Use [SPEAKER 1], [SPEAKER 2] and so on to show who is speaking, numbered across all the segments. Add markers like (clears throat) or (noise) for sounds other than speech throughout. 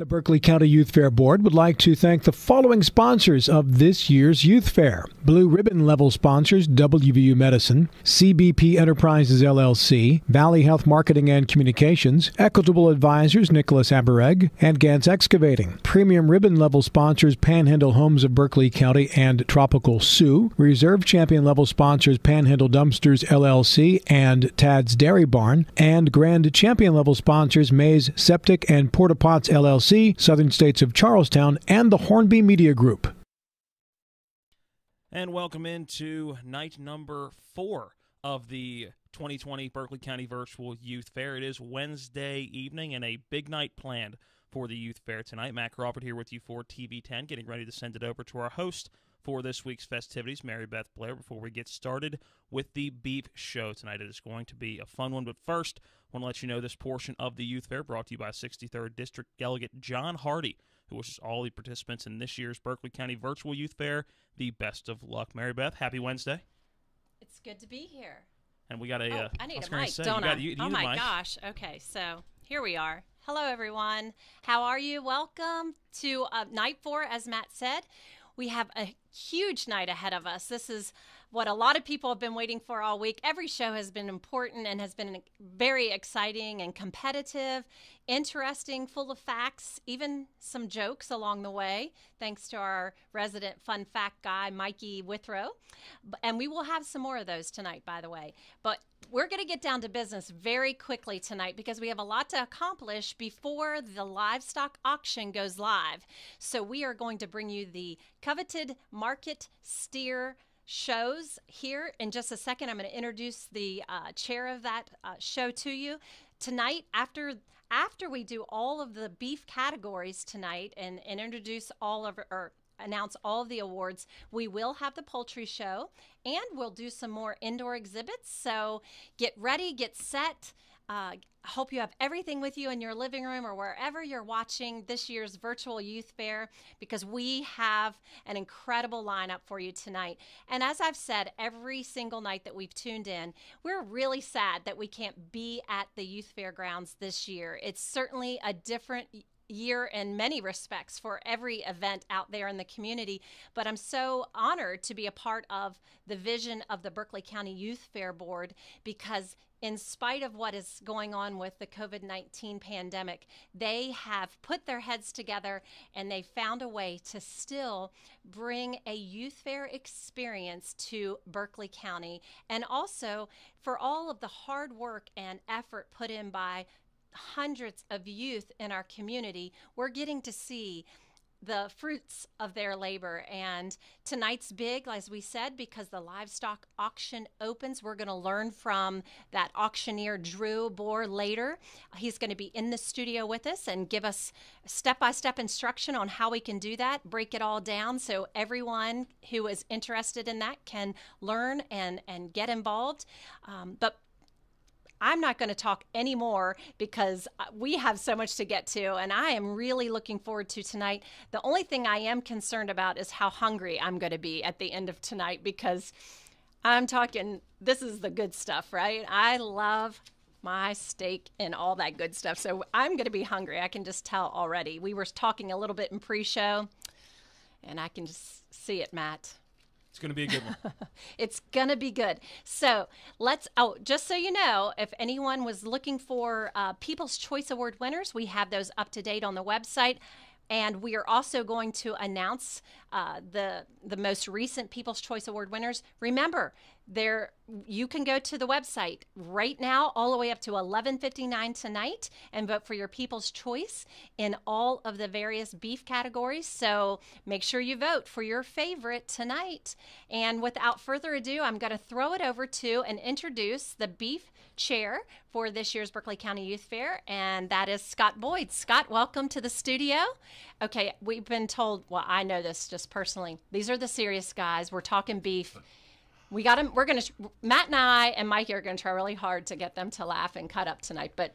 [SPEAKER 1] The Berkeley County Youth Fair Board would like to thank the following sponsors of this year's Youth Fair. Blue Ribbon level sponsors WVU Medicine, CBP Enterprises LLC, Valley Health Marketing and Communications, Equitable Advisors Nicholas Abereg, and Gantz Excavating. Premium Ribbon level sponsors Panhandle Homes of Berkeley County and Tropical Sioux. Reserve Champion level sponsors Panhandle Dumpsters LLC and Tad's Dairy Barn. And Grand Champion level sponsors Mays Septic and Porta Pots LLC Southern States of Charles Town, and the Hornby Media Group.
[SPEAKER 2] And welcome into night number four of the 2020 Berkeley County Virtual Youth Fair. It is Wednesday evening and a big night planned for the Youth Fair tonight. Matt Crawford here with you for TV10, getting ready to send it over to our host for this week's festivities, Mary Beth Blair, before we get started with the beef show tonight. It is going to be a fun one, but first, want to let you know this portion of the Youth Fair brought to you by 63rd District Delegate John Hardy, who wishes all the participants in this year's Berkeley County Virtual Youth Fair the best of luck. Mary Beth, happy Wednesday.
[SPEAKER 3] It's good to be here.
[SPEAKER 2] And we got a.
[SPEAKER 3] Oh,
[SPEAKER 2] uh,
[SPEAKER 3] I need
[SPEAKER 2] was
[SPEAKER 3] a mic,
[SPEAKER 2] say,
[SPEAKER 3] don't I?
[SPEAKER 2] you- you
[SPEAKER 3] oh my
[SPEAKER 2] mic.
[SPEAKER 3] gosh. Okay, so here we are. Hello, everyone. How are you? Welcome to uh, night four, as Matt said. We have a huge night ahead of us. This is what a lot of people have been waiting for all week. Every show has been important and has been very exciting and competitive, interesting, full of facts, even some jokes along the way, thanks to our resident fun fact guy, Mikey Withrow. And we will have some more of those tonight, by the way. But we're going to get down to business very quickly tonight because we have a lot to accomplish before the livestock auction goes live. So we are going to bring you the coveted market steer shows here in just a second. I'm going to introduce the uh, chair of that uh, show to you tonight after after we do all of the beef categories tonight and, and introduce all of or announce all of the awards we will have the poultry show and we'll do some more indoor exhibits so get ready get set uh, I hope you have everything with you in your living room or wherever you're watching this year's virtual youth fair because we have an incredible lineup for you tonight. And as I've said every single night that we've tuned in, we're really sad that we can't be at the youth fairgrounds this year. It's certainly a different year in many respects for every event out there in the community. But I'm so honored to be a part of the vision of the Berkeley County Youth Fair Board because in spite of what is going on with the COVID 19 pandemic, they have put their heads together and they found a way to still bring a youth fair experience to Berkeley County. And also for all of the hard work and effort put in by hundreds of youth in our community, we're getting to see the fruits of their labor. And tonight's big, as we said, because the livestock auction opens. We're going to learn from that auctioneer, Drew Bohr, later. He's going to be in the studio with us and give us step by step instruction on how we can do that, break it all down so everyone who is interested in that can learn and, and get involved. Um, but I'm not going to talk anymore because uh, we have so much to get to, and I am really looking forward to tonight. The only thing I am concerned about is how hungry I'm going to be at the end of tonight because I'm talking, this is the good stuff, right? I love my steak and all that good stuff. So I'm going to be hungry. I can just tell already. We were talking a little bit in pre show, and I can just see it, Matt.
[SPEAKER 2] It's going to be a good one. (laughs)
[SPEAKER 3] It's gonna be good. So let's. Oh, just so you know, if anyone was looking for uh, People's Choice Award winners, we have those up to date on the website. And we are also going to announce uh, the the most recent People's Choice Award winners. Remember, there you can go to the website right now, all the way up to 11:59 tonight, and vote for your People's Choice in all of the various beef categories. So make sure you vote for your favorite tonight. And without further ado, I'm going to throw it over to and introduce the beef chair for this year's Berkeley County Youth Fair, and that is Scott Boyd. Scott, welcome to the studio. Okay, we've been told, well, I know this just personally. These are the serious guys. We're talking beef. We got them. We're going to, Matt and I and Mikey are going to try really hard to get them to laugh and cut up tonight, but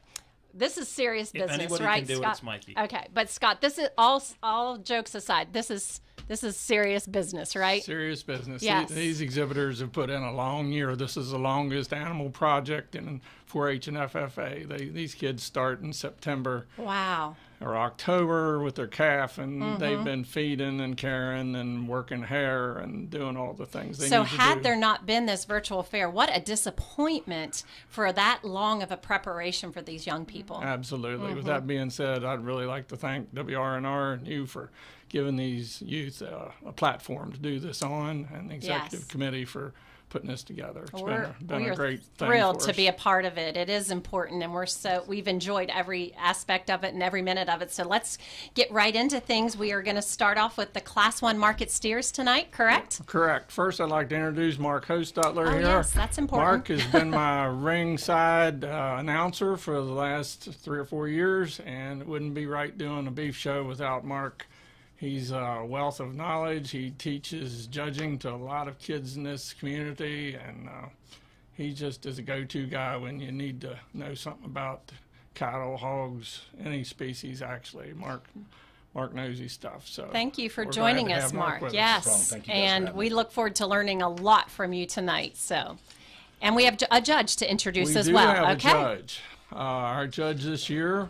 [SPEAKER 3] this is serious
[SPEAKER 2] If
[SPEAKER 3] business,
[SPEAKER 2] anybody
[SPEAKER 3] right,
[SPEAKER 2] can do it,
[SPEAKER 3] Scott?
[SPEAKER 2] it's Mikey.
[SPEAKER 3] Okay, but Scott, this is all all jokes aside. This is this is serious business, right?
[SPEAKER 4] Serious business.
[SPEAKER 3] Yes.
[SPEAKER 4] These exhibitors have put in a long year. This is the longest animal project in 4-H and FFA. They, these kids start in September
[SPEAKER 3] Wow.
[SPEAKER 4] or October with their calf, and
[SPEAKER 3] Mm-hmm.
[SPEAKER 4] they've been feeding and caring and working hair and doing all the things they
[SPEAKER 3] So,
[SPEAKER 4] need to
[SPEAKER 3] had
[SPEAKER 4] do.
[SPEAKER 3] there not been this virtual fair, what a disappointment for that long of a preparation for these young people.
[SPEAKER 4] Absolutely. With
[SPEAKER 3] Mm-hmm.
[SPEAKER 4] that being said, I'd really like to thank WRNR and you for giving these youth uh, a platform to do this on, and the executive
[SPEAKER 3] Yes.
[SPEAKER 4] committee for putting this together. It's
[SPEAKER 3] we're
[SPEAKER 4] been a, been
[SPEAKER 3] we
[SPEAKER 4] a
[SPEAKER 3] are
[SPEAKER 4] great thing
[SPEAKER 3] thrilled
[SPEAKER 4] for
[SPEAKER 3] to be a part of it. It is important, and we're so we've enjoyed every aspect of it and every minute of it. So let's get right into things. We are going to start off with the Class One market steers tonight. Correct?
[SPEAKER 4] Correct. First, I'd like to introduce Mark Hostutler
[SPEAKER 3] Oh,
[SPEAKER 4] here.
[SPEAKER 3] yes, that's important.
[SPEAKER 4] Mark has (laughs) been my ringside uh, announcer for the last three or four years, and it wouldn't be right doing a beef show without Mark. He's a wealth of knowledge. He teaches judging to a lot of kids in this community, and uh, he just is a go-to guy when you need to know something about cattle, hogs, any species. Actually, Mark. Mark knows his stuff. So
[SPEAKER 3] Thank you for joining us,
[SPEAKER 4] have
[SPEAKER 3] Mark.
[SPEAKER 4] with us.
[SPEAKER 3] Yes,
[SPEAKER 5] you
[SPEAKER 3] and we look forward to learning a lot from you tonight. So, and we have a judge to introduce
[SPEAKER 4] we
[SPEAKER 3] as
[SPEAKER 4] do
[SPEAKER 3] well.
[SPEAKER 4] have
[SPEAKER 3] okay.
[SPEAKER 4] a judge. Uh, our judge this year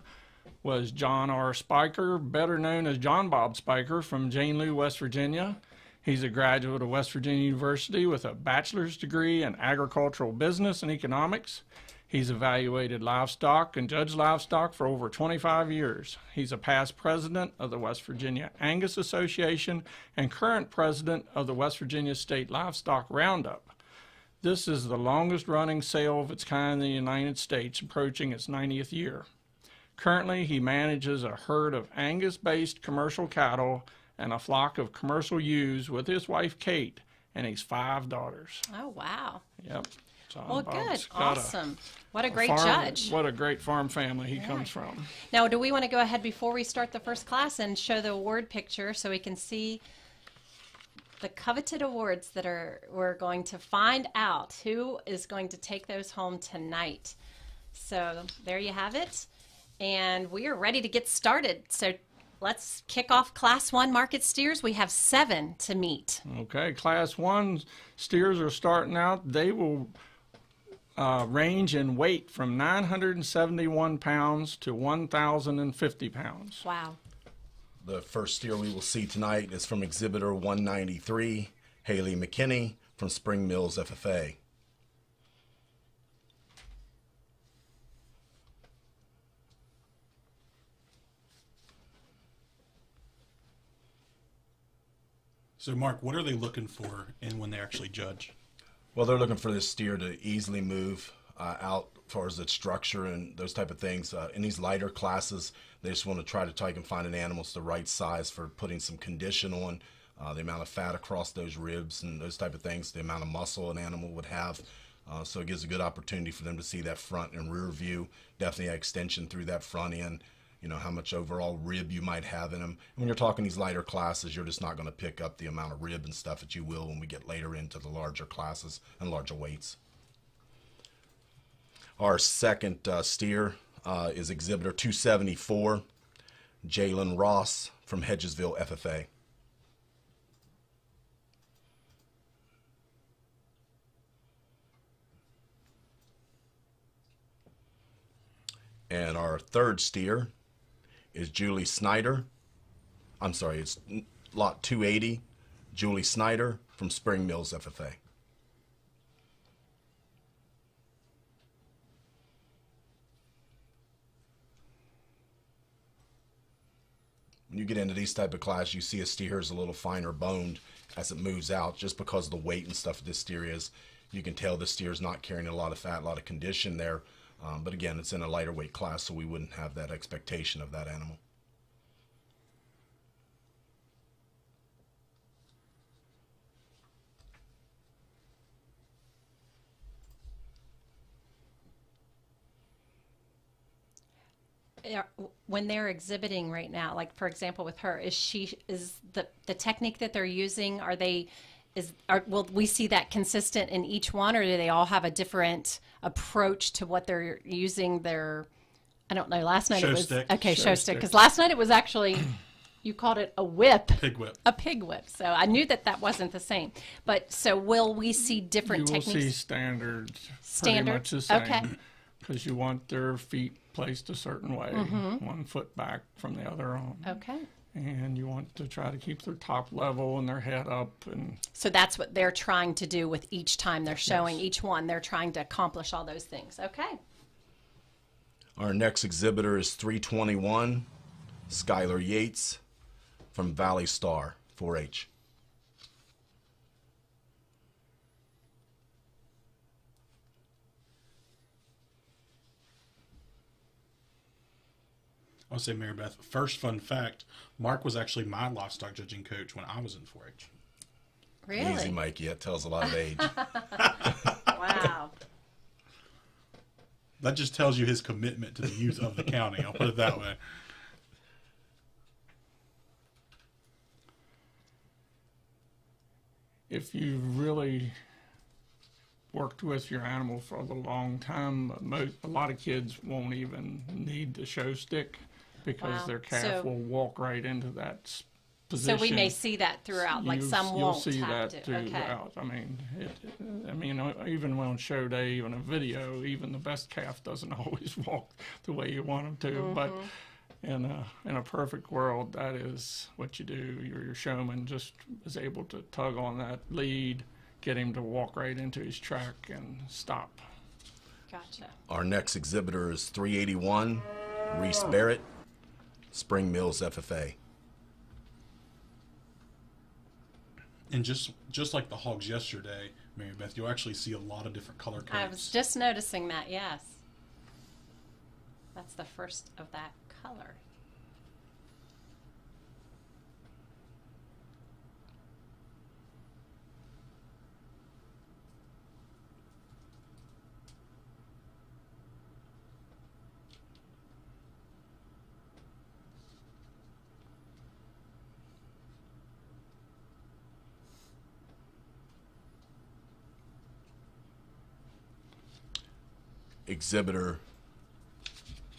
[SPEAKER 4] was John R. Spiker, better known as John Bob Spiker from Jane Lew, West Virginia. He's a graduate of West Virginia University with a bachelor's degree in agricultural business and economics. He's evaluated livestock and judged livestock for over 25 years. He's a past president of the West Virginia Angus Association and current president of the West Virginia State Livestock Roundup. This is the longest running sale of its kind in the United States, approaching its 90th year. Currently, he manages a herd of Angus based commercial cattle and a flock of commercial ewes with his wife Kate and his five daughters.
[SPEAKER 3] Oh wow.
[SPEAKER 4] Yep. John
[SPEAKER 3] Well,
[SPEAKER 4] Bob's
[SPEAKER 3] good.
[SPEAKER 4] got a
[SPEAKER 3] Awesome. What a great
[SPEAKER 4] farm-
[SPEAKER 3] judge.
[SPEAKER 4] What a great farm family he comes from.
[SPEAKER 3] Now, do we want to go ahead before we start the first class and show the award picture so we can see the coveted awards that are we're going to find out who is going to take those home tonight. So there you have it, and we are ready to get started. So let's kick off Class One market steers. We have seven to meet.
[SPEAKER 4] Okay, class one steers are starting out. They will uh, range in weight from 971 pounds to 1,050 pounds.
[SPEAKER 3] Wow.
[SPEAKER 5] The first steer we will see tonight is from exhibitor 193, Haley McKinney from Spring Mills FFA.
[SPEAKER 6] So, Mark, what are they looking for and when they actually judge?
[SPEAKER 5] Well, they're looking for this steer to easily move uh, out as far as its structure and those type of things. Uh, in these lighter classes, they just want to try to take and find an animal that's the right size for putting some condition on, uh, the amount of fat across those ribs and those type of things, the amount of muscle an animal would have. Uh, so it gives a good opportunity for them to see that front and rear view, definitely extension through that front end. You know how much overall rib you might have in them. And when you're talking these lighter classes, you're just not going to pick up the amount of rib and stuff that you will when we get later into the larger classes and larger weights. Our second uh, steer uh, is exhibitor 274, Jalen Ross from Hedgesville FFA. And our third steer is Julie Snyder. I'm sorry, it's lot 280, Julie Snyder from Spring Mills FFA. when you get into these type of class, you see a steer is a little finer boned as it moves out, just because of the weight and stuff this steer is. You can tell the steer is not carrying a lot of fat, a lot of condition there. Um, but again, it's in a lighter weight class, so we wouldn't have that expectation of that animal.
[SPEAKER 3] when they're exhibiting right now like for example with her is she is the the technique that they're using are they is are, will we see that consistent in each one or do they all have a different approach to what they're using their i don't know last night
[SPEAKER 6] Show
[SPEAKER 3] it was
[SPEAKER 6] stick.
[SPEAKER 3] okay show,
[SPEAKER 4] Show
[SPEAKER 3] stick because last night it was actually you called it a whip.
[SPEAKER 6] Pig whip.
[SPEAKER 3] A pig whip. So I knew that that wasn't the same. But so will we see different
[SPEAKER 4] You
[SPEAKER 3] different
[SPEAKER 4] will see
[SPEAKER 3] techniques?
[SPEAKER 4] standards, pretty
[SPEAKER 3] Standards,
[SPEAKER 4] much the same.
[SPEAKER 3] okay.
[SPEAKER 4] Because you want their feet placed a certain way,
[SPEAKER 3] Mm-hmm.
[SPEAKER 4] one foot back from the other arm.
[SPEAKER 3] Okay.
[SPEAKER 4] And you want to try to keep their top level and their head up. And
[SPEAKER 3] So that's what they're trying to do with each time they're showing each one. They're trying to accomplish all those things. Okay.
[SPEAKER 5] Our next exhibitor is 321, Skylar Yates from Valley Star 4 H.
[SPEAKER 6] I'll say Mary Beth. First fun fact: Mark was actually my livestock judging coach when I was in 4-H.
[SPEAKER 3] Really?
[SPEAKER 5] Easy, Mikey. That tells a lot of age. (laughs)
[SPEAKER 3] Wow.
[SPEAKER 6] That just tells you his commitment to the youth of the county. I'll put it that way.
[SPEAKER 4] if you really worked with your animal for a long time, most, a lot of kids won't even need the show stick because
[SPEAKER 3] Wow.
[SPEAKER 4] their calf
[SPEAKER 3] So-
[SPEAKER 4] will walk right into that s-
[SPEAKER 3] So
[SPEAKER 4] position.
[SPEAKER 3] we may see that throughout. Like
[SPEAKER 4] You-
[SPEAKER 3] some
[SPEAKER 4] you'll
[SPEAKER 3] won't
[SPEAKER 4] see
[SPEAKER 3] have
[SPEAKER 4] that
[SPEAKER 3] to. Okay.
[SPEAKER 4] throughout. I mean, it, I mean, uh, even on show day, even a video, even the best calf doesn't (laughs) always walk the way you want them to. But
[SPEAKER 3] Mm-hmm.
[SPEAKER 4] in a in a perfect world, that is what you do. Your your showman just is able to tug on that lead, get him to walk right into his track and stop.
[SPEAKER 3] Gotcha.
[SPEAKER 5] Our next exhibitor is 381, Reese Barrett, Spring Mills FFA.
[SPEAKER 6] And just just like the hogs yesterday, Mary Beth, you'll actually see a lot of different color codes.
[SPEAKER 3] I was just noticing that. Yes. That's the first of that color.
[SPEAKER 5] Exhibitor,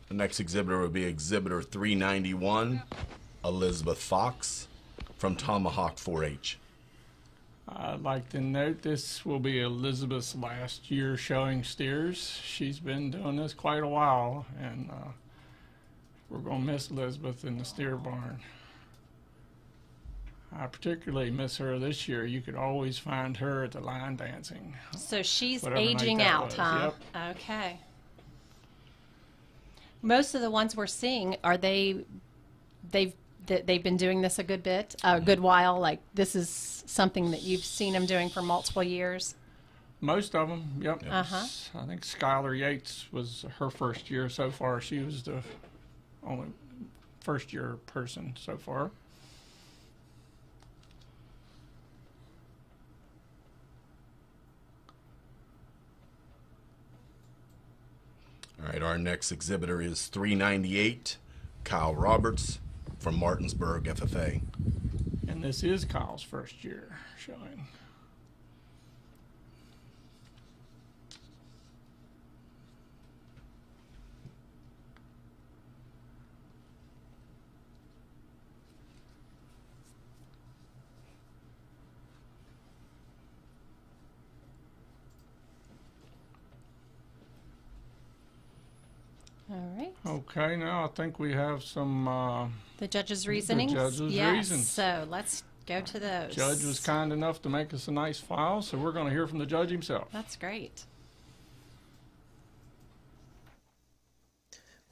[SPEAKER 5] the next exhibitor would be exhibitor 391, Elizabeth Fox from Tomahawk 4 H.
[SPEAKER 4] I'd like to note this will be Elizabeth's last year showing steers. She's been doing this quite a while, and uh, we're going to miss Elizabeth in the steer barn. I particularly miss her this year. You could always find her at the line dancing.
[SPEAKER 3] So she's aging out,
[SPEAKER 4] was,
[SPEAKER 3] huh? Okay. Most of the ones we're seeing are they they've th- they've been doing this a good bit, a good while. Like this is something that you've seen them doing for multiple years.
[SPEAKER 4] Most of them, yep.
[SPEAKER 3] Uh-huh.
[SPEAKER 4] I think Skylar Yates was her first year so far. She was the only first year person so far.
[SPEAKER 5] All right, our next exhibitor is 398, Kyle Roberts from Martinsburg FFA.
[SPEAKER 4] And this is Kyle's first year showing.
[SPEAKER 3] All right.
[SPEAKER 4] Okay, now I think we have some. Uh,
[SPEAKER 3] The judge's reasonings.
[SPEAKER 4] judge's
[SPEAKER 3] yes.
[SPEAKER 4] reasons.
[SPEAKER 3] So let's go to those.
[SPEAKER 4] judge was kind enough to make us a nice file, so we're going to hear from the judge himself.
[SPEAKER 3] That's great.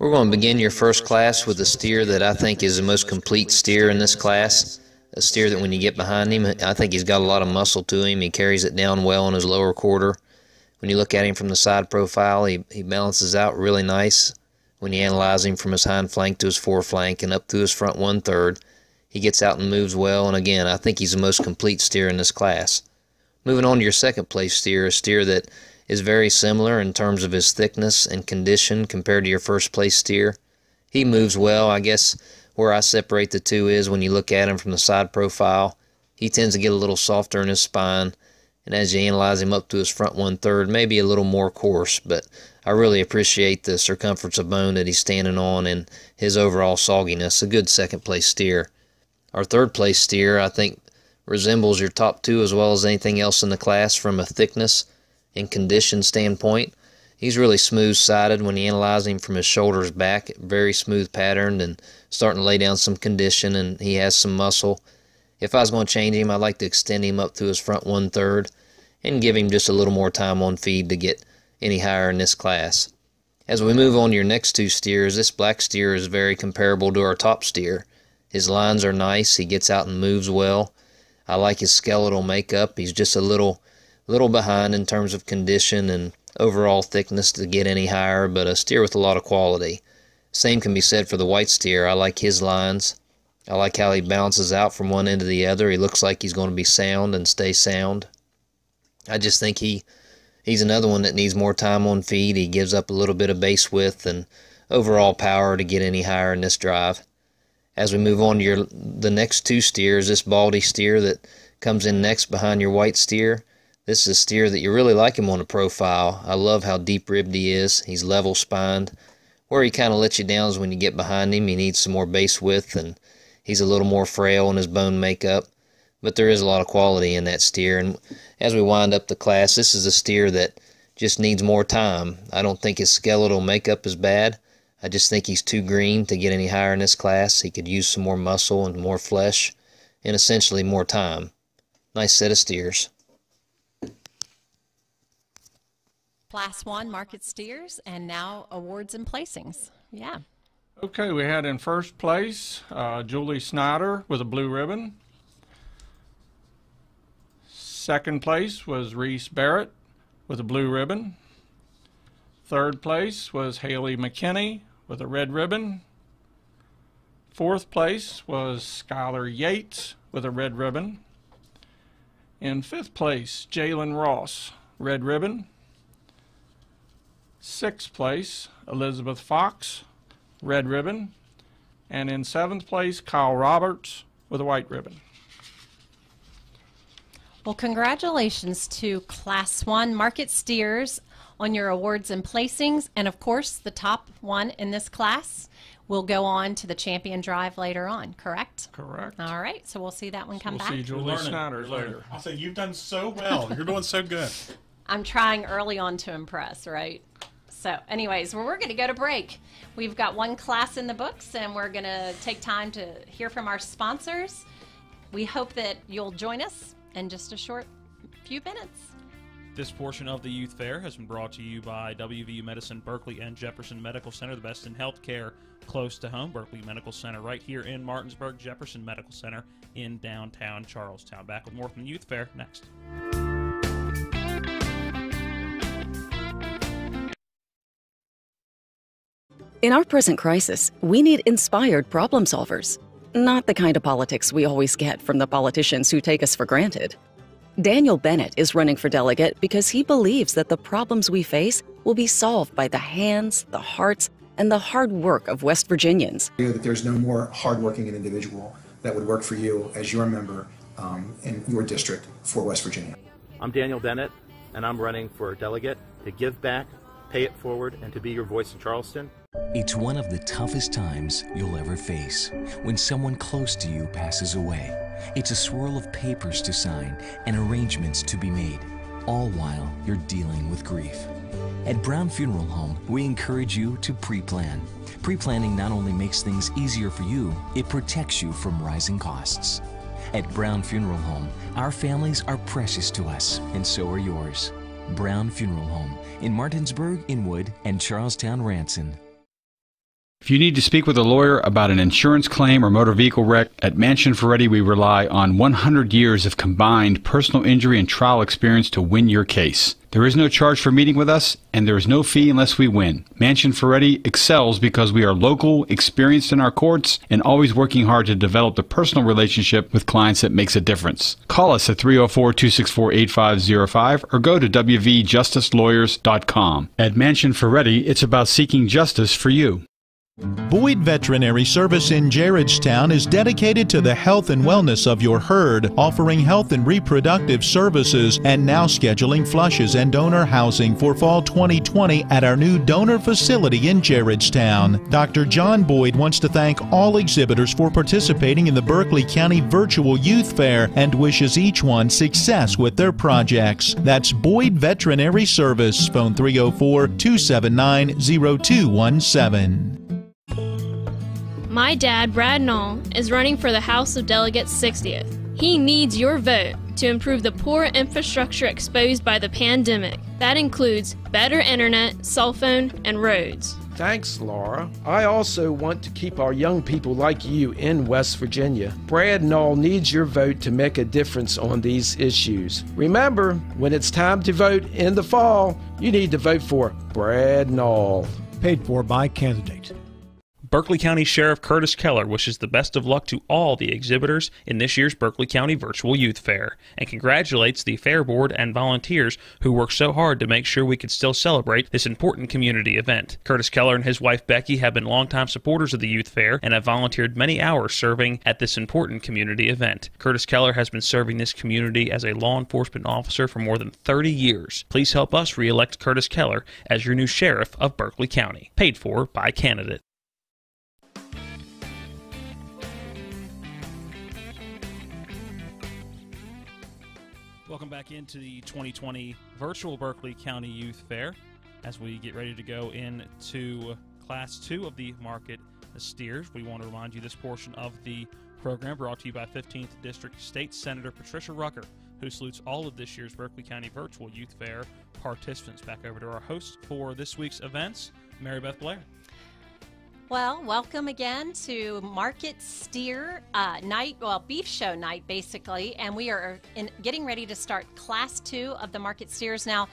[SPEAKER 7] We're going to begin your first class with a steer that I think is the most complete steer in this class. A steer that when you get behind him, I think he's got a lot of muscle to him. He carries it down well in his lower quarter. When you look at him from the side profile, he, he balances out really nice. When you analyze him from his hind flank to his fore flank and up through his front one third, he gets out and moves well. And again, I think he's the most complete steer in this class. Moving on to your second place steer, a steer that is very similar in terms of his thickness and condition compared to your first place steer. He moves well. I guess where I separate the two is when you look at him from the side profile, he tends to get a little softer in his spine. And as you analyze him up to his front one third, maybe a little more coarse, but I really appreciate the circumference of bone that he's standing on and his overall sogginess. A good second place steer. Our third place steer, I think, resembles your top two as well as anything else in the class from a thickness and condition standpoint. He's really smooth sided when you analyze him from his shoulders back, very smooth patterned and starting to lay down some condition, and he has some muscle. If I was going to change him, I'd like to extend him up to his front one third and give him just a little more time on feed to get any higher in this class. As we move on to your next two steers, this black steer is very comparable to our top steer. His lines are nice, he gets out and moves well. I like his skeletal makeup. He's just a little little behind in terms of condition and overall thickness to get any higher, but a steer with a lot of quality. Same can be said for the white steer. I like his lines. I like how he bounces out from one end to the other. He looks like he's going to be sound and stay sound. I just think he he's another one that needs more time on feed. He gives up a little bit of base width and overall power to get any higher in this drive. As we move on to your the next two steers, this baldy steer that comes in next behind your white steer, this is a steer that you really like him on a profile. I love how deep ribbed he is. He's level spined. Where he kind of lets you down is when you get behind him. He needs some more base width and he's a little more frail in his bone makeup. But there is a lot of quality in that steer. And as we wind up the class, this is a steer that just needs more time. I don't think his skeletal makeup is bad. I just think he's too green to get any higher in this class. He could use some more muscle and more flesh and essentially more time. Nice set of steers.
[SPEAKER 3] Class one market steers, and now awards and placings. Yeah.
[SPEAKER 4] Okay, we had in first place uh, Julie Snyder with a blue ribbon. Second place was Reese Barrett with a blue ribbon. Third place was Haley McKinney with a red ribbon. Fourth place was Skylar Yates with a red ribbon. In fifth place, Jalen Ross, red ribbon. Sixth place, Elizabeth Fox, red ribbon. And in seventh place, Kyle Roberts with a white ribbon.
[SPEAKER 3] Well, congratulations to Class 1 Market Steers on your awards and placings. And of course, the top one in this class will go on to the champion drive later on, correct?
[SPEAKER 4] Correct.
[SPEAKER 3] All right, so we'll see that one come
[SPEAKER 4] We'll
[SPEAKER 3] back.
[SPEAKER 4] see Julie
[SPEAKER 6] learning.
[SPEAKER 4] Snyder later.
[SPEAKER 6] I say you've done so well. You're doing so good.
[SPEAKER 3] I'm trying early on to impress, right? So, anyways, well, we're going to go to break. We've got one class in the books, and we're going to take time to hear from our sponsors. We hope that you'll join us in just a short few minutes.
[SPEAKER 2] This portion of the Youth Fair has been brought to you by WVU Medicine, Berkeley, and Jefferson Medical Center, the best in healthcare close to home. Berkeley Medical Center, right here in Martinsburg, Jefferson Medical Center in downtown Charles Town. Back with more from the Youth Fair next.
[SPEAKER 8] In our present crisis, we need inspired problem solvers, not the kind of politics we always get from the politicians who take us for granted. Daniel Bennett is running for delegate because he believes that the problems we face will be solved by the hands, the hearts, and the hard work of West Virginians.
[SPEAKER 9] you that there's no more hardworking an individual that would work for you as your member um, in your district for West Virginia.
[SPEAKER 10] I'm Daniel Bennett, and I'm running for delegate to give back, pay it forward, and to be your voice in Charleston.
[SPEAKER 11] It's one of the toughest times you'll ever face when someone close to you passes away. It's a swirl of papers to sign and arrangements to be made, all while you're dealing with grief. At Brown Funeral Home, we encourage you to pre plan. Pre planning not only makes things easier for you, it protects you from rising costs. At Brown Funeral Home, our families are precious to us, and so are yours. Brown Funeral Home in Martinsburg, Inwood, and Charles Town, Ranson.
[SPEAKER 12] If you need to speak with a lawyer about an insurance claim or motor vehicle wreck, at Mansion Ferretti we rely on 100 years of combined personal injury and trial experience to win your case. There is no charge for meeting with us, and there is no fee unless we win. Mansion Ferretti excels because we are local, experienced in our courts, and always working hard to develop the personal relationship with clients that makes a difference. Call us at 304 264 8505 or go to WVJusticeLawyers.com. At Mansion Ferretti, it's about seeking justice for you.
[SPEAKER 13] Boyd Veterinary Service in Gerrardstown is dedicated to the health and wellness of your herd, offering health and reproductive services and now scheduling flushes and donor housing for fall 2020 at our new donor facility in Gerrardstown. Dr. John Boyd wants to thank all exhibitors for participating in the Berkeley County Virtual Youth Fair and wishes each one success with their projects. That's Boyd Veterinary Service, phone 304 279 0217.
[SPEAKER 14] My dad, Brad Knoll, is running for the House of Delegates 60th. He needs your vote to improve the poor infrastructure exposed by the pandemic. That includes better internet, cell phone, and roads.
[SPEAKER 15] Thanks, Laura. I also want to keep our young people like you in West Virginia. Brad Knoll needs your vote to make a difference on these issues. Remember, when it's time to vote in the fall, you need to vote for Brad Knoll.
[SPEAKER 1] Paid for by candidate.
[SPEAKER 2] Berkeley County Sheriff Curtis Keller wishes the best of luck to all the exhibitors in this year's Berkeley County Virtual Youth Fair and congratulates the Fair Board and volunteers who worked so hard to make sure we could still celebrate this important community event. Curtis Keller and his wife Becky have been longtime supporters of the Youth Fair and have volunteered many hours serving at this important community event. Curtis Keller has been serving this community as a law enforcement officer for more than 30 years. Please help us re elect Curtis Keller as your new sheriff of Berkeley County. Paid for by candidate. Back into the 2020 virtual Berkeley County Youth Fair as we get ready to go into Class 2 of the Market Steers. We want to remind you this portion of the program brought to you by 15th District State Senator Patricia Rucker, who salutes all of this year's Berkeley County Virtual Youth Fair participants. Back over to our host for this week's events, Mary Beth Blair.
[SPEAKER 3] Well, welcome again to Market Steer uh, Night, well, Beef Show Night, basically. And we are in, getting ready to start Class 2 of the Market Steers. Now,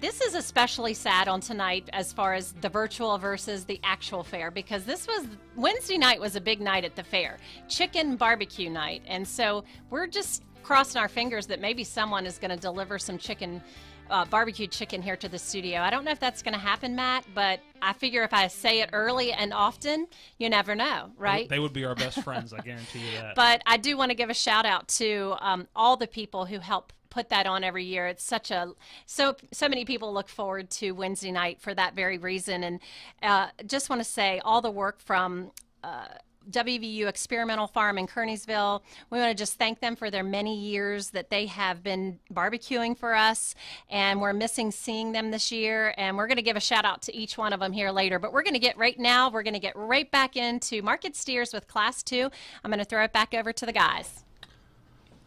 [SPEAKER 3] this is especially sad on tonight as far as the virtual versus the actual fair because this was Wednesday night was a big night at the fair, chicken barbecue night. And so we're just crossing our fingers that maybe someone is going to deliver some chicken uh, barbecue chicken here to the studio. I don't know if that's going to happen, Matt, but I figure if I say it early and often, you never know, right?
[SPEAKER 2] They would be our best friends, I guarantee you that.
[SPEAKER 3] But I do want to give a shout out to um, all the people who help put that on every year. It's such a so so many people look forward to Wednesday night for that very reason, and uh, just want to say all the work from. Uh, WVU Experimental Farm in Kearneysville. We want to just thank them for their many years that they have been barbecuing for us, and we're missing seeing them this year. And we're going to give a shout out to each one of them here later. But we're going to get right now, we're going to get right back into Market Steers with Class 2. I'm going to throw it back over to the guys.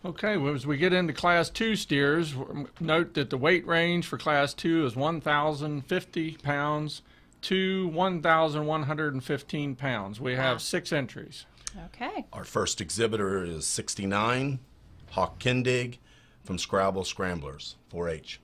[SPEAKER 4] Okay, well, as we get into Class 2 steers, note that the weight range for Class 2 is 1,050 pounds to 1,115 pounds. We have six entries.
[SPEAKER 3] Okay.
[SPEAKER 5] Our first exhibitor is 69, Hawk Kindig from Scrabble Scramblers, 4 H.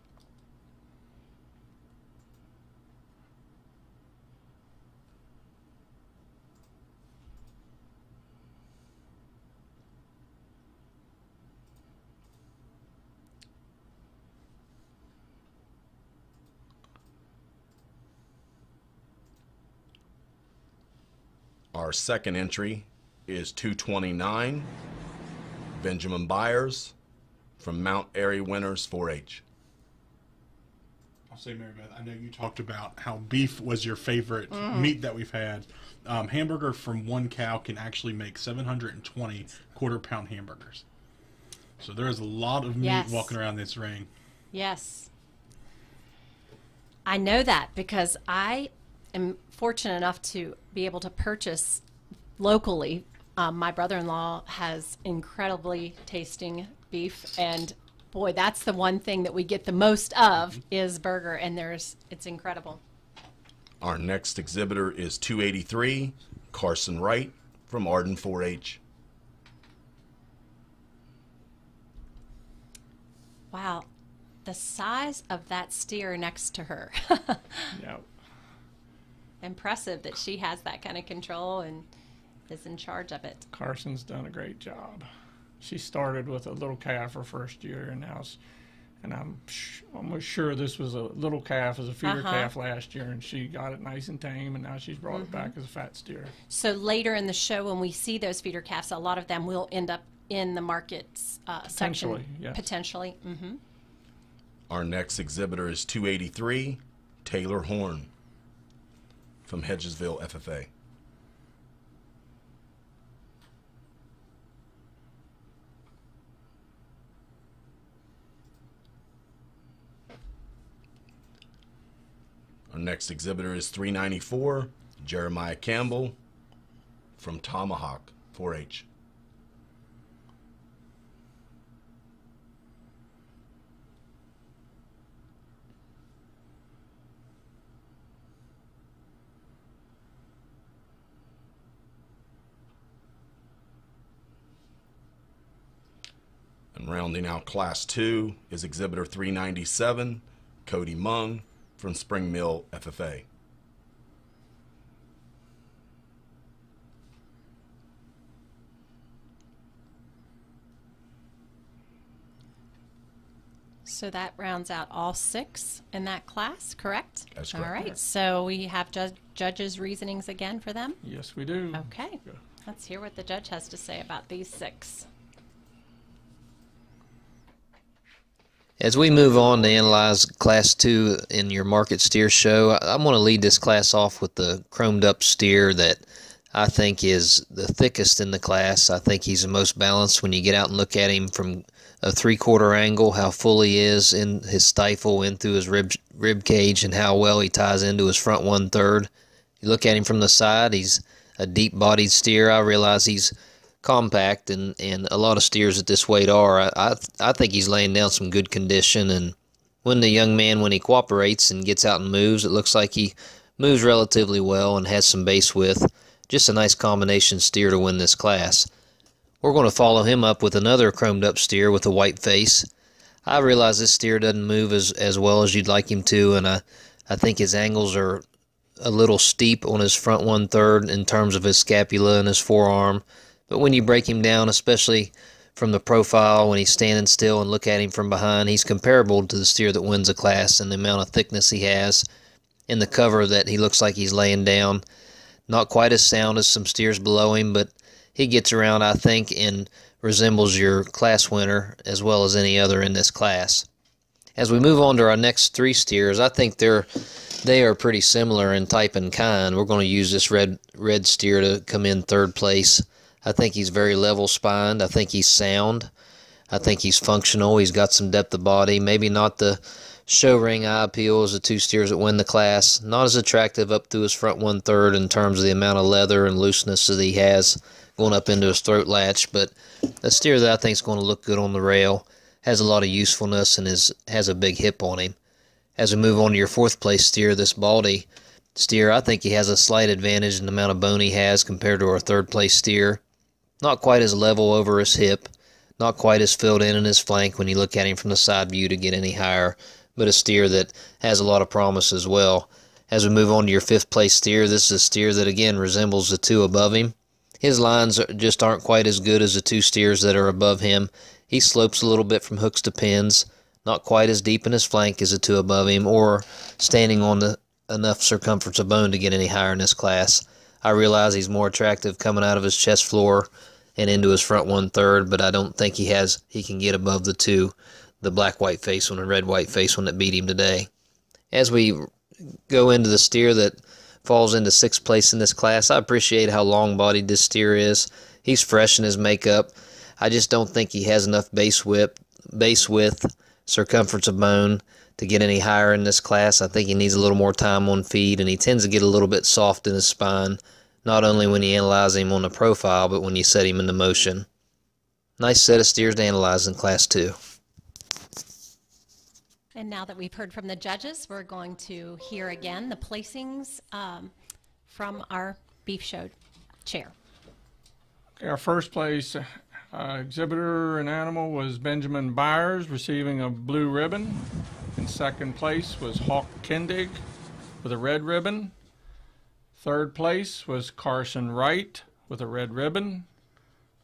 [SPEAKER 5] Our second entry is 229, Benjamin Byers from Mount Airy Winners 4 H.
[SPEAKER 6] I'll say, Mary Beth, I know you talked about how beef was your favorite
[SPEAKER 3] Mm.
[SPEAKER 6] meat that we've had. Um, hamburger from one cow can actually make 720 quarter pound hamburgers. So there is a lot of meat
[SPEAKER 3] Yes.
[SPEAKER 6] walking around this ring.
[SPEAKER 3] Yes. I know that because I am fortunate enough to be able to purchase locally. Um, my brother in law has incredibly tasting beef, and boy, that's the one thing that we get the most of is burger, and there's it's incredible.
[SPEAKER 5] Our next exhibitor is 283, Carson Wright from Arden 4 H.
[SPEAKER 3] Wow, the size of that steer next to her. (laughs)
[SPEAKER 4] Yeah.
[SPEAKER 3] Impressive that she has that kind of control and is in charge of it.
[SPEAKER 4] Carson's done a great job. She started with a little calf her first year, and now s-
[SPEAKER 16] and I'm sh- almost sure this was a little calf, as a feeder
[SPEAKER 3] Uh-huh.
[SPEAKER 16] calf last year, and she got it nice and tame, and now she's brought it
[SPEAKER 3] Mhm.
[SPEAKER 16] back as a fat steer.
[SPEAKER 3] So later in the show, when we see those feeder calves, a lot of them will end up in the markets uh, section.
[SPEAKER 5] Potentially, yes.
[SPEAKER 3] Potentially. Mm-hmm.
[SPEAKER 5] Our next exhibitor is 283, Taylor Horn from Hedgesville FFA. Our next exhibitor is 394, Jeremiah Campbell from Tomahawk 4 And rounding out Class 2 is Exhibitor 397, Cody Mung from Spring Mill FFA.
[SPEAKER 3] So that rounds out all six in that class, correct?
[SPEAKER 5] That's
[SPEAKER 3] All
[SPEAKER 5] correct.
[SPEAKER 3] right. So we have ju- judges' reasonings again for them.
[SPEAKER 16] Yes, we do.
[SPEAKER 3] Okay. Let's hear what the judge has to say about these six.
[SPEAKER 7] As we move on to analyze Class 2 in your market steer show, I, I want to lead this class off with the chromed up steer that I think is the thickest in the class. I think he's the most balanced when you get out and look at him from a three quarter angle, how full he is in his stifle, in through his rib, rib cage, and how well he ties into his front one third. You look at him from the side, he's a deep bodied steer. I realize he's compact, and, and a lot of steers at this weight are. I, I I think he's laying down some good condition, and when the young man when he cooperates and gets out and moves, it looks like he moves relatively well and has some base width. Just a nice combination steer to win this class. We're going to follow him up with another chromed up steer with a white face. I realize this steer doesn't move as, as well as you'd like him to, and I, I think his angles are a little steep on his front one third in terms of his scapula and his forearm. But when you break him down, especially from the profile when he's standing still and look at him from behind, he's comparable to the steer that wins a class and the amount of thickness he has in the cover that he looks like he's laying down. Not quite as sound as some steers below him, but he gets around, I think, and resembles your class winner as well as any other in this class. As we move on to our next three steers, I think they're they are pretty similar in type and kind. We're going to use this red red steer to come in third place. I think he's very level spined. I think he's sound. I think he's functional. He's got some depth of body. Maybe not the show ring eye appeal as the two steers that win the class. Not as attractive up through his front one third in terms of the amount of leather and looseness that he has going up into his throat latch. But a steer that I think is going to look good on the rail. Has a lot of usefulness and is has a big hip on him. As we move on to your fourth place steer, this Baldy steer, I think he has a slight advantage in the amount of bone he has compared to our third place steer. Not quite as level over his hip, not quite as filled in in his flank when you look at him from the side view to get any higher, but a steer that has a lot of promise as well. As we move on to your fifth place steer, this is a steer that again resembles the two above him. His lines just aren't quite as good as the two steers that are above him. He slopes a little bit from hooks to pins, not quite as deep in his flank as the two above him, or standing on the enough circumference of bone to get any higher in this class. I realize he's more attractive coming out of his chest floor and into his front one third, but I don't think he has he can get above the two, the black white face one and red white face one that beat him today. As we go into the steer that falls into sixth place in this class, I appreciate how long bodied this steer is. He's fresh in his makeup. I just don't think he has enough base width, base width, circumference of bone to get any higher in this class. I think he needs a little more time on feed, and he tends to get a little bit soft in his spine, not only when you analyze him on the profile, but when you set him into motion. Nice set of steers to analyze in Class 2.
[SPEAKER 3] And now that we've heard from the judges, we're going to hear again the placings um, from our beef show chair.
[SPEAKER 16] Okay, our first place uh, exhibitor and animal was Benjamin Byers, receiving a blue ribbon. In second place was Hawk Kendig with a red ribbon. Third place was Carson Wright with a red ribbon.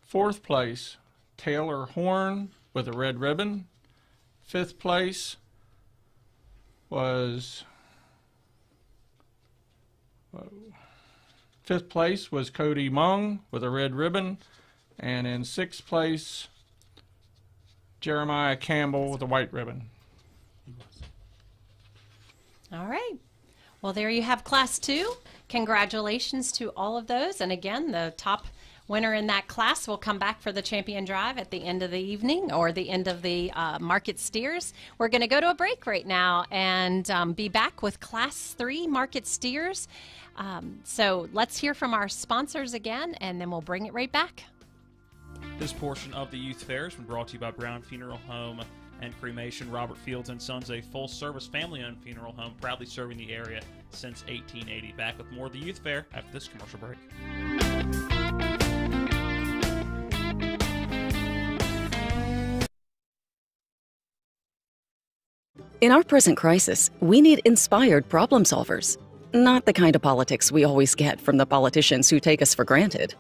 [SPEAKER 16] Fourth place, Taylor Horn with a red ribbon.
[SPEAKER 4] Fifth place was fifth place was Cody Mung with a red ribbon, and in sixth place Jeremiah Campbell with a white ribbon.
[SPEAKER 3] All right. Well, there you have class two. Congratulations to all of those. And again, the top winner in that class will come back for the champion drive at the end of the evening or the end of the uh, market steers. We're going to go to a break right now and um, be back with class three market steers. Um, so let's hear from our sponsors again, and then we'll bring it right back.
[SPEAKER 2] This portion of the youth fair has been brought to you by Brown Funeral Home and Cremation. Robert Fields and Sons, a full-service family-owned funeral home, proudly serving the area since 1880. Back with more of the youth fair after this commercial break.
[SPEAKER 8] In our present crisis, we need inspired problem solvers, not the kind of politics we always get from the politicians who take us for granted.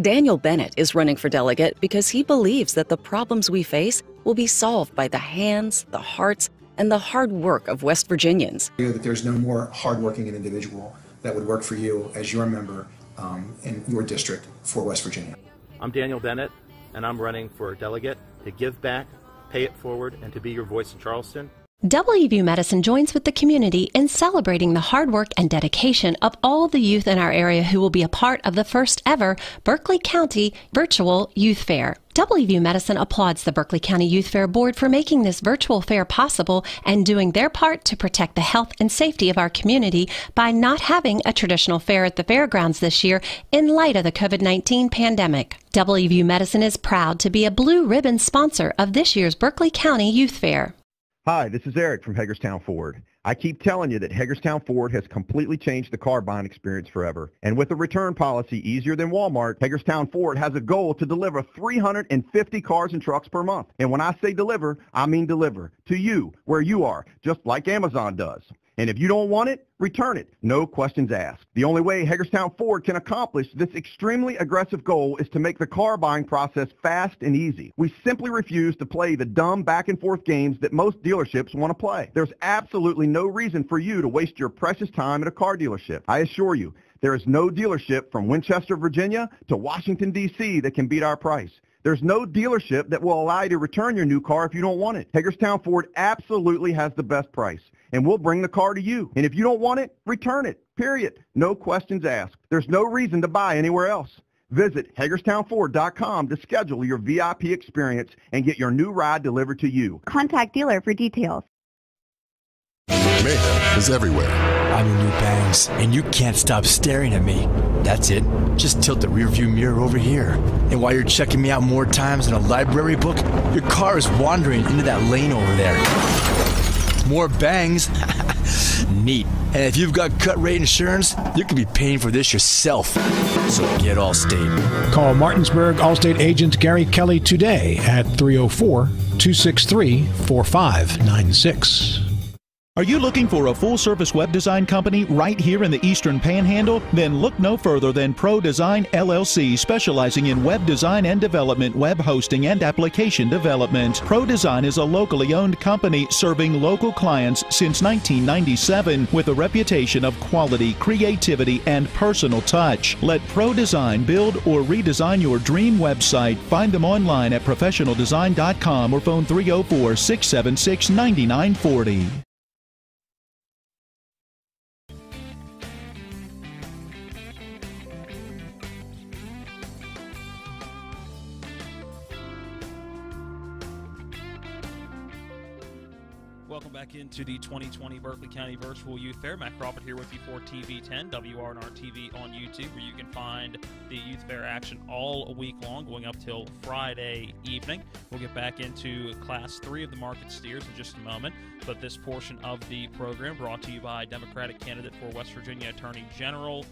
[SPEAKER 8] Daniel Bennett is running for delegate because he believes that the problems we face will be solved by the hands, the hearts, and the hard work of West Virginians.
[SPEAKER 9] That there's no more hardworking individual that would work for you as your member um, in your district for West Virginia.
[SPEAKER 10] I'm Daniel Bennett, and I'm running for delegate to give back, pay it forward, and to be your voice in Charleston.
[SPEAKER 3] WVU Medicine joins with the community in celebrating the hard work and dedication of all the youth in our area who will be a part of the first ever Berkeley County Virtual Youth Fair. WVU Medicine applauds the Berkeley County Youth Fair Board for making this virtual fair possible and doing their part to protect the health and safety of our community by not having a traditional fair at the fairgrounds this year in light of the COVID 19 pandemic. WVU Medicine is proud to be a blue ribbon sponsor of this year's Berkeley County Youth Fair.
[SPEAKER 17] Hi, this is Eric from Hagerstown Ford. I keep telling you that Hagerstown Ford has completely changed the car buying experience forever. And with a return policy easier than Walmart, Hagerstown Ford has a goal to deliver 350 cars and trucks per month. And when I say deliver, I mean deliver to you, where you are, just like Amazon does. And if you don't want it, return it. No questions asked. The only way Hagerstown Ford can accomplish this extremely aggressive goal is to make the car buying process fast and easy. We simply refuse to play the dumb back and forth games that most dealerships want to play. There's absolutely no reason for you to waste your precious time at a car dealership. I assure you, there is no dealership from Winchester, Virginia to Washington, D.C. that can beat our price. There's no dealership that will allow you to return your new car if you don't want it. Hagerstown Ford absolutely has the best price and we'll bring the car to you. And if you don't want it, return it. Period. No questions asked. There's no reason to buy anywhere else. Visit HagerstownFord.com to schedule your VIP experience and get your new ride delivered to you.
[SPEAKER 18] Contact dealer for details.
[SPEAKER 19] Mayhem is everywhere.
[SPEAKER 20] I'm your new bangs, and you can't stop staring at me. That's it. Just tilt the rearview mirror over here. And while you're checking me out more times than a library book, your car is wandering into that lane over there. More bangs? (laughs) Neat. And if you've got cut rate insurance, you could be paying for this yourself. So get Allstate.
[SPEAKER 1] Call Martinsburg Allstate agent Gary Kelly today at 304 263 4596.
[SPEAKER 13] Are you looking for a full service web design company right here in the Eastern Panhandle? Then look no further than Pro Design LLC, specializing in web design and development, web hosting, and application development. Pro Design is a locally owned company serving local clients since 1997 with a reputation of quality, creativity, and personal touch. Let Pro Design build or redesign your dream website. Find them online at professionaldesign.com or phone 304 676 9940.
[SPEAKER 2] Into the 2020 Berkeley County Virtual Youth Fair. Matt Crawford here with you for TV10, WRNR TV on YouTube, where you can find the Youth Fair action all week long, going up till Friday evening. We'll get back into Class 3 of the Market Steers in just a moment, but this portion of the program brought to you by Democratic candidate for West Virginia Attorney General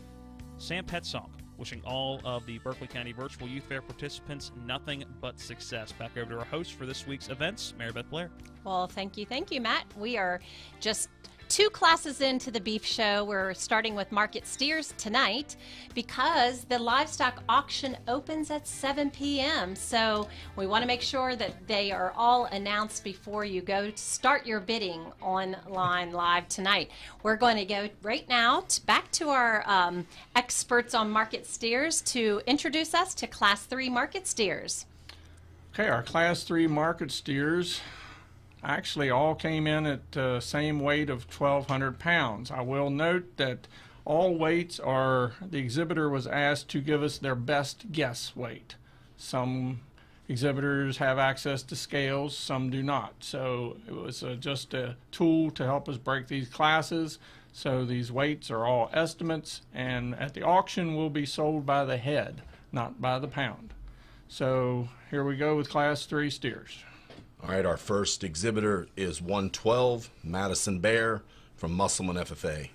[SPEAKER 2] Sam Petsonk wishing all of the Berkeley County Virtual Youth Fair participants nothing but success. Back over to our host for this week's events, Mary Beth Blair.
[SPEAKER 3] Well, thank you. Thank you, Matt. We are just two classes into the beef show. We're starting with market steers tonight because the livestock auction opens at 7 p.m. So we want to make sure that they are all announced before you go start your bidding online live tonight. We're going to go right now to, back to our um, experts on market steers to introduce us to Class 3 market steers.
[SPEAKER 4] Okay, our Class 3 market steers actually all came in at the uh, same weight of 1,200 pounds. I will note that all weights are, the exhibitor was asked to give us their best guess weight. Some exhibitors have access to scales, some do not. So it was uh, just a tool to help us break these classes. So these weights are all estimates, and at the auction will be sold by the head, not by the pound. So here we go with class three steers.
[SPEAKER 5] All right, our first exhibitor is 112 Madison Bear from Musselman FFA.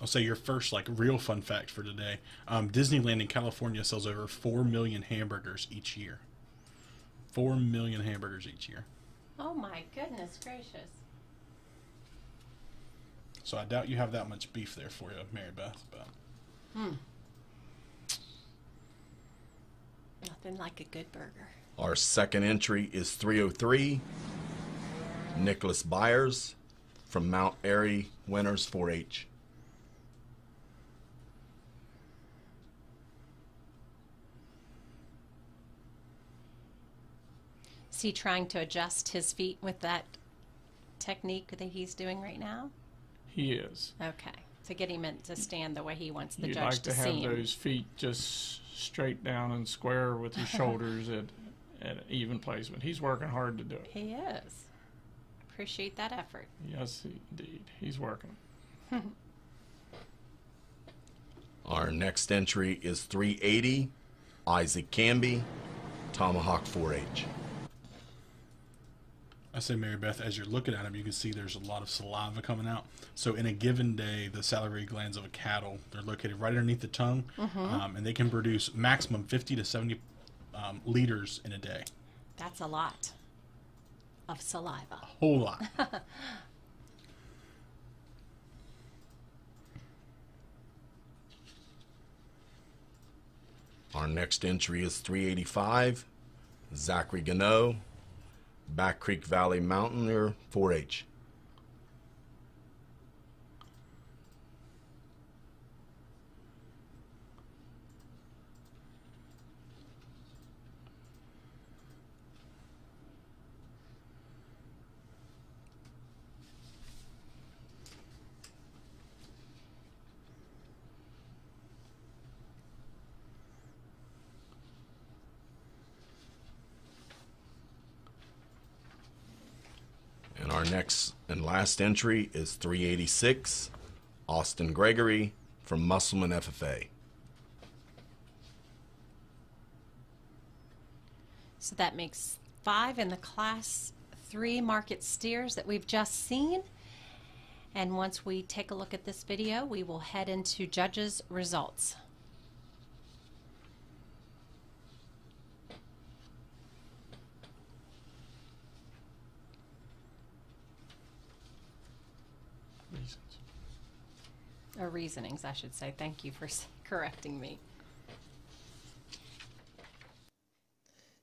[SPEAKER 6] I'll say your first like real fun fact for today. Um, Disneyland in California sells over four million hamburgers each year. Four million hamburgers each year.
[SPEAKER 3] Oh my goodness gracious!
[SPEAKER 6] So I doubt you have that much beef there for you, Mary Beth. But
[SPEAKER 3] hmm. Nothing like a good burger.
[SPEAKER 5] Our second entry is 303. Nicholas Byers from Mount Airy Winners 4 H.
[SPEAKER 3] Is he trying to adjust his feet with that technique that he's doing right now?
[SPEAKER 4] He is.
[SPEAKER 3] Okay. To get him to stand the way he wants the
[SPEAKER 4] You'd
[SPEAKER 3] judge
[SPEAKER 4] like to,
[SPEAKER 3] to
[SPEAKER 4] have
[SPEAKER 3] see him.
[SPEAKER 4] those feet just straight down and square with his (laughs) shoulders at, at even placement. He's working hard to do it.
[SPEAKER 3] He is. Appreciate that effort.
[SPEAKER 4] Yes, indeed. He's working. (laughs)
[SPEAKER 5] Our next entry is 380, Isaac Canby, Tomahawk 4-H.
[SPEAKER 6] I say, Mary Beth, as you're looking at them, you can see there's a lot of saliva coming out. So, in a given day, the salivary glands of a cattle they're located right underneath the tongue,
[SPEAKER 3] Mhm.
[SPEAKER 6] um, and they can produce maximum 50 to 70 um, liters in a day.
[SPEAKER 3] That's a lot of saliva.
[SPEAKER 6] A whole lot. (laughs)
[SPEAKER 5] Our next entry is 385, Zachary Gano, Back Creek Valley Mountaineer 4-H. And our next and last entry is 386, Austin Gregory from Musselman FFA.
[SPEAKER 3] So that makes five in the class three market steers that we've just seen. And once we take a look at this video, we will head into judges' results. Or reasonings, I should say. Thank you for (laughs) correcting me.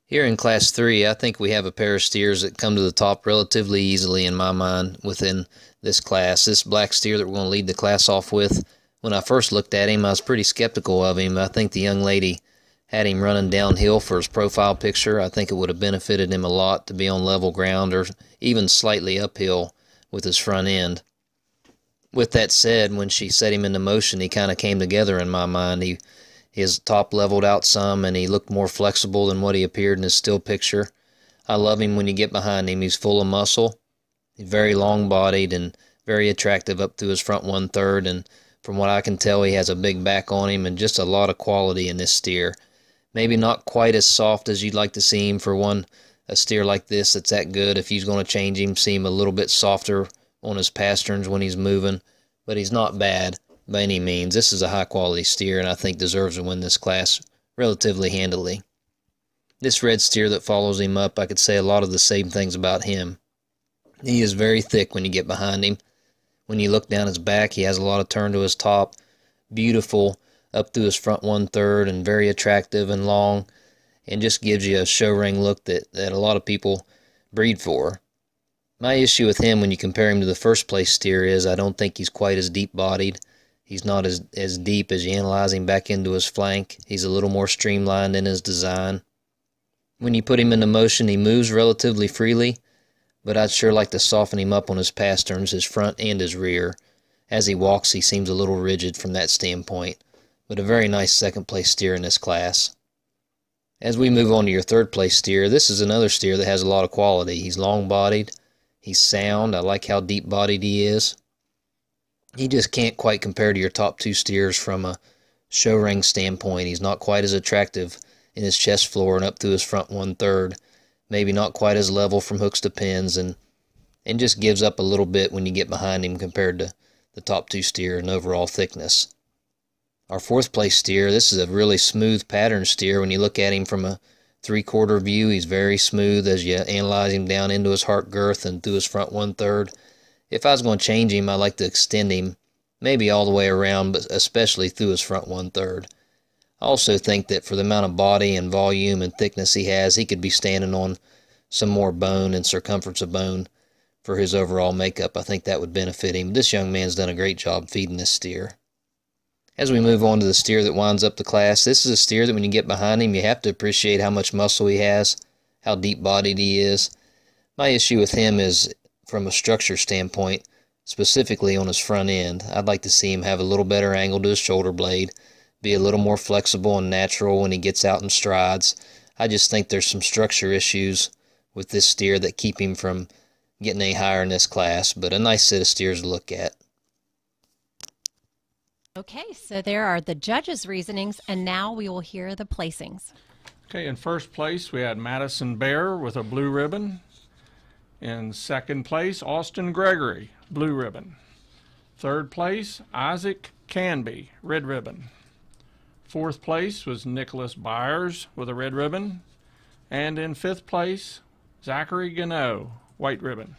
[SPEAKER 7] Here in Class 3, I think we have a pair of steers that come to the top relatively easily in my mind within this class. This black steer that we're going to lead the class off with, when I first looked at him, I was pretty skeptical of him. I think the young lady had him running downhill for his profile picture. I think it would have benefited him a lot to be on level ground or even slightly uphill with his front end. With that said, when she set him into motion, he kind of came together in my mind. He his top leveled out some and he looked more flexible than what he appeared in his still picture. I love him when you get behind him. He's full of muscle. He's very long bodied and very attractive up through his front one third. And from what I can tell, he has a big back on him and just a lot of quality in this steer. Maybe not quite as soft as you'd like to see him for one a steer like this that's that good. If he's going to change him, see him a little bit softer on his pasterns when he's moving. But he's not bad by any means. This is a high quality steer and I think deserves to win this class relatively handily. This red steer that follows him up, I could say a lot of the same things about him. He is very thick when you get behind him. When you look down his back, he has a lot of turn to his top. Beautiful up through his front one third and very attractive and long and just gives you a show ring look that, that a lot of people breed for. My issue with him when you compare him to the first place steer is I don't think he's quite as deep bodied. He's not as, as deep as you analyze him back into his flank. He's a little more streamlined in his design. When you put him into motion, he moves relatively freely, but I'd sure like to soften him up on his pasterns, his front and his rear. As he walks, he seems a little rigid from that standpoint, but a very nice second place steer in this class. As we move on to your third place steer, this is another steer that has a lot of quality. He's long bodied, he's sound. I like how deep bodied he is. He just can't quite compare to your top two steers from a show ring standpoint. He's not quite as attractive in his chest floor and up through his front one third. Maybe not quite as level from hooks to pins and and just gives up a little bit when you get behind him compared to the top two steer in overall thickness. Our fourth place steer, this is a really smooth pattern steer. When you look at him from a three quarter view, he's very smooth as you analyze him down into his heart girth and through his front one third. If I was going to change him, I'd like to extend him maybe all the way around, but especially through his front one third. I also think that for the amount of body and volume and thickness he has, he could be standing on some more bone and circumference of bone for his overall makeup. I think that would benefit him. This young man's done a great job feeding this steer. As we move on to the steer that winds up the class, this is a steer that when you get behind him, you have to appreciate how much muscle he has, how deep bodied he is. My issue with him is from a structure standpoint, specifically on his front end. I'd like to see him have a little better angle to his shoulder blade be a little more flexible and natural when he gets out in strides. I just think there's some structure issues with this steer that keep him from getting any higher in this class, but a nice set of steers to look at.
[SPEAKER 3] Okay, so there are the judges' reasonings, and now we will hear the placings.
[SPEAKER 16] Okay, in first place, we had Madison Bear with a blue ribbon. In second place, Austin Gregory, blue ribbon. Third place, Isaac Canby, red ribbon. Fourth place was Nicholas Byers with a red ribbon. And in fifth place, Zachary Gano, white ribbon.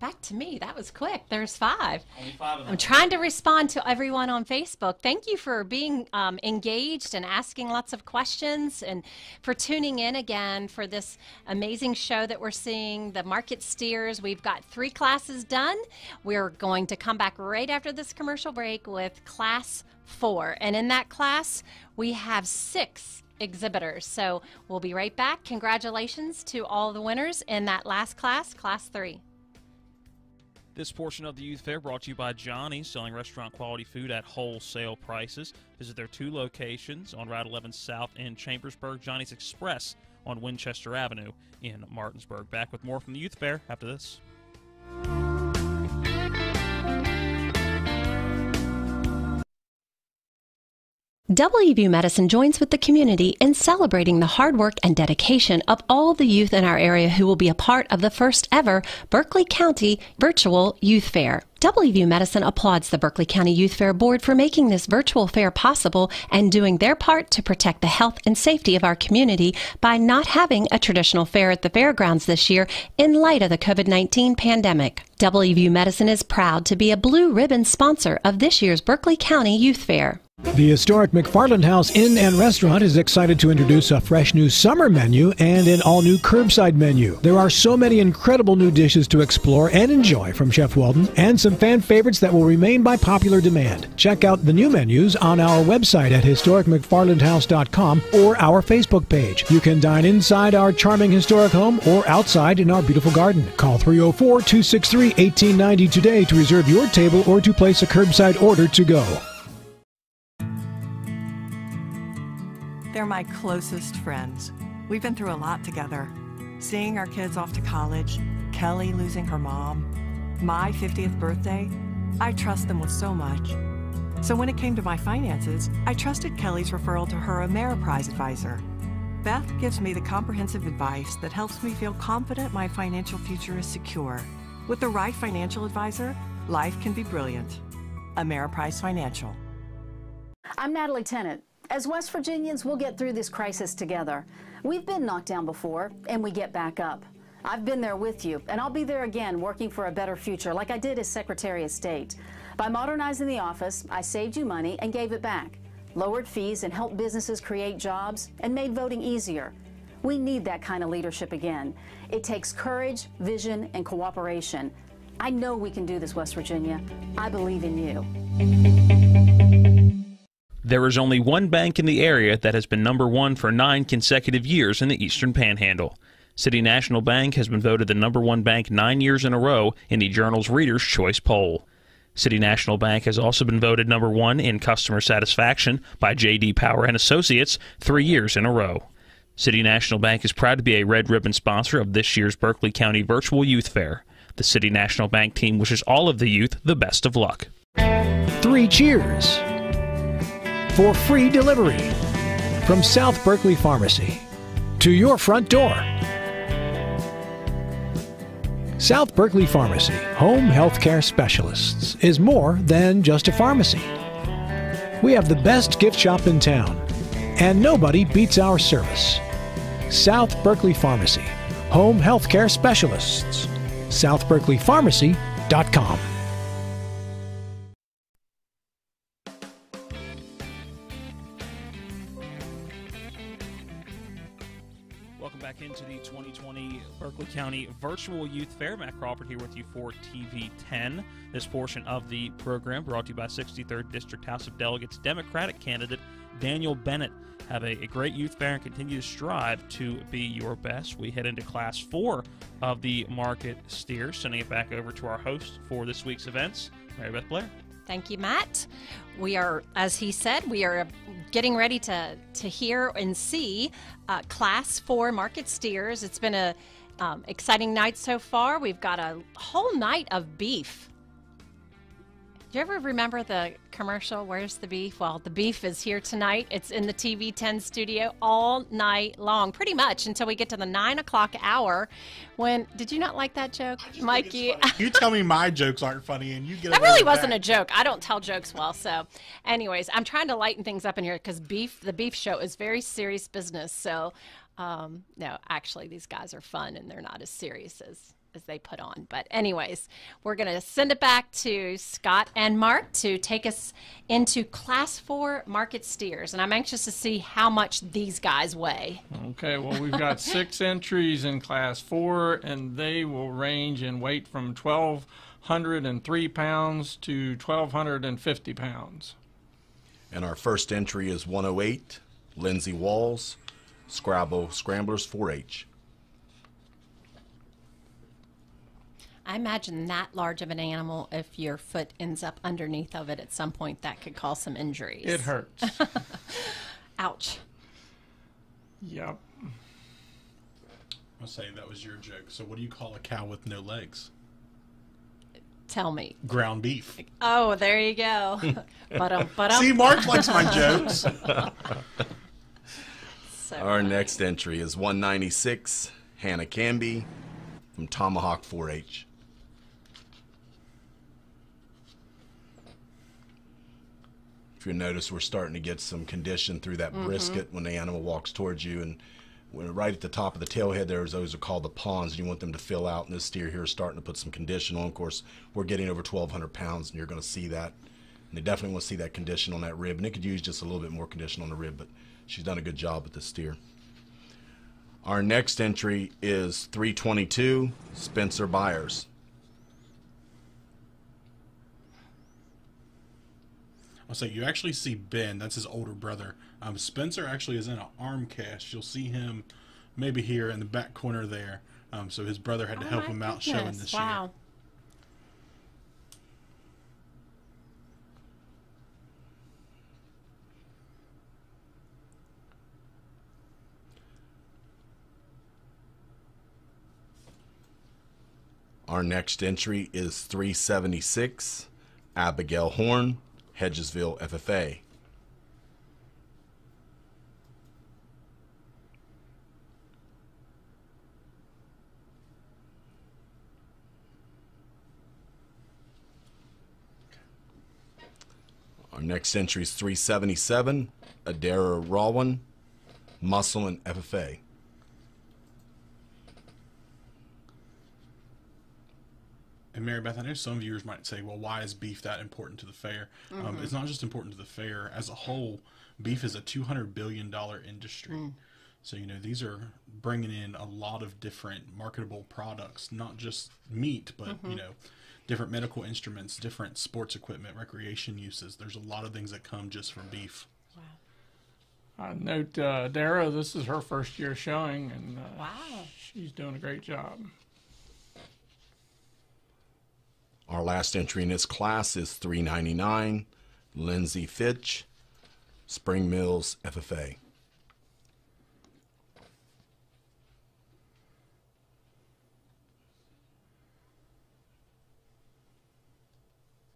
[SPEAKER 3] Back to me. That was quick. There's five.
[SPEAKER 2] Only five
[SPEAKER 3] I'm trying to respond to everyone on Facebook. Thank you for being um, engaged and asking lots of questions and for tuning in again for this amazing show that we're seeing, the Market Steers. We've got three classes done. We're going to come back right after this commercial break with class four. And in that class, we have six exhibitors. So we'll be right back. Congratulations to all the winners in that last class, class three.
[SPEAKER 2] This portion of the Youth Fair brought to you by Johnny's, selling restaurant quality food at wholesale prices. Visit their two locations on Route 11 South in Chambersburg, Johnny's Express on Winchester Avenue in Martinsburg. Back with more from the Youth Fair after this.
[SPEAKER 3] WVU Medicine joins with the community in celebrating the hard work and dedication of all the youth in our area who will be a part of the first ever Berkeley County Virtual Youth Fair. WVU Medicine applauds the Berkeley County Youth Fair Board for making this virtual fair possible and doing their part to protect the health and safety of our community by not having a traditional fair at the fairgrounds this year in light of the COVID 19 pandemic. WVU Medicine is proud to be a blue ribbon sponsor of this year's Berkeley County Youth Fair.
[SPEAKER 1] The historic McFarland House Inn and Restaurant is excited to introduce a fresh new summer menu and an all new curbside menu. There are so many incredible new dishes to explore and enjoy from Chef Walden and some fan favorites that will remain by popular demand. Check out the new menus on our website at historicmcfarlandhouse.com or our Facebook page. You can dine inside our charming historic home or outside in our beautiful garden. Call 304 263 1890 today to reserve your table or to place a curbside order to go.
[SPEAKER 21] They're my closest friends. We've been through a lot together. Seeing our kids off to college, Kelly losing her mom, my 50th birthday, I trust them with so much. So when it came to my finances, I trusted Kelly's referral to her Ameriprise advisor. Beth gives me the comprehensive advice that helps me feel confident my financial future is secure. With the right financial advisor, life can be brilliant. Ameriprise Financial.
[SPEAKER 22] I'm Natalie Tennant.
[SPEAKER 23] As West Virginians, we'll get through this crisis together. We've been knocked down before, and we get back up. I've been there with you, and I'll be there again working for a better future, like I did as Secretary of State. By modernizing the office, I saved you money and gave it back, lowered fees and helped businesses create jobs, and made voting easier. We need that kind of leadership again. It takes courage, vision, and cooperation. I know we can do this, West Virginia. I believe in you.
[SPEAKER 2] There is only one bank in the area that has been number one for nine consecutive years in the Eastern Panhandle. City National Bank has been voted the number one bank nine years in a row in the Journal's Reader's Choice poll. City National Bank has also been voted number one in customer satisfaction by J.D. Power and Associates three years in a row. City National Bank is proud to be a red ribbon sponsor of this year's Berkeley County Virtual Youth Fair. The City National Bank team wishes all of the youth the best of luck.
[SPEAKER 1] Three cheers for free delivery from South Berkeley Pharmacy to your front door. South Berkeley Pharmacy, home healthcare specialists, is more than just a pharmacy. We have the best gift shop in town, and nobody beats our service. South Berkeley Pharmacy, home healthcare specialists. SouthBerkeleyPharmacy.com.
[SPEAKER 2] County Virtual Youth Fair. Matt Crawford here with you for TV 10. This portion of the program brought to you by 63rd District House of Delegates Democratic candidate Daniel Bennett. Have a, a, great youth fair and continue to strive to be your best. We head into class four of the market steers, sending it back over to our host for this week's events, Mary Beth Blair.
[SPEAKER 3] Thank you, Matt. We are, as he said, we are getting ready to to hear and see uh, Class Four market steers. It's been a um, exciting night so far. We've got a whole night of beef. Do you ever remember the commercial? Where's the beef? Well, the beef is here tonight. It's in the TV 10 studio all night long, pretty much until we get to the nine o'clock hour. When did you not like that joke, Mikey?
[SPEAKER 6] you tell me my jokes aren't funny, and you get
[SPEAKER 3] that really wasn't a joke. I don't tell jokes well, so. Anyways, I'm trying to lighten things up in here because beef, the beef show, is very serious business. So, um, no, actually, these guys are fun and they're not as serious as as they put on. But, anyways, we're going to send it back to Scott and Mark to take us into class four market steers. And I'm anxious to see how much these guys weigh.
[SPEAKER 4] Okay, well, we've got (laughs) six entries in class four, and they will range in weight from 1,203 pounds to 1,250 pounds.
[SPEAKER 5] And our first entry is 108, Lindsay Walls, Scrabble Scramblers 4-H.
[SPEAKER 3] I imagine that large of an animal, if your foot ends up underneath of it at some point, that could cause some injuries.
[SPEAKER 4] It hurts. (laughs)
[SPEAKER 3] Ouch.
[SPEAKER 4] Yep.
[SPEAKER 6] I'll say that was your joke. So, what do you call a cow with no legs?
[SPEAKER 3] Tell me.
[SPEAKER 6] Ground beef.
[SPEAKER 3] Oh, there you go. (laughs) but-um, but-um.
[SPEAKER 6] See, Mark likes my jokes. (laughs)
[SPEAKER 5] so Our funny. next entry is 196, Hannah Canby from Tomahawk 4 H. if you notice, we're starting to get some condition through that mm-hmm. brisket when the animal walks towards you. And when, right at the top of the tailhead, there's those are called the pones, and you want them to fill out. And this steer here is starting to put some condition on. Of course, we're getting over 1,200 pounds, and you're going to see that. And they definitely want to see that condition on that rib. And it could use just a little bit more condition on the rib, but she's done a good job with this steer. Our next entry is 322 Spencer Byers.
[SPEAKER 6] I'll say you actually see Ben, that's his older brother. Um, Spencer actually is in an arm cast. You'll see him maybe here in the back corner there. Um, so his brother had to oh help him out showing this wow. year.
[SPEAKER 5] Our next entry is 376, Abigail Horn. Hedgesville FFA. Our next entry is 377, Adara Rawan, Musselman FFA.
[SPEAKER 24] And Mary Beth, I know some viewers might say, well, why is beef that important to the fair? Um,
[SPEAKER 3] Mhm.
[SPEAKER 24] it's not just important to the fair. As a whole, beef is a $200 billion industry.
[SPEAKER 3] Mm.
[SPEAKER 24] So, you know, these are bringing in a lot of different marketable products, not just meat, but, you
[SPEAKER 3] Mhm.
[SPEAKER 24] know, different medical instruments, different sports equipment, recreation uses. There's a lot of things that come just from beef.
[SPEAKER 16] I note uh, Dara, this is her first year showing, and uh,
[SPEAKER 3] wow,
[SPEAKER 16] she's doing a great job.
[SPEAKER 5] Our last entry in this class is 399, Lindsay Fitch, Spring Mills FFA.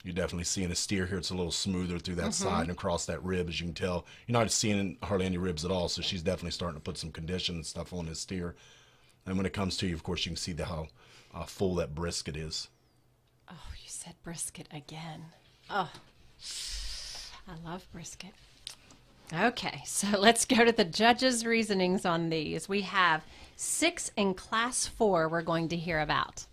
[SPEAKER 5] You're definitely seeing a steer here. It's a little smoother through that
[SPEAKER 3] Mhm.
[SPEAKER 5] side and across that rib, as you can tell. You're not seeing hardly any ribs at all, so she's definitely starting to put some condition and stuff on this steer. And when it comes to you, of course, you can see the, how uh, full that brisket is.
[SPEAKER 3] Oh, you said brisket again. Oh, I love brisket. Okay, so (laughs) let's go to the judges' reasonings on these. We have six in class four we're going to hear about.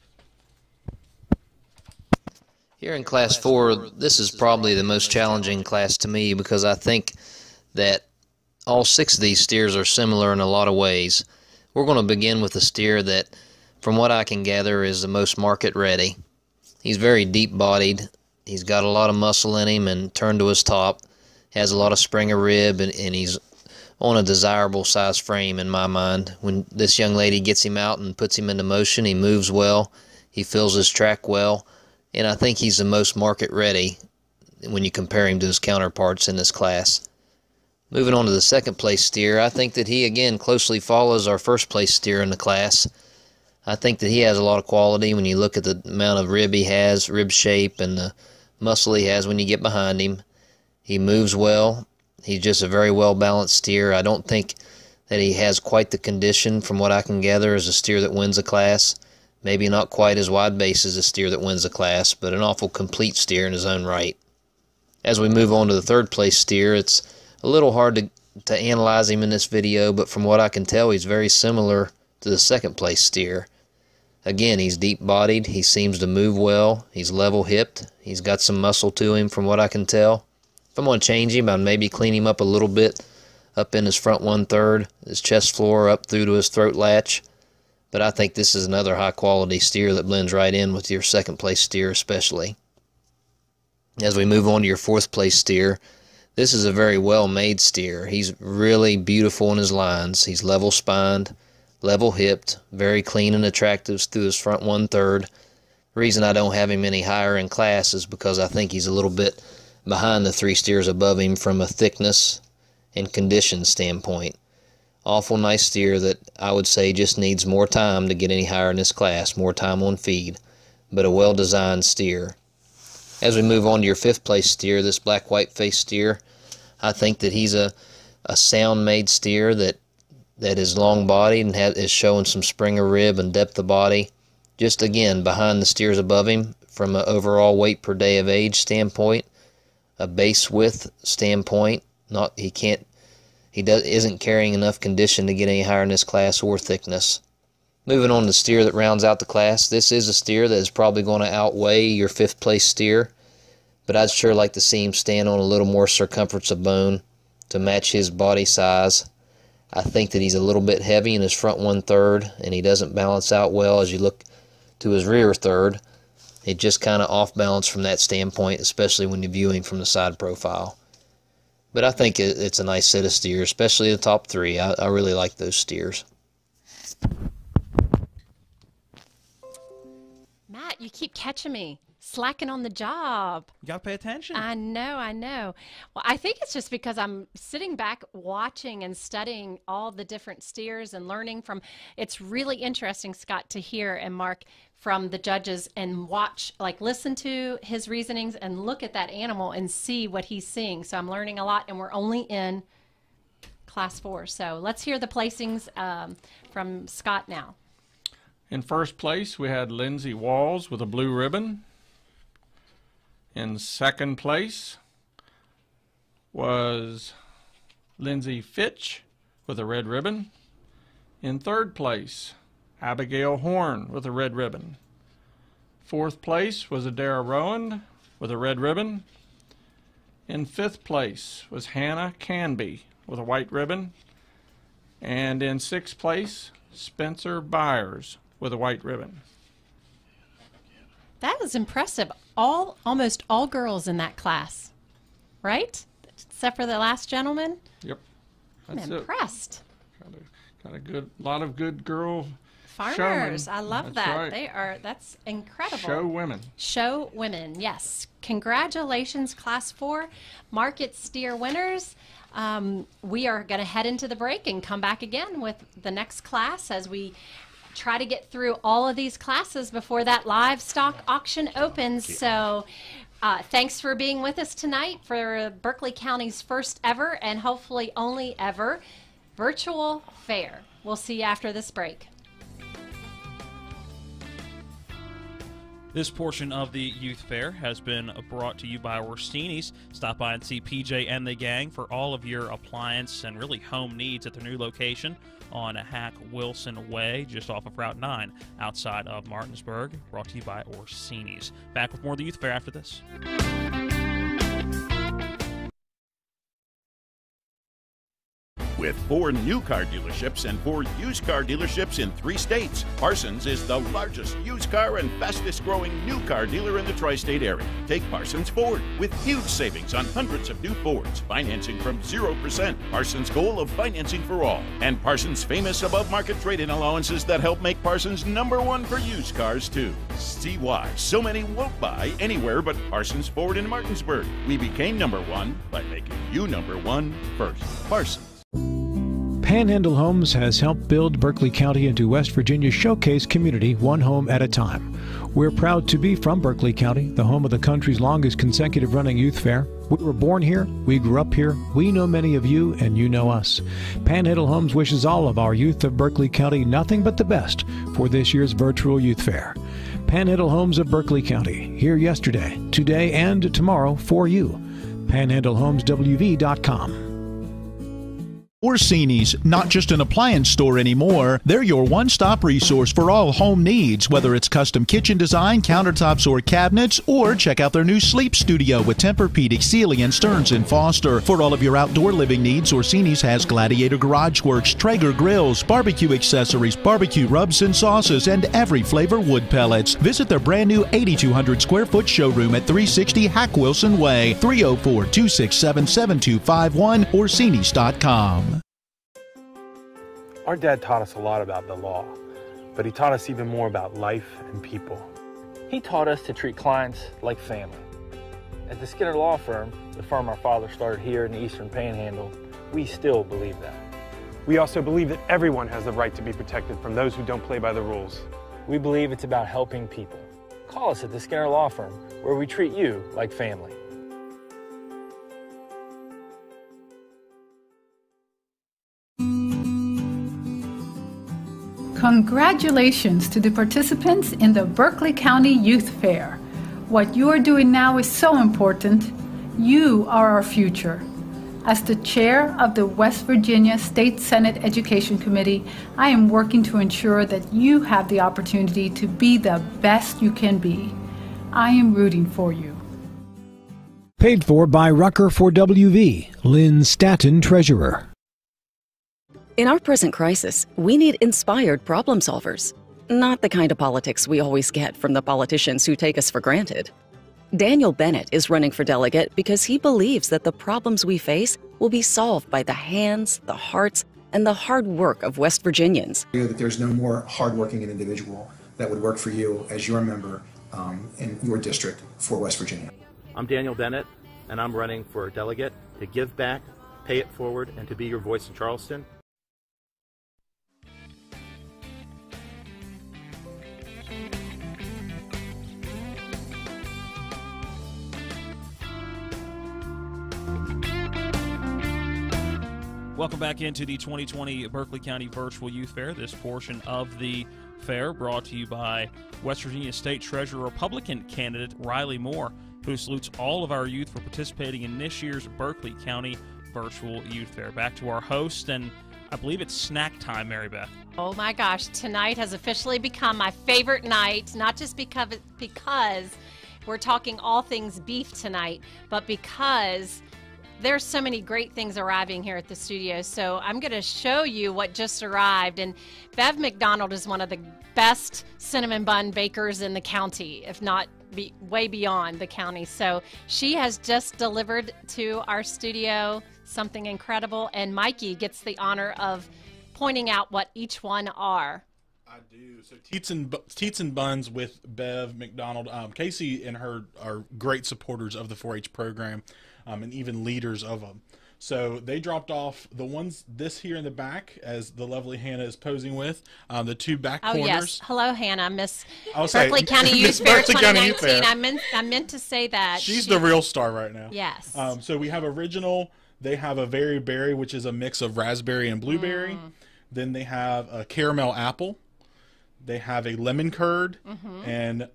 [SPEAKER 7] Here in class four, this is probably the most challenging class to me because I think that all six of these steers are similar in a lot of ways. We're going to begin with a steer that, from what I can gather, is the most market ready. He's very deep bodied. He's got a lot of muscle in him and turned to his top. Has a lot of spring rib and, and he's on a desirable size frame in my mind. When this young lady gets him out and puts him into motion, he moves well. He fills his track well and I think he's the most market ready when you compare him to his counterparts in this class. Moving on to the second place steer, I think that he again closely follows our first place steer in the class. I think that he has a lot of quality when you look at the amount of rib he has, rib shape, and the muscle he has when you get behind him. He moves well. He's just a very well balanced steer. I don't think that he has quite the condition, from what I can gather, as a steer that wins a class. Maybe not quite as wide base as a steer that wins a class, but an awful complete steer in his own right. As we move on to the third place steer, it's a little hard to, to analyze him in this video, but from what I can tell, he's very similar to the second place steer. Again, he's deep bodied, he seems to move well, he's level hipped, he's got some muscle to him from what I can tell. If I'm going to change him, I'd maybe clean him up a little bit up in his front one third, his chest floor up through to his throat latch. But I think this is another high quality steer that blends right in with your second place steer, especially. As we move on to your fourth place steer, this is a very well made steer. He's really beautiful in his lines. He's level spined, level hipped, very clean and attractive through his front one third. Reason I don't have him any higher in class is because I think he's a little bit behind the three steers above him from a thickness and condition standpoint awful nice steer that I would say just needs more time to get any higher in this class, more time on feed, but a well designed steer. As we move on to your fifth place steer, this black white face steer, I think that he's a, a sound made steer that that is long bodied and has, is showing some spring of rib and depth of body. Just again behind the steers above him from an overall weight per day of age standpoint, a base width standpoint. Not he can't he does, isn't carrying enough condition to get any higher in this class or thickness. Moving on to the steer that rounds out the class, this is a steer that is probably going to outweigh your fifth place steer, but I'd sure like to see him stand on a little more circumference of bone to match his body size. I think that he's a little bit heavy in his front one third, and he doesn't balance out well as you look to his rear third. He just kind of off balance from that standpoint, especially when you view him from the side profile. But I think it's a nice set of steers, especially the top three. I, I really like those steers.
[SPEAKER 3] Matt, you keep catching me slacking on the job.
[SPEAKER 2] You got to pay attention.
[SPEAKER 3] I know, I know. Well, I think it's just because I'm sitting back watching and studying all the different steers and learning from. It's really interesting, Scott, to hear and Mark from the judges and watch, like listen to his reasonings and look at that animal and see what he's seeing. So I'm learning a lot, and we're only in class four. So let's hear the placings um, from Scott now.
[SPEAKER 16] In first place, we had Lindsay Walls with a blue ribbon. In second place was
[SPEAKER 4] Lindsay Fitch with a red ribbon. In third place, Abigail Horn with a red ribbon. Fourth place was Adara Rowan with a red ribbon. In fifth place was Hannah Canby with a white ribbon. And in sixth place, Spencer Byers with a white ribbon.
[SPEAKER 3] That is impressive. All almost all girls in that class, right? Except for the last gentleman.
[SPEAKER 4] Yep.
[SPEAKER 3] I'm
[SPEAKER 4] That's
[SPEAKER 3] impressed.
[SPEAKER 4] Got a, got a good lot of good girl
[SPEAKER 3] Farmers. I love
[SPEAKER 4] That's
[SPEAKER 3] that.
[SPEAKER 4] right.
[SPEAKER 3] They are that's incredible.
[SPEAKER 4] Show women.
[SPEAKER 3] Show women, yes. Congratulations, Class 4 Market Steer winners. Um, we are going to head into the break and come back again with the next class as we try to get through all of these classes before that livestock auction opens. So, uh, thanks for being with us tonight for Berkeley County's first ever and hopefully only ever virtual fair. We'll see you after this break.
[SPEAKER 2] This portion of the youth fair has been brought to you by Orsini's. Stop by and see PJ and the gang for all of your appliance and really home needs at their new location on Hack Wilson Way, just off of Route 9, outside of Martinsburg. Brought to you by Orsini's. Back with more of the youth fair after this.
[SPEAKER 25] With four new car dealerships and four used car dealerships in three states, Parsons is the largest used car and fastest growing new car dealer in the tri state area. Take Parsons Ford with huge savings on hundreds of new Fords, financing from 0%. Parsons' goal of financing for all. And Parsons' famous above market trade in allowances that help make Parsons number one for used cars, too. See why so many won't buy anywhere but Parsons Ford in Martinsburg. We became number one by making you number one first. Parsons.
[SPEAKER 1] Panhandle Homes has helped build Berkeley County into West Virginia's showcase community, one home at a time. We're proud to be from Berkeley County, the home of the country's longest consecutive running youth fair. We were born here, we grew up here, we know many of you, and you know us. Panhandle Homes wishes all of our youth of Berkeley County nothing but the best for this year's virtual youth fair. Panhandle Homes of Berkeley County, here yesterday, today, and tomorrow for you. PanhandleHomesWV.com.
[SPEAKER 13] Orsini's, not just an appliance store anymore. They're your one stop resource for all home needs, whether it's custom kitchen design, countertops, or cabinets, or check out their new sleep studio with Tempur-Pedic, Sealy, and Stearns and Foster. For all of your outdoor living needs, Orsini's has Gladiator Garage Works, Traeger grills, barbecue accessories, barbecue rubs and sauces, and every flavor wood pellets. Visit their brand new 8,200 square foot showroom at 360 Hack Wilson Way, 304 267 7251, Orsini's.com.
[SPEAKER 26] Our dad taught us a lot about the law, but he taught us even more about life and people.
[SPEAKER 27] He taught us to treat clients like family. At the Skinner Law Firm, the firm our father started here in the Eastern Panhandle, we still believe that.
[SPEAKER 26] We also believe that everyone has the right to be protected from those who don't play by the rules.
[SPEAKER 27] We believe it's about helping people. Call us at the Skinner Law Firm, where we treat you like family.
[SPEAKER 28] Congratulations to the participants in the Berkeley County Youth Fair. What you are doing now is so important. You are our future. As the chair of the West Virginia State Senate Education Committee, I am working to ensure that you have the opportunity to be the best you can be. I am rooting for you.
[SPEAKER 1] Paid for by Rucker for WV, Lynn Staton, Treasurer.
[SPEAKER 8] In our present crisis, we need inspired problem solvers, not the kind of politics we always get from the politicians who take us for granted. Daniel Bennett is running for delegate because he believes that the problems we face will be solved by the hands, the hearts, and the hard work of West Virginians.
[SPEAKER 9] That there's no more hardworking individual that would work for you as your member um, in your district for West Virginia.
[SPEAKER 10] I'm Daniel Bennett, and I'm running for delegate to give back, pay it forward, and to be your voice in Charleston.
[SPEAKER 2] Welcome back into the 2020 Berkeley County Virtual Youth Fair. This portion of the fair brought to you by West Virginia State Treasurer Republican candidate Riley Moore, who salutes all of our youth for participating in this year's Berkeley County virtual youth fair. Back to our host, and I believe it's snack time, Mary Beth.
[SPEAKER 3] Oh my gosh, tonight has officially become my favorite night, not just because because we're talking all things beef tonight, but because there's so many great things arriving here at the studio. So I'm going to show you what just arrived. And Bev McDonald is one of the best cinnamon bun bakers in the county, if not be, way beyond the county. So she has just delivered to our studio something incredible. And Mikey gets the honor of pointing out what each one are.
[SPEAKER 6] I do. So Teats and Teats and Buns with Bev McDonald. Um, Casey and her are great supporters of the 4-H program, um, and even leaders of them. So they dropped off the ones this here in the back, as the lovely Hannah is posing with um, the two back
[SPEAKER 3] oh,
[SPEAKER 6] corners.
[SPEAKER 3] yes. Hello, Hannah, Miss
[SPEAKER 6] I'll say- (laughs)
[SPEAKER 3] Berkeley County Youth Fair 2019. I meant I meant to say that.
[SPEAKER 6] She's
[SPEAKER 3] She-
[SPEAKER 6] the real star right now.
[SPEAKER 3] Yes.
[SPEAKER 6] Um, so we have original. They have a very berry, which is a mix of raspberry and blueberry.
[SPEAKER 3] Mm.
[SPEAKER 6] Then they have a caramel apple. They have a lemon curd,
[SPEAKER 3] Mhm.
[SPEAKER 6] and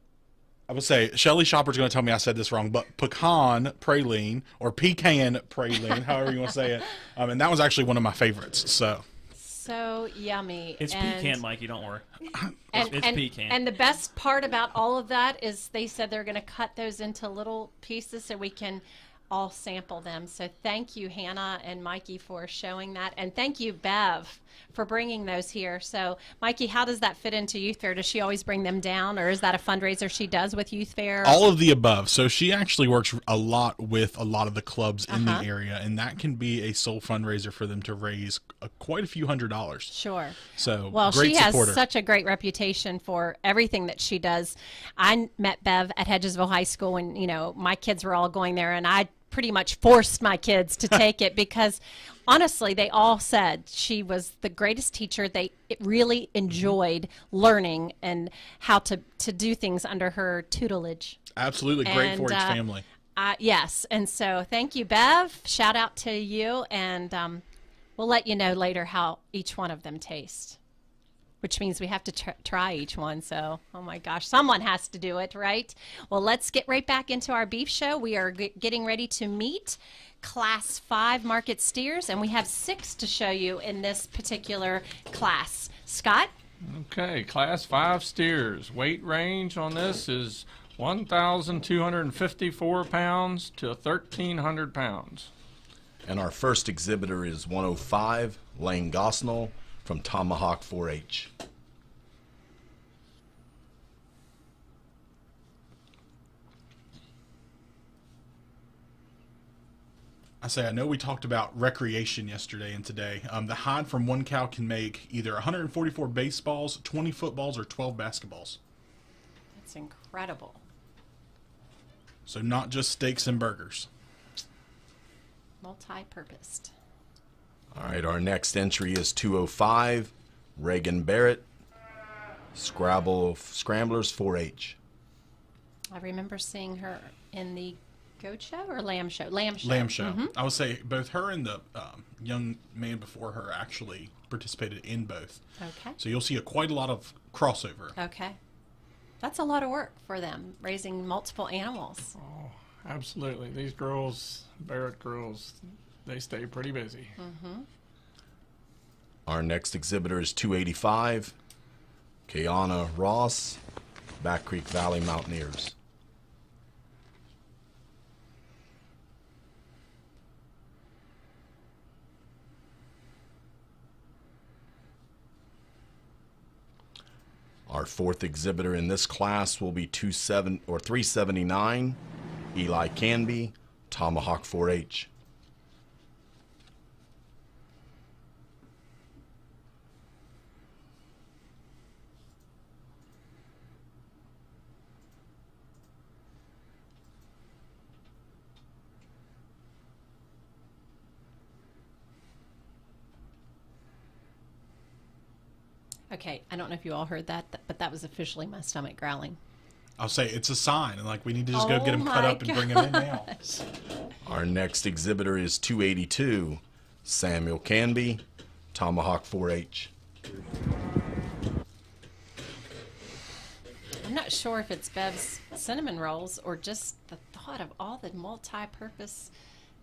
[SPEAKER 6] I would say Shelly Shopper's going to tell me I said this wrong, but pecan praline or pecan praline, (laughs) however you want to say it. Um, and that was actually one of my favorites. So
[SPEAKER 3] So yummy.
[SPEAKER 2] It's
[SPEAKER 3] and,
[SPEAKER 2] pecan, Mikey. Don't worry.
[SPEAKER 3] And,
[SPEAKER 2] it's
[SPEAKER 3] and,
[SPEAKER 2] pecan.
[SPEAKER 3] and the best part about all of that is they said they're going to cut those into little pieces so we can all sample them. So thank you, Hannah and Mikey, for showing that. And thank you, Bev, for bringing those here. So, Mikey, how does that fit into Youth Fair? Does she always bring them down, or is that a fundraiser she does with Youth Fair?
[SPEAKER 6] all of the above. So she actually works a lot with a lot of the clubs in
[SPEAKER 3] Uh-huh.
[SPEAKER 6] the area, and that can be a sole fundraiser for them to raise uh quite a few hundred dollars.
[SPEAKER 3] Sure.
[SPEAKER 6] So
[SPEAKER 3] well, she has such a great reputation for everything that she does. I met Bev at Hedgesville High School when you know my kids were all going there, and I pretty much forced my kids to (laughs) take it because honestly they all said she was the greatest teacher they really enjoyed learning and how to to do things under her tutelage
[SPEAKER 6] Absolutely great
[SPEAKER 3] And,
[SPEAKER 6] 4-H
[SPEAKER 3] uh,
[SPEAKER 6] family.
[SPEAKER 3] uh, yes, and so thank you, Bev. Shout out to you, and um, we'll let you know later how each one of them taste. Which means we have to tr- try each one. So, oh my gosh, someone has to do it, right? Well, let's get right back into our beef show. We are g- getting ready to meet Class 5 market steers, and we have six to show you in this particular class. Scott?
[SPEAKER 4] Okay, class five steers. Weight range on this is 1,254 pounds to 1,300 pounds.
[SPEAKER 5] And our first exhibitor is 105, Lane Gosnell from Tomahawk 4-H.
[SPEAKER 6] I say I know we talked about recreation yesterday and today. Um, the hide from one cow can make either 144 baseballs, 20 footballs, or 12 basketballs.
[SPEAKER 3] That's incredible.
[SPEAKER 6] So not just steaks and burgers.
[SPEAKER 3] Multi purposed.
[SPEAKER 5] All right, our next entry is 205, Reagan Barrett, Scrabble Scramblers 4-H.
[SPEAKER 3] I remember seeing her in the goat show or lamb show? Lamb show.
[SPEAKER 6] Lamb show.
[SPEAKER 3] Mhm.
[SPEAKER 6] I would say both her and the um, young man before her actually participated in both.
[SPEAKER 3] Okay.
[SPEAKER 6] So you'll see a, quite a lot of crossover.
[SPEAKER 3] Okay. That's a lot of work for them, raising multiple animals.
[SPEAKER 4] Oh, absolutely. These girls, Barrett girls, they stay pretty busy.
[SPEAKER 3] Mm-hmm.
[SPEAKER 5] Our next exhibitor is 285, Kayana Ross, Back Creek Valley Mountaineers. Our fourth exhibitor in this class will be 27 or 379, Eli Canby, Tomahawk 4-H.
[SPEAKER 3] Okay, I don't know if you all heard that, but that was officially my stomach growling.
[SPEAKER 6] I'll say it's a sign, and like we need to just go get
[SPEAKER 3] Oh
[SPEAKER 6] them cut
[SPEAKER 3] my
[SPEAKER 6] up and bring them in now.
[SPEAKER 5] Our next exhibitor is 282, Samuel Canby, Tomahawk 4-H.
[SPEAKER 3] I'm not sure if it's Bev's cinnamon rolls or just the thought of all the multi-purpose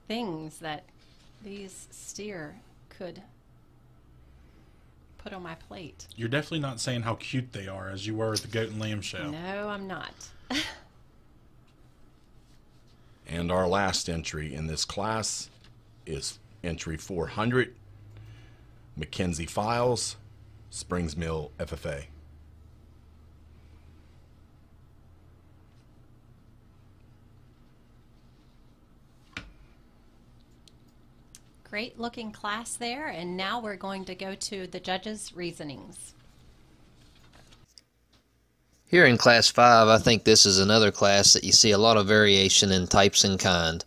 [SPEAKER 3] things that these steer could put on my plate.
[SPEAKER 24] You're definitely not saying how cute they are as you were at the goat and lamb show.
[SPEAKER 3] No, I'm not. (laughs)
[SPEAKER 5] and our last entry in this class is entry 400 Mackenzie Files, Spring Mills FFA.
[SPEAKER 3] Great looking class there, and now we're going to go to the judges' reasonings.
[SPEAKER 7] Here in Class 5, I think this is another class that you see a lot of variation in types and kind.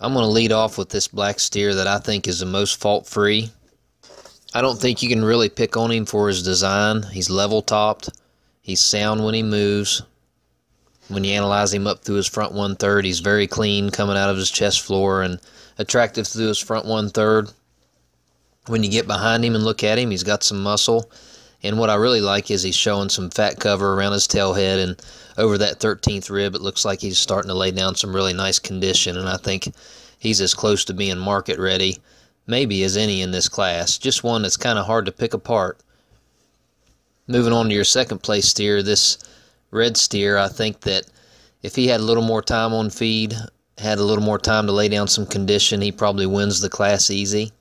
[SPEAKER 7] I'm going to lead off with this black steer that I think is the most fault free. I don't think you can really pick on him for his design. He's level topped, he's sound when he moves. When you analyze him up through his front one third, he's very clean coming out of his chest floor and attractive through his front one third. When you get behind him and look at him, he's got some muscle. And what I really like is he's showing some fat cover around his tail head and over that 13th rib. It looks like he's starting to lay down some really nice condition. And I think he's as close to being market ready, maybe as any in this class. Just one that's kind of hard to pick apart. Moving on to your second place steer, this red steer, I think that if he had a little more time on feed, had a little more time to lay down some condition, he probably wins the class easy.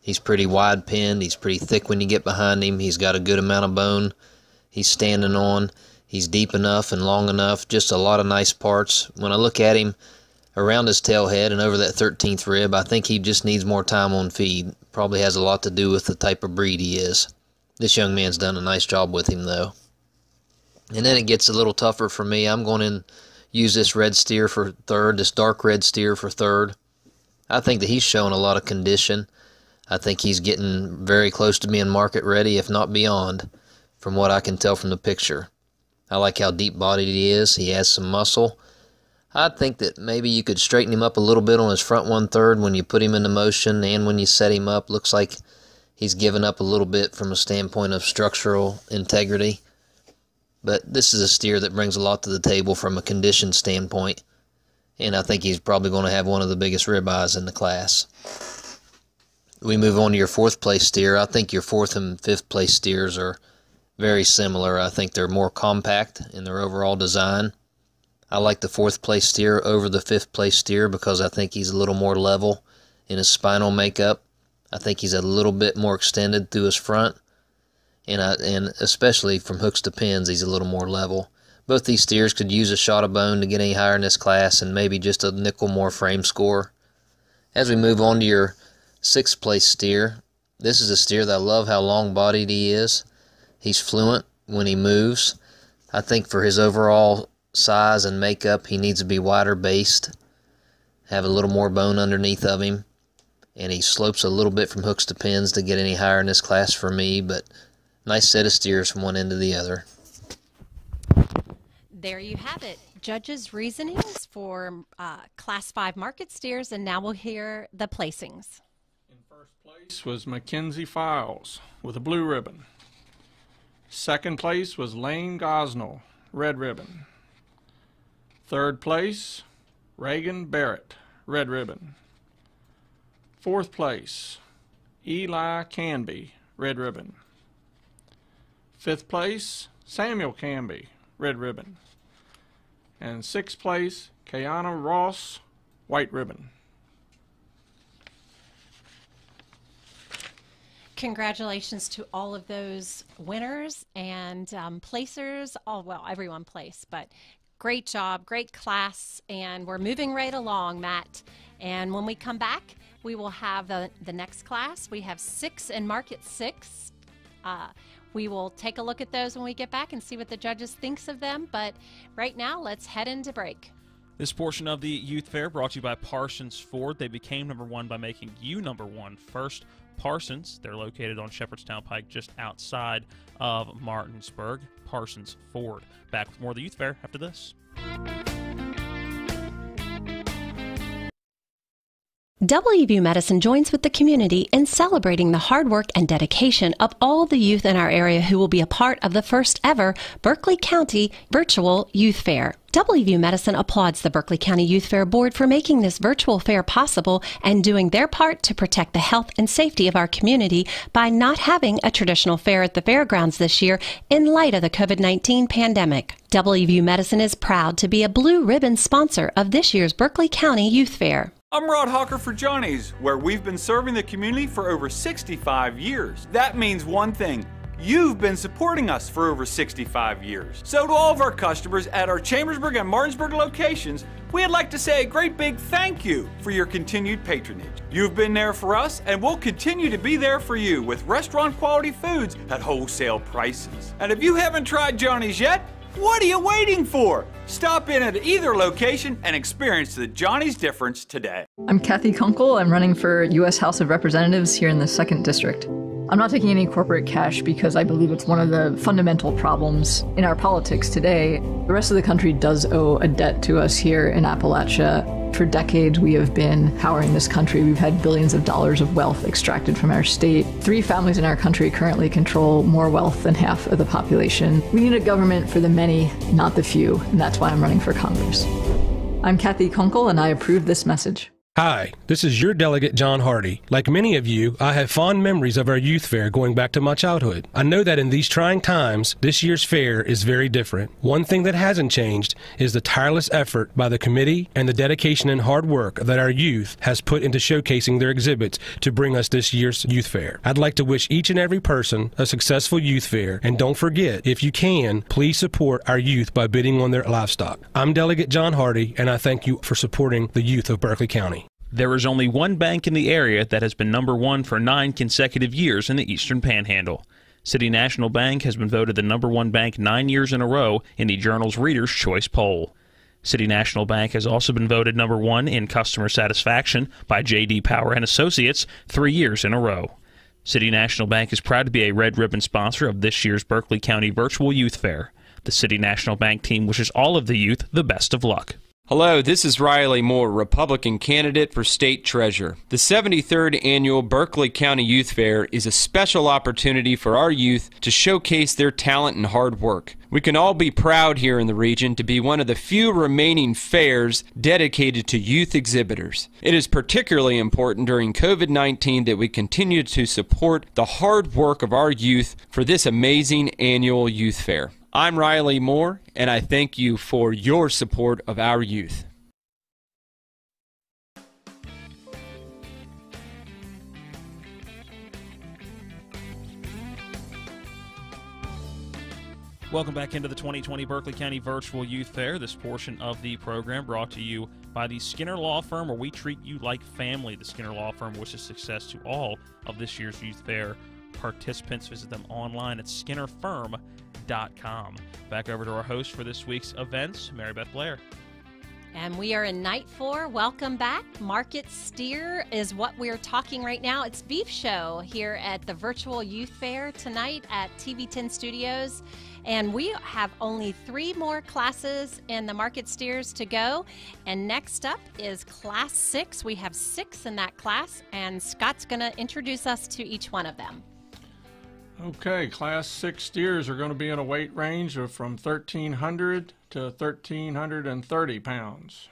[SPEAKER 7] He's pretty wide pinned. He's pretty thick when you get behind him. He's got a good amount of bone. He's standing on. He's deep enough and long enough. Just a lot of nice parts. When I look at him around his tail head and over that 13th rib, I think he just needs more time on feed. Probably has a lot to do with the type of breed he is. This young man's done a nice job with him, though. And then it gets a little tougher for me. I'm going to use this red steer for third, this dark red steer for third. I think that he's showing a lot of condition. I think he's getting very close to being market ready, if not beyond, from what I can tell from the picture. I like how deep bodied he is. He has some muscle. I think that maybe you could straighten him up a little bit on his front one third when you put him into motion and when you set him up. Looks like he's given up a little bit from a standpoint of structural integrity. But this is a steer that brings a lot to the table from a condition standpoint. And I think he's probably going to have one of the biggest ribeyes in the class. We move on to your fourth place steer. I think your fourth and fifth place steers are very similar. I think they're more compact in their overall design. I like the fourth place steer over the fifth place steer because I think he's a little more level in his spinal makeup. I think he's a little bit more extended through his front and I, and especially from hooks to pins, he's a little more level. Both these steers could use a shot of bone to get any higher in this class, and maybe just a nickel more frame score. As we move on to your sixth place steer, this is a steer that I love how long bodied he is. He's fluent when he moves. I think for his overall size and makeup, he needs to be wider based, have a little more bone underneath of him, and he slopes a little bit from hooks to pins to get any higher in this class for me, but Nice set of steers from one end to the other.
[SPEAKER 3] There you have it. Judges' reasonings for uh, Class 5 market steers, and now we'll hear the placings.
[SPEAKER 16] In first place was Mackenzie Files with a blue ribbon. Second place was Lane Gosnell, red ribbon. Third place, Reagan Barrett, red ribbon. Fourth place, Eli Canby, red ribbon. Fifth place, Samuel Canby, red ribbon. And sixth place, Kayana Ross, white ribbon.
[SPEAKER 3] Congratulations to all of those winners and um, placers. All well, everyone placed, but great job, great class, and we're moving right along, Matt. And when we come back, we will have the, the next class. We have six in Market Six. Uh, we will take a look at those when we get back and see what the judges thinks of them. But right now, let's head into break.
[SPEAKER 2] This portion of the Youth Fair brought to you by Parsons Ford. They became number one by making you number one first. Parsons, they're located on Shepherdstown Pike just outside of Martinsburg. Parsons Ford. Back with more of the Youth Fair after this.
[SPEAKER 3] WVU Medicine joins with the community in celebrating the hard work and dedication of all the youth in our area who will be a part of the first ever Berkeley County Virtual Youth Fair. WVU Medicine applauds the Berkeley County Youth Fair Board for making this virtual fair possible and doing their part to protect the health and safety of our community by not having a traditional fair at the fairgrounds this year in light of the COVID 19 pandemic. WVU Medicine is proud to be a blue ribbon sponsor of this year's Berkeley County Youth Fair.
[SPEAKER 29] I'm Rod Hawker for Johnny's, where we've been serving the community for over 65 years. That means one thing. You've been supporting us for over 65 years. So, to all of our customers at our Chambersburg and Martinsburg locations, we'd like to say a great big thank you for your continued patronage. You've been there for us, and we'll continue to be there for you with restaurant quality foods at wholesale prices. And if you haven't tried Johnny's yet, what are you waiting for? Stop in at either location and experience the Johnny's difference today.
[SPEAKER 30] I'm Kathy Kunkel. I'm running for U.S. House of Representatives here in the 2nd District. I'm not taking any corporate cash because I believe it's one of the fundamental problems in our politics today. The rest of the country does owe a debt to us here in Appalachia. For decades, we have been powering this country. We've had billions of dollars of wealth extracted from our state. Three families in our country currently control more wealth than half of the population. We need a government for the many, not the few, and that's why I'm running for Congress. I'm Kathy Kunkel, and I approve this message.
[SPEAKER 31] Hi, this is your delegate, John Hardy. Like many of you, I have fond memories of our youth fair going back to my childhood. I know that in these trying times, this year's fair is very different. One thing that hasn't changed is the tireless effort by the committee and the dedication and hard work that our youth has put into showcasing their exhibits to bring us this year's youth fair. I'd like to wish each and every person a successful youth fair, and don't forget, if you can, please support our youth by bidding on their livestock. I'm Delegate John Hardy, and I thank you for supporting the youth of Berkeley County.
[SPEAKER 2] There is only one bank in the area that has been number one for nine consecutive years in the Eastern Panhandle. City National Bank has been voted the number one bank nine years in a row in the Journal's Reader's Choice poll. City National Bank has also been voted number one in customer satisfaction by J.D. Power and Associates three years in a row. City National Bank is proud to be a red ribbon sponsor of this year's Berkeley County Virtual Youth Fair. The City National Bank team wishes all of the youth the best of luck.
[SPEAKER 32] Hello, this is Riley Moore, Republican candidate for state treasurer. The 73rd annual Berkeley County Youth Fair is a special opportunity for our youth to showcase their talent and hard work. We can all be proud here in the region to be one of the few remaining fairs dedicated to youth exhibitors. It is particularly important during COVID 19 that we continue to support the hard work of our youth for this amazing annual youth fair. I'm Riley Moore, and I thank you for your support of our youth.
[SPEAKER 2] Welcome back into the 2020 Berkeley County Virtual Youth Fair. This portion of the program brought to you by the Skinner Law Firm, where we treat you like family. The Skinner Law Firm wishes success to all of this year's Youth Fair participants. Visit them online at skinnerfirm.com. Back over to our host for this week's events, Mary Beth Blair.
[SPEAKER 3] And we are in night four. Welcome back. Market Steer is what we're talking right now. It's Beef Show here at the Virtual Youth Fair tonight at TV10 Studios. And we have only three more classes in the Market Steers to go. And next up is Class 6. We have six in that class, and Scott's going to introduce us to each one of them.
[SPEAKER 4] Okay, Class 6 steers are going to be in a weight range of from 1,300 to 1,330 pounds.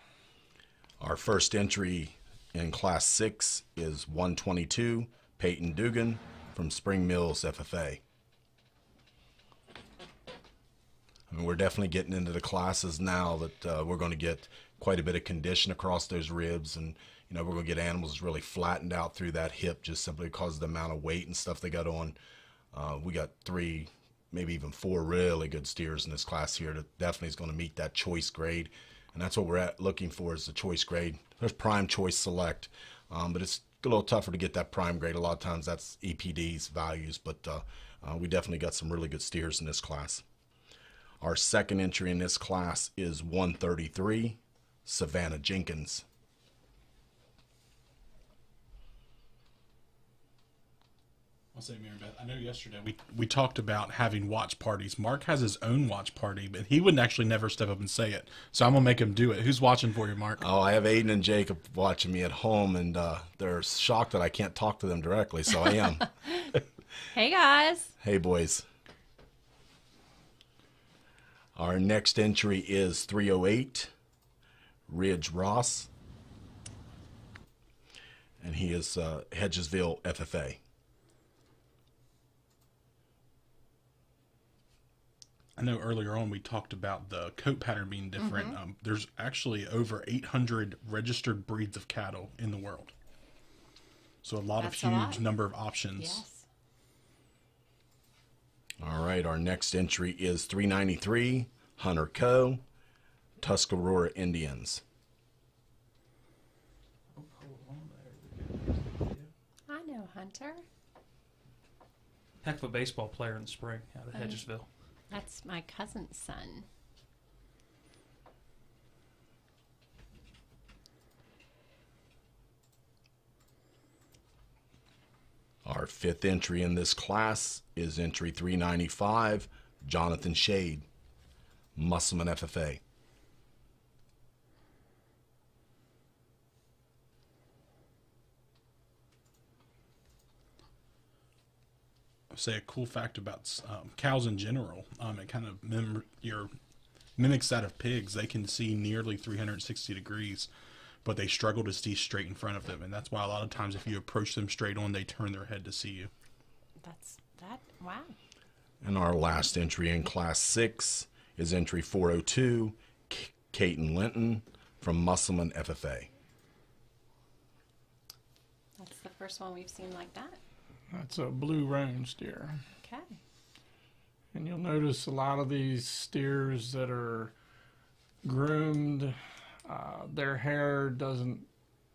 [SPEAKER 5] Our first entry in Class 6 is 122, Peyton Dugan from Spring Mills FFA. I mean, we're definitely getting into the classes now that uh, we're going to get quite a bit of condition across those ribs and you know we're going to get animals really flattened out through that hip just simply because of the amount of weight and stuff they got on uh, we got three, maybe even four really good steers in this class here that definitely is going to meet that choice grade. And that's what we're at looking for is the choice grade. There's prime choice select, um, but it's a little tougher to get that prime grade. A lot of times that's EPD's values, but uh, uh, we definitely got some really good steers in this class. Our second entry in this class is 133, Savannah Jenkins.
[SPEAKER 6] I'll say, Mary Beth, I know yesterday we, we talked about having watch parties. Mark has his own watch party, but he wouldn't actually never step up and say it. So I'm going to make him do it. Who's watching for you, Mark?
[SPEAKER 5] Oh, I have Aiden and Jacob watching me at home, and uh, they're shocked that I can't talk to them directly, so I am. (laughs)
[SPEAKER 3] hey, guys.
[SPEAKER 5] Hey, boys. Our next entry is 308, Ridge Ross. And he is uh, Hedgesville FFA.
[SPEAKER 6] I know earlier on we talked about the coat pattern being different.
[SPEAKER 3] Mm-hmm.
[SPEAKER 6] Um, there's actually over 800 registered breeds of cattle in the world. So a lot
[SPEAKER 3] That's
[SPEAKER 6] of huge
[SPEAKER 3] lot.
[SPEAKER 6] number of options.
[SPEAKER 3] Yes.
[SPEAKER 5] All right, our next entry is 393, Hunter Coe., Tuscarora Indians.
[SPEAKER 3] I know Hunter.
[SPEAKER 2] Heck of a baseball player in the spring out of
[SPEAKER 3] Oh.
[SPEAKER 2] Hedgesville.
[SPEAKER 3] That's my cousin's son.
[SPEAKER 5] Our fifth entry in this class is entry 395, Jonathan Shade, Musselman FFA.
[SPEAKER 6] Say a cool fact about um, cows in general. Um, it kind of mem- your mimics that of pigs. They can see nearly 360 degrees, but they struggle to see straight in front of them, and that's why a lot of times if you approach them straight on, they turn their head to see you.
[SPEAKER 3] That's that. Wow.
[SPEAKER 5] And our last entry in class six is entry 402, K- Caton Linton from Musselman FFA.
[SPEAKER 3] That's the first one we've seen like that.
[SPEAKER 4] That's a blue roan steer.
[SPEAKER 3] Okay.
[SPEAKER 4] And you'll notice a lot of these steers that are groomed, uh, their hair doesn't,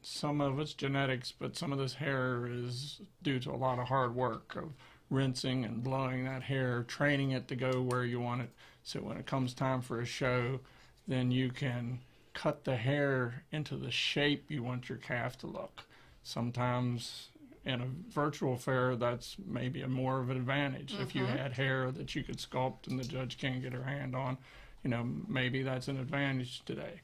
[SPEAKER 4] some of it's genetics, but some of this hair is due to a lot of hard work of rinsing and blowing that hair, training it to go where you want it. So when it comes time for a show, then you can cut the hair into the shape you want your calf to look. Sometimes in a virtual fair, that's maybe a more of an advantage. If you
[SPEAKER 3] Mhm.
[SPEAKER 4] had hair that you could sculpt and the judge can't get her hand on, you know, maybe that's an advantage today.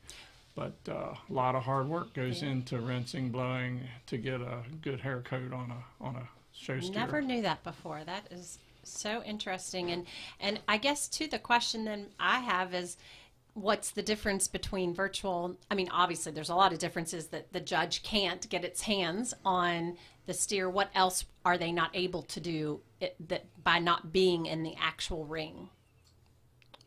[SPEAKER 4] But uh, a lot of hard work goes
[SPEAKER 3] Yeah.
[SPEAKER 4] into rinsing, blowing to get a good hair coat on a on a show steer.
[SPEAKER 3] Never knew that before. That is so interesting. And and I guess too the question then I have is what's the difference between virtual I mean obviously there's a lot of differences that the judge can't get its hands on the steer. What else are they not able to do it, that by not being in the actual ring?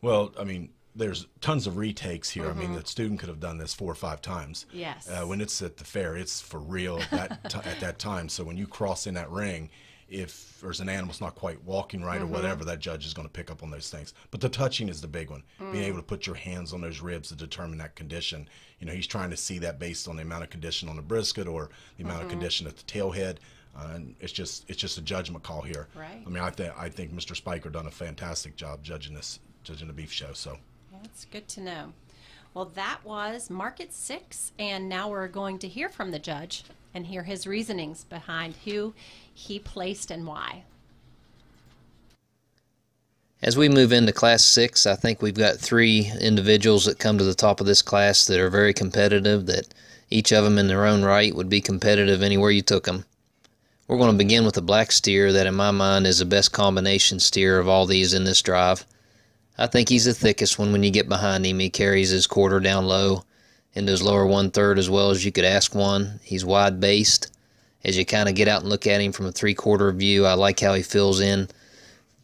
[SPEAKER 5] Well, I mean, there's tons of retakes here. I
[SPEAKER 3] Mhm.
[SPEAKER 5] mean, the student could have done this four or five times.
[SPEAKER 3] Yes.
[SPEAKER 5] Uh, when it's at the fair, it's for real at that, (laughs) ti- at that time. So when you cross in that ring, if there's an animal's not quite walking right
[SPEAKER 3] Mhm.
[SPEAKER 5] or whatever, that judge is going to pick up on those things. But the touching is the big one. Being
[SPEAKER 3] Mm.
[SPEAKER 5] able to put your hands on those ribs to determine that condition. You know, he's trying to see that based on the amount of condition on the brisket or the amount of
[SPEAKER 3] Mhm.
[SPEAKER 5] condition at the tailhead. Uh, and it's just it's just a judgment call here.
[SPEAKER 3] Right.
[SPEAKER 5] I mean, I think I think Mr. Spiker done a fantastic job judging this judging the beef show. So.
[SPEAKER 3] Well, That's good to know. Well, that was Market Six, and now we're going to hear from the judge and hear his reasonings behind who he placed and why.
[SPEAKER 7] As we move into class six, I think we've got three individuals that come to the top of this class that are very competitive, that each of them in their own right would be competitive anywhere you took them. We're going to begin with a black steer that, in my mind, is the best combination steer of all these in this drive. I think he's the thickest one when you get behind him. He carries his quarter down low into his lower one third as well as you could ask one. He's wide based. As you kind of get out and look at him from a three quarter view, I like how he fills in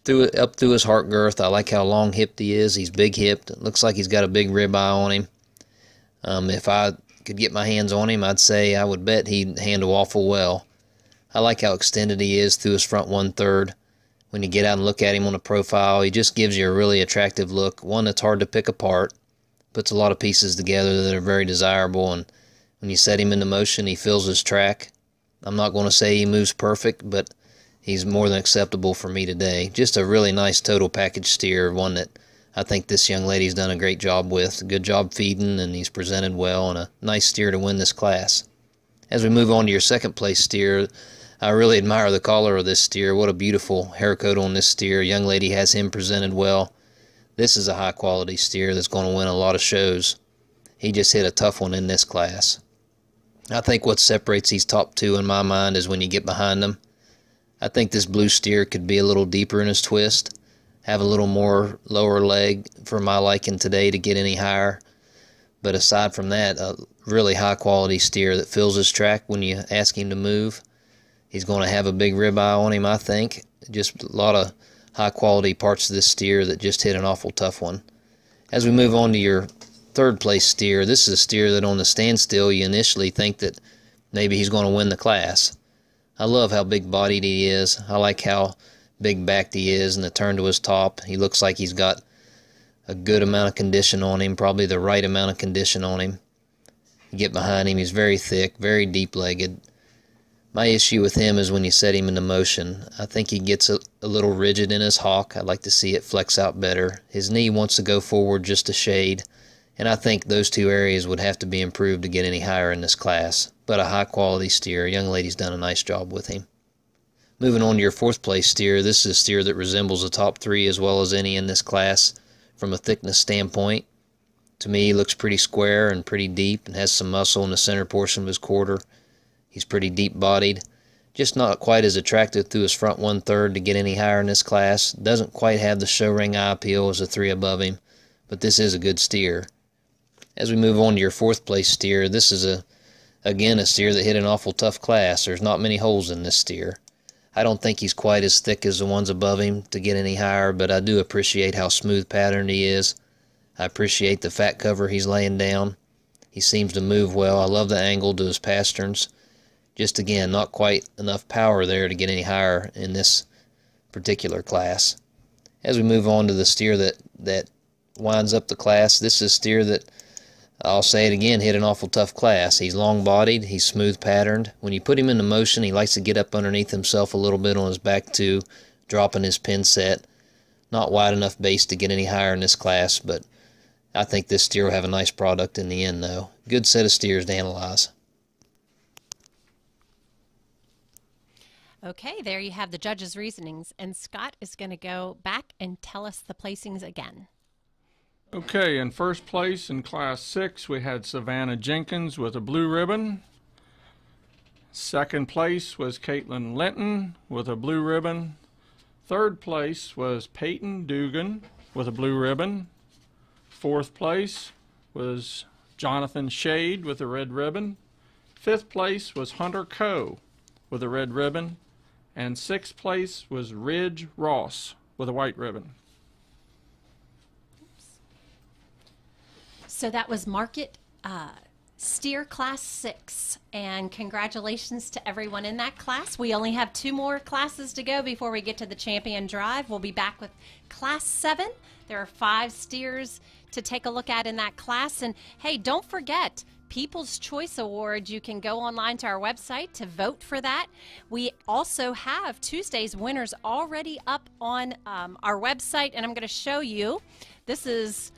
[SPEAKER 7] through up through his heart girth. I like how long hipped he is. He's big hipped. It looks like he's got a big rib eye on him. Um, if I could get my hands on him, I'd say I would bet he'd handle awful well. I like how extended he is through his front one third. When you get out and look at him on a profile, he just gives you a really attractive look. One that's hard to pick apart. Puts a lot of pieces together that are very desirable. And when you set him into motion, he fills his track. I'm not going to say he moves perfect, but he's more than acceptable for me today. Just a really nice total package steer, one that I think this young lady's done a great job with. Good job feeding, and he's presented well, and a nice steer to win this class. As we move on to your second place steer, I really admire the collar of this steer. What a beautiful hair coat on this steer. Young lady has him presented well. This is a high quality steer that's going to win a lot of shows. He just hit a tough one in this class. I think what separates these top two in my mind is when you get behind them. I think this blue steer could be a little deeper in his twist. have a little more lower leg for my liking today to get any higher. But aside from that, a really high quality steer that fills his track when you ask him to move. He's going to have a big ribeye on him, I think. Just a lot of high quality parts of this steer that just hit an awful tough one. As we move on to your third place steer, this is a steer that on the standstill you initially think that maybe he's going to win the class. I love how big bodied he is. I like how big backed he is and the turn to his top. He looks like he's got a good amount of condition on him, probably the right amount of condition on him. You get behind him, he's very thick, very deep legged. My issue with him is when you set him into motion. I think he gets a, a, little rigid in his hock. I'd like to see it flex out better. His knee wants to go forward just a shade, and I think those two areas would have to be improved to get any higher in this class. But a high quality steer, young lady's done a nice job with him. Moving on to your fourth place steer, this is a steer that resembles the top three as well as any in this class from a thickness standpoint. To me, he looks pretty square and pretty deep and has some muscle in the center portion of his quarter. He's pretty deep bodied. Just not quite as attractive through his front one third to get any higher in this class. Doesn't quite have the show ring eye appeal as the three above him, but this is a good steer. As we move on to your fourth place steer, this is a again a steer that hit an awful tough class. There's not many holes in this steer. I don't think he's quite as thick as the ones above him to get any higher, but I do appreciate how smooth patterned he is. I appreciate the fat cover he's laying down. He seems to move well. I love the angle to his pasterns. Just again, not quite enough power there to get any higher in this particular class. As we move on to the steer that, that winds up the class, this is a steer that I'll say it again, hit an awful tough class. He's long bodied, he's smooth patterned. When you put him into motion, he likes to get up underneath himself a little bit on his back too, dropping his pin set. Not wide enough base to get any higher in this class, but I think this steer will have a nice product in the end though. Good set of steers to analyze.
[SPEAKER 3] Okay, there you have the judge's reasonings, and Scott is going to go back and tell us the placings again.
[SPEAKER 4] Okay, in first place in Class 6, we had Savannah Jenkins with a blue ribbon. Second place was Caitlin Linton with a blue ribbon. Third place was Peyton Dugan with a blue ribbon. Fourth place was Jonathan Shade with a red ribbon. Fifth place was Hunter Coe with a red ribbon. And sixth place was Ridge Ross with a white ribbon.
[SPEAKER 3] So that was Market uh, Steer Class 6. And congratulations to everyone in that class. We only have two more classes to go before we get to the Champion Drive. We'll be back with Class 7. There are five steers to take a look at in that class. And hey, don't forget, People's Choice Award. You can go online to our website to vote for that. We also have Tuesday's winners already up on um, our website, and I'm going to show you. This is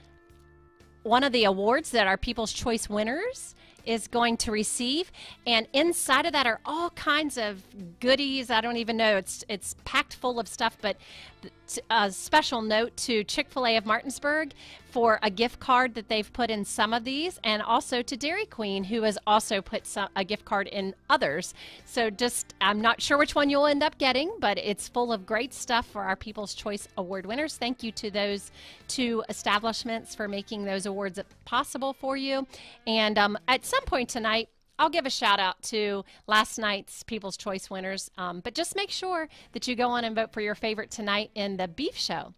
[SPEAKER 3] one of the awards that our People's Choice winners is going to receive. And inside of that are all kinds of goodies. I don't even know. It's it's packed full of stuff but a special note to chick-fil-a of martinsburg for a gift card that they've put in some of these and also to dairy queen who has also put some, a gift card in others. So just i'm not sure which one you'll end up getting but it's full of great stuff for our people's choice award winners. Thank you to those two establishments for making those awards possible for you. And um, at some point tonight I'll give a shout out to last night's People's Choice winners, um, but just make sure that you go on and vote for your favorite tonight in the beef show.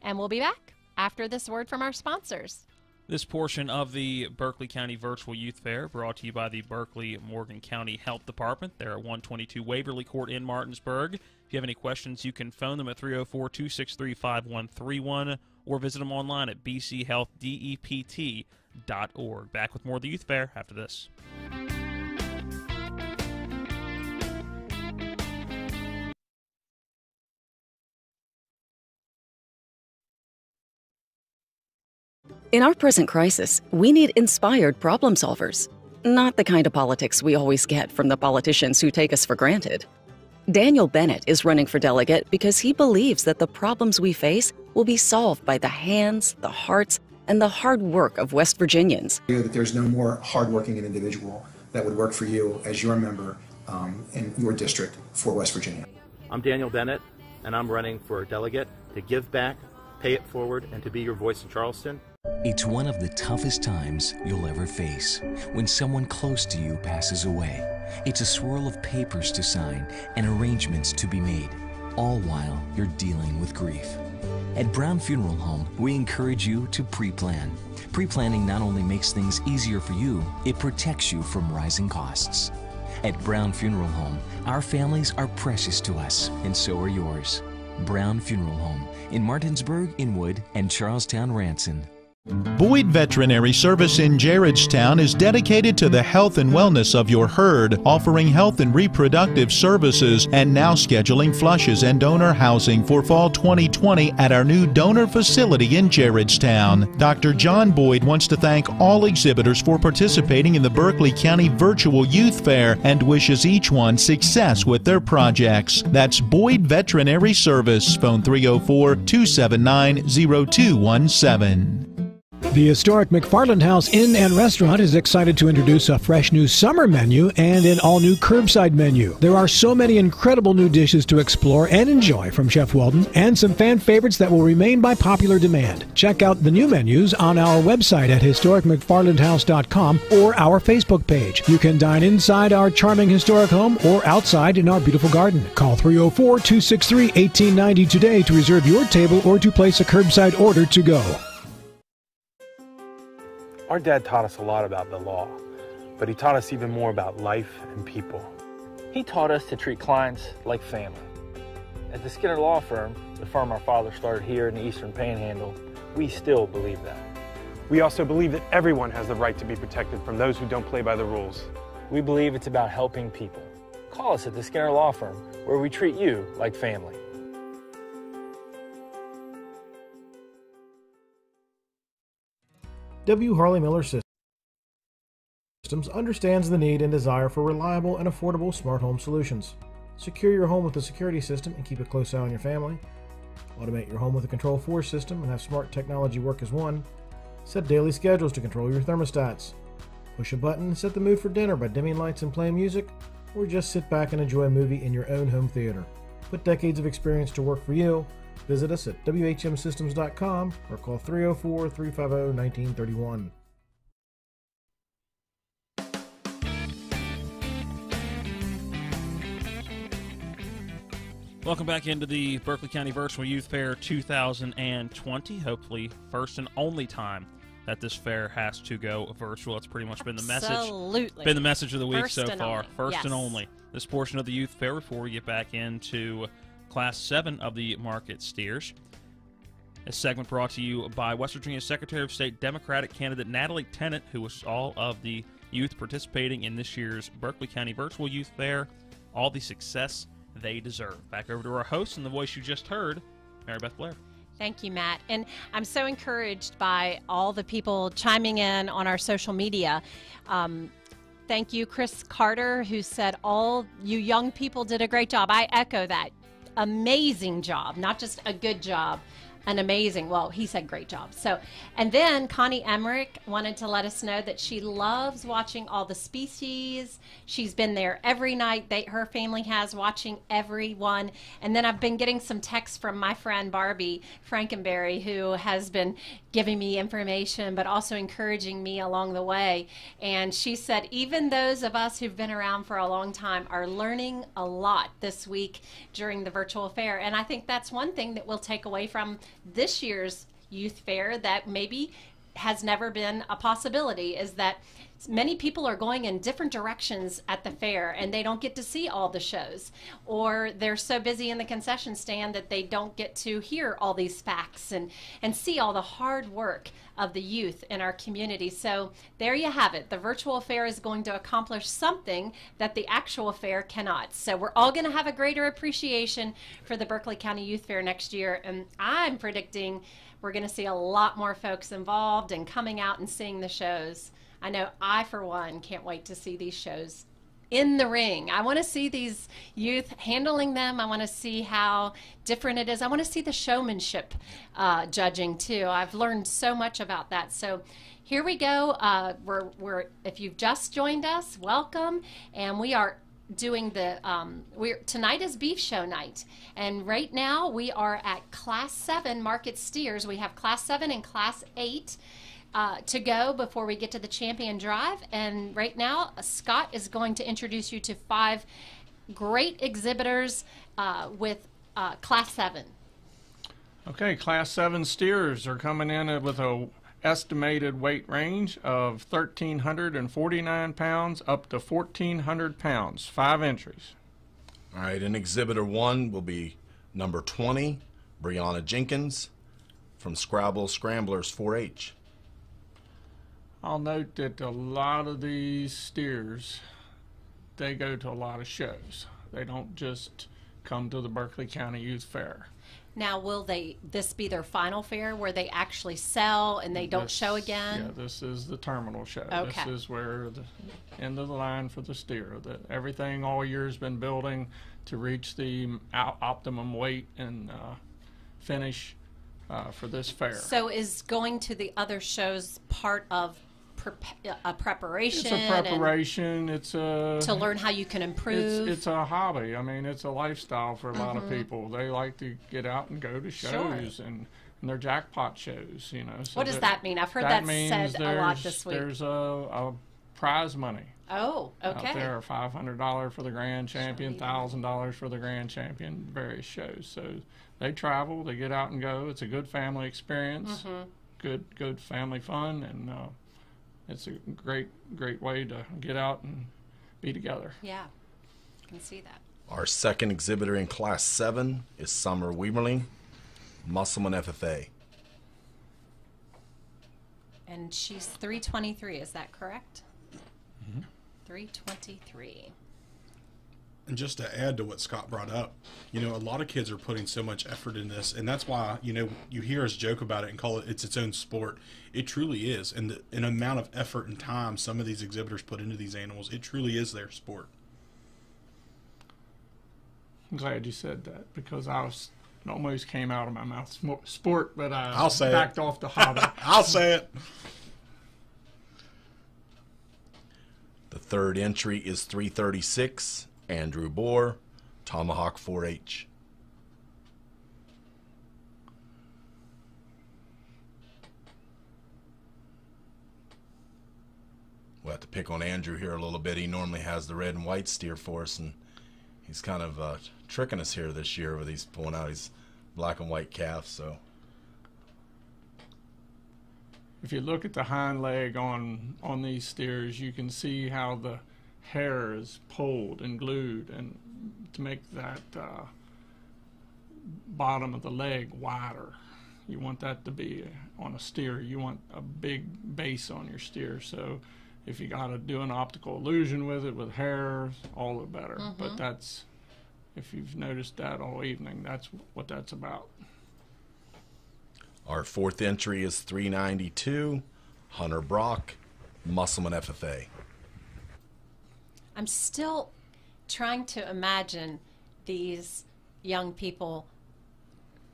[SPEAKER 3] And we'll be back after this word from our sponsors.
[SPEAKER 2] This portion of the Berkeley County Virtual Youth Fair brought to you by the Berkeley Morgan County Health Department. They're at 122 Waverly Court in Martinsburg. If you have any questions, you can phone them at 304 263 5131 or visit them online at bchealthdept.org. Back with more of the Youth Fair after this.
[SPEAKER 8] In our present crisis, we need inspired problem solvers, not the kind of politics we always get from the politicians who take us for granted. Daniel Bennett is running for delegate because he believes that the problems we face will be solved by the hands, the hearts, and the hard work of West Virginians.
[SPEAKER 9] That there's no more hardworking individual that would work for you as your member um, in your district for West Virginia.
[SPEAKER 10] I'm Daniel Bennett. and I'm running for a delegate to give back, pay it forward, and to be your voice in Charleston.
[SPEAKER 11] It's one of the toughest times you'll ever face when someone close to you passes away. It's a swirl of papers to sign and arrangements to be made, all while you're dealing with grief. At Brown Funeral Home, we encourage you to pre plan. Pre planning not only makes things easier for you, it protects you from rising costs. At Brown Funeral Home, our families are precious to us, and so are yours. Brown Funeral Home in Martinsburg, Inwood, and Charles Town, Ranson.
[SPEAKER 13] Boyd Veterinary Service in Gerrardstown is dedicated to the health and wellness of your herd, offering health and reproductive services and now scheduling flushes and donor housing for fall 2020 at our new donor facility in Gerrardstown. Dr. John Boyd wants to thank all exhibitors for participating in the Berkeley County Virtual Youth Fair and wishes each one success with their projects. That's Boyd Veterinary Service, phone 304 279 0217.
[SPEAKER 1] The historic McFarland House Inn and Restaurant is excited to introduce a fresh new summer menu and an all new curbside menu. There are so many incredible new dishes to explore and enjoy from Chef Weldon, and some fan favorites that will remain by popular demand. Check out the new menus on our website at historicmcfarlandhouse.com or our Facebook page. You can dine inside our charming historic home or outside in our beautiful garden. Call 304 263 1890 today to reserve your table or to place a curbside order to go.
[SPEAKER 27] Our dad taught us a lot about the law, but he taught us even more about life and people. He taught us to treat clients like family. At the Skinner Law Firm, the firm our father started here in the Eastern Panhandle, we still believe that.
[SPEAKER 33] We also believe that everyone has the right to be protected from those who don't play by the rules.
[SPEAKER 34] We believe it's about helping people. Call us at the Skinner Law Firm, where we treat you like family.
[SPEAKER 35] W. Harley Miller Systems understands the need and desire for reliable and affordable smart home solutions. Secure your home with a security system and keep a close eye on your family. Automate your home with a Control 4 system and have smart technology work as one. Set daily schedules to control your thermostats. Push a button and set the mood for dinner by dimming lights and playing music, or just sit back and enjoy a movie in your own home theater. Put decades of experience to work for you Visit us at WHMSystems.com or call 304 350 1931.
[SPEAKER 2] Welcome back into the Berkeley County Virtual Youth Fair 2020. Hopefully, first and only time that this fair has to go virtual. It's pretty much been the message.
[SPEAKER 3] Absolutely.
[SPEAKER 2] Been the message of the week
[SPEAKER 3] first
[SPEAKER 2] so far.
[SPEAKER 3] Only.
[SPEAKER 2] First
[SPEAKER 3] yes.
[SPEAKER 2] and only. This portion of the youth fair before we get back into Class 7 of the market steers. A segment brought to you by West Virginia Secretary of State Democratic candidate Natalie Tennant, who was all of the youth participating in this year's Berkeley County Virtual Youth Fair. All the success they deserve. Back over to our host and the voice you just heard, Mary Beth Blair.
[SPEAKER 3] Thank you, Matt. And I'm so encouraged by all the people chiming in on our social media. Um, thank you, Chris Carter, who said all you young people did a great job. I echo that amazing job, not just a good job, an amazing, well, he said great job. So, and then Connie Emmerich wanted to let us know that she loves watching all the species. She's been there every night. They, her family has watching everyone. And then I've been getting some texts from my friend Barbie Frankenberry, who has been giving me information, but also encouraging me along the way. And she said, even those of us who've been around for a long time are learning a lot this week during the virtual fair. And I think that's one thing that we'll take away from this year's youth fair that maybe has never been a possibility is that many people are going in different directions at the fair and they don't get to see all the shows. Or they're so busy in the concession stand that they don't get to hear all these facts and and see all the hard work of the youth in our community. So there you have it. The virtual fair is going to accomplish something that the actual fair cannot. So we're all going to have a greater appreciation for the berkeley county youth fair next year. And i'm predicting we're going to see a lot more folks involved and coming out and seeing the shows I know I, for one, can't wait to see these shows in the ring. I want to see these youth handling them. I want to see how different it is. I want to see the showmanship uh, judging too. I've learned so much about that. So here we go. Uh, we're, we're if you've just joined us, welcome, and we are doing the um, we're tonight is beef show night, and right now we are at Class Seven market steers. We have Class Seven and Class Eight. Uh, to go before we get to the champion drive. And right now, Scott is going to introduce you to five great exhibitors uh, with uh, Class 7.
[SPEAKER 4] Okay, Class 7 steers are coming in with a estimated weight range of 1,349 pounds up to 1,400 pounds, five entries.
[SPEAKER 5] All right, and exhibitor one will be number 20, Brianna Jenkins from Scrabble Scramblers 4 H.
[SPEAKER 4] I'll note that a lot of these steers, they go to a lot of shows. They don't just come to the Berkeley County Youth Fair.
[SPEAKER 3] Now, will they? This be their final fair where they actually sell and they don't
[SPEAKER 4] This-
[SPEAKER 3] show again?
[SPEAKER 4] Yeah, this is the terminal show.
[SPEAKER 3] Okay.
[SPEAKER 4] This is where the end of the line for the steer. That everything all year has been building to reach the op- optimum weight and uh, finish uh, for this fair.
[SPEAKER 3] So, is going to the other shows part of prep- a preparation?
[SPEAKER 4] It's a preparation. It's a
[SPEAKER 3] to learn how you can improve.
[SPEAKER 4] It's, it's a hobby. I mean, it's a lifestyle for a lot of
[SPEAKER 3] Mhm.
[SPEAKER 4] people. They like to get out and go to
[SPEAKER 3] Sure.
[SPEAKER 4] shows and, and they're jackpot shows. You know. So
[SPEAKER 3] What does that mean? I've heard that
[SPEAKER 4] means
[SPEAKER 3] said a lot this week.
[SPEAKER 4] There's a, a prize money.
[SPEAKER 3] oh, okay.
[SPEAKER 4] Out there, five hundred dollar for the grand champion, thousand dollars for the grand champion, various shows. So they travel, they get out and go. It's a good family experience,
[SPEAKER 3] Mhm.
[SPEAKER 4] good good family fun, and uh, it's a great great way to get out and be together.
[SPEAKER 3] Yeah, I can see that.
[SPEAKER 5] Our second exhibitor in Class 7 is Summer Weberling, Musselman FFA.
[SPEAKER 3] And she's 323, is that correct? Mm-hmm. 323.
[SPEAKER 6] And just to add to what Scott brought up, you know, a lot of kids are putting so much effort in this, and that's why you know you hear us joke about it and call it it's its own sport. It truly is, and the an amount of effort and time some of these exhibitors put into these animals, it truly is their sport.
[SPEAKER 4] I'm glad you said that because I was it almost came out of my mouth sport, but I
[SPEAKER 6] I'll say it.
[SPEAKER 4] backed off the hobby. (laughs)
[SPEAKER 6] I'll say it.
[SPEAKER 5] The third entry is 336, Andrew Bohr, Tomahawk 4 H. We'll have to pick on Andrew here a little bit. He normally has the red and white steer for us, and he's kind of uh, tricking us here this year with he's pulling out his black and white calf. So
[SPEAKER 4] if you look at the hind leg on on these steers, you can see how the hair is pulled and glued, and to make that uh, bottom of the leg wider. You want that to be on a steer. You want a big base on your steer. So if you got to do an optical illusion with it with hair, all the better.
[SPEAKER 3] Mhm.
[SPEAKER 4] But that's if you've noticed that all evening, that's what that's about.
[SPEAKER 5] our fourth entry is 392, Hunter Brock, Musselman FFA.
[SPEAKER 3] I'm still trying to imagine these young people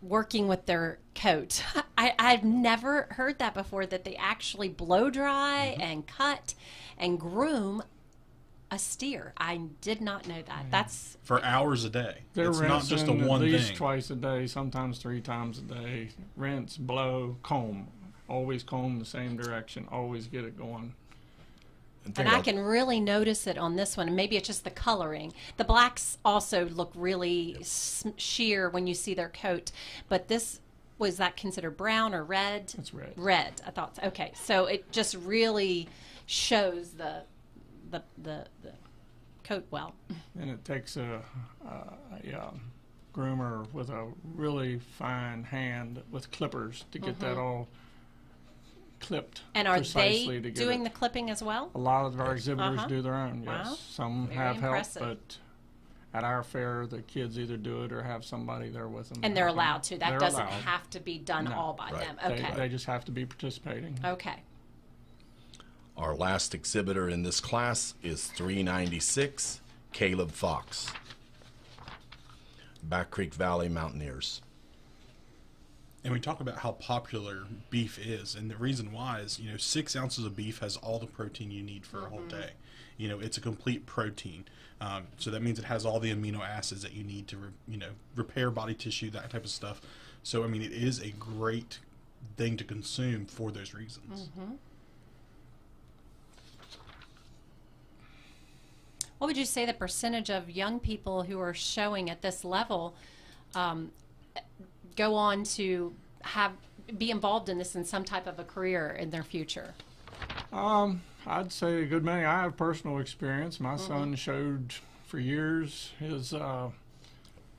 [SPEAKER 3] working with their coat. (laughs) I, I've never heard that before that they actually blow dry mm-hmm. and cut and groom a steer. I did not know that. Mm. That's
[SPEAKER 6] For hours a day.
[SPEAKER 4] They're
[SPEAKER 6] it's not just a
[SPEAKER 4] rinsing
[SPEAKER 6] one
[SPEAKER 4] at least
[SPEAKER 6] thing.
[SPEAKER 4] twice a day, sometimes three times a day. Rinse, blow, comb. Always comb the same direction. Always get it going.
[SPEAKER 3] And I can really notice it on this one. And maybe it's just the coloring. The blacks also look really sheer when you see their coat, but this was that considered brown or red?
[SPEAKER 4] It's red.
[SPEAKER 3] Red. I thought. so. Okay, so it just really shows the the the, the coat well.
[SPEAKER 4] And it takes a, um, groomer with a really fine hand with clippers to get that
[SPEAKER 3] Mhm.
[SPEAKER 4] all clipped
[SPEAKER 3] And are
[SPEAKER 4] precisely
[SPEAKER 3] they
[SPEAKER 4] to get
[SPEAKER 3] doing
[SPEAKER 4] it.
[SPEAKER 3] the clipping as well?
[SPEAKER 4] A lot of our exhibitors
[SPEAKER 3] Uh-huh.
[SPEAKER 4] do their own. Yes,
[SPEAKER 3] Wow.
[SPEAKER 4] some
[SPEAKER 3] Very
[SPEAKER 4] have
[SPEAKER 3] impressive.
[SPEAKER 4] help, but at our fair, the kids either do it or have somebody there with them.
[SPEAKER 3] And they're
[SPEAKER 4] helping.
[SPEAKER 3] allowed to. That
[SPEAKER 4] They're
[SPEAKER 3] doesn't
[SPEAKER 4] allowed.
[SPEAKER 3] have to be done
[SPEAKER 4] No.
[SPEAKER 3] all by
[SPEAKER 5] Right.
[SPEAKER 3] them.
[SPEAKER 4] They-
[SPEAKER 3] Okay.
[SPEAKER 4] They, just have to be participating.
[SPEAKER 3] Okay.
[SPEAKER 5] Our last exhibitor in this class is 396, Caleb Fox, Back Creek Valley Mountaineers.
[SPEAKER 6] And we talk about how popular beef is, and the reason why is you know six ounces of beef has all the protein you need for a whole day. You know, it's a complete protein, um, so that means it has all the amino acids that you need to re- you know repair body tissue, that type of stuff. So I mean, it is a great thing to consume for those reasons.
[SPEAKER 3] Mm-hmm. What would you say the percentage of young people who are showing at this level um, go on to have be involved in this in some type of a career in their future?
[SPEAKER 4] Um, I'd say a good many. I have personal experience. My
[SPEAKER 3] Mhm.
[SPEAKER 4] son showed for years. His uh,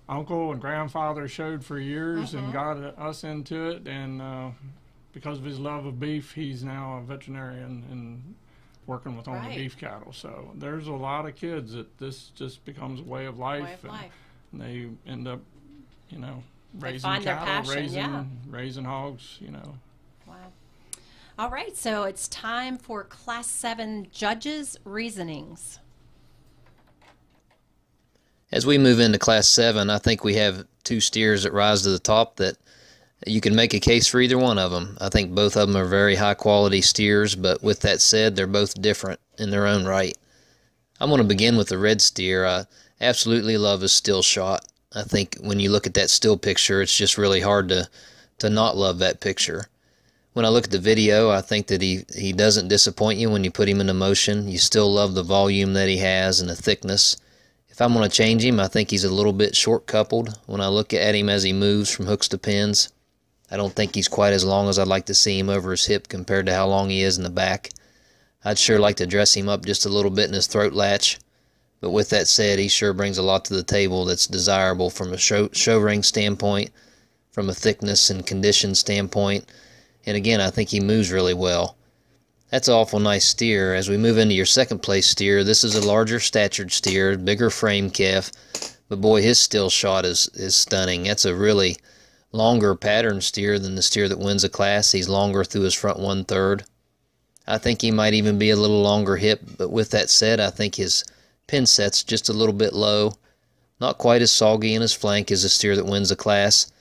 [SPEAKER 4] uncle and grandfather showed for years
[SPEAKER 3] Mhm.
[SPEAKER 4] and got us into it. And uh, because of his love of beef, he's now a veterinarian and working with only
[SPEAKER 3] Right.
[SPEAKER 4] beef cattle. So there's a lot of kids that this just becomes a way of life.
[SPEAKER 3] of
[SPEAKER 4] and
[SPEAKER 3] life.
[SPEAKER 4] they end up, you know, raising
[SPEAKER 3] find their
[SPEAKER 4] cattle,
[SPEAKER 3] passion,
[SPEAKER 4] raising
[SPEAKER 3] yeah.
[SPEAKER 4] raising hogs. You know.
[SPEAKER 3] Wow. All right, so it's time for Class 7 judges' reasonings.
[SPEAKER 7] As we move into Class 7, I think we have two steers that rise to the top that you can make a case for either one of them. I think both of them are very high quality steers, but with that said, they're both different in their own right. I'm going to begin with the red steer. I absolutely love his still shot. I think when you look at that still picture, it's just really hard to, to not love that picture. When I look at the video, I think that he, he doesn't disappoint you when you put him into motion. You still love the volume that he has and the thickness. If I'm going to change him, I think he's a little bit short coupled. When I look at him as he moves from hooks to pins, I don't think he's quite as long as I'd like to see him over his hip compared to how long he is in the back. I'd sure like to dress him up just a little bit in his throat latch. But with that said, he sure brings a lot to the table that's desirable from a show, show ring standpoint, from a thickness and condition standpoint. And again, I think he moves really well. That's an awful nice steer. As we move into your second place steer, this is a larger statured steer, bigger frame calf. But boy, his still shot is, is stunning. That's a really longer pattern steer than the steer that wins a class. He's longer through his front one third. I think he might even be a little longer hip, but with that said, I think his pin set's just a little bit low. Not quite as soggy in his flank as the steer that wins the class.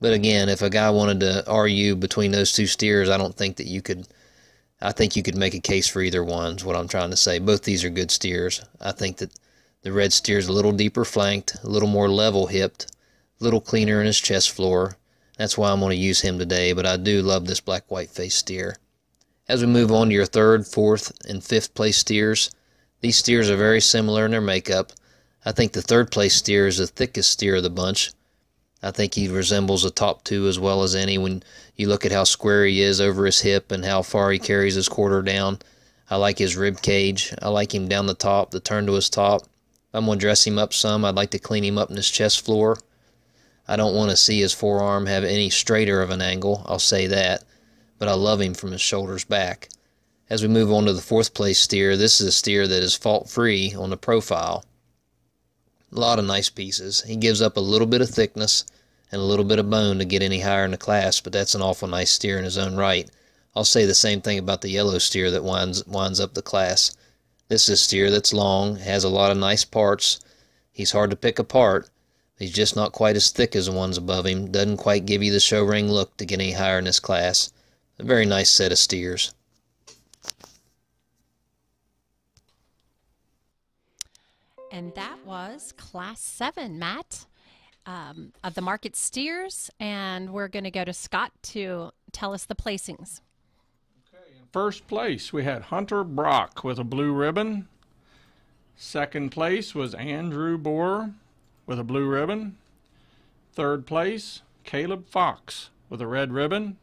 [SPEAKER 7] But again, if a guy wanted to argue between those two steers, I don't think that you could. I think you could make a case for either one. Is what I'm trying to say. Both these are good steers. I think that the red steer's a little deeper flanked, a little more level hipped, a little cleaner in his chest floor. That's why I'm going to use him today. But I do love this black white face steer. As we move on to your third, fourth, and fifth place steers, these steers are very similar in their makeup. I think the third place steer is the thickest steer of the bunch. I think he resembles the top two as well as any when you look at how square he is over his hip and how far he carries his quarter down. I like his rib cage. I like him down the top, the turn to his top. I'm going to dress him up some. I'd like to clean him up in his chest floor. I don't want to see his forearm have any straighter of an angle, I'll say that, but I love him from his shoulders back. As we move on to the fourth place steer, this is a steer that is fault free on the profile. A lot of nice pieces. He gives up a little bit of thickness and a little bit of bone to get any higher in the class, but that's an awful nice steer in his own right. I'll say the same thing about the yellow steer that winds winds up the class. This is a steer that's long, has a lot of nice parts. He's hard to pick apart. He's just not quite as thick as the ones above him. Doesn't quite give you the show ring look to get any higher in this class. A very nice set of steers.
[SPEAKER 3] And that was Class 7, Matt, um, of the Market Steers. And we're going to go to Scott to tell us the placings. Okay.
[SPEAKER 4] First place, we had Hunter Brock with a blue ribbon. Second place was Andrew Bohr with a blue ribbon. Third place, Caleb Fox with a red ribbon.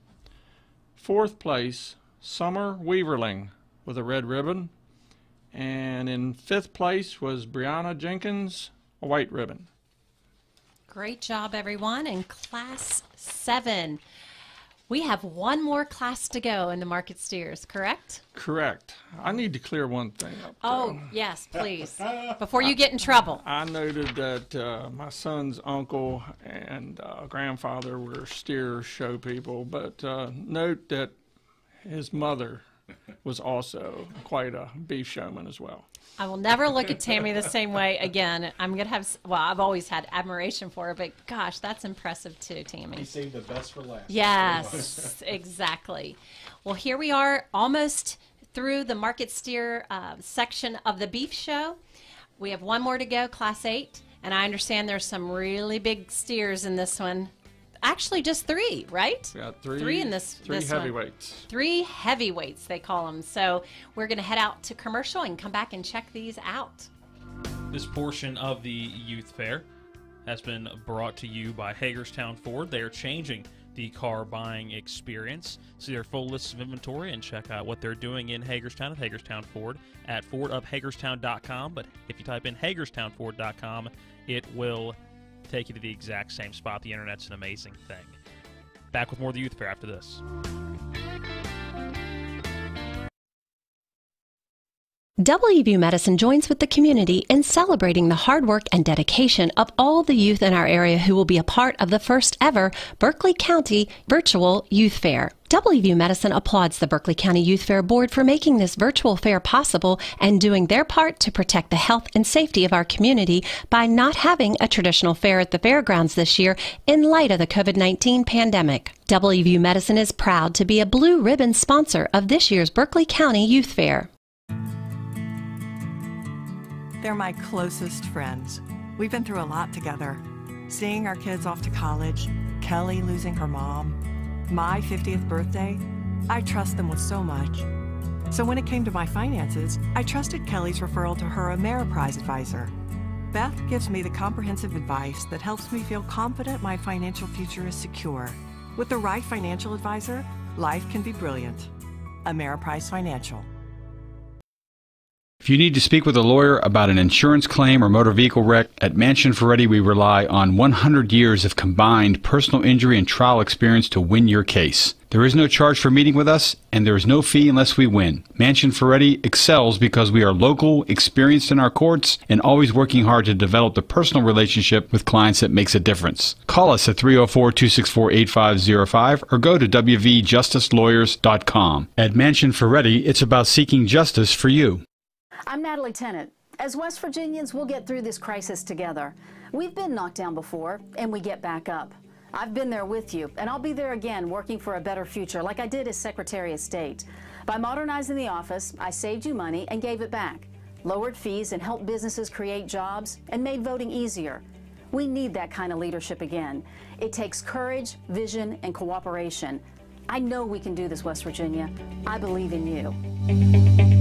[SPEAKER 4] Fourth place, Summer Weaverling with a red ribbon. And in fifth place was Brianna Jenkins, a white ribbon.
[SPEAKER 3] Great job, everyone. In Class 7, we have one more class to go in the Market Steers, correct?
[SPEAKER 4] Correct. I need to clear one thing up.
[SPEAKER 3] Oh, yes, please. Before you get in trouble.
[SPEAKER 4] I noted that uh, my son's uncle and uh, grandfather were steer show people, but uh, note that his mother was also quite a beef showman as well.
[SPEAKER 36] I will never look at Tammy the same way again. I'm gonna have well, I've always had admiration for her, but gosh, that's impressive too, Tammy.
[SPEAKER 6] He saved the best for last.
[SPEAKER 36] Yes, (laughs) exactly. Well, here we are, almost through the market steer uh, section of the beef show. We have one more to go, Class Eight, and I understand there's some really big steers in this one. Actually, just three, right?
[SPEAKER 4] Yeah, three.
[SPEAKER 36] Three in this.
[SPEAKER 4] Three
[SPEAKER 36] this one.
[SPEAKER 4] heavyweights.
[SPEAKER 36] Three heavyweights, they call them. So we're going to head out to commercial and come back and check these out.
[SPEAKER 2] This portion of the youth fair has been brought to you by Hagerstown Ford. They are changing the car buying experience. See their full list of inventory and check out what they're doing in Hagerstown at Hagerstown Ford at fordofhagerstown.com. But if you type in hagerstownford.com, it will take you to the exact same spot. The internet's an amazing thing. Back with more of the Youth Fair after this.
[SPEAKER 3] WVU Medicine joins with the community in celebrating the hard work and dedication of all the youth in our area who will be a part of the first ever Berkeley County Virtual Youth Fair. WVU Medicine applauds the Berkeley County Youth Fair Board for making this virtual fair possible and doing their part to protect the health and safety of our community by not having a traditional fair at the fairgrounds this year in light of the COVID 19 pandemic. WVU Medicine is proud to be a blue ribbon sponsor of this year's Berkeley County Youth Fair.
[SPEAKER 37] They're my closest friends. We've been through a lot together. Seeing our kids off to college, Kelly losing her mom, my 50th birthday, I trust them with so much. So when it came to my finances, I trusted Kelly's referral to her Ameriprise advisor. Beth gives me the comprehensive advice that helps me feel confident my financial future is secure. With the right financial advisor, life can be brilliant. Ameriprise Financial.
[SPEAKER 12] If you need to speak with a lawyer about an insurance claim or motor vehicle wreck, at Mansion Ferretti we rely on 100 years of combined personal injury and trial experience to win your case. There is no charge for meeting with us, and there is no fee unless we win. Mansion Ferretti excels because we are local, experienced in our courts, and always working hard to develop the personal relationship with clients that makes a difference. Call us at 304 264 8505 or go to WVJusticeLawyers.com. At Mansion Ferretti, it's about seeking justice for you.
[SPEAKER 23] I'm Natalie Tennant. As West Virginians, we'll get through this crisis together. We've been knocked down before, and we get back up. I've been there with you, and I'll be there again working for a better future, like I did as Secretary of State. By modernizing the office, I saved you money and gave it back, lowered fees and helped businesses create jobs, and made voting easier. We need that kind of leadership again. It takes courage, vision, and cooperation. I know we can do this, West Virginia. I believe in you.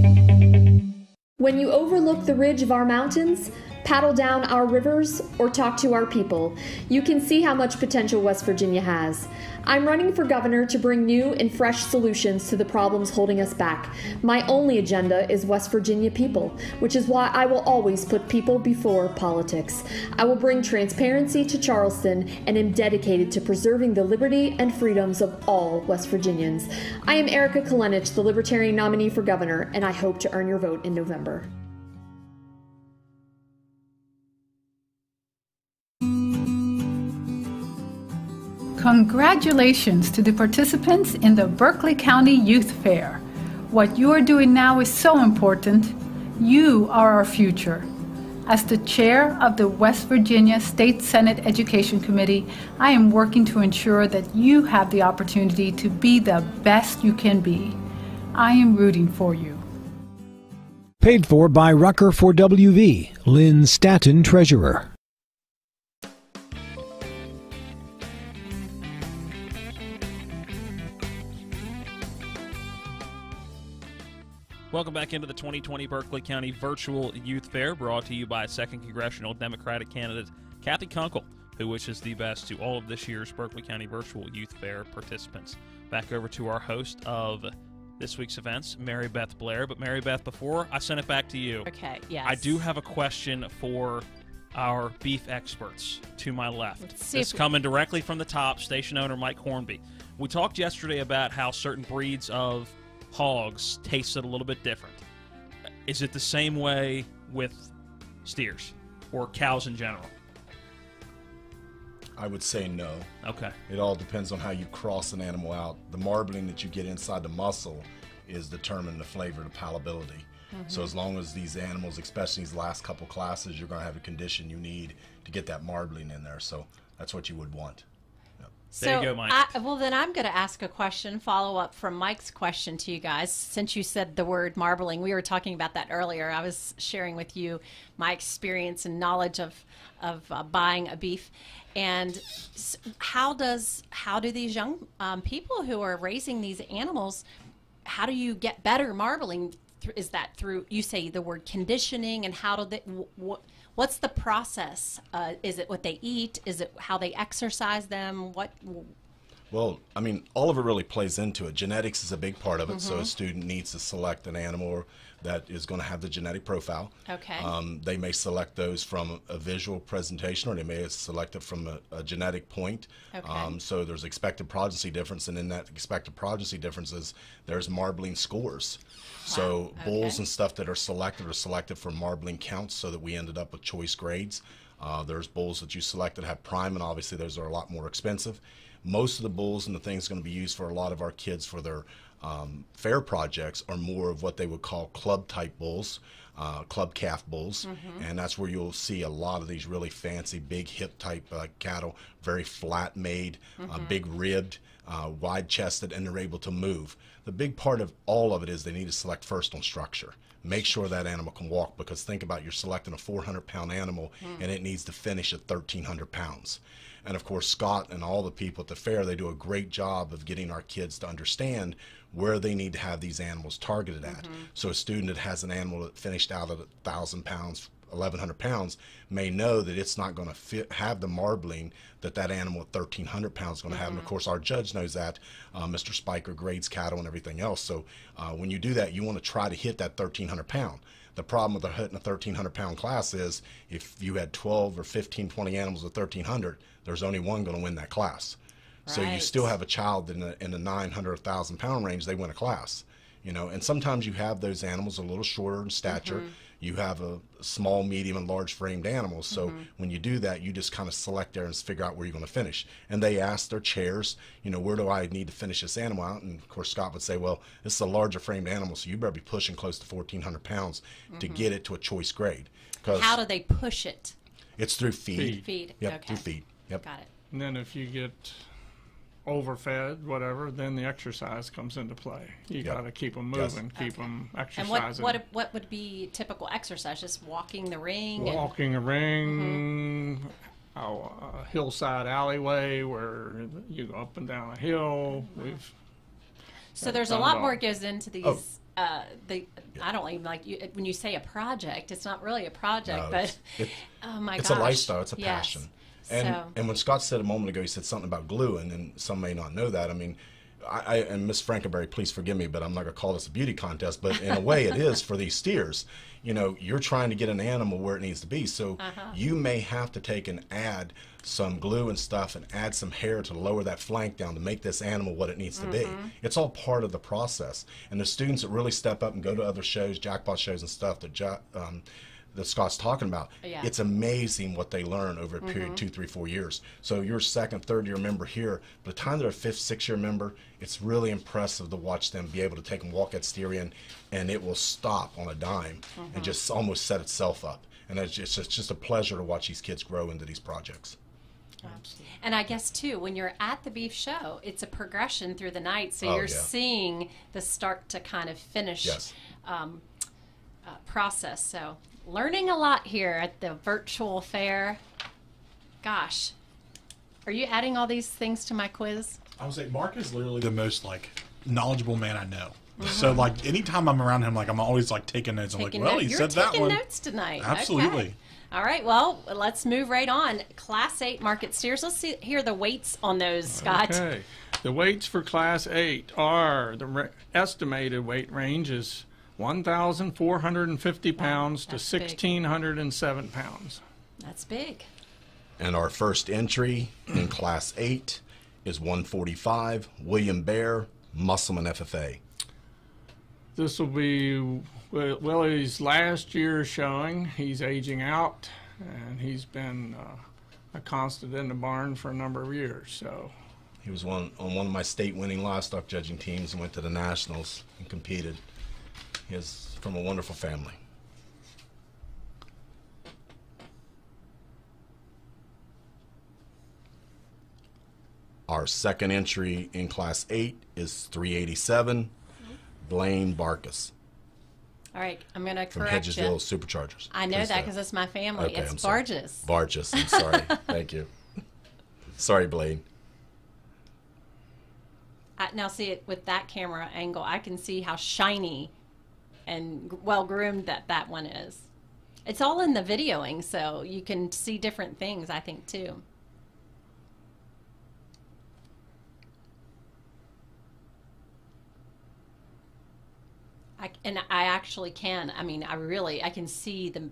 [SPEAKER 38] When you overlook the ridge of our mountains, paddle down our rivers, or talk to our people, you can see how much potential West Virginia has. I'm running for governor to bring new and fresh solutions to the problems holding us back. My only agenda is West Virginia people, which is why I will always put people before politics. I will bring transparency to Charleston and am dedicated to preserving the liberty and freedoms of all West Virginians. I am Erika Kolenich, the Libertarian nominee for governor, and I hope to earn your vote in November.
[SPEAKER 28] Congratulations to the participants in the Berkeley County Youth Fair. What you are doing now is so important. You are our future. As the chair of the West Virginia State Senate Education Committee, I am working to ensure that you have the opportunity to be the best you can be. I am rooting for you.
[SPEAKER 1] Paid for by Rucker for WV, Lynn Staton, Treasurer.
[SPEAKER 2] Welcome back into the 2020 Berkeley County Virtual Youth Fair, brought to you by second congressional Democratic candidate Cathy Kunkel, who wishes the best to all of this year's Berkeley County Virtual Youth Fair participants. Back over to our host of this week's events, Mary Beth Blair. But Mary Beth, before I send it back to you,
[SPEAKER 36] Okay, yes.
[SPEAKER 2] I do have a question for our beef experts to my left. This coming directly from the top, station owner Mike Hornby. We talked yesterday about how certain breeds of hogs tasted a little bit different. Is it the same way with steers or cows in general?
[SPEAKER 5] I would say no.
[SPEAKER 2] Okay.
[SPEAKER 5] It all depends on how you cross an animal out. The marbling that you get inside the muscle is determining the flavor, the palatability. So
[SPEAKER 3] Mhm.
[SPEAKER 5] as long as these animals, especially these last couple classes, you're going to have a condition you need to get that marbling in there. So that's what you would want.
[SPEAKER 3] So I, well, then I'm going to ask a question, follow up from Mike's question to you guys. Since you said the word marbling, we were talking about that earlier. I was sharing with you my experience and knowledge of of uh, buying a beef, and how does how do these young um, people who are raising these animals, how do you get better marbling? Is that through you say the word conditioning, and how do they? Wh- What's the process? Uh, is it what they eat? Is it how they exercise them? What?
[SPEAKER 5] Well, I mean, all of it really plays into it. Genetics is a big part of it. So a
[SPEAKER 3] Mhm.
[SPEAKER 5] student needs to select an animal that is going to have the genetic profile.
[SPEAKER 3] Okay.
[SPEAKER 5] Um, they may select those from a visual presentation, or they may select it from a, a genetic point.
[SPEAKER 3] Okay.
[SPEAKER 5] Um, so there's expected progeny difference, and in that expected progeny differences, there's marbling scores. So bulls
[SPEAKER 8] okay.
[SPEAKER 5] and stuff that are selected are selected for marbling counts, so that we ended up with choice grades. Uh, there's bulls that you select that have prime, and obviously those are a lot more expensive. Most of the bulls and the things going to be used for a lot of our kids for their um, fair projects are more of what they would call club type bulls, uh, club calf bulls,
[SPEAKER 8] Mhm.
[SPEAKER 5] and that's where you'll see a lot of these really fancy, big hip type uh, cattle, very flat made, uh,
[SPEAKER 8] Mhm.
[SPEAKER 5] big ribbed, uh, wide chested, and they're able to move. The big part of all of it is they need to select first on structure. Make sure that animal can walk because think about you're selecting a 400 pound animal
[SPEAKER 8] Mm.
[SPEAKER 5] and it needs to finish at 1300 pounds. And of course, Scott and all the people at the fair, they do a great job of getting our kids to understand where they need to have these animals targeted at. So a student that has an animal that finished out at a thousand pounds, 1100 pounds, may know that it's not going to fit, have the marbling that that animal at 1300 pounds is going to have. And of
[SPEAKER 8] Mhm.
[SPEAKER 5] course, our judge knows that. Uh, Mr. Spiker grades cattle and everything else. So uh, when you do that, you want to try to hit that 1300 pound. The problem with hitting a 1300 pound class is if you had 12 or 15, 20 animals at 1300, there's only one going to win that class. So you still have a child in the in the 900 1,000 pound range. They win a class, you know. And sometimes you have those animals a little shorter in stature.
[SPEAKER 8] Mhm.
[SPEAKER 5] You have a small, medium, and large framed animals. So
[SPEAKER 8] Mhm.
[SPEAKER 5] when you do that, you just kind of select there and figure out where you're going to finish. And they ask their chairs, you know, where do I need to finish this animal out? And of course, Scott would say, well, this is a larger framed animal, so you better be pushing close to 1,400 pounds to
[SPEAKER 3] Mhm.
[SPEAKER 5] get it to a choice grade. Because
[SPEAKER 3] How do they push it?
[SPEAKER 5] it's through feed.
[SPEAKER 3] Feed. Feed,
[SPEAKER 5] Yep,
[SPEAKER 3] okay.
[SPEAKER 5] through feed. Yep.
[SPEAKER 3] Got it.
[SPEAKER 16] And then if you get overfed, whatever, then the exercise comes into play. You
[SPEAKER 5] Yep.
[SPEAKER 16] got to keep them
[SPEAKER 5] Yes.
[SPEAKER 16] moving, keep them exercising.
[SPEAKER 3] And what what what would be typical exercise? Just walking the ring. and-
[SPEAKER 16] walking a ring, oh, a hillside alleyway where you go up and down a hill. We've
[SPEAKER 3] So there's a lot more goes into these.
[SPEAKER 5] Oh.
[SPEAKER 3] Uh, the I don't even like you when you say a project. It's not really a project,
[SPEAKER 5] No,
[SPEAKER 3] but
[SPEAKER 5] it's- it- (laughs)
[SPEAKER 3] oh my
[SPEAKER 5] it's
[SPEAKER 3] gosh,
[SPEAKER 5] a lifestyle. It's a
[SPEAKER 3] Yes.
[SPEAKER 5] passion. And
[SPEAKER 3] So-
[SPEAKER 5] and when Scott said a moment ago, he said something about glue, and some may not know that. I mean, I, I and Miss Frankenberry, please forgive me, but I'm not gonna call this a beauty contest, but in a way, it is for these steers. You know, you're trying to get an animal where it needs to be, so
[SPEAKER 8] Uh-huh.
[SPEAKER 5] you may have to take and add some glue and stuff, and add some hair to lower that flank down to make this animal what it needs to be.
[SPEAKER 8] Mhm.
[SPEAKER 5] It's all part of the process. And the students that really step up and go to other shows, jackpot shows and stuff that um, that Scott's talking about,
[SPEAKER 8] Yeah.
[SPEAKER 5] it's amazing what they learn over a period
[SPEAKER 8] Mhm.
[SPEAKER 5] of two, three, four years. So you're a second, third year member here. By the time they're a fifth, sixth year member, it's really impressive to watch them be able to take and walk that steer in, and it will stop on a dime
[SPEAKER 3] Mhm.
[SPEAKER 5] and just almost set itself up. And it's just, it's just a pleasure to watch these kids grow into these projects. Absolutely.
[SPEAKER 3] And I guess too, when you're at the beef show, it's a progression through the night, so
[SPEAKER 5] Oh,
[SPEAKER 3] you're
[SPEAKER 5] yeah.
[SPEAKER 3] seeing the start to kind of finish
[SPEAKER 5] Yes.
[SPEAKER 3] um, uh, process. So learning a lot here at the virtual fair. Gosh, are you adding all these things to my quiz?
[SPEAKER 24] I would say Mark is literally the most like knowledgeable man I know. So mm-hmm. like anytime I'm around him, like I'm always like taking notes. I'm
[SPEAKER 3] Taking
[SPEAKER 24] like, well,
[SPEAKER 3] note-
[SPEAKER 24] he
[SPEAKER 3] you're
[SPEAKER 24] said that
[SPEAKER 3] taking
[SPEAKER 24] one.
[SPEAKER 3] notes tonight. Okay.
[SPEAKER 24] Absolutely.
[SPEAKER 3] All right. Well, let's move right on. Class eight market steers. Let's see, hear the weights on those, Scott.
[SPEAKER 16] Okay. The weights for Class 8 are the ra- estimated weight range is 1,450 pounds to
[SPEAKER 3] that's big.
[SPEAKER 16] 1,607 pounds.
[SPEAKER 3] That's big.
[SPEAKER 5] And our first entry in Class 8 is 145, William Bear, Musselman FFA.
[SPEAKER 16] This will be Wi- Willie's last year showing. He's aging out, and he's been uh, a constant in the barn for a number of years. So
[SPEAKER 5] He was one on one of my state-winning livestock judging teams and went to the nationals and competed. He is from a wonderful family. Our second entry in Class 8 is 387, Blaine Barkus
[SPEAKER 3] All right, I'm going to correct from
[SPEAKER 5] Hedgesville
[SPEAKER 3] you.
[SPEAKER 5] Superchargers.
[SPEAKER 3] I know
[SPEAKER 5] Please
[SPEAKER 3] uh,
[SPEAKER 5] that
[SPEAKER 3] because it's my family.
[SPEAKER 5] Okay,
[SPEAKER 3] it's
[SPEAKER 5] I'm sorry.
[SPEAKER 3] Barges.
[SPEAKER 5] Barges, I'm sorry. (laughs) Thank you. Sorry, Blaine.
[SPEAKER 3] I, now, see it with that camera angle, I can see how shiny and well groomed that that one is. It's all in the videoing, so you can see different things. I think too. I, and I actually can. I mean, I really I can see the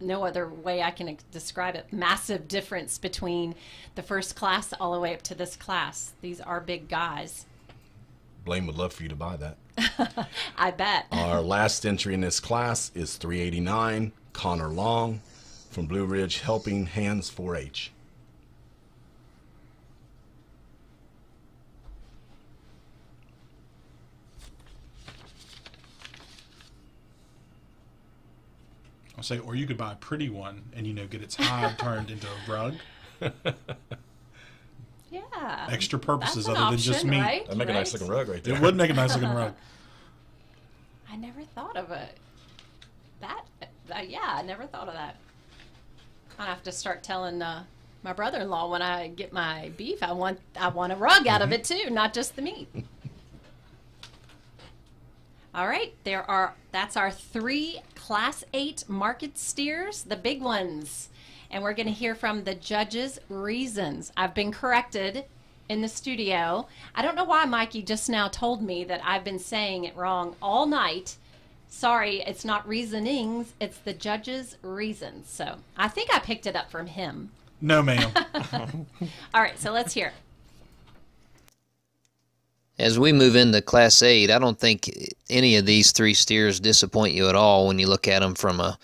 [SPEAKER 3] no other way I can describe it. Massive difference between the first class all the way up to this class. These are big guys.
[SPEAKER 5] Blaine would love for you to buy that. (laughs)
[SPEAKER 3] I bet.
[SPEAKER 5] Our last entry in this class is 389, Connor Long from Blue Ridge Helping Hands 4 H.
[SPEAKER 24] I'll say, or you could buy a pretty one and you know get its hide (laughs) turned into a rug. (laughs)
[SPEAKER 3] Yeah.
[SPEAKER 24] Extra purposes
[SPEAKER 3] That's an
[SPEAKER 24] other than just
[SPEAKER 3] option,
[SPEAKER 24] meat.
[SPEAKER 3] right?
[SPEAKER 5] That'd make a nice looking rug right there.
[SPEAKER 24] It would make a nice looking rug. (laughs)
[SPEAKER 3] I never thought of it. That, uh, yeah, I never thought of that. I have to start telling uh, my brother-in-law when I get my beef, I want I want a rug out of it too, not just the meat. (laughs) All right, there are that's our three class 8 market steers, the big ones. And we're going to hear from the judges' reasons. I've been corrected in the studio. I don't know why Mikey just now told me that I've been saying it wrong all night. Sorry, it's not reasonings, it's the judges' reasons. So, I think I picked it up from him.
[SPEAKER 24] No, ma'am. (laughs) (laughs)
[SPEAKER 3] All right, so let's hear. it.
[SPEAKER 7] As we move into Class 8, I don't think any of these three steers disappoint you at all when you look at them from a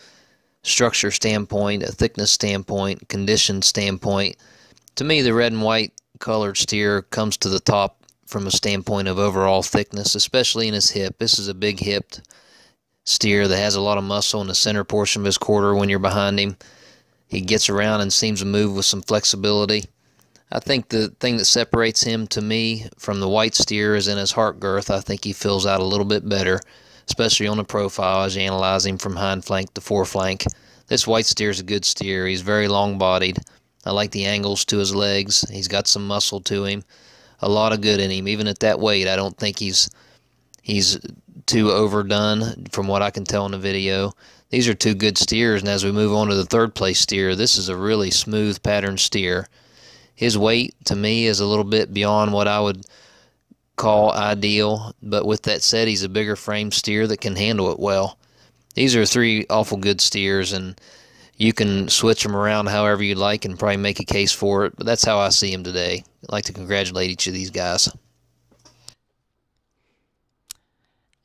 [SPEAKER 7] structure standpoint, a thickness standpoint, condition standpoint. To me, the red and white colored steer comes to the top from a standpoint of overall thickness, especially in his hip. This is a big hipped steer that has a lot of muscle in the center portion of his quarter when you're behind him. He gets around and seems to move with some flexibility. I think the thing that separates him to me from the white steer is in his heart girth. I think he fills out a little bit better, especially on the profile as you analyze him from hind flank to fore flank. This white steer is a good steer. He's very long bodied. I like the angles to his legs. He's got some muscle to him. A lot of good in him. Even at that weight, I don't think he's he's too overdone from what I can tell in the video. These are two good steers, and as we move on to the third place steer, this is a really smooth pattern steer. His weight to me is a little bit beyond what I would call ideal, but with that said, he's a bigger frame steer that can handle it well. These are three awful good steers, and you can switch them around however you like and probably make a case for it, but that's how I see him today. I'd like to congratulate each of these guys.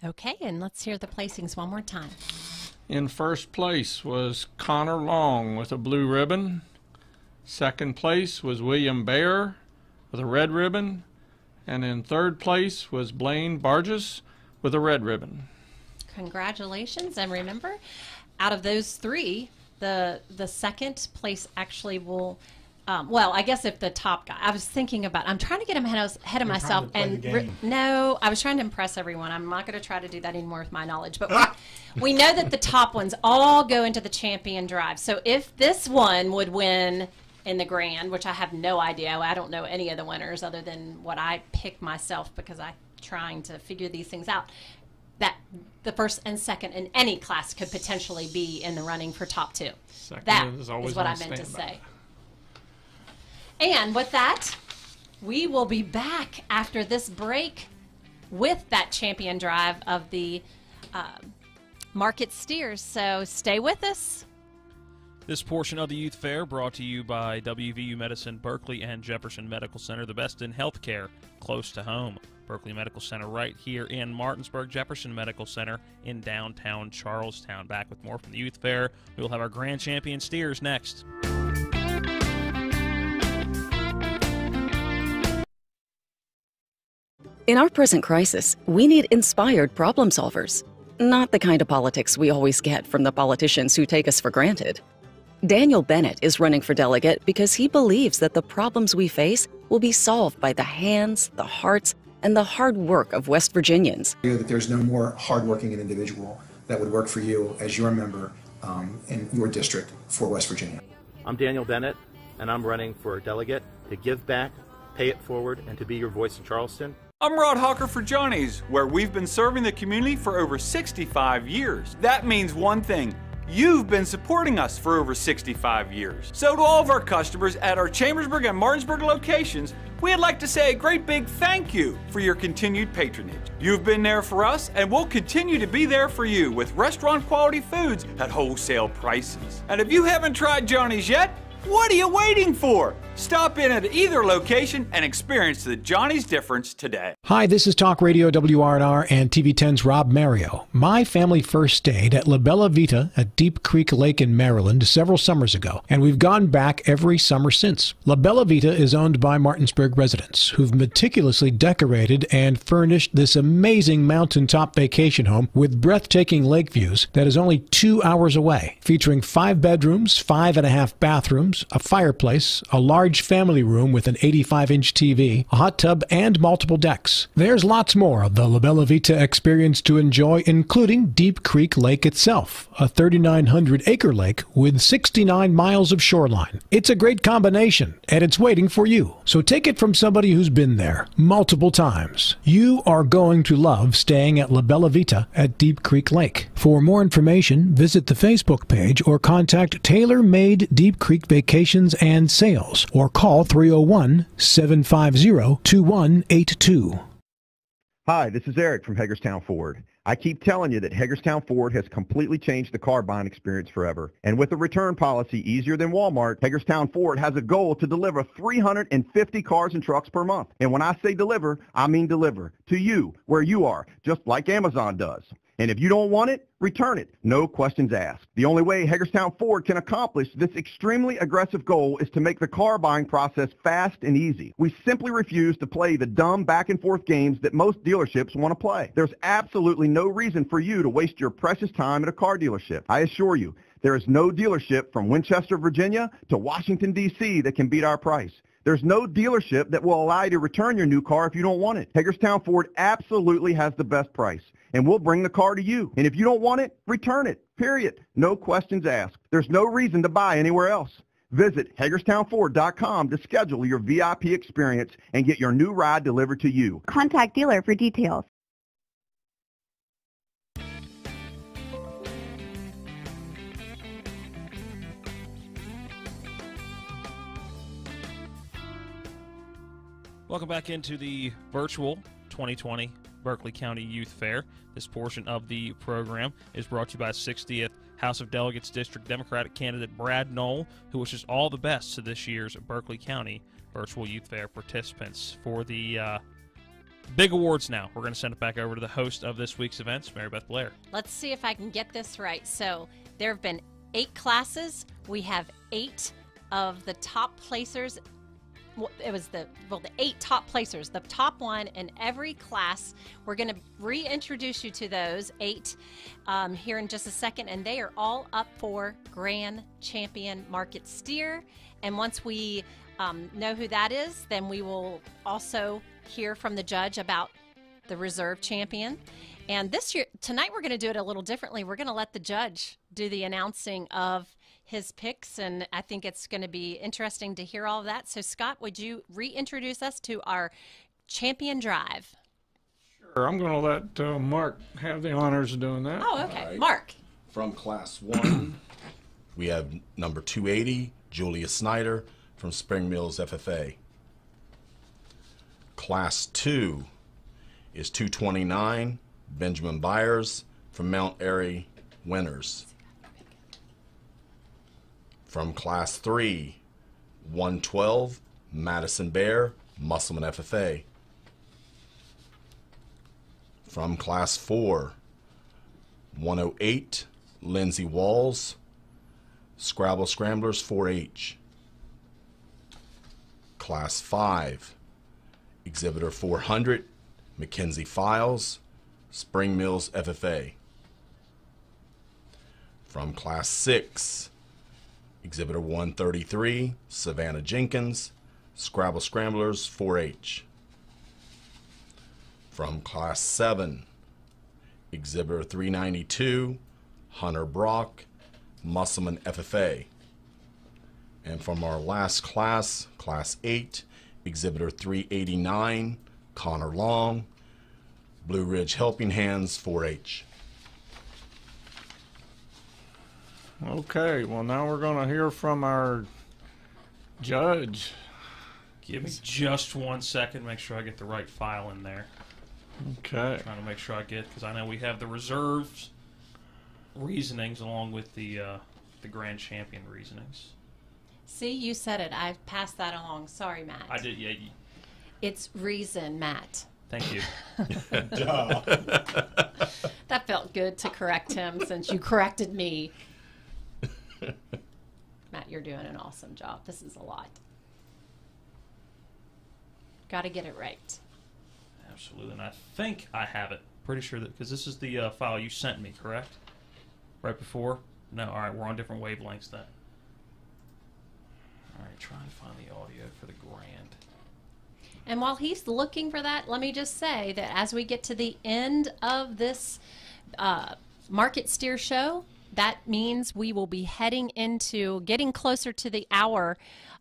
[SPEAKER 3] Okay, and let's hear the placings one more time.
[SPEAKER 16] In first place was Connor Long with a blue ribbon. Second place was William Bear with a red ribbon. And in third place was Blaine Barges with a red ribbon.
[SPEAKER 3] Congratulations, and remember, out of those three, the the second place actually will. Um, well, I guess if the top guy, I was thinking about. I'm trying to get him ahead of, ahead of myself,
[SPEAKER 24] to play
[SPEAKER 3] and
[SPEAKER 24] the
[SPEAKER 3] re- no, I was trying to impress everyone. I'm not going to try to do that anymore with my knowledge, but we, we know that the top ones all go into the champion drive. So if this one would win in the grand, which I have no idea, I don't know any of the winners other than what I pick myself because I'm trying to figure these things out that the first and second in any class could potentially be in the running for top two.
[SPEAKER 16] Second
[SPEAKER 3] that
[SPEAKER 16] is
[SPEAKER 3] is what I meant to say. And with that, we will be back after this break with that champion drive of the um, market steers. So stay with us.
[SPEAKER 2] This portion of the Youth Fair brought to you by WVU Medicine, Berkeley, and Jefferson Medical Center, the best in healthcare close to home. Berkeley Medical Center right here in Martinsburg, Jefferson Medical Center in downtown Charles Town. Back with more from the Youth Fair. We will have our grand champion steers next.
[SPEAKER 8] In our present crisis, we need inspired problem solvers, not the kind of politics we always get from the politicians who take us for granted. Daniel Bennett is running for delegate because he believes that the problems we face will be solved by the hands, the hearts, and the hard work of West Virginians.
[SPEAKER 9] That there's no more hardworking individual that would work for you as your member um, in your district for West Virginia.
[SPEAKER 10] I'm Daniel Bennett, and I'm running for a delegate to give back, pay it forward, and to be your voice in Charleston.
[SPEAKER 29] I'm Rod Hawker for Johnny's, where we've been serving the community for over 65 years. That means one thing. You've been supporting us for over 65 years. So to all of our customers at our Chambersburg and Martinsburg locations, we'd like to say a great big thank you for your continued patronage. You've been there for us and we'll continue to be there for you with restaurant quality foods at wholesale prices. And if you haven't tried Johnny's yet, what are you waiting for? Stop in at either location and experience the Johnny's difference today.
[SPEAKER 1] Hi, this is Talk Radio WRNR and TV10's Rob Mario. My family first stayed at La Bella Vita at Deep Creek Lake in Maryland several summers ago, and we've gone back every summer since. La Bella Vita is owned by Martinsburg residents who've meticulously decorated and furnished this amazing mountaintop vacation home with breathtaking lake views that is only two hours away, featuring five bedrooms, five and a half bathrooms, a fireplace, a large large family room with an 85 inch TV, a hot tub, and multiple decks. There's lots more of the La Bella Vita experience to enjoy, including Deep Creek Lake itself, a 3,900 acre lake with 69 miles of shoreline. It's a great combination, and it's waiting for you. So take it from somebody who's been there multiple times. You are going to love staying at La Bella Vita at Deep Creek Lake. For more information, visit the Facebook page or contact Tailor Made Deep Creek Vacations and Sales or call 301 750 2182.
[SPEAKER 17] Hi, this is Eric from Hagerstown Ford. I keep telling you that Hagerstown Ford has completely changed the car buying experience forever. And with a return policy easier than Walmart, Hagerstown Ford has a goal to deliver 350 cars and trucks per month. And when I say deliver, I mean deliver to you, where you are, just like Amazon does. And if you don't want it, return it. No questions asked. The only way Hagerstown Ford can accomplish this extremely aggressive goal is to make the car buying process fast and easy. We simply refuse to play the dumb back and forth games that most dealerships want to play. There's absolutely no reason for you to waste your precious time at a car dealership. I assure you, there is no dealership from Winchester, Virginia to Washington, D.C. that can beat our price. There's no dealership that will allow you to return your new car if you don't want it. Hagerstown Ford absolutely has the best price and we'll bring the car to you. And if you don't want it, return it. Period. No questions asked. There's no reason to buy anywhere else. Visit HagerstownFord.com to schedule your VIP experience and get your new ride delivered to you.
[SPEAKER 18] Contact dealer for details.
[SPEAKER 2] Welcome back into the virtual 2020 Berkeley County Youth Fair. This portion of the program is brought to you by 60th House of Delegates District Democratic candidate Brad Knoll, who wishes all the best to this year's Berkeley County Virtual Youth Fair participants. For the uh, big awards now, we're going to send it back over to the host of this week's events, Mary Beth Blair.
[SPEAKER 3] Let's see if I can get this right. So there have been eight classes. We have eight of the top placers it was the well the eight top placers the top one in every class. We're going to reintroduce you to those eight um, here in just a second and they are all up for grand champion market steer. And once we um, know who that is then we will also hear from the judge about the reserve champion. And this year tonight we're going to do it a little differently. We're going to let the judge do the announcing of his picks, and I think it's going to be interesting to hear all of that. So, Scott, would you reintroduce us to our champion drive?
[SPEAKER 4] Sure. I'm going to let uh, Mark have the honors of doing that.
[SPEAKER 3] Oh, okay. Right. Mark.
[SPEAKER 5] From class one, we have number 280, Julia Snyder from Spring Mills FFA. Class two is 229, Benjamin Byers from Mount Airy Winners from Class 3, 112, Madison Bear, Musselman FFA. From Class 4, 108, Lindsay Walls, Scrabble Scramblers 4-H. Class 5, Exhibitor 400, Mackenzie Files, Spring Mills FFA. From Class 6, Exhibitor 133, Savannah Jenkins, Scrabble Scramblers 4 H. From Class 7, Exhibitor 392, Hunter Brock, Musselman FFA. And from our last class, Class 8, Exhibitor 389, Connor Long, Blue Ridge Helping Hands 4 H.
[SPEAKER 16] Okay, well, now we're going to hear from our judge.
[SPEAKER 2] Give me just one second. Make sure I get the right file in there.
[SPEAKER 16] Okay.
[SPEAKER 2] Trying to make sure I get because I know we have the reserves reasonings along with the uh, the grand champion reasonings.
[SPEAKER 3] See, you said it. I passed that along. Sorry, Matt.
[SPEAKER 2] I did. Yeah. You,
[SPEAKER 3] It's reason, Matt.
[SPEAKER 2] thank you. (laughs) (laughs)
[SPEAKER 3] That felt good to correct him since you corrected me. (laughs) Matt, you're doing an awesome job. This is a lot. Got to get it right.
[SPEAKER 2] Absolutely. And I think I have it. Pretty sure that because this is the uh, file you sent me, correct? Right before? No. All right. We're on different wavelengths then. All right. try and find the audio for the grand.
[SPEAKER 3] And while he's looking for that, let me just say that as we get to the end of this uh, market steer show, that means we will be heading into getting closer to the hour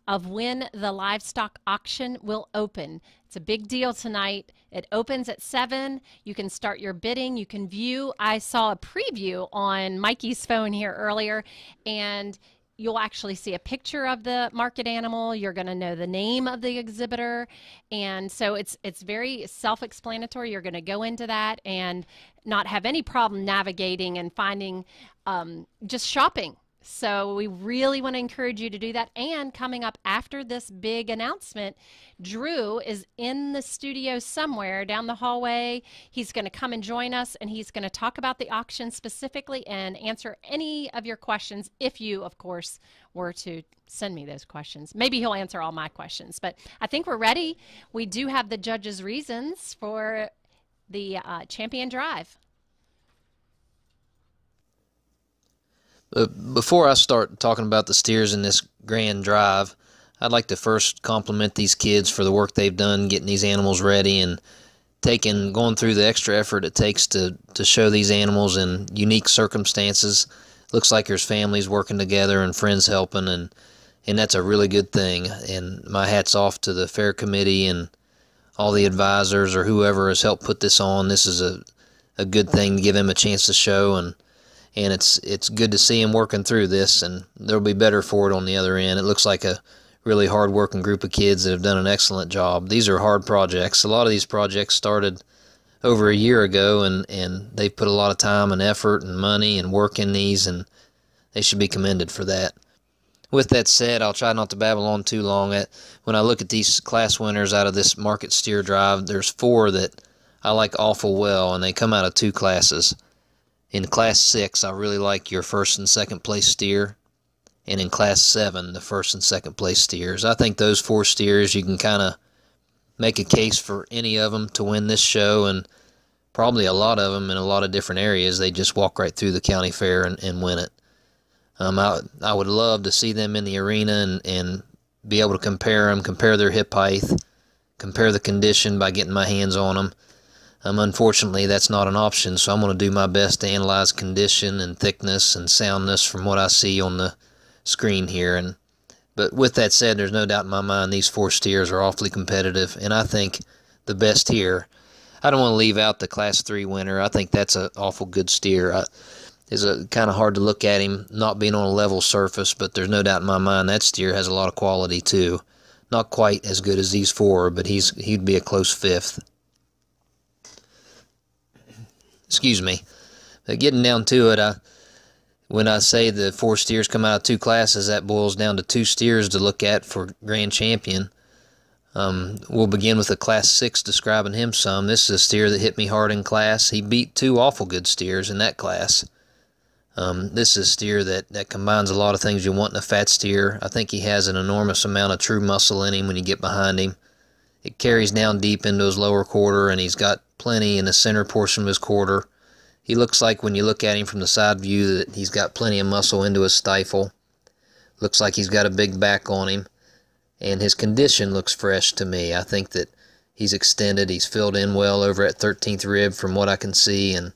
[SPEAKER 3] of when the livestock auction will open. It's a big deal tonight. It opens at 7. You can start your bidding. You can view. I saw a preview on Mikey's phone here earlier, and you'll actually see a picture of the market animal. You're going to know the name of the exhibitor. And so it's it's very self-explanatory. You're going to go into that and not have any problem navigating and finding um, just shopping so we really want to encourage you to do that. And coming up after this big announcement drew is in the studio somewhere down the hallway. He's going to come and join us and he's going to talk about the auction specifically and answer any of your questions if you of course were to send me those questions. Maybe he'll answer all my questions but i think we're ready. We do have the judge's reasons for the uh, champion drive
[SPEAKER 7] But before I start talking about the steers in this grand drive, I'd like to first compliment these kids for the work they've done getting these animals ready and taking going through the extra effort it takes to to show these animals in unique circumstances. Looks like there's families working together and friends helping and and that's a really good thing. And my hats off to the fair committee and all the advisors or whoever has helped put this on. This is a a good thing to give them a chance to show and and it's it's good to see him working through this and there'll be better for it on the other end. It looks like a really hard working group of kids that have done an excellent job. These are hard projects. A lot of these projects started over a year ago and and they've put a lot of time and effort and money and work in these and they should be commended for that. With that said, I'll try not to babble on too long. When I look at these class winners out of this market steer drive, there's four that I like awful well, and they come out of two classes. In class six, I really like your first and second place steer. And in class seven, the first and second place steers. I think those four steers, you can kind of make a case for any of them to win this show, and probably a lot of them in a lot of different areas. They just walk right through the county fair and, and win it. Um, I, I would love to see them in the arena and, and be able to compare them, compare their hip height, compare the condition by getting my hands on them. Um, unfortunately, that's not an option, so I'm going to do my best to analyze condition and thickness and soundness from what I see on the screen here. And but with that said, there's no doubt in my mind these four steers are awfully competitive, and I think the best here. I don't want to leave out the Class Three winner. I think that's an awful good steer. I, it's a kind of hard to look at him not being on a level surface, but there's no doubt in my mind that steer has a lot of quality too. Not quite as good as these four, but he's he'd be a close fifth. Excuse me. But getting down to it, I, when I say the four steers come out of two classes, that boils down to two steers to look at for grand champion. Um, we'll begin with a class six describing him some. This is a steer that hit me hard in class. He beat two awful good steers in that class. Um, this is a steer that, that combines a lot of things you want in a fat steer. I think he has an enormous amount of true muscle in him when you get behind him. It carries down deep into his lower quarter, and he's got plenty in the center portion of his quarter. He looks like when you look at him from the side view that he's got plenty of muscle into his stifle. Looks like he's got a big back on him, and his condition looks fresh to me. I think that he's extended. He's filled in well over at 13th rib from what I can see, and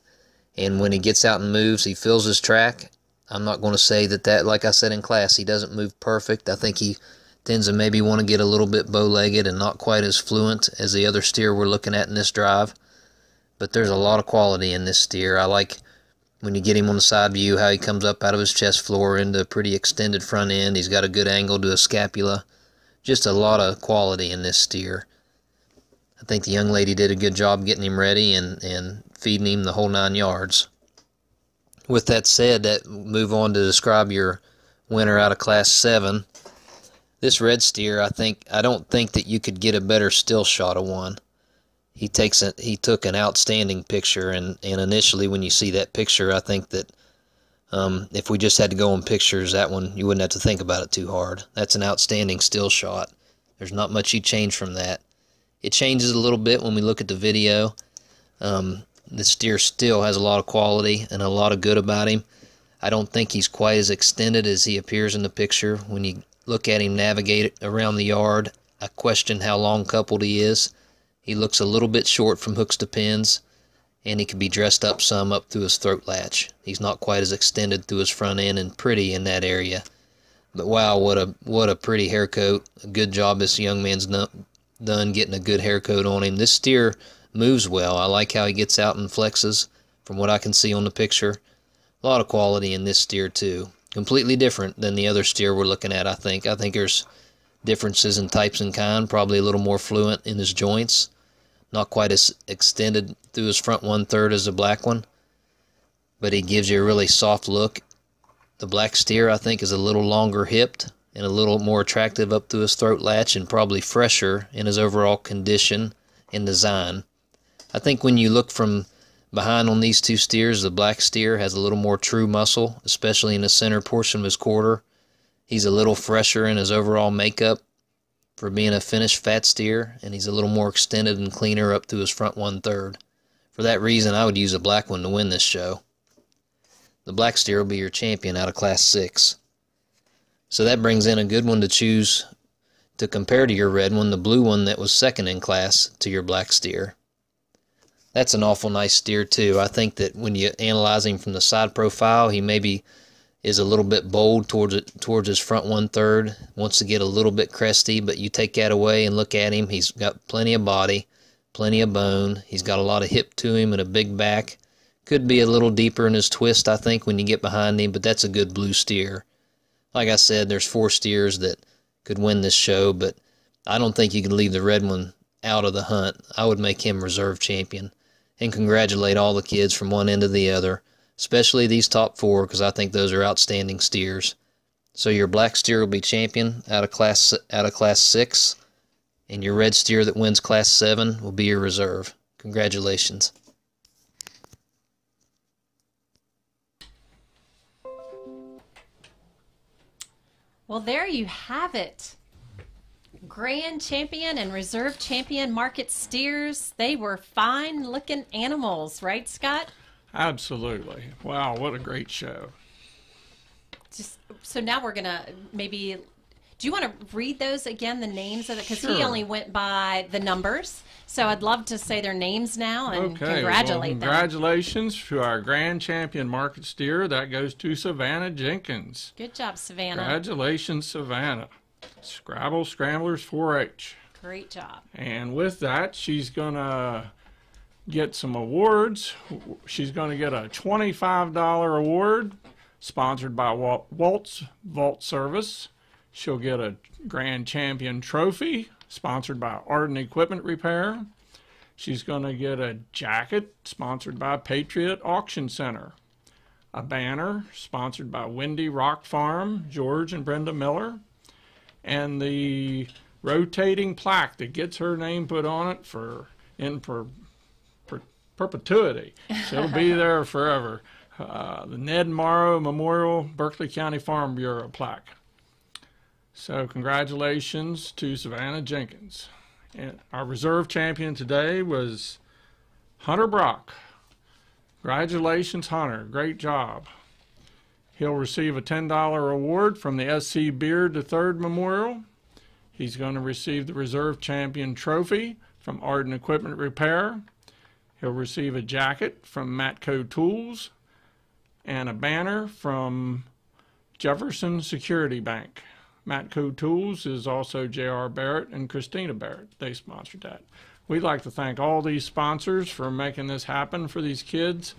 [SPEAKER 7] and when he gets out and moves, he fills his track. I'm not going to say that that, like I said in class, he doesn't move perfect. I think he to maybe want to get a little bit bow-legged and not quite as fluent as the other steer we're looking at in this drive. But there's a lot of quality in this steer. I like when you get him on the side view how he comes up out of his chest floor into a pretty extended front end. He's got a good angle to his scapula. Just a lot of quality in this steer. I think the young lady did a good job getting him ready and, and feeding him the whole nine yards. With that said, that move on to describe your winner out of class seven. This red steer, I think, I don't think that you could get a better still shot of one. He takes a, he took an outstanding picture, and, and initially when you see that picture, I think that um, if we just had to go on pictures, that one you wouldn't have to think about it too hard. That's an outstanding still shot. There's not much you change from that. It changes a little bit when we look at the video. Um, the steer still has a lot of quality and a lot of good about him. I don't think he's quite as extended as he appears in the picture. When you look at him navigate around the yard, I question how long coupled he is. He looks a little bit short from hooks to pins, and he can be dressed up some up through his throat latch. He's not quite as extended through his front end and pretty in that area. But wow, what a what a pretty hair coat. A good job this young man's done getting a good hair coat on him. This steer moves well. I like how he gets out and flexes from what I can see on the picture. A lot of quality in this steer too. Completely different than the other steer we're looking at, I think. I think there's differences in types and kind, probably a little more fluent in his joints. Not quite as extended through his front one third as the black one, but he gives you a really soft look. The black steer, I think, is a little longer hipped and a little more attractive up through his throat latch and probably fresher in his overall condition and design. I think when you look from behind on these two steers, the black steer has a little more true muscle, especially in the center portion of his quarter. He's a little fresher in his overall makeup for being a finished fat steer, and he's a little more extended and cleaner up through his front one third. For that reason, I would use a black one to win this show. The black steer will be your champion out of Class 6. So that brings in a good one to choose to compare to your red one, the blue one that was second in class to your black steer. That's an awful nice steer too. I think that when you analyze him from the side profile, he maybe is a little bit bold towards it, towards his front one third. Wants to get a little bit cresty, but you take that away and look at him. He's got plenty of body, plenty of bone. He's got a lot of hip to him and a big back. Could be a little deeper in his twist, I think, when you get behind him, but that's a good blue steer like I said, there's four steers that could win this show, but I don't think you can leave the red one out of the hunt. I would make him reserve champion and congratulate all the kids from one end to the other, especially these top four because I think those are outstanding steers. So your black steer will be champion out of class out of class six, and your red steer that wins class seven will be your reserve. Congratulations.
[SPEAKER 3] Well, there you have it. Grand champion and reserve champion market steers. They were fine looking animals, right, Scott?
[SPEAKER 4] Absolutely. Wow, what a great show.
[SPEAKER 3] Just so now we're gonna maybe do you want to read those again, the names of it? Because
[SPEAKER 4] Sure.
[SPEAKER 3] he only went by the numbers. So I'd love to say their names now and
[SPEAKER 4] Okay,
[SPEAKER 3] congratulate
[SPEAKER 4] well,
[SPEAKER 3] them.
[SPEAKER 4] congratulations to our grand champion market steer. That goes to Savannah Jenkins.
[SPEAKER 3] Good job, Savannah.
[SPEAKER 4] Congratulations, Savannah. Scrabble Scramblers 4-H.
[SPEAKER 3] Great job.
[SPEAKER 4] And with that, she's going to get some awards. She's going to get a $25 award sponsored by Wal- Waltz Vault Service. She'll get a Grand Champion trophy sponsored by Arden Equipment Repair. She's going to get a jacket sponsored by Patriot Auction Center. A banner sponsored by Windy Rock Farm, George and Brenda Miller. And the rotating plaque that gets her name put on it for in per, per, perpetuity. She'll be (laughs) there forever. Uh, the Ned Morrow Memorial Berkeley County Farm Bureau plaque. So congratulations to Savannah Jenkins. And our reserve champion today was Hunter Brock. Congratulations, Hunter. Great job. He'll receive a $10 award from the SC Beard Third Memorial. He's going to receive the Reserve Champion Trophy from Arden Equipment Repair. He'll receive a jacket from Matco Tools and a banner from Jefferson Security Bank. Matco Tools is also J.R. Barrett and Christina Barrett. They sponsored that. We'd like to thank all these sponsors for making this happen for these kids.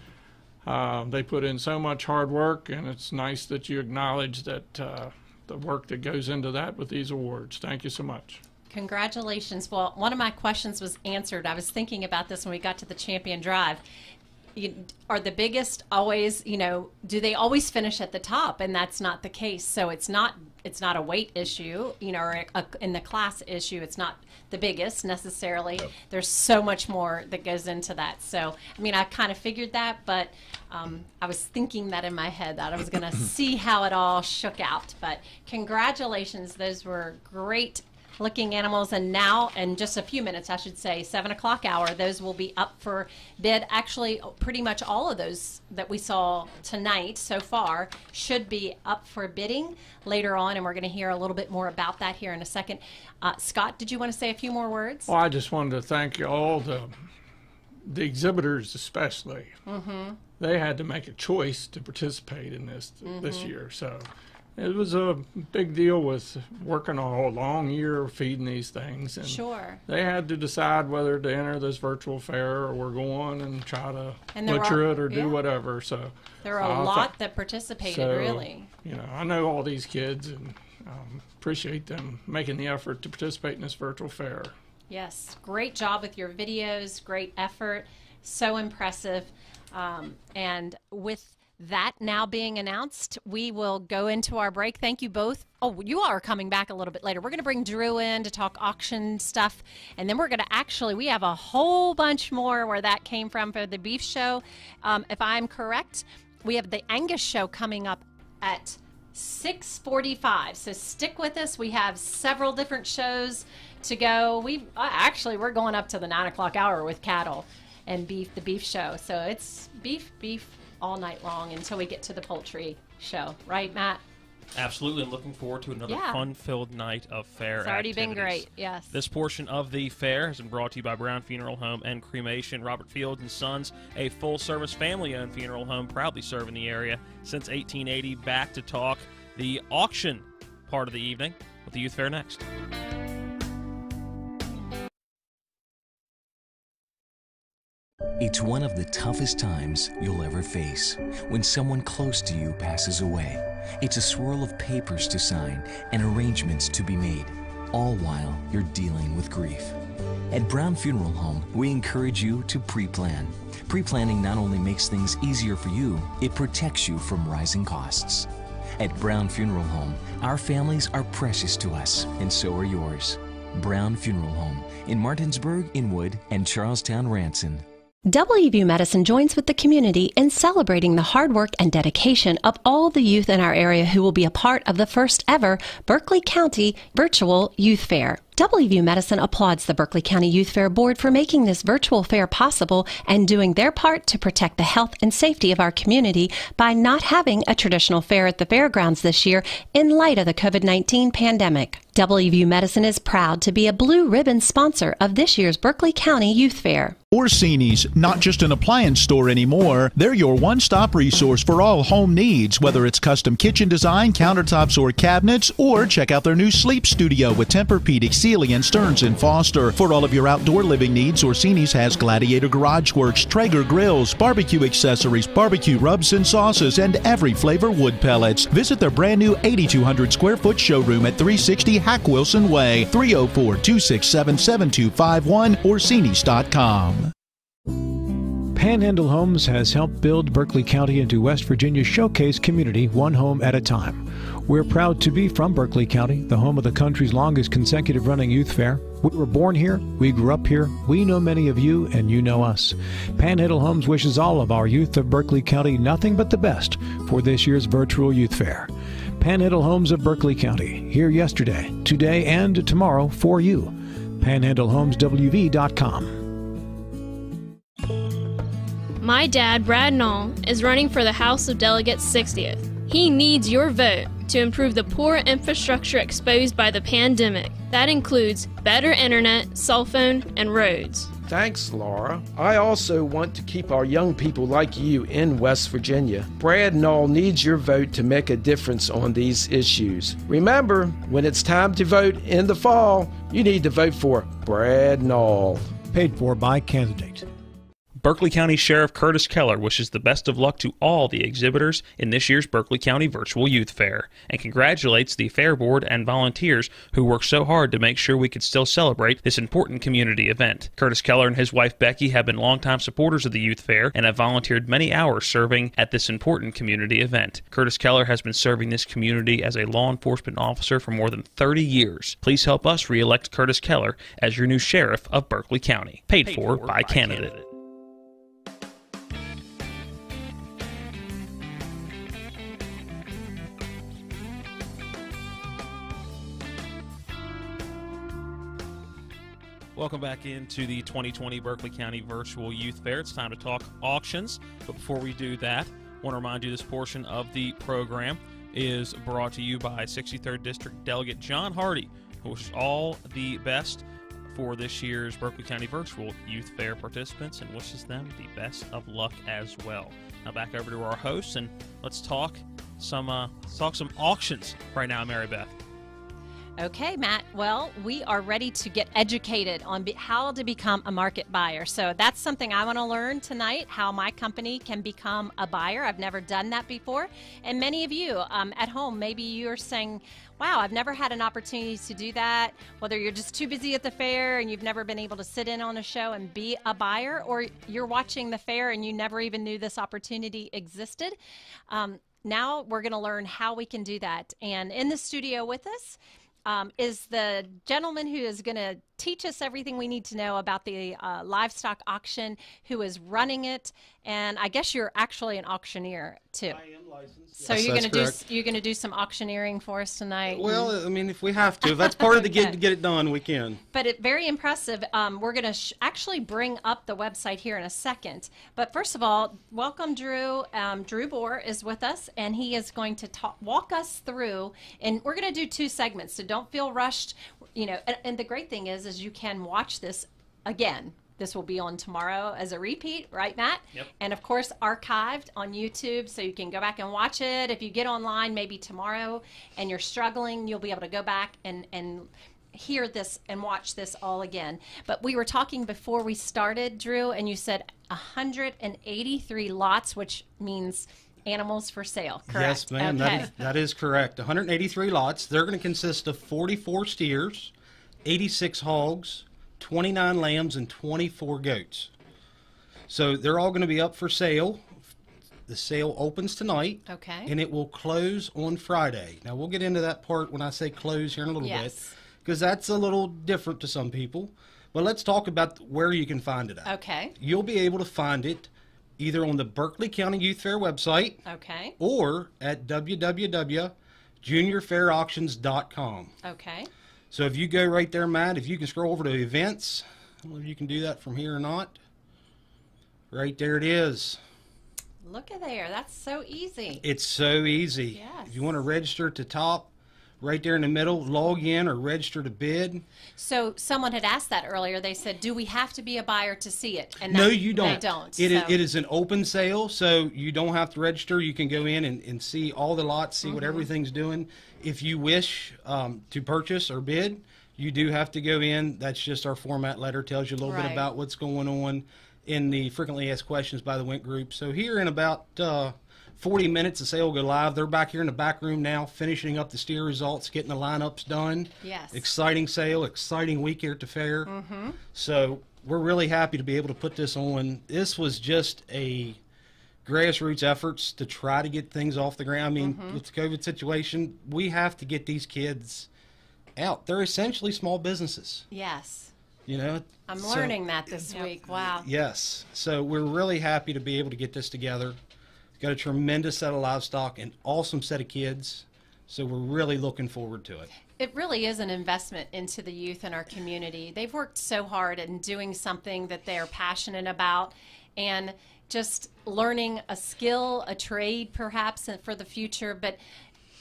[SPEAKER 4] Uh, they put in so much hard work, and it's nice that you acknowledge that uh, the work that goes into that with these awards. Thank you so much.
[SPEAKER 3] Congratulations. Well, one of my questions was answered. I was thinking about this when we got to the champion drive. You, are the biggest always, you know, do they always finish at the top? And that's not the case. So it's not it's not a weight issue, you know, or a, in the class issue. It's not the biggest necessarily. There's so much more that goes into that. So, I mean, I kind of figured that, but um, I was thinking that in my head that I was going (laughs) to see how it all shook out. But congratulations, those were great looking animals. And now, in just a few minutes, I should say, seven o'clock hour, those will be up for bid. Actually, pretty much all of those that we saw tonight so far should be up for bidding later on. And we're going to hear a little bit more about that here in a second. Uh, Scott, did you want to say a few more words?
[SPEAKER 4] Well, I just wanted to thank you all, the, the exhibitors especially.
[SPEAKER 3] Mm-hmm.
[SPEAKER 4] They had to make a choice to participate in this mm-hmm. this year. So it was a big deal with working a whole long year feeding these things and
[SPEAKER 3] sure.
[SPEAKER 4] they had to decide whether to enter this virtual fair or go on and try to butcher are, it or do whatever so
[SPEAKER 3] there are a uh, lot th- that participated
[SPEAKER 4] so,
[SPEAKER 3] really.
[SPEAKER 4] you know i know all these kids and um, appreciate them making the effort to participate in this virtual fair.
[SPEAKER 3] Yes great job with your videos great effort so impressive um, and with that now being announced, we will go into our break. Thank you both. Oh, you are coming back a little bit later. We're going to bring Drew in to talk auction stuff. And then we're going to actually, we have a whole bunch more where that came from for the beef show. Um, if I'm correct, we have the Angus show coming up at 6:45. So stick with us. We have several different shows to go. We uh, actually we're going up to the nine o'clock hour with cattle and beef, the beef show. So it's beef, beef, all night long until we get to the poultry show, right, Matt?
[SPEAKER 2] Absolutely, looking forward to another yeah. fun-filled night of fair.
[SPEAKER 3] It's already
[SPEAKER 2] activities.
[SPEAKER 3] been great. Yes.
[SPEAKER 2] This portion of the fair has been brought to you by Brown Funeral Home and Cremation. Robert Field and Sons, a full-service family-owned funeral home, proudly serving the area since 1880. Back to talk the auction part of the evening with the youth fair next.
[SPEAKER 11] It's one of the toughest times you'll ever face when someone close to you passes away. It's a swirl of papers to sign and arrangements to be made, all while you're dealing with grief. At Brown Funeral Home, we encourage you to pre-plan. Pre-planning not only makes things easier for you, it protects you from rising costs. At Brown Funeral Home, our families are precious to us, and so are yours. Brown Funeral Home in Martinsburg, Inwood, and Charles Town, Ranson.
[SPEAKER 39] WVU Medicine joins with the community in celebrating the hard work and dedication of all the youth in our area who will be a part of the first ever Berkeley County Virtual Youth Fair. WVU Medicine applauds the Berkeley County Youth Fair Board for making this virtual fair possible and doing their part to protect the health and safety of our community by not having a traditional fair at the fairgrounds this year in light of the COVID 19 pandemic. WVU Medicine is proud to be a blue ribbon sponsor of this year's Berkeley County Youth Fair.
[SPEAKER 13] Orsini's, not just an appliance store anymore. They're your one stop resource for all home needs, whether it's custom kitchen design, countertops, or cabinets, or check out their new sleep studio with Tempur-Pedic, Sealy, and Stearns and Foster. For all of your outdoor living needs, Orsini's has Gladiator Garage Works, Traeger grills, barbecue accessories, barbecue rubs and sauces, and every flavor wood pellets. Visit their brand new 8,200 square foot showroom at 360 Hack Wilson Way, 304 267 7251, Orsini's.com.
[SPEAKER 1] Panhandle Homes has helped build Berkeley County into West Virginia's showcase community, one home at a time. We're proud to be from Berkeley County, the home of the country's longest consecutive running youth fair. We were born here, we grew up here, we know many of you, and you know us. Panhandle Homes wishes all of our youth of Berkeley County nothing but the best for this year's virtual youth fair. Panhandle Homes of Berkeley County, here yesterday, today, and tomorrow for you. PanhandleHomesWV.com.
[SPEAKER 14] My dad, Brad Knoll, is running for the House of Delegates 60th. He needs your vote to improve the poor infrastructure exposed by the pandemic. That includes better internet, cell phone, and roads.
[SPEAKER 40] Thanks, Laura. I also want to keep our young people like you in West Virginia. Brad Knoll needs your vote to make a difference on these issues. Remember, when it's time to vote in the fall, you need to vote for Brad Knoll.
[SPEAKER 1] Paid for by candidate.
[SPEAKER 2] Berkeley County Sheriff Curtis Keller wishes the best of luck to all the exhibitors in this year's Berkeley County Virtual Youth Fair and congratulates the Fair Board and volunteers who worked so hard to make sure we could still celebrate this important community event. Curtis Keller and his wife Becky have been longtime supporters of the Youth Fair and have volunteered many hours serving at this important community event. Curtis Keller has been serving this community as a law enforcement officer for more than 30 years. Please help us re-elect Curtis Keller as your new sheriff of Berkeley County. Paid, Paid for, for, by, by candidate. candidate. Welcome back into the 2020 Berkeley County Virtual Youth Fair. It's time to talk auctions. But before we do that, I want to remind you this portion of the program is brought to you by 63rd District Delegate John Hardy, who wishes all the best for this year's Berkeley County Virtual Youth Fair participants and wishes them the best of luck as well. Now back over to our hosts and let's talk some uh, let's talk some auctions right now, Mary Beth.
[SPEAKER 3] Okay, Matt. Well, we are ready to get educated on be- how to become a market buyer. So that's something I want to learn tonight how my company can become a buyer. I've never done that before. And many of you um, at home, maybe you're saying, wow, I've never had an opportunity to do that. Whether you're just too busy at the fair and you've never been able to sit in on a show and be a buyer, or you're watching the fair and you never even knew this opportunity existed. Um, now we're going to learn how we can do that. And in the studio with us, um, is the gentleman who is going to teach us everything we need to know about the uh, livestock auction, who is running it, and I guess you're actually an auctioneer too.
[SPEAKER 41] I am.
[SPEAKER 3] So
[SPEAKER 41] yes,
[SPEAKER 3] you're going to do you're going to do some auctioneering for us tonight.
[SPEAKER 41] Well, I mean, if we have to, if that's part of the gig to get it done, we can.
[SPEAKER 3] But it, very impressive. Um, we're going to sh- actually bring up the website here in a second. But first of all, welcome Drew. Um, Drew Bohr is with us, and he is going to talk, walk us through. And we're going to do two segments, so don't feel rushed. You know, and, and the great thing is, is you can watch this again this will be on tomorrow as a repeat, right, Matt?
[SPEAKER 2] Yep.
[SPEAKER 3] And of course, archived on YouTube, so you can go back and watch it. If you get online, maybe tomorrow, and you're struggling, you'll be able to go back and and hear this and watch this all again. But we were talking before we started, Drew, and you said 183 lots, which means animals for sale. Correct?
[SPEAKER 41] Yes, ma'am.
[SPEAKER 3] Okay.
[SPEAKER 41] That, is, that is correct. 183 lots. They're going to consist of 44 steers, 86 hogs, 29 lambs, and 24 goats. So they're all going to be up for sale. The sale opens tonight.
[SPEAKER 3] Okay.
[SPEAKER 41] And it will close on Friday. Now we'll get into that part when I say close here in a little
[SPEAKER 3] Yes.
[SPEAKER 41] bit, because that's a little different to some people. But let's talk about where you can find it at.
[SPEAKER 3] Okay.
[SPEAKER 41] You'll be able to find it either on the Berkeley County Youth Fair website
[SPEAKER 3] Okay.
[SPEAKER 41] or at www.juniorfairauctions.com.
[SPEAKER 3] Okay.
[SPEAKER 41] So if you go right there, Matt, if you can scroll over to events, I don't know if you can do that from here or not. Right there it is.
[SPEAKER 3] Look at there. That's so easy.
[SPEAKER 41] It's so easy.
[SPEAKER 3] Yes.
[SPEAKER 41] If you want to register at the top, right there in the middle, log in or register to bid.
[SPEAKER 3] So someone had asked that earlier. They said, "Do we have to be a buyer to see it?" And
[SPEAKER 41] no,
[SPEAKER 3] that-
[SPEAKER 41] you don't.
[SPEAKER 3] They don't.
[SPEAKER 41] It is,
[SPEAKER 3] so-
[SPEAKER 41] it is an open sale, so you don't have to register. You can go in and, and see all the lots, see what
[SPEAKER 3] Mhm.
[SPEAKER 41] everything's doing. If you wish um, to purchase or bid, you do have to go in. That's just our format letter. Tells you a little
[SPEAKER 3] Right.
[SPEAKER 41] bit about what's going on in the frequently asked questions by the Wink Group. So here in about uh, 40 minutes, the sale will go live. They're back here in the back room now, finishing up the steer results, getting the lineups done.
[SPEAKER 3] Yes.
[SPEAKER 41] Exciting sale, exciting week here at the fair.
[SPEAKER 3] Mm-hmm.
[SPEAKER 41] So we're really happy to be able to put this on. This was just a grassroots efforts to try to get things off the ground. I mean,
[SPEAKER 3] Mhm.
[SPEAKER 41] with the COVID situation, we have to get these kids out. They're essentially small businesses,
[SPEAKER 3] Yes.
[SPEAKER 41] you know.
[SPEAKER 3] I'm
[SPEAKER 41] So-
[SPEAKER 3] learning that this week. Wow.
[SPEAKER 41] Yes. So we're really happy to be able to get this together. Got a tremendous set of livestock, and an awesome set of kids. So we're really looking forward to it.
[SPEAKER 3] It really is an investment into the youth in our community. They've worked so hard in doing something that they're passionate about and just learning a skill, a trade perhaps for the future. But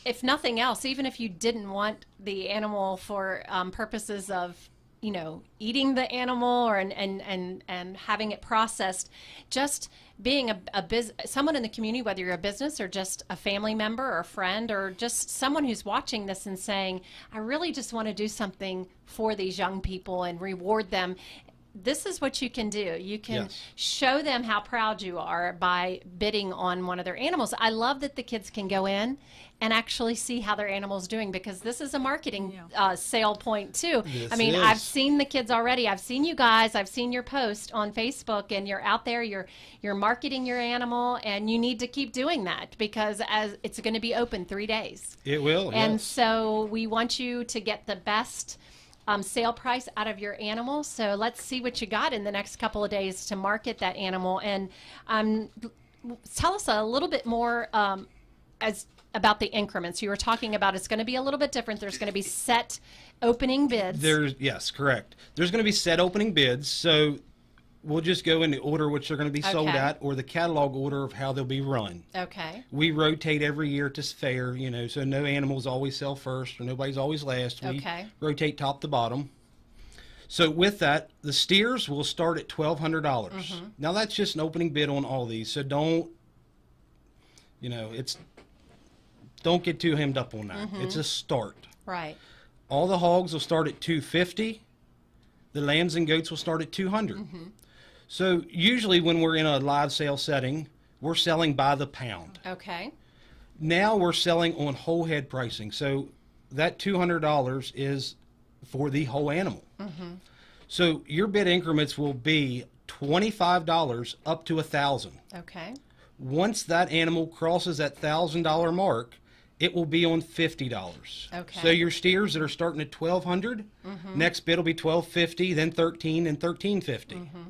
[SPEAKER 3] if nothing else, even if you didn't want the animal for um, purposes of you know eating the animal or and and and, and having it processed just being a, a biz, someone in the community whether you're a business or just a family member or a friend or just someone who's watching this and saying i really just want to do something for these young people and reward them this is what you can do. You can yes. show them how proud you are by bidding on one of their animals. I love that the kids can go in and actually see how their animal's doing because this is a marketing yeah. uh, sale point too.
[SPEAKER 41] This
[SPEAKER 3] I mean,
[SPEAKER 41] is.
[SPEAKER 3] I've seen the kids already. I've seen you guys. I've seen your post on Facebook, and you're out there. You're you're marketing your animal, and you need to keep doing that because as it's going to be open three days.
[SPEAKER 41] It will.
[SPEAKER 3] And
[SPEAKER 41] yes.
[SPEAKER 3] so we want you to get the best um, sale price out of your animal. So let's see what you got in the next couple of days to market that animal. And um, tell us a little bit more um, as about the increments you were talking about. It's going to be a little bit different. There's going to be set opening bids.
[SPEAKER 41] There's yes, correct. There's going to be set opening bids. So we'll just go in the order which they're going to be sold
[SPEAKER 3] Okay.
[SPEAKER 41] at, or the catalog order of how they'll be run.
[SPEAKER 3] Okay.
[SPEAKER 41] We rotate every year to fair, you know, so no animals always sell first or nobody's always last. We
[SPEAKER 3] Okay.
[SPEAKER 41] rotate top to bottom. So with that, the steers will start at twelve hundred dollars.
[SPEAKER 3] Mhm.
[SPEAKER 41] Now that's just an opening bid on all these, so don't, you know, it's don't get too hemmed up on that.
[SPEAKER 3] Mhm.
[SPEAKER 41] It's a start.
[SPEAKER 3] Right.
[SPEAKER 41] All the hogs will start at two fifty. The lambs and goats will start at 200.
[SPEAKER 3] Mm-hmm.
[SPEAKER 41] So usually when we're in a live sale setting, we're selling by the pound.
[SPEAKER 3] Okay.
[SPEAKER 41] Now we're selling on whole head pricing. So that $200 is for the whole animal.
[SPEAKER 3] Mm-hmm.
[SPEAKER 41] So your bid increments will be $25 up to a 1000
[SPEAKER 3] Okay.
[SPEAKER 41] Once that animal crosses that $1,000 mark, it will be on $50.
[SPEAKER 3] Okay.
[SPEAKER 41] So your steers that are starting at 1200
[SPEAKER 3] Mhm.
[SPEAKER 41] next bid will be 1250 then 13 and 1350
[SPEAKER 3] Mm-hmm.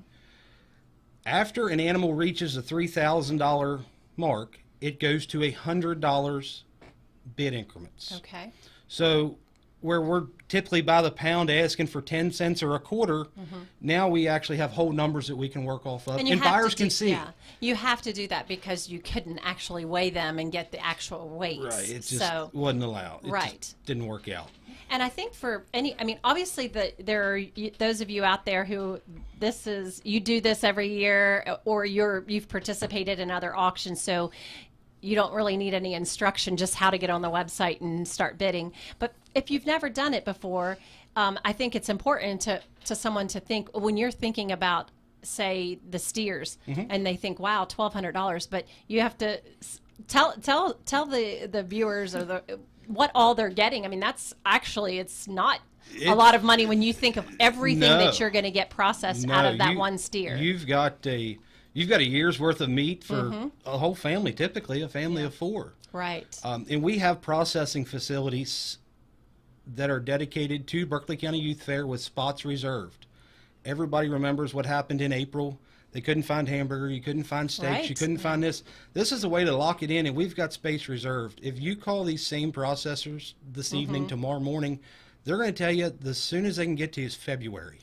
[SPEAKER 41] After an animal reaches the $3,000 mark, it goes to a $100 bid increments.
[SPEAKER 3] Okay.
[SPEAKER 41] So where we're typically by the pound asking for 10 cents or a quarter,
[SPEAKER 3] Mhm.
[SPEAKER 41] now we actually have whole numbers that we can work off of. And,
[SPEAKER 3] you have
[SPEAKER 41] buyers
[SPEAKER 3] to
[SPEAKER 41] can see.
[SPEAKER 3] Yeah, you have to do that because you couldn't actually weigh them and get the actual weights.
[SPEAKER 41] Right. It just
[SPEAKER 3] so,
[SPEAKER 41] wasn't allowed. It
[SPEAKER 3] Right.
[SPEAKER 41] didn't work out.
[SPEAKER 3] and I think for any, I mean, obviously, the there are those of you out there who this is you do this every year, or you're you've participated in other auctions, so you don't really need any instruction just how to get on the website and start bidding. But if you've never done it before, um, I think it's important to to someone to think when you're thinking about say the steers
[SPEAKER 37] Mhm.
[SPEAKER 3] and they think wow $1200 but you have to tell tell tell the the viewers or the what all they're getting i mean that's actually it's not a lot of money when you think of everything
[SPEAKER 41] No.
[SPEAKER 3] that you're going to get processed out of that
[SPEAKER 41] you-
[SPEAKER 3] one steer
[SPEAKER 41] You've got a you've got a year's worth of meat for
[SPEAKER 3] Mhm.
[SPEAKER 41] a whole family, typically a family of four.
[SPEAKER 3] right
[SPEAKER 41] Um, and we have processing facilities that are dedicated to Berkeley County Youth Fair with spots reserved. Everybody remembers what happened in April. They couldn't find hamburger, you couldn't find steaks, you couldn't find this. This is a way to lock it in, and we've got space reserved. If you call these same processors this evening,
[SPEAKER 3] Mhm.
[SPEAKER 41] tomorrow morning, they're going to tell you the soonest they can get to you is February.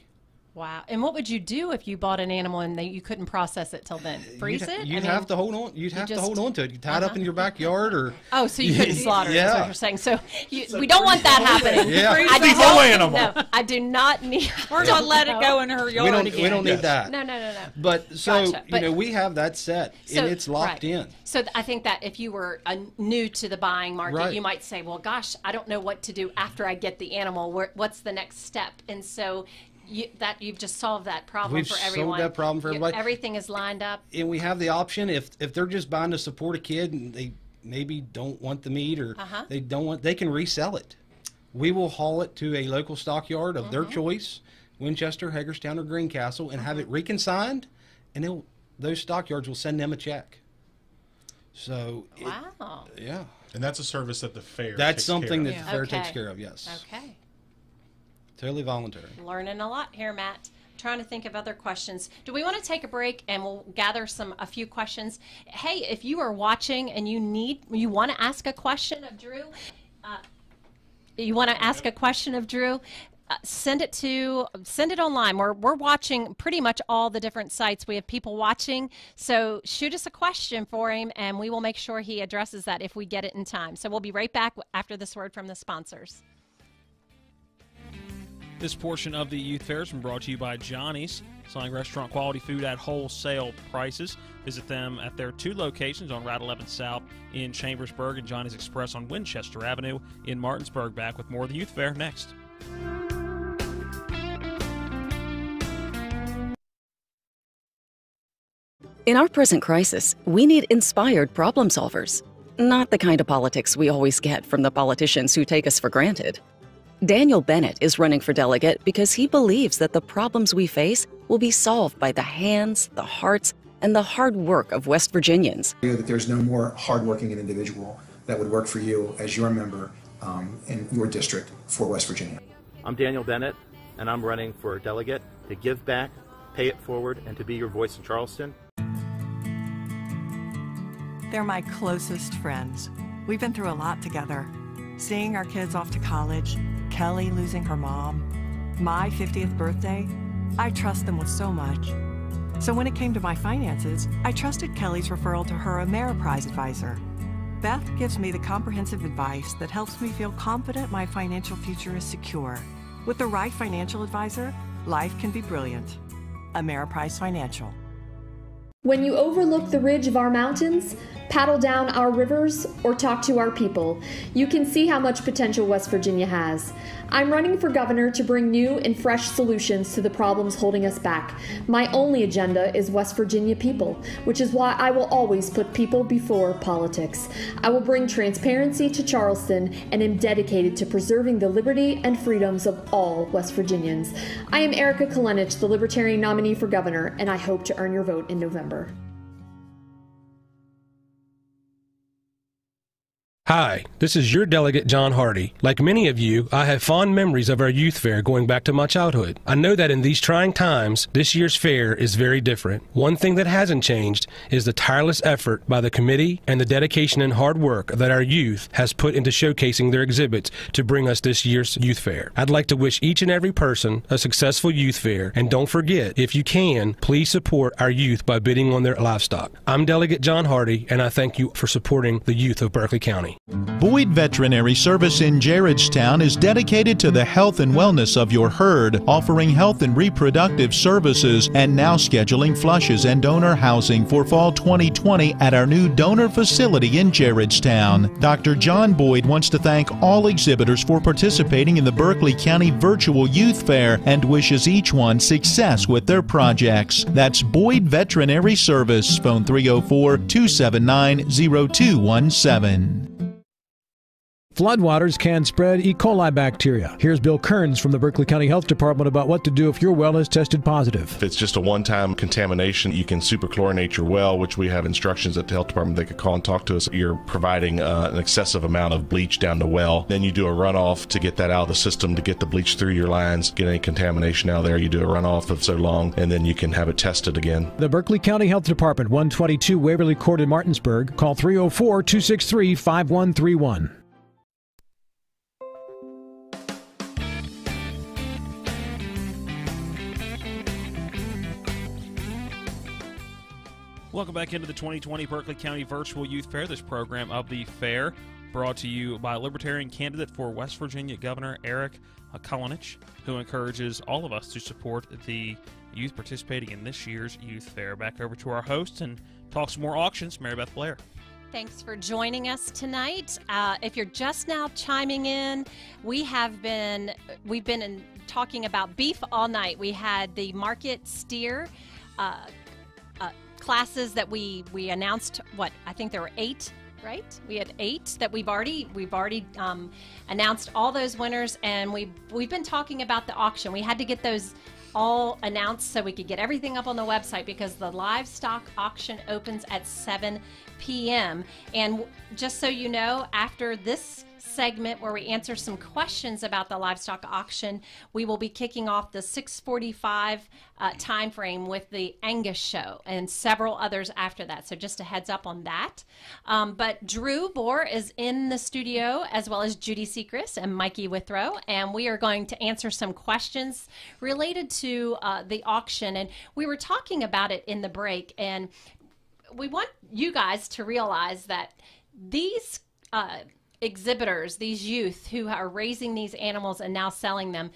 [SPEAKER 3] Wow and what would you do if you bought an animal and they, you couldn't process it till then freeze
[SPEAKER 41] you'd,
[SPEAKER 3] it
[SPEAKER 41] You'd
[SPEAKER 3] I mean,
[SPEAKER 41] have to hold on. You'd
[SPEAKER 3] you
[SPEAKER 41] have to hold on to it. You tie it up
[SPEAKER 3] Uh-huh.
[SPEAKER 41] in your backyard, or (laughs)
[SPEAKER 3] Oh, so you couldn't (laughs) slaughter it, is
[SPEAKER 41] Yeah.
[SPEAKER 3] what you're saying. So (laughs) you, we don't want that happening.
[SPEAKER 41] Yeah.
[SPEAKER 3] I
[SPEAKER 41] Freeze
[SPEAKER 3] do
[SPEAKER 41] the whole
[SPEAKER 3] not-
[SPEAKER 41] animal.
[SPEAKER 3] No, I do not need.
[SPEAKER 31] We're gonna let it go in her
[SPEAKER 41] we
[SPEAKER 31] yard
[SPEAKER 41] don't.
[SPEAKER 31] again.
[SPEAKER 41] We don't need that.
[SPEAKER 3] No, no, no, no.
[SPEAKER 41] But so
[SPEAKER 3] Gotcha.
[SPEAKER 41] you
[SPEAKER 3] But-
[SPEAKER 41] know, we have that set,
[SPEAKER 3] So,
[SPEAKER 41] and it's locked
[SPEAKER 3] right.
[SPEAKER 41] in.
[SPEAKER 3] So th- I think that if you were uh, new to the buying market,
[SPEAKER 41] Right.
[SPEAKER 3] you might say, "Well, gosh, I don't know what to do after I get the animal. Where, what's the next step?" And so you, that you've just solved that problem
[SPEAKER 41] We've
[SPEAKER 3] for
[SPEAKER 41] solved
[SPEAKER 3] everyone.
[SPEAKER 41] that problem for
[SPEAKER 3] You-
[SPEAKER 41] everybody.
[SPEAKER 3] everything is lined up.
[SPEAKER 41] And we have the option if if they're just buying to support a kid and they maybe don't want the meat or
[SPEAKER 3] Uh-huh.
[SPEAKER 41] they don't want, they can resell it. We will haul it to a local stockyard of their
[SPEAKER 3] Mhm.
[SPEAKER 41] choice, Winchester, Hagerstown, or Greencastle, and have it reconsigned, and they'll, those stockyards will send them a check. So it-
[SPEAKER 3] Wow.
[SPEAKER 41] yeah.
[SPEAKER 24] And that's a service that the fair.
[SPEAKER 41] That's
[SPEAKER 24] takes
[SPEAKER 41] something
[SPEAKER 24] care
[SPEAKER 41] that
[SPEAKER 24] of.
[SPEAKER 41] the fair
[SPEAKER 3] Okay.
[SPEAKER 41] takes care of. Yes,
[SPEAKER 3] Okay.
[SPEAKER 41] Totally voluntary.
[SPEAKER 3] Learning a lot here, Matt. Trying to think of other questions. Do we want to take a break and we'll gather some a few questions? Hey, if you are watching and you need you want to ask a question of Drew, Uh, you want to ask a question of Drew? Uh, send it to send it online. We're we're watching pretty much all the different sites. We have people watching, so shoot us a question for him, and we will make sure he addresses that if we get it in time. So we'll be right back after this word from the sponsors.
[SPEAKER 2] This portion of the youth fair has been brought to you by Johnny's, selling restaurant quality food at wholesale prices. Visit them at their two locations on Route 11 South in Chambersburg and Johnny's Express on Winchester Avenue in Martinsburg. Back with more of the youth fair next.
[SPEAKER 8] In our present crisis, we need inspired problem solvers, not the kind of politics we always get from the politicians who take us for granted. Daniel Bennett is running for delegate because he believes that the problems we face will be solved by the hands, the hearts, and the hard work of West Virginians.
[SPEAKER 9] That there's no more hardworking individual that would work for you as your member um, in your district for West Virginia.
[SPEAKER 10] I'm Daniel Bennett, and I'm running for delegate to give back, pay it forward, and to be your voice in Charleston.
[SPEAKER 37] They're my closest friends. We've been through a lot together. Seeing our kids off to college, Kelly losing her mom, my 50th birthday, I trust them with so much. So when it came to my finances, I trusted Kelly's referral to her Ameriprise advisor. Beth gives me the comprehensive advice that helps me feel confident my financial future is secure. With the right financial advisor, life can be brilliant. Ameriprise Financial.
[SPEAKER 38] When you overlook the ridge of our mountains, paddle down our rivers, or talk to our people, you can see how much potential West Virginia has. I'm running for governor to bring new and fresh solutions to the problems holding us back. My only agenda is West Virginia people, which is why I will always put people before politics. I will bring transparency to Charleston and am dedicated to preserving the liberty and freedoms of all West Virginians. I am Erika Kolenich, the Libertarian nominee for governor, and I hope to earn your vote in November.
[SPEAKER 31] Hi, this is your delegate, John Hardy. Like many of you, I have fond memories of our youth fair going back to my childhood. I know that in these trying times, this year's fair is very different. One thing that hasn't changed is the tireless effort by the committee and the dedication and hard work that our youth has put into showcasing their exhibits to bring us this year's youth fair. I'd like to wish each and every person a successful youth fair, and don't forget, if you can, please support our youth by bidding on their livestock. I'm Delegate John Hardy, and I thank you for supporting the youth of Berkeley County.
[SPEAKER 13] Boyd Veterinary Service in Gerrardstown is dedicated to the health and wellness of your herd, offering health and reproductive services and now scheduling flushes and donor housing for fall 2020 at our new donor facility in Gerrardstown. Dr. John Boyd wants to thank all exhibitors for participating in the Berkeley County Virtual Youth Fair and wishes each one success with their projects. That's Boyd Veterinary Service, phone 304 279 0217.
[SPEAKER 1] Floodwaters can spread E. coli bacteria. Here's Bill Kearns from the Berkeley County Health Department about what to do if your well is tested positive.
[SPEAKER 42] If it's just a one time contamination, you can superchlorinate your well, which we have instructions at the health department. They could call and talk to us. You're providing uh, an excessive amount of bleach down the well. Then you do a runoff to get that out of the system to get the bleach through your lines, get any contamination out there. You do a runoff of so long, and then you can have it tested again.
[SPEAKER 1] The Berkeley County Health Department, 122 Waverly Court in Martinsburg. Call 304 263 5131.
[SPEAKER 2] Welcome back into the 2020 Berkeley County Virtual Youth Fair. This program of the fair brought to you by Libertarian candidate for West Virginia Governor Eric Kolenich, who encourages all of us to support the youth participating in this year's youth fair. Back over to our hosts and talk some more auctions. Mary Beth Blair.
[SPEAKER 3] Thanks for joining us tonight. Uh, if you're just now chiming in, we have been we've been in, talking about beef all night. We had the market steer. Uh, classes that we we announced what i think there were eight right we had eight that we've already we've already um, announced all those winners and we we've, we've been talking about the auction we had to get those all announced so we could get everything up on the website because the livestock auction opens at 7 p.m. And just so you know, after this segment where we answer some questions about the livestock auction. We will be kicking off the 645 uh, time frame with the Angus show and several others after that. So just a heads up on that. Um, but Drew Bohr is in the studio as well as Judy Sechrist and Mikey Withrow, and we are going to answer some questions related to uh, the auction. And we were talking about it in the break, and we want you guys to realize that these uh, exhibitors, these youth who are raising these animals and now selling them,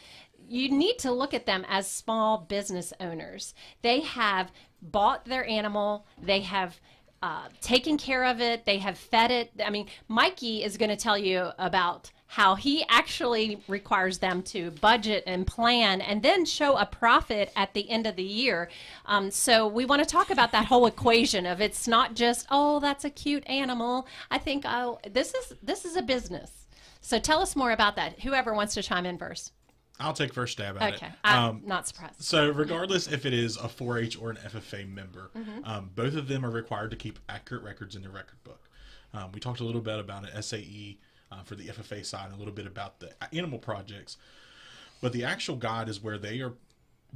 [SPEAKER 3] you need to look at them as small business owners. They have bought their animal, they have uh, taken care of it, they have fed it. I mean, Mikey is going to tell you about how he actually requires them to budget and plan and then show a profit at the end of the year. Um, so we want to talk about that whole equation of it's not just oh that's a cute animal. I think oh this is this is a business. So tell us more about that. Whoever wants to chime in first.
[SPEAKER 6] I'll take first stab at
[SPEAKER 3] okay.
[SPEAKER 6] it.
[SPEAKER 3] I'm
[SPEAKER 6] Um,
[SPEAKER 3] not surprised.
[SPEAKER 6] So, regardless if it is a 4-H or an FFA member,
[SPEAKER 3] Mhm.
[SPEAKER 6] um, both of them are required to keep accurate records in their record book. Um, we talked a little bit about an SAE uh, for the FFA side, a little bit about the animal projects, but the actual guide is where they are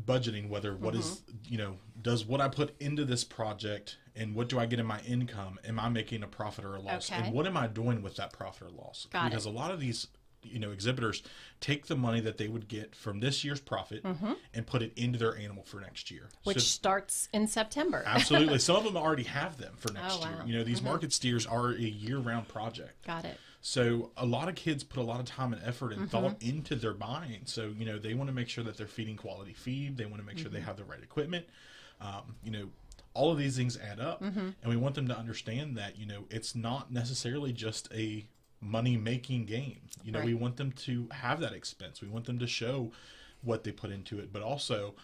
[SPEAKER 6] budgeting whether what is you know does what I put into this project and what do I get in my income? Am I making a profit or a loss?
[SPEAKER 3] Okay.
[SPEAKER 6] And what am I doing with that profit or loss?
[SPEAKER 3] Got it.
[SPEAKER 6] because a lot of these you know exhibitors take the money that they would get from this year's profit
[SPEAKER 3] Mhm.
[SPEAKER 6] and put it into their animal for next year.
[SPEAKER 3] Which
[SPEAKER 6] So-
[SPEAKER 3] starts in September. (laughs)
[SPEAKER 6] absolutely, some of them already have them for next
[SPEAKER 3] Oh, wow.
[SPEAKER 6] year. You know, these
[SPEAKER 3] Mhm.
[SPEAKER 6] market steers are a year-round project.
[SPEAKER 3] Got it.
[SPEAKER 6] So a lot of kids put a lot of time and effort and thought
[SPEAKER 3] Mhm.
[SPEAKER 6] into their buying. So you know they want to make sure that they're feeding quality feed. They want to make sure they
[SPEAKER 3] Mhm.
[SPEAKER 6] have the right equipment. Um, you know, all of these things add up,
[SPEAKER 3] Mhm.
[SPEAKER 6] and we want them to understand that you know it's not necessarily just a money making game. You know, we want them to have that expense. We want them to show what they put into it, but also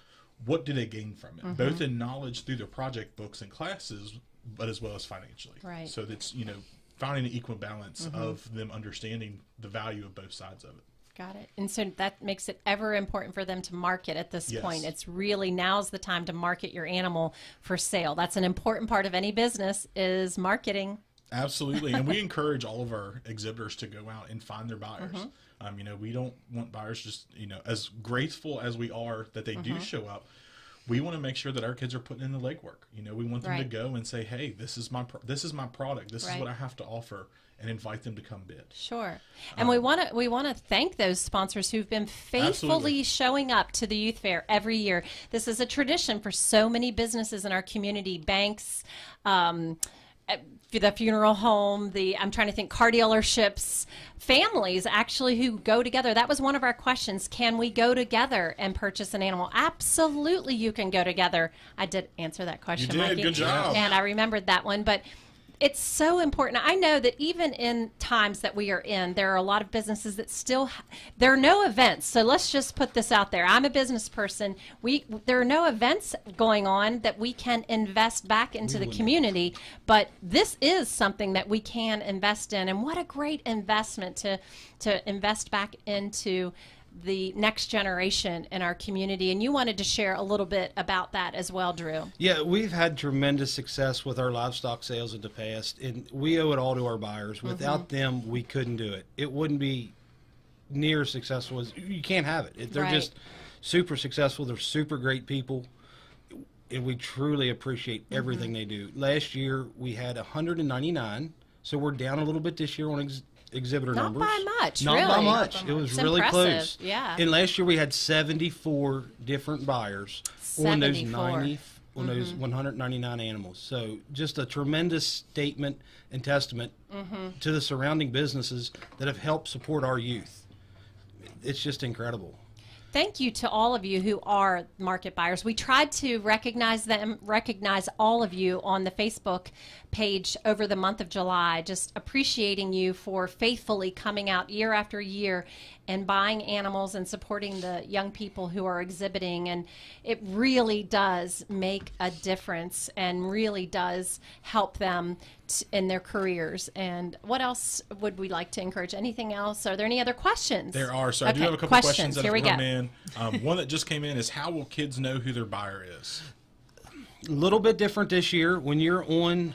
[SPEAKER 6] what do they gain from it, both in knowledge through their project books and classes, but as well as financially.
[SPEAKER 3] Right.
[SPEAKER 6] So that's you know finding an equal balance
[SPEAKER 3] Mhm.
[SPEAKER 6] of them understanding the value of both sides of it.
[SPEAKER 3] Got it. And so that makes it ever important for them to market at this
[SPEAKER 6] Yes.
[SPEAKER 3] point. It's really now's the time to market your animal for sale. That's an important part of any business is marketing.
[SPEAKER 6] Absolutely, and we (laughs) encourage all of our exhibitors to go out and find their buyers.
[SPEAKER 3] Mhm.
[SPEAKER 6] Um, you know, we don't want buyers just you know as grateful as we are that they do
[SPEAKER 3] Mhm.
[SPEAKER 6] show up. We want to make sure that our kids are putting in the legwork. You know, we want them to go and say, "Hey, this is my pro- this is my product. This is what I have to offer," and invite them to come bid.
[SPEAKER 3] Sure. And we want to we want to thank those sponsors who've been faithfully
[SPEAKER 6] Absolutely.
[SPEAKER 3] showing up to the youth fair every year. This is a tradition for so many businesses in our community, banks, um, the funeral home, the I'm trying to think car dealerships, families actually who go together. That was one of our questions. Can we go together and purchase an animal? Absolutely you can go together. I did answer that question.
[SPEAKER 6] You did.
[SPEAKER 3] Mikey.
[SPEAKER 6] Good job.
[SPEAKER 3] And I remembered that one, but it's so important. I know that even in times that we are in, there are a lot of businesses that still ha- there are no events. So let's just put this out there. I'm a business person. We there are no events going on that we can invest back into the community, but this is something that we can invest in and what a great investment to to invest back into the next generation in our community and you wanted to share a little bit about that as well Drew.
[SPEAKER 41] Yeah, we've had tremendous success with our livestock sales in the past, and we owe it all to our buyers. Without them, we couldn't do it. It wouldn't be near as successful as you can't have it. It- They're
[SPEAKER 3] Right.
[SPEAKER 41] just super successful. They're super great people, and we truly appreciate everything
[SPEAKER 3] Mm-hmm.
[SPEAKER 41] they do. Last year we had 199, so we're down a little bit this year on ex- exhibitor
[SPEAKER 3] Not
[SPEAKER 41] numbers.
[SPEAKER 3] by much,
[SPEAKER 41] Not by much.
[SPEAKER 3] Not by
[SPEAKER 41] It was
[SPEAKER 3] It's
[SPEAKER 41] really close.
[SPEAKER 3] yeah.
[SPEAKER 41] And last year we had 74 different buyers on those 90 on those
[SPEAKER 3] Mhm.
[SPEAKER 41] 199 animals. So just a tremendous statement and testament
[SPEAKER 3] Mhm.
[SPEAKER 41] to the surrounding businesses that have helped support our youth. It's just incredible.
[SPEAKER 3] Thank you to all of you who are market buyers. We tried to recognize them, recognize all of you on the Facebook page over the month of July, just appreciating you for faithfully coming out year after year and buying animals and supporting the young people who are exhibiting. And it really does make a difference and really does help them t- in their careers. And what else would we like to encourage? Anything else? Are there any other questions?
[SPEAKER 6] There are. So I do have a couple questions, that
[SPEAKER 3] Here
[SPEAKER 6] have
[SPEAKER 3] we
[SPEAKER 6] come
[SPEAKER 3] go.
[SPEAKER 6] in. Um, one that just came in is how will kids know who their buyer is?
[SPEAKER 41] A little bit different this year. When you're on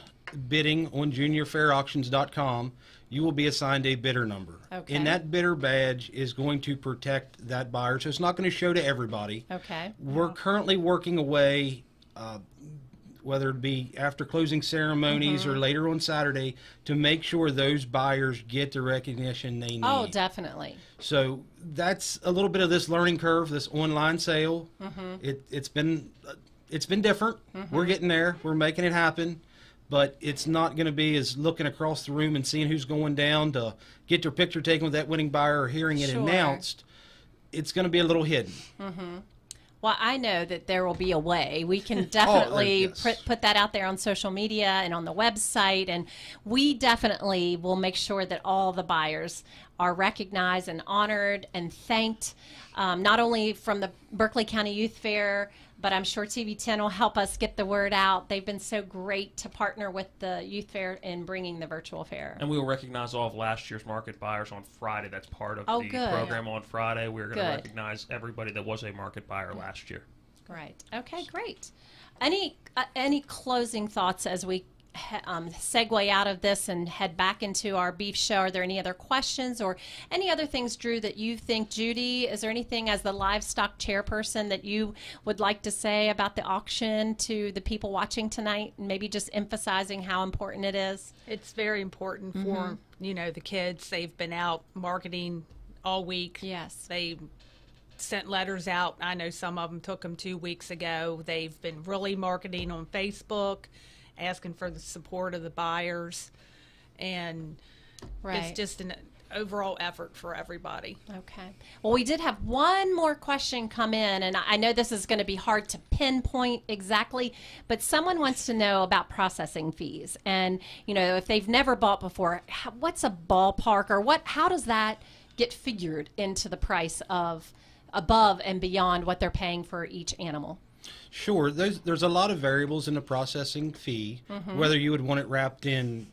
[SPEAKER 41] bidding on juniorfairauctions.com, you will be assigned a bidder number.
[SPEAKER 3] Okay.
[SPEAKER 41] And that bidder badge is going to protect that buyer. So it's not going to show to everybody.
[SPEAKER 3] Okay.
[SPEAKER 41] We're currently working away, uh, whether it be after closing ceremonies
[SPEAKER 3] Mhm.
[SPEAKER 41] or later on Saturday, to make sure those buyers get the recognition they need.
[SPEAKER 3] Oh, definitely.
[SPEAKER 41] So that's a little bit of this learning curve, this online sale.
[SPEAKER 3] Mm-hmm.
[SPEAKER 41] It it's been uh, it's been different.
[SPEAKER 3] Mhm.
[SPEAKER 41] We're getting there. We're making it happen. But it's not going to be as looking across the room and seeing who's going down to get their picture taken with that winning buyer or hearing it
[SPEAKER 3] Sure.
[SPEAKER 41] announced. It's going to be a little hidden.
[SPEAKER 3] Mm-hmm. Well, I know that there will be a way. We can (laughs)
[SPEAKER 41] Oh,
[SPEAKER 3] definitely
[SPEAKER 41] yes.
[SPEAKER 3] put, put that out there on social media and on the website. And we definitely will make sure that all the buyers are recognized and honored and thanked, um, not only from the Berkeley County Youth Fair, but I'm sure TV10 will help us get the word out. They've been so great to partner with the Youth Fair in bringing the virtual fair.
[SPEAKER 2] And we will recognize all of last year's market buyers on Friday. That's part of
[SPEAKER 3] Oh,
[SPEAKER 2] the
[SPEAKER 3] good.
[SPEAKER 2] program on Friday. We're going to recognize everybody that was a market buyer last year.
[SPEAKER 3] Right. Okay. Great. Any uh, any closing thoughts as we um, segue out of this and head back into our beef show? Are there any other questions or any other things, Drew, that you think, Judy? Is there anything as the livestock chairperson that you would like to say about the auction to the people watching tonight? And maybe just emphasizing how important it is.
[SPEAKER 43] It's very important
[SPEAKER 3] Mhm.
[SPEAKER 43] for you know the kids. They've been out marketing all week.
[SPEAKER 3] Yes,
[SPEAKER 43] they sent letters out. I know some of them took them two weeks ago. They've been really marketing on Facebook, asking for the support of the buyers, and
[SPEAKER 3] Right.
[SPEAKER 43] it's just an overall effort for everybody.
[SPEAKER 3] Okay. Well, we did have one more question come in, and I know this is going to be hard to pinpoint exactly, but someone wants to know about processing fees. And, you know, if they've never bought before, how, what's a ballpark or what, how does that get figured into the price of above and beyond what they're paying for each animal?
[SPEAKER 41] Sure, there's there's a lot of variables in the processing fee.
[SPEAKER 3] Mhm.
[SPEAKER 41] Whether you would want it wrapped in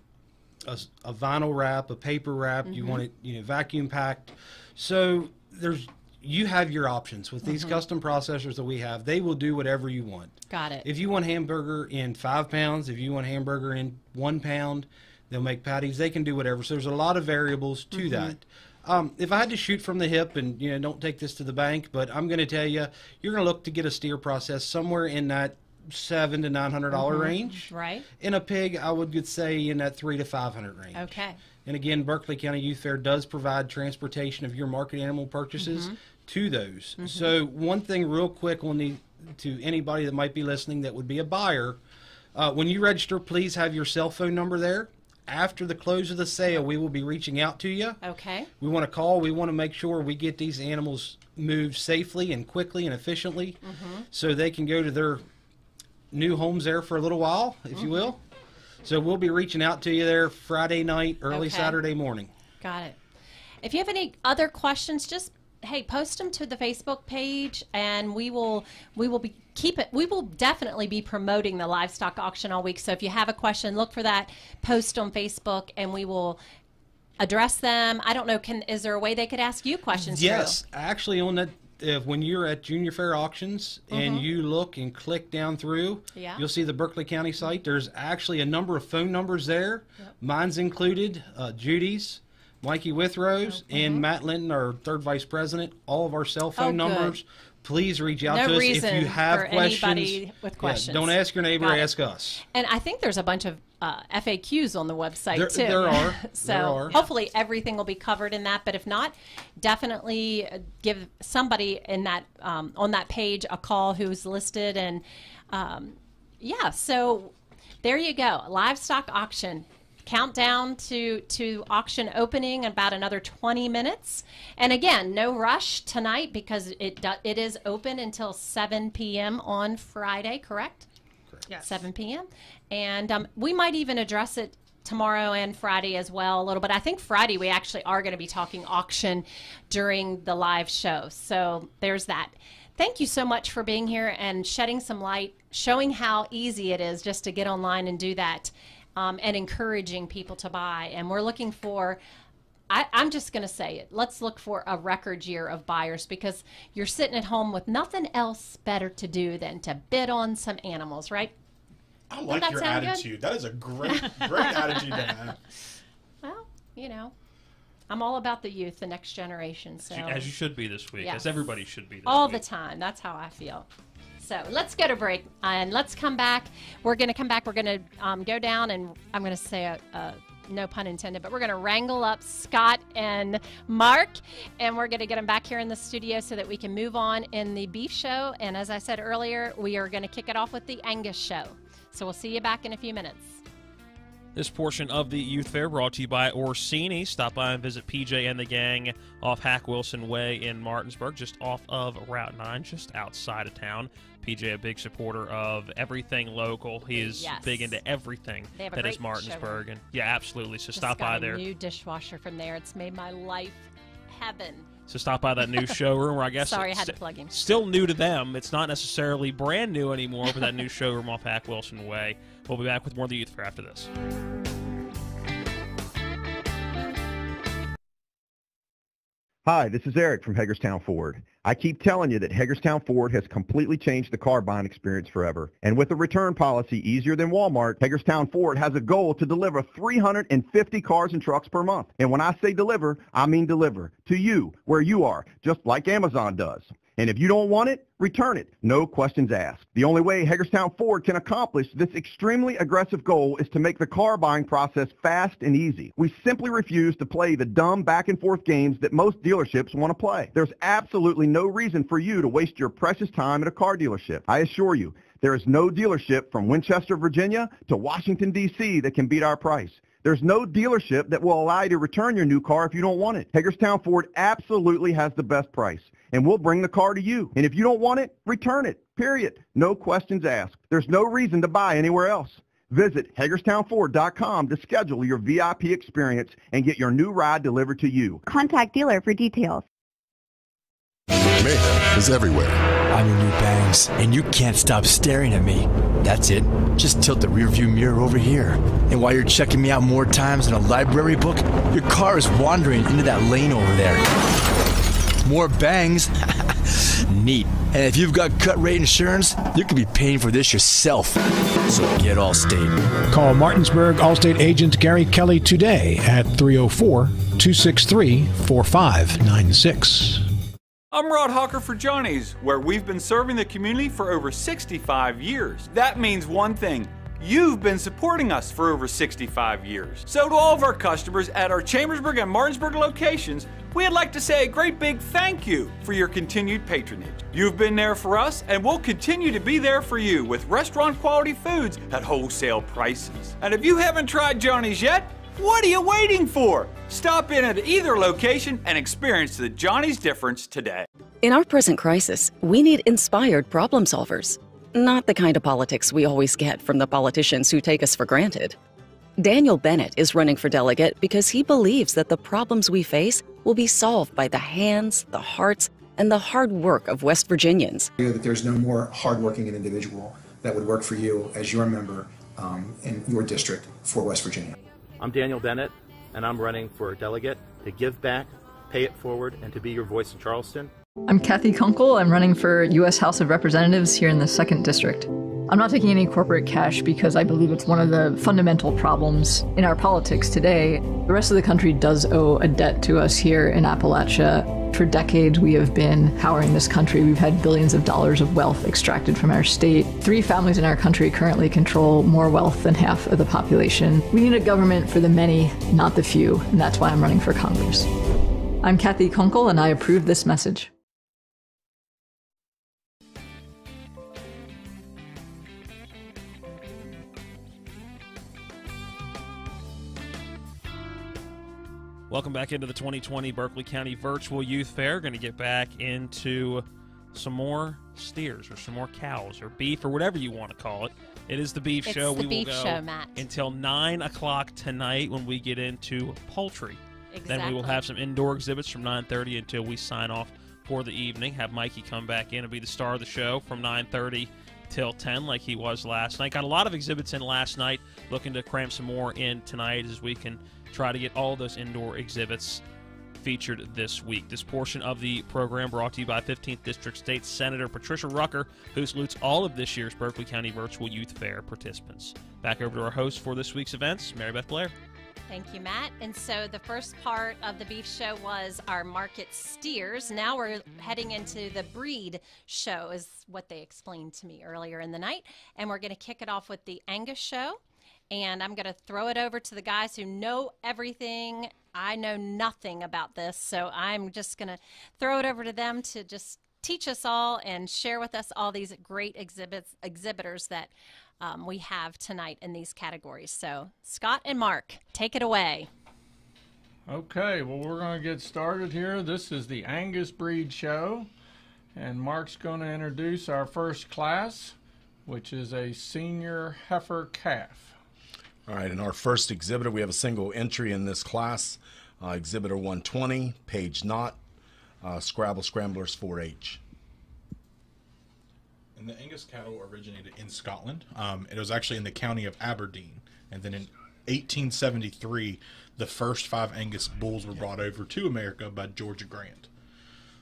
[SPEAKER 41] a vinyl wrap, a paper wrap, you
[SPEAKER 3] Mhm.
[SPEAKER 41] want it you know vacuum packed. So there's you have your options with these
[SPEAKER 3] Mhm.
[SPEAKER 41] custom processors that we have. They will do whatever you want.
[SPEAKER 3] Got it.
[SPEAKER 41] If you want hamburger in five pounds, if you want hamburger in one pound, they'll make patties. They can do whatever. So there's a lot of variables to
[SPEAKER 3] Mhm.
[SPEAKER 41] that. Um, if I had to shoot from the hip, and you know, don't take this to the bank, but I'm going to tell you, you're going to look to get a steer process somewhere in that seven to nine hundred dollar
[SPEAKER 3] Mhm.
[SPEAKER 41] range.
[SPEAKER 3] Right.
[SPEAKER 41] In a pig, I would say in that three to five hundred range.
[SPEAKER 3] Okay.
[SPEAKER 41] And again, Berkeley County Youth Fair does provide transportation of your market animal purchases
[SPEAKER 3] Mhm.
[SPEAKER 41] to those.
[SPEAKER 3] Mhm.
[SPEAKER 41] So one thing, real quick, on the to anybody that might be listening that would be a buyer, uh, when you register, please have your cell phone number there. After the close of the sale, we will be reaching out to you.
[SPEAKER 3] Okay.
[SPEAKER 41] We want to call. We want to make sure we get these animals moved safely and quickly and efficiently,
[SPEAKER 3] Mhm.
[SPEAKER 41] so they can go to their new homes there for a little while, if you
[SPEAKER 3] Mhm.
[SPEAKER 41] will. So we'll be reaching out to you there Friday night, early
[SPEAKER 3] Okay.
[SPEAKER 41] Saturday morning.
[SPEAKER 3] Got it. If you have any other questions, just hey, post them to the Facebook page, and we will we will be keep it. We will definitely be promoting the livestock auction all week. So if you have a question, look for that post on Facebook, and we will address them. I don't know. Can is there a way they could ask you questions?
[SPEAKER 41] Yes, actually, on that, if when you're at Junior Fair Auctions and
[SPEAKER 3] Mhm.
[SPEAKER 41] you look and click down through,
[SPEAKER 3] Yeah.
[SPEAKER 41] you'll see the Berkeley County site. There's actually a number of phone numbers there. Mine's included, uh, Judy's, Mikey Withrow's, and Matt Linton, our third vice president. All of our cell phone
[SPEAKER 3] Oh,
[SPEAKER 41] numbers. Please reach out
[SPEAKER 3] No
[SPEAKER 41] to us if you have questions.
[SPEAKER 3] with
[SPEAKER 41] Yeah,
[SPEAKER 3] questions.
[SPEAKER 41] don't ask your neighbor, ask us.
[SPEAKER 3] And I think there's a bunch of uh, FAQs on the website
[SPEAKER 41] There-
[SPEAKER 3] too.
[SPEAKER 41] there are. (laughs)
[SPEAKER 3] so
[SPEAKER 41] There are.
[SPEAKER 3] hopefully everything will be covered in that. But if not, definitely uh, give somebody in that um, on that page a call who's listed. And um, yeah, so there you go. Livestock auction. Countdown to to auction opening about another 20 minutes. And again, no rush tonight because it do, it is open until 7 p.m. on Friday, correct?
[SPEAKER 43] Yes.
[SPEAKER 3] 7 p.m. And um, we might even address it tomorrow and Friday as well a little bit. I think Friday we actually are going to be talking auction during the live show. So there's that. Thank you so much for being here and shedding some light, showing how easy it is just to get online and do that, um, and encouraging people to buy. And we're looking for I, I'm just going to say it. Let's look for a record year of buyers because you're sitting at home with nothing else better to do than to bid on some animals, right?
[SPEAKER 6] I like your attitude. Good? That is a great, (laughs) great attitude to have.
[SPEAKER 3] Well, you know, I'm all about the youth, the next generation. So
[SPEAKER 2] as you should be this week, yes. as everybody should be.
[SPEAKER 3] all
[SPEAKER 2] week.
[SPEAKER 3] the time. That's how I feel. So let's go to break and let's come back. We're going to come back. We're going to um, go down and I'm going to say a, a no pun intended, but we're going to wrangle up Scott and Mark, and we're going to get them back here in the studio so that we can move on in the beef show. And as I said earlier, we are going to kick it off with the Angus show. So we'll see you back in a few minutes.
[SPEAKER 2] This portion of the Youth Fair brought to you by Orsini. Stop by and visit PJ and the gang off Hack Wilson Way in Martinsburg, just off of Route 9, just outside of town. PJ, a big supporter of everything local. He is yes. big into everything that is Martinsburg. And yeah, absolutely. So
[SPEAKER 3] just
[SPEAKER 2] stop by there.
[SPEAKER 3] new dishwasher from there. It's made my life heaven.
[SPEAKER 2] So stop by that new (laughs) showroom, or I guess
[SPEAKER 3] sorry, I had to plug him.
[SPEAKER 2] Still new to them. It's not necessarily brand new anymore, but that new (laughs) showroom off Hack Wilson Way. We'll be back with more of the Youth for after this.
[SPEAKER 17] Hi, this is Eric from Hagerstown Ford. I keep telling you that Hagerstown Ford has completely changed the car buying experience forever. And with a return policy easier than Walmart, Hagerstown Ford has a goal to deliver 350 cars and trucks per month. And when I say deliver, I mean deliver to you, where you are, just like Amazon does. And if you don't want it, return it. No questions asked. The only way Hagerstown Ford can accomplish this extremely aggressive goal is to make the car buying process fast and easy. We simply refuse to play the dumb back and forth games that most dealerships want to play. There's absolutely no reason for you to waste your precious time at a car dealership. I assure you, there is no dealership from Winchester, Virginia to Washington, D.C. that can beat our price. There's no dealership that will allow you to return your new car if you don't want it. Hagerstown Ford absolutely has the best price and we'll bring the car to you. And if you don't want it, return it. Period. No questions asked. There's no reason to buy anywhere else. Visit HagerstownFord.com to schedule your VIP experience and get your new ride delivered to you.
[SPEAKER 44] Contact dealer for details.
[SPEAKER 45] Mayhem is everywhere.
[SPEAKER 20] I'm your new bangs, and you can't stop staring at me. That's it. Just tilt the rearview mirror over here. And while you're checking me out more times than a library book, your car is wandering into that lane over there more bangs. (laughs) Neat. And if you've got cut rate insurance, you could be paying for this yourself. So get Allstate.
[SPEAKER 1] Call Martinsburg Allstate agent Gary Kelly today at 304 263 4596.
[SPEAKER 29] I'm Rod Hawker for Johnny's, where we've been serving the community for over 65 years. That means one thing. You've been supporting us for over 65 years. So to all of our customers at our Chambersburg and Martinsburg locations, we'd like to say a great big thank you for your continued patronage. You've been there for us, and we'll continue to be there for you with restaurant quality foods at wholesale prices. And if you haven't tried Johnny's yet, what are you waiting for? Stop in at either location and experience the Johnny's difference today.
[SPEAKER 8] In our present crisis, we need inspired problem solvers, not the kind of politics we always get from the politicians who take us for granted. Daniel Bennett is running for delegate because he believes that the problems we face will be solved by the hands, the hearts, and the hard work of West Virginians.
[SPEAKER 9] That there's no more hardworking individual that would work for you as your member um, in your district for West Virginia.
[SPEAKER 10] I'm Daniel Bennett, and I'm running for a delegate to give back, pay it forward, and to be your voice in Charleston.
[SPEAKER 30] I'm Cathy Kunkel. I'm running for U.S. House of Representatives here in the 2nd District. I'm not taking any corporate cash because I believe it's one of the fundamental problems in our politics today. The rest of the country does owe a debt to us here in Appalachia. For decades, we have been powering this country. We've had billions of dollars of wealth extracted from our state. Three families in our country currently control more wealth than half of the population. We need a government for the many, not the few, and that's why I'm running for Congress. I'm Cathy Kunkel, and I approve this message.
[SPEAKER 2] Welcome back into the 2020 Berkeley County Virtual Youth Fair. Going to get back into some more steers or some more cows or beef or whatever you want to call it. It is the beef
[SPEAKER 3] it's
[SPEAKER 2] show.
[SPEAKER 3] The
[SPEAKER 2] we
[SPEAKER 3] beef
[SPEAKER 2] will go
[SPEAKER 3] show, Matt.
[SPEAKER 2] until nine o'clock tonight when we get into poultry.
[SPEAKER 3] Exactly.
[SPEAKER 2] Then we will have some indoor exhibits from 9:30 until we sign off for the evening. Have Mikey come back in and be the star of the show from 9:30 till 10 like he was last night. Got a lot of exhibits in last night. Looking to cram some more in tonight as we can try to get all those indoor exhibits featured this week. This portion of the program brought to you by 15th District State Senator Patricia Rucker, who salutes all of this year's Berkeley County Virtual Youth Fair participants. Back over to our host for this week's events, Mary Beth Blair.
[SPEAKER 3] Thank you, Matt. And so the first part of the beef show was our market steers. Now we're heading into the breed show, is what they explained to me earlier in the night. And we're going to kick it off with the Angus show. And I'm going to throw it over to the guys who know everything. I know nothing about this. So I'm just going to throw it over to them to just teach us all and share with us all these great exhibits exhibitors that um, we have tonight in these categories. So, Scott and Mark, take it away.
[SPEAKER 4] Okay, well, we're going to get started here. This is the Angus Breed Show, and Mark's going to introduce our first class, which is a senior heifer calf.
[SPEAKER 46] All right, in our first exhibitor, we have a single entry in this class, uh, Exhibitor 120, Paige Knott, uh, Scrabble Scramblers 4-H.
[SPEAKER 24] And the Angus cattle originated in Scotland. Um, it was actually in the county of Aberdeen. And then in 1873, the first five Angus bulls were brought over to America by George Grant.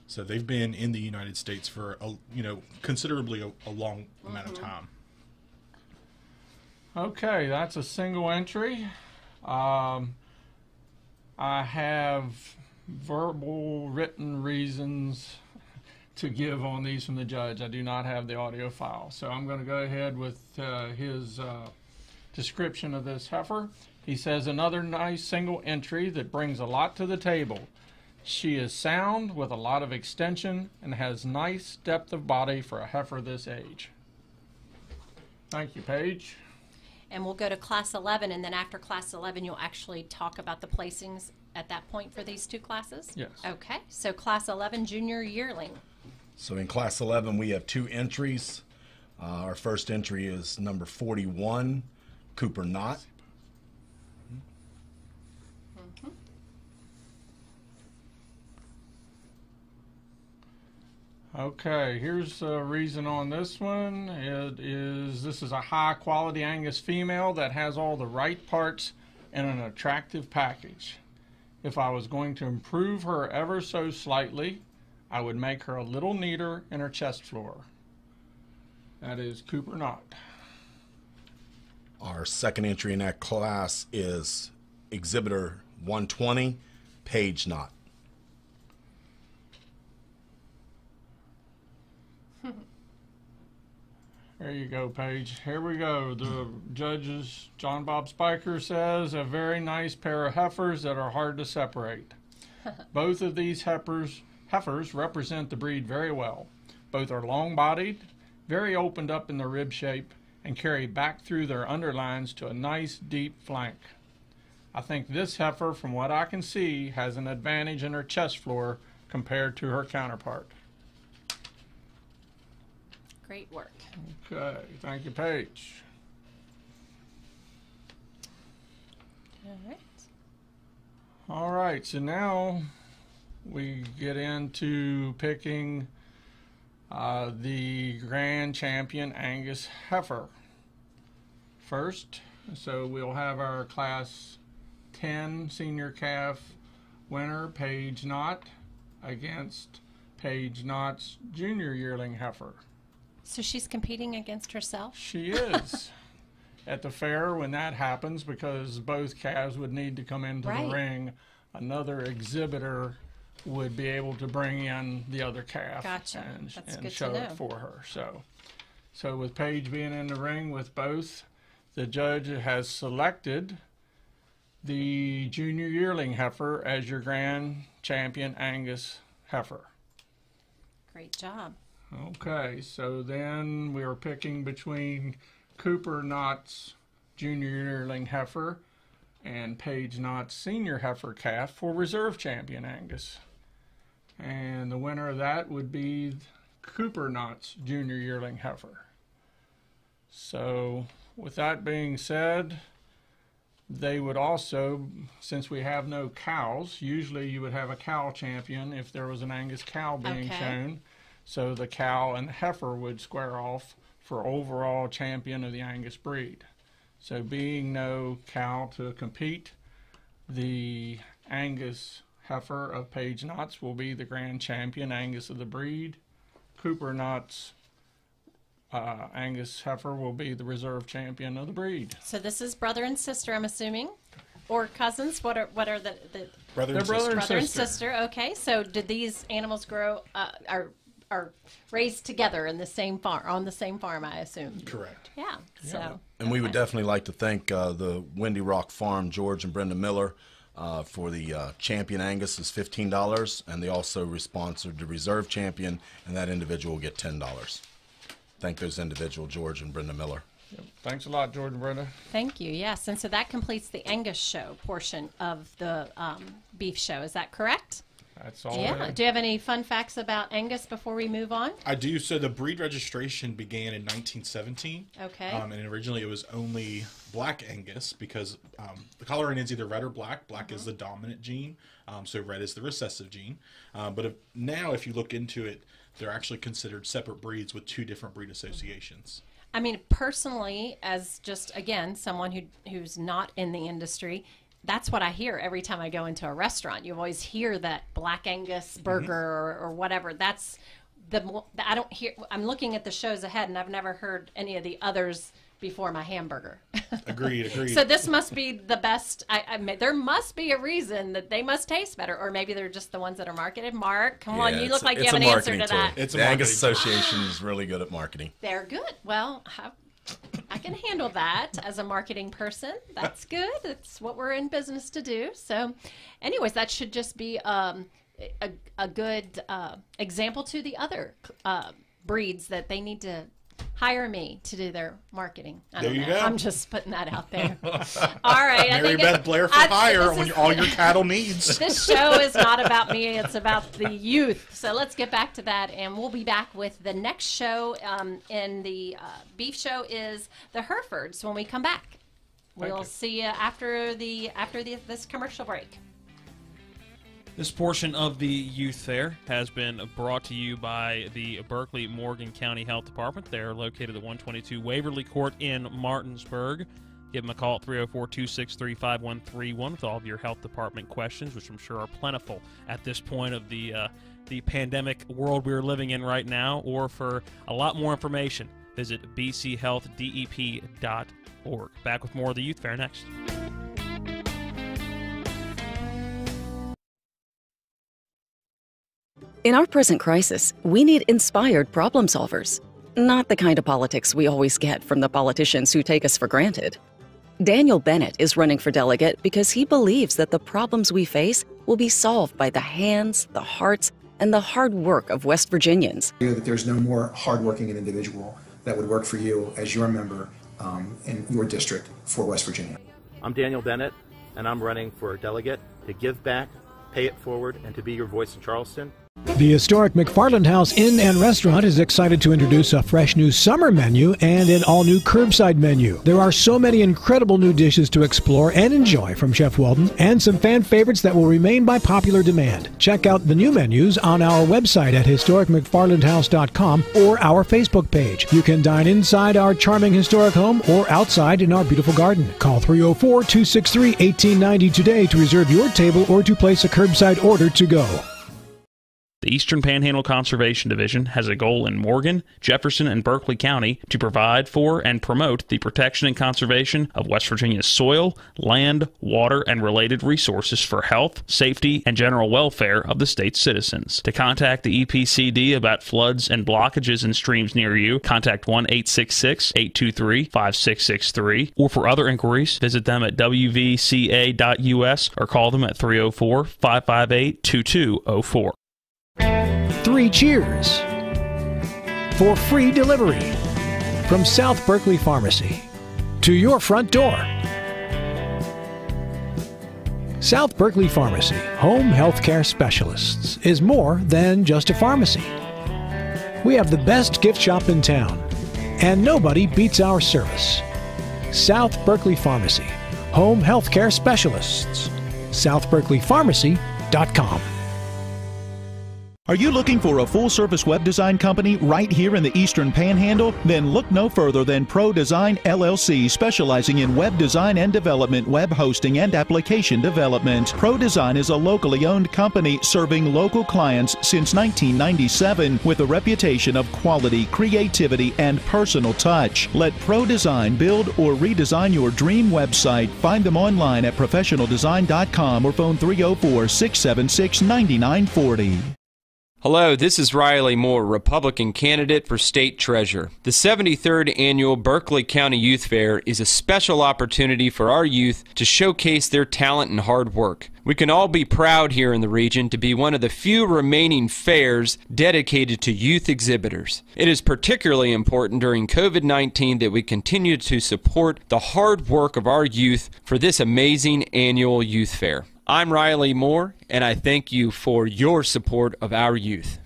[SPEAKER 24] So they've been in the United States for a, you know considerably a, a long amount of time.
[SPEAKER 4] Okay, that's a single entry. Um, I have verbal written reasons to give on these from the judge. I do not have the audio file. So I'm going to go ahead with uh, his uh, description of this heifer. He says, another nice single entry that brings a lot to the table. She is sound with a lot of extension and has nice depth of body for a heifer this age. Thank you, Paige.
[SPEAKER 3] And we'll go to class 11, and then after class 11, you'll actually talk about the placings at that point for these two classes?
[SPEAKER 4] Yes.
[SPEAKER 3] Okay, so class 11, junior yearling.
[SPEAKER 46] So in class 11, we have two entries. Uh, our first entry is number 41, Cooper Knott.
[SPEAKER 4] Okay, here's a reason on this one. It is this is a high quality Angus female that has all the right parts in an attractive package. If I was going to improve her ever so slightly, I would make her a little neater in her chest floor. That is Cooper Knott.
[SPEAKER 46] Our second entry in that class is Exhibitor 120, Paige Knott.
[SPEAKER 4] There you go, Paige. Here we go. The judges, John Bob Spiker says, a very nice pair of heifers that are hard to separate. (laughs) Both of these heifers, heifers represent the breed very well. Both are long bodied, very opened up in the rib shape, and carry back through their underlines to a nice deep flank. I think this heifer, from what I can see, has an advantage in her chest floor compared to her counterpart.
[SPEAKER 3] Great work.
[SPEAKER 4] Okay, thank you, Paige.
[SPEAKER 3] All right.
[SPEAKER 4] All right, so now we get into picking uh, the grand champion Angus heifer. First, so we'll have our class 10 senior calf winner, Paige Knott, against Paige Knott's junior yearling heifer.
[SPEAKER 3] So she's competing against herself?
[SPEAKER 4] She is. (laughs) At the fair, when that happens, because both calves would need to come into
[SPEAKER 3] Right.
[SPEAKER 4] the ring, another exhibitor would be able to bring in the other calf
[SPEAKER 3] Gotcha.
[SPEAKER 4] and,
[SPEAKER 3] That's
[SPEAKER 4] and show it for her. So, so with Paige being in the ring with both, the judge has selected the junior yearling heifer as your grand champion Angus heifer.
[SPEAKER 3] Great job.
[SPEAKER 4] Okay, so then we are picking between Cooper Knott's junior yearling heifer and Paige Knott's senior heifer calf for reserve champion Angus. And the winner of that would be Cooper Knott's junior yearling heifer. So, with that being said, they would also, since we have no cows, usually you would have a cow champion if there was an Angus cow being
[SPEAKER 3] Okay.
[SPEAKER 4] shown. So the cow and the heifer would square off for overall champion of the Angus breed. So being no cow to compete, the Angus heifer of Paige Knott's will be the grand champion Angus of the breed. Cooper Knott's uh, Angus heifer will be the reserve champion of the breed.
[SPEAKER 3] So this is brother and sister, I'm assuming, or cousins. What are what are the, the
[SPEAKER 4] Brother and They're brother sister. and
[SPEAKER 3] brother and
[SPEAKER 4] sister.
[SPEAKER 3] sister? Okay, so did these animals grow uh, are are raised together in the same farm on the same farm? I assume.
[SPEAKER 46] Correct.
[SPEAKER 3] Yeah. So
[SPEAKER 46] And we would definitely like to thank uh, the Windy Rock Farm, George and Brenda Miller, uh, for the uh, champion Angus is fifteen dollars, and they also sponsored the reserve champion, and that individual will get ten dollars. Thank those individual George and Brenda Miller.
[SPEAKER 4] Thanks a lot, George and Brenda.
[SPEAKER 3] Thank you. Yes, and so that completes the Angus show portion of the um, beef show. Is that correct?
[SPEAKER 4] That's all.
[SPEAKER 3] Yeah. Do you have any fun facts about Angus before we move on?
[SPEAKER 24] I do. So the breed registration began in 1917.
[SPEAKER 3] Okay.
[SPEAKER 24] Um, and originally it was only black Angus because um, the color is either red or black. Black is the dominant gene, um, so red is the recessive gene. Um, but if, now, if you look into it, they're actually considered separate breeds with two different breed associations.
[SPEAKER 3] I mean, personally, as just again someone who who's not in the industry, that's what I hear every time I go into a restaurant. You always hear that Black Angus mm-hmm. burger or, or whatever. That's the I don't hear. I'm looking at the shows ahead, and I've never heard any of the others before my hamburger. (laughs)
[SPEAKER 24] Agreed. Agreed.
[SPEAKER 3] so this must be the best. I, I mean, there must be a reason that they must taste better, or maybe they're just the ones that are marketed. Mark, come on, you look like you have an answer to
[SPEAKER 46] marketing
[SPEAKER 3] that.
[SPEAKER 46] tool. the Angus Association is really good at marketing.
[SPEAKER 3] They're good. Well, I, I can handle that as a marketing person. That's good. It's what we're in business to do. So, anyways, that should just be um, a, a good uh, example to the other uh, breeds that they need to hire me to do their marketing. I
[SPEAKER 24] There
[SPEAKER 3] don't
[SPEAKER 24] you
[SPEAKER 3] know.
[SPEAKER 24] go.
[SPEAKER 3] I'm just putting that out there. (laughs) All right. I
[SPEAKER 24] Mary
[SPEAKER 3] think
[SPEAKER 24] Beth Blair for
[SPEAKER 3] I-
[SPEAKER 24] hire
[SPEAKER 3] this
[SPEAKER 24] on all your (laughs) cattle needs.
[SPEAKER 3] this show is not about me it's about the youth so let's get back to that and we'll be back with the next show um, in the uh, beef show is the herefords when we come back
[SPEAKER 2] Thank
[SPEAKER 3] we'll
[SPEAKER 2] you.
[SPEAKER 3] see you after the after the, this commercial break
[SPEAKER 2] This portion of the youth fair has been brought to you by the Berkeley Morgan County Health Department. They're located at 122 Waverly Court in Martinsburg. Give them a call at 304 263 5131 with all of your health department questions, which I'm sure are plentiful at this point of the, uh, the pandemic world we're living in right now. Or for a lot more information, visit bchealthdep.org. Back with more of the youth fair next.
[SPEAKER 8] In our present crisis, we need inspired problem solvers, not the kind of politics we always get from the politicians who take us for granted. Daniel Bennett is running for delegate because he believes that the problems we face will be solved by the hands, the hearts, and the hard work of West Virginians.
[SPEAKER 9] that there's no more hardworking individual that would work for you as your member um, in your district for West Virginia.
[SPEAKER 10] I'm Daniel Bennett, and I'm running for delegate to give back, pay it forward, and to be your voice in Charleston.
[SPEAKER 1] The historic McFarland House Inn and Restaurant is excited to introduce a fresh new summer menu and an all new curbside menu. There are so many incredible new dishes to explore and enjoy from Chef Walden, and some fan favorites that will remain by popular demand. Check out the new menus on our website at historicmcfarlandhouse.com or our Facebook page. You can dine inside our charming historic home or outside in our beautiful garden. Call 304 263 1890 today to reserve your table or to place a curbside order to go.
[SPEAKER 2] The Eastern Panhandle Conservation Division has a goal in Morgan, Jefferson, and Berkeley County to provide for and promote the protection and conservation of West Virginia's soil, land, water, and related resources for health, safety, and general welfare of the state's citizens. To contact the EPCD about floods and blockages in streams near you, contact 1 866 823 5663, or for other inquiries, visit them at wvca.us or call them at 304 558 2204.
[SPEAKER 1] Cheers for free delivery from South Berkeley Pharmacy to your front door. South Berkeley Pharmacy, home healthcare specialists, is more than just a pharmacy. We have the best gift shop in town, and nobody beats our service. South Berkeley Pharmacy, home healthcare specialists. SouthBerkeleyPharmacy.com.
[SPEAKER 13] Are you looking for a full service web design company right here in the Eastern Panhandle? Then look no further than Pro Design LLC, specializing in web design and development, web hosting, and application development. Pro Design is a locally owned company serving local clients since 1997 with a reputation of quality, creativity, and personal touch. Let Pro Design build or redesign your dream website. Find them online at professionaldesign.com or phone 304 676 9940.
[SPEAKER 32] Hello, this is Riley Moore, Republican candidate for state treasurer. The 73rd annual Berkeley County Youth Fair is a special opportunity for our youth to showcase their talent and hard work. We can all be proud here in the region to be one of the few remaining fairs dedicated to youth exhibitors. It is particularly important during COVID 19 that we continue to support the hard work of our youth for this amazing annual youth fair. I'm Riley Moore, and I thank you for your support of our youth.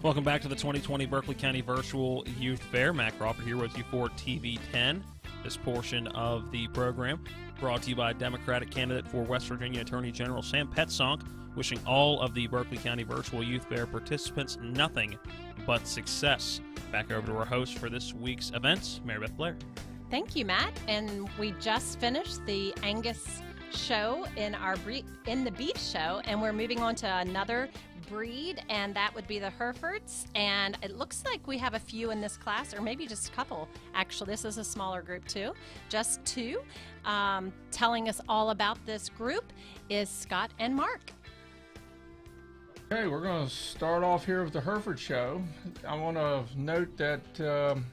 [SPEAKER 2] Welcome back to the 2020 Berkeley County Virtual Youth Fair. Matt Crawford here with you for TV 10. This portion of the program brought to you by Democratic candidate for West Virginia Attorney General Sam Petsonk, wishing all of the Berkeley County Virtual Youth Fair participants nothing but success. Back over to our host for this week's events, Mary Beth Blair.
[SPEAKER 3] Thank you, Matt. And we just finished the Angus show in our bre- in the beef show, and we're moving on to another breed, and that would be the Herefords. And it looks like we have a few in this class, or maybe just a couple. Actually, this is a smaller group too, just two. Um, telling us all about this group is Scott and Mark.
[SPEAKER 4] Okay, we're going to start off here with the Hereford show. I want to note that um,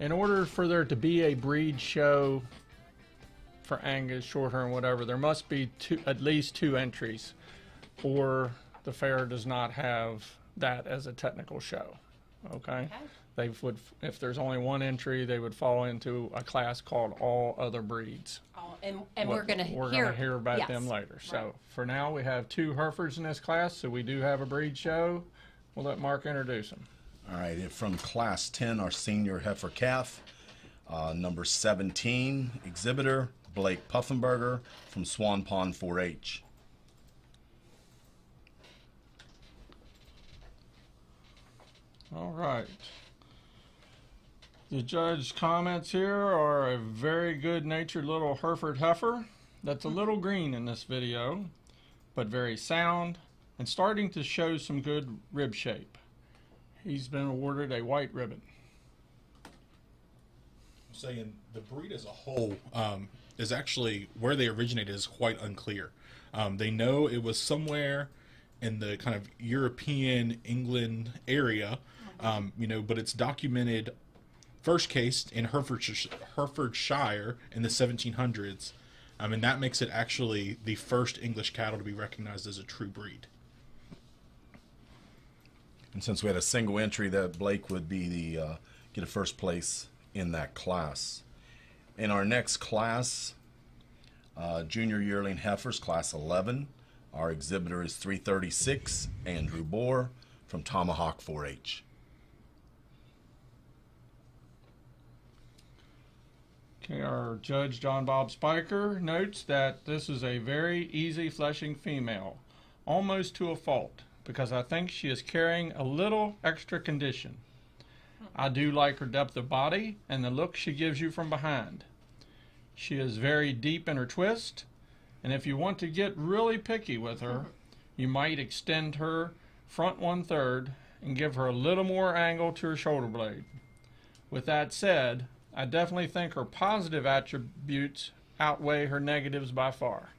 [SPEAKER 4] in order for there to be a breed show for Angus, Shorthorn, whatever, there must be two, at least two entries, or the fair does not have that as a technical show. Okay. okay. They would, if there's only one entry, they would fall into a class called All Other Breeds.
[SPEAKER 3] Oh, and, and we're going to
[SPEAKER 4] we're
[SPEAKER 3] hear,
[SPEAKER 4] going to hear about
[SPEAKER 3] yes.
[SPEAKER 4] them later. So for now, we have two Herefords in this class, so we do have a breed show. We'll let Mark introduce them.
[SPEAKER 5] All right, from class 10, our senior heifer calf, uh, number 17 exhibitor Blake Puffenberger from Swan Pond 4-H.
[SPEAKER 4] All right. The judge's comments here are a very good natured little Hereford heifer that's a little green in this video, but very sound and starting to show some good rib shape. He's been awarded a white ribbon.
[SPEAKER 6] I'm Saying the breed as a whole um, is actually where they originated is quite unclear. Um, they know it was somewhere in the kind of European England area, um, you know, but it's documented first case in Herefordshire, Herefordshire in the 1700s. I mean, that makes it actually the first English cattle to be recognized as a true breed.
[SPEAKER 5] And since we had a single entry, that Blake would be the uh, get a first place in that class. In our next class, uh, junior yearling heifers, class 11. Our exhibitor is 336, Andrew Bohr from Tomahawk 4-H.
[SPEAKER 4] Okay, our judge John Bob Spiker notes that this is a very easy fleshing female, almost to a fault, because I think she is carrying a little extra condition. I do like her depth of body and the look she gives you from behind. She is very deep in her twist, and if you want to get really picky with her, you might extend her front one third and give her a little more angle to her shoulder blade. With that said, I definitely think her positive attributes outweigh her negatives by far.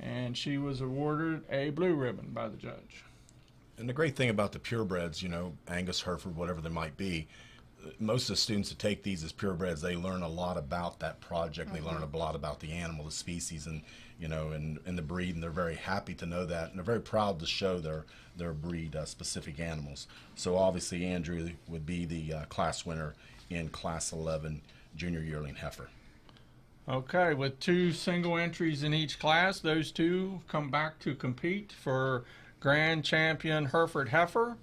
[SPEAKER 4] And she was awarded a blue ribbon by the judge.
[SPEAKER 5] And the great thing about the purebreds, you know, Angus, Hereford, whatever they might be, most of the students that take these as purebreds, they learn a lot about that project. Mm-hmm. They learn a lot about the animal, the species, and you know, and, and the breed, and they're very happy to know that, and they're very proud to show their their breed uh, specific animals. So obviously, Andrew would be the uh, class winner in Class 11 Junior Yearling Heifer.
[SPEAKER 4] Okay, with two single entries in each class, those two come back to compete for Grand Champion Hereford Heifer.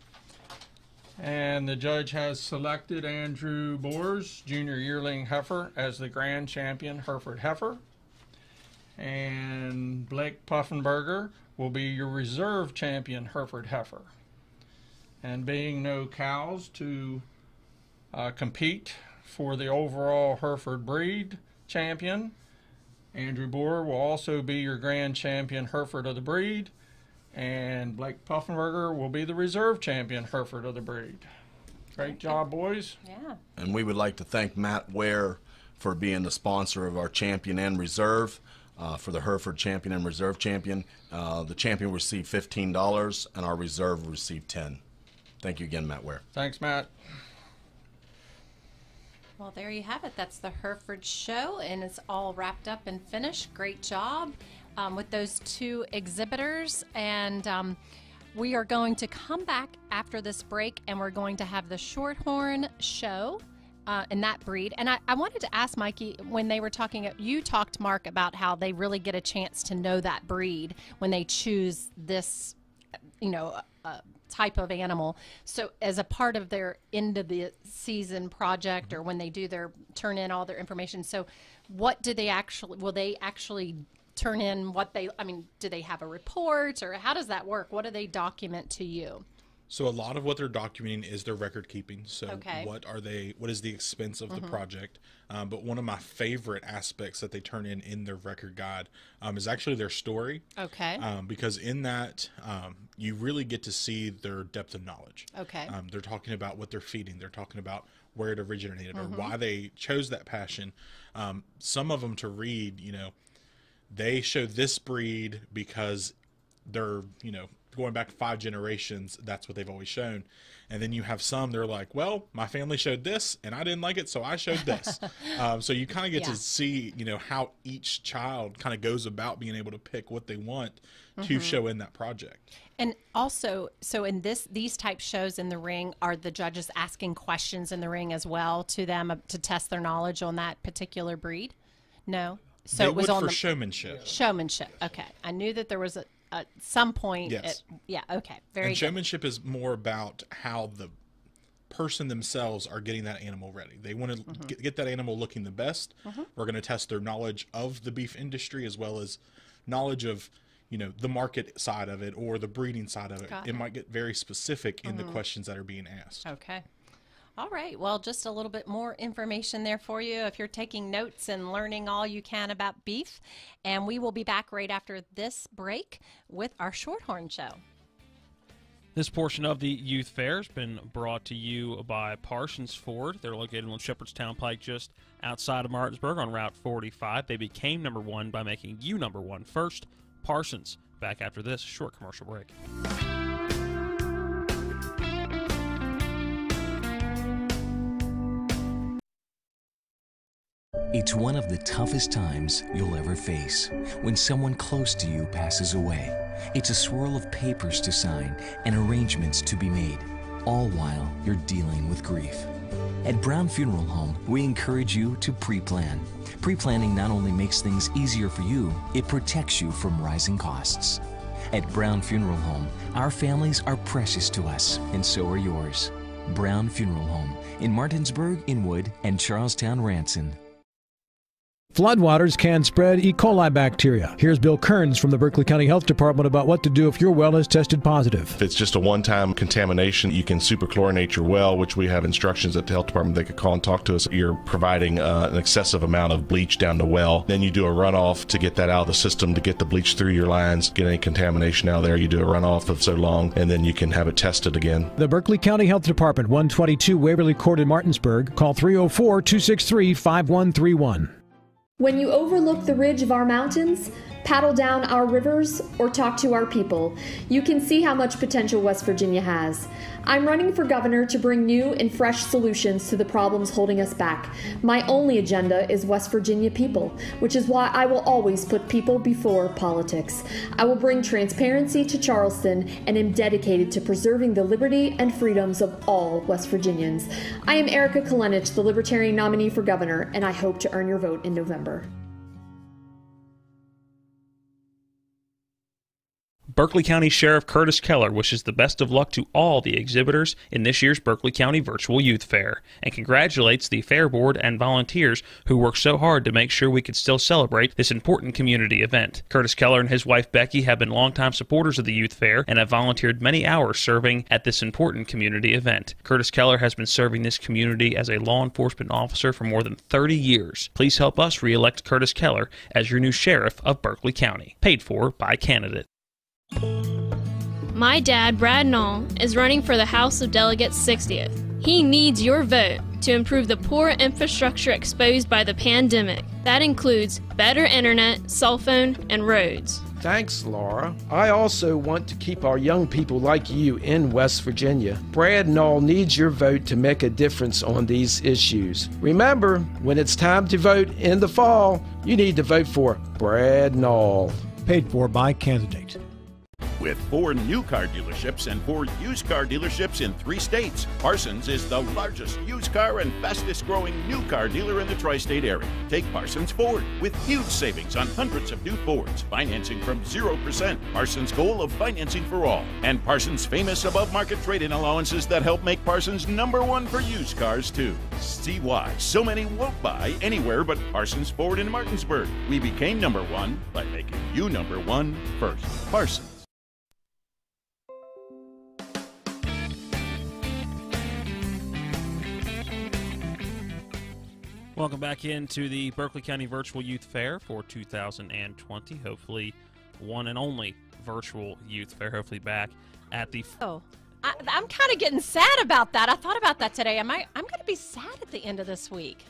[SPEAKER 4] And the judge has selected Andrew Boers, junior yearling heifer, as the grand champion Hereford heifer. And Blake Puffenberger will be your reserve champion Hereford heifer. And being no cows to uh, compete for the overall Hereford breed champion, Andrew Boer will also be your grand champion Hereford of the breed, and Blake Puffenberger will be the reserve champion Hereford of the breed. Great job, boys.
[SPEAKER 3] Yeah.
[SPEAKER 5] And we would like to thank Matt Ware for being the sponsor of our champion and reserve. Uh, for the Hereford champion and reserve champion, uh, the champion received $15 and our reserve received 10 Thank you again, Matt Ware.
[SPEAKER 4] Thanks, Matt.
[SPEAKER 3] Well, there you have it. That's the Hereford show, and it's all wrapped up and finished. Great job um, with those two exhibitors. And um, we are going to come back after this break, and we're going to have the Shorthorn show. Uh, in that breed. And I, I wanted to ask Mikey when they were talking, you talked, Mark, about how they really get a chance to know that breed when they choose this, you know, uh, type of animal. So, as a part of their end of the season project, or when they do their turn in all their information, so what do they actually? Will they actually turn in what they? I mean, do they have a report, or how does that work? What do they document to you?
[SPEAKER 6] So a lot of what they're documenting is their record keeping. So
[SPEAKER 3] Okay.
[SPEAKER 6] what are they? What is the expense of the
[SPEAKER 3] Mhm.
[SPEAKER 6] project? Um, but one of my favorite aspects that they turn in in their record guide um, is actually their story.
[SPEAKER 3] Okay.
[SPEAKER 6] Um, because in that um, you really get to see their depth of knowledge.
[SPEAKER 3] Okay.
[SPEAKER 6] Um, they're talking about what they're feeding. They're talking about where it originated
[SPEAKER 3] Mhm.
[SPEAKER 6] or why they chose that passion. Um, some of them to read, you know, they show this breed because they're you know going back five generations that's what they've always shown and then you have some they're like well my family showed this and i didn't like it so i showed this (laughs) um, so you kind of get
[SPEAKER 3] Yeah.
[SPEAKER 6] to see you know how each child kind of goes about being able to pick what they want to
[SPEAKER 3] Mhm.
[SPEAKER 6] show in that project
[SPEAKER 3] And also, so in this these type shows in the ring, are the judges asking questions in the ring as well to them uh, to test their knowledge on that particular breed? No. So
[SPEAKER 6] They
[SPEAKER 3] it was
[SPEAKER 6] would
[SPEAKER 3] on
[SPEAKER 6] for
[SPEAKER 3] the
[SPEAKER 6] showmanship.
[SPEAKER 3] Showmanship. Okay, I knew that there was a at some point.
[SPEAKER 6] Yes.
[SPEAKER 3] it- yeah. Okay. Very
[SPEAKER 6] and
[SPEAKER 3] good.
[SPEAKER 6] showmanship is more about how the person themselves are getting that animal ready. They want to
[SPEAKER 3] Mhm.
[SPEAKER 6] get, get that animal looking the best.
[SPEAKER 3] Mhm.
[SPEAKER 6] We're going to test their knowledge of the beef industry as well as knowledge of, you know, the market side of it or the breeding side of it.
[SPEAKER 3] Got
[SPEAKER 6] it
[SPEAKER 3] it.
[SPEAKER 6] might get very specific in the
[SPEAKER 3] Mhm.
[SPEAKER 6] questions that are being asked.
[SPEAKER 3] Okay. All right. Well, just a little bit more information there for you if you're taking notes and learning all you can about beef. And we will be back right after this break with our Shorthorn show.
[SPEAKER 2] This portion of the youth fair has been brought to you by Parsons Ford. They're located on Shepherdstown Pike, just outside of Martinsburg on Route 45. They became number one by making you number one first. Parsons. Back after this short commercial break.
[SPEAKER 11] It's one of the toughest times you'll ever face when someone close to you passes away. It's a swirl of papers to sign and arrangements to be made, all while you're dealing with grief. At Brown Funeral Home, we encourage you to pre plan. Pre planning not only makes things easier for you, it protects you from rising costs. At Brown Funeral Home, our families are precious to us, and so are yours. Brown Funeral Home in Martinsburg, Inwood, and Charles Town, Ranson.
[SPEAKER 1] Floodwaters can spread E. coli bacteria. Here's Bill Kearns from the Berkeley County Health Department about what to do if your well is tested positive.
[SPEAKER 42] If it's just a one-time contamination, you can superchlorinate your well, which we have instructions at the health department. They could call and talk to us. You're providing uh, an excessive amount of bleach down the well. Then you do a runoff to get that out of the system to get the bleach through your lines, get any contamination out of there. You do a runoff of so long, and then you can have it tested again.
[SPEAKER 1] The Berkeley County Health Department, 122 Waverly Court in Martinsburg. Call 304 263 5131.
[SPEAKER 38] When you overlook the ridge of our mountains, paddle down our rivers, or talk to our people, you can see how much potential West Virginia has. I'm running for governor to bring new and fresh solutions to the problems holding us back. My only agenda is West Virginia people, which is why I will always put people before politics. I will bring transparency to Charleston and am dedicated to preserving the liberty and freedoms of all West Virginians. I am Erika Kolenich, the Libertarian nominee for governor, and I hope to earn your vote in November.
[SPEAKER 2] Berkeley County Sheriff Curtis Keller wishes the best of luck to all the exhibitors in this year's Berkeley County Virtual Youth Fair and congratulates the Fair Board and volunteers who worked so hard to make sure we could still celebrate this important community event. Curtis Keller and his wife Becky have been longtime supporters of the Youth Fair and have volunteered many hours serving at this important community event. Curtis Keller has been serving this community as a law enforcement officer for more than 30 years. Please help us re elect Curtis Keller as your new sheriff of Berkeley County. Paid for by candidate.
[SPEAKER 47] My dad, Brad Knoll, is running for the House of Delegates 60th. He needs your vote to improve the poor infrastructure exposed by the pandemic. That includes better internet, cell phone, and roads.
[SPEAKER 48] Thanks, Laura. I also want to keep our young people like you in West Virginia. Brad Knoll needs your vote to make a difference on these issues. Remember, when it's time to vote in the fall, you need to vote for Brad Knoll.
[SPEAKER 1] Paid for by candidate.
[SPEAKER 25] With four new car dealerships and four used car dealerships in three states, Parsons is the largest used car and fastest growing new car dealer in the tri state area. Take Parsons Ford with huge savings on hundreds of new Fords, financing from 0%. Parsons' goal of financing for all. And Parsons' famous above market trade in allowances that help make Parsons number one for used cars, too. See why so many won't buy anywhere but Parsons Ford in Martinsburg. We became number one by making you number one first. Parsons.
[SPEAKER 2] Welcome back into the Berkeley County Virtual Youth Fair for 2020. Hopefully, one and only virtual youth fair. Hopefully, back at the.
[SPEAKER 3] Oh, I, I'm kind of getting sad about that. I thought about that today. Am I? I'm going to be sad at the end of this week.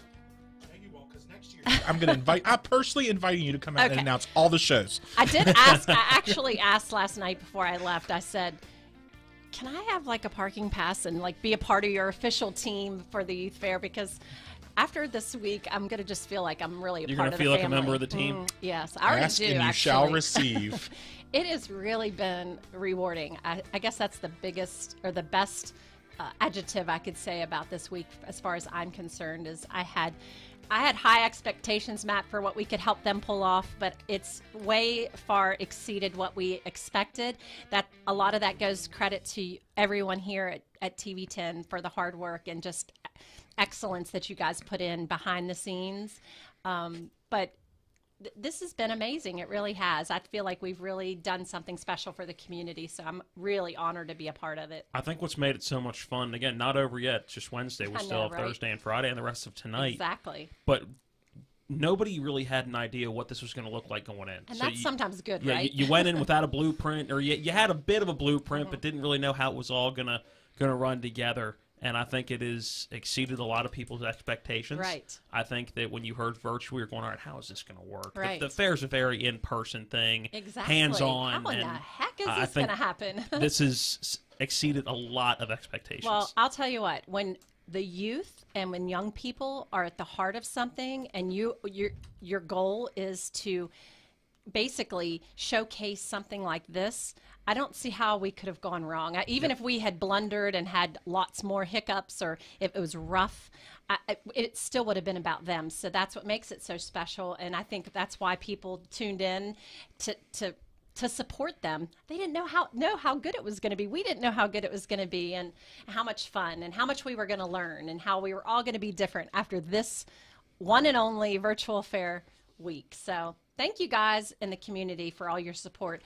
[SPEAKER 24] I'm going to invite. I'm personally inviting you to come out
[SPEAKER 3] Okay.
[SPEAKER 24] and announce all the shows.
[SPEAKER 3] I did (laughs) ask. I actually asked last night before I left. I said, "Can I have like a parking pass and like be a part of your official team for the youth fair?" Because after this week, I'm gonna just feel like I'm really a
[SPEAKER 2] You're
[SPEAKER 3] part
[SPEAKER 2] gonna
[SPEAKER 3] of the
[SPEAKER 2] feel like a member of the team?
[SPEAKER 3] Mm, yes, I already
[SPEAKER 24] Ask
[SPEAKER 3] do.
[SPEAKER 24] and you
[SPEAKER 3] actually.
[SPEAKER 24] shall (laughs) receive.
[SPEAKER 3] it has really been rewarding. I, I guess that's the biggest or the best uh, adjective I could say about this week, as far as I'm concerned, is I had. I had high expectations, Matt, for what we could help them pull off, but it's way far exceeded what we expected. That a lot of that goes credit to everyone here at, at TV10 for the hard work and just excellence that you guys put in behind the scenes. Um, but th- this has been amazing. It really has. I feel like we've really done something special for the community. So I'm really honored to be a part of it.
[SPEAKER 2] I think what's made it so much fun. Again, not over yet. It's just Wednesday. We
[SPEAKER 3] I
[SPEAKER 2] still
[SPEAKER 3] know,
[SPEAKER 2] have
[SPEAKER 3] right?
[SPEAKER 2] Thursday and Friday, and the rest of tonight.
[SPEAKER 3] Exactly.
[SPEAKER 2] But nobody really had an idea what this was going to look like going in.
[SPEAKER 3] And that's sometimes good,
[SPEAKER 2] yeah,
[SPEAKER 3] right?
[SPEAKER 2] You, you went in (laughs) without a blueprint, or you, you had a bit of a blueprint,
[SPEAKER 3] Mm-hmm.
[SPEAKER 2] but didn't really know how it was all gonna gonna run together. And I think it has exceeded a lot of people's expectations.
[SPEAKER 3] Right.
[SPEAKER 2] I think that when you heard virtual, you're going, all right, how is this going to work? The-
[SPEAKER 3] Right.
[SPEAKER 2] The, fair's a very in-person thing,
[SPEAKER 3] Exactly.
[SPEAKER 2] hands-on.
[SPEAKER 3] How in the heck is
[SPEAKER 2] I
[SPEAKER 3] this gonna happen? (laughs)
[SPEAKER 2] this has exceeded a lot of expectations.
[SPEAKER 3] Well, I'll tell you what, when the youth and when young people are at the heart of something and you your your goal is to basically showcase something like this, I don't see how we could have gone wrong. I, even if we had blundered and had lots more hiccups or if it was rough, I, I- it still would have been about them. So that's what makes it so special. And I think that's why people tuned in to, to to support them. They didn't know how know how good it was going to be. We didn't know how good it was going to be and how much fun and how much we were going to learn and how we were all going to be different after this one and only virtual fair week. So, thank you guys in the community for all your support.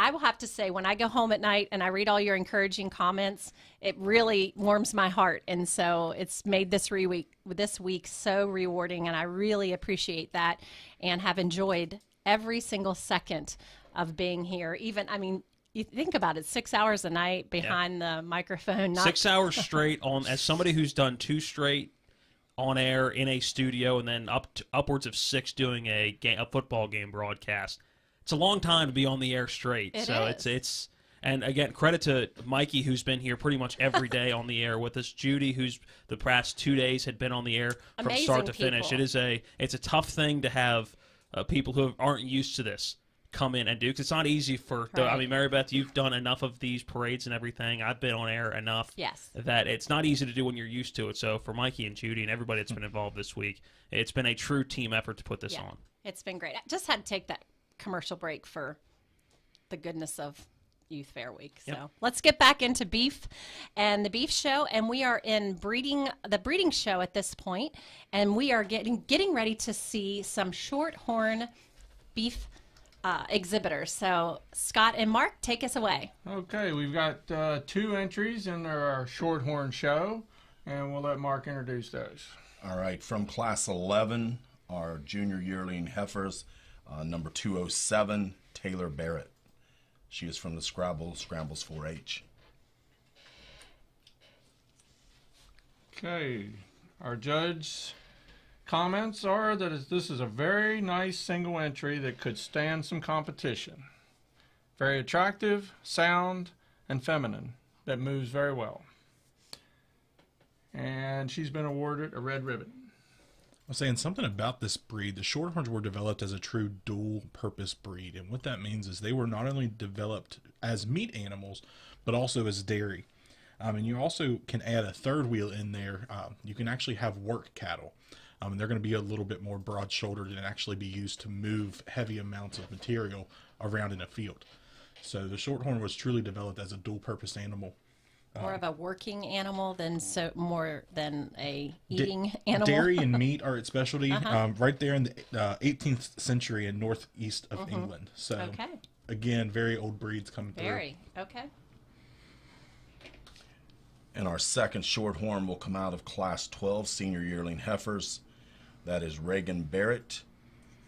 [SPEAKER 3] I will have to say when I go home at night and I read all your encouraging comments, it really warms my heart and so it's made this re- week this week so rewarding and I really appreciate that and have enjoyed every single second of being here. Even I mean, you think about it, 6 hours a night behind the microphone, not
[SPEAKER 2] six hours straight on as somebody who's done two straight on air in a studio and then up to, upwards of six doing a game, a football game broadcast. It's a long time to be on the air straight.
[SPEAKER 3] It
[SPEAKER 2] so
[SPEAKER 3] is.
[SPEAKER 2] it's it's and again credit to Mikey who's been here pretty much every (laughs) day on the air with us. Judy who's the past two days had been on the air from
[SPEAKER 3] Amazing
[SPEAKER 2] start to finish. It is a it's a tough thing to have uh, people who aren't used to this come in and do 'cause it's not easy for the, I mean Mary Beth you've done enough of these parades and everything I've been on air enough
[SPEAKER 3] Yes.
[SPEAKER 2] that it's not easy to do when you're used to it so for Mikey and Judy and everybody that's been involved this week it's been a true team effort to put this
[SPEAKER 3] Yeah.
[SPEAKER 2] on
[SPEAKER 3] It's been great. I just had to take that commercial break for the goodness of Youth Fair Week. So
[SPEAKER 2] Yep.
[SPEAKER 3] let's get back into beef and the beef show. And we are in breeding the breeding show at this point, and we are getting getting ready to see some shorthorn beef uh, exhibitors. So Scott and Mark, take us away.
[SPEAKER 4] Okay, we've got uh, two entries in our Shorthorn show, and we'll let Mark introduce those.
[SPEAKER 5] All right, from class 11, our junior yearling heifers, uh, number 207, Taylor Barrett. She is from the Scrabble Scrambles 4-H.
[SPEAKER 4] Okay, our judge comments are that this is a very nice single entry that could stand some competition. Very attractive, sound, and feminine that moves very well. And she's been awarded a red ribbon.
[SPEAKER 6] I'm saying something about this breed. The Shorthorns were developed as a true dual purpose breed. And what that means is they were not only developed as meat animals, but also as dairy. Um, and you also can add a third wheel in there. Um, you can actually have work cattle. Um, and they're going to be a little bit more broad shouldered and actually be used to move heavy amounts of material around in a field. So the Shorthorn was truly developed as a dual purpose animal.
[SPEAKER 3] More of a working animal than so more than a
[SPEAKER 6] Da-
[SPEAKER 3] eating animal.
[SPEAKER 6] Dairy (laughs) and meat are its specialty.
[SPEAKER 3] Uh-huh.
[SPEAKER 6] Um, right there in the uh, 18th century in northeast of
[SPEAKER 3] Mhm.
[SPEAKER 6] England. So
[SPEAKER 3] Okay.
[SPEAKER 6] again, very old breeds coming through.
[SPEAKER 3] Very okay.
[SPEAKER 5] And our second shorthorn will come out of class 12, senior yearling heifers. That is Reagan Barrett,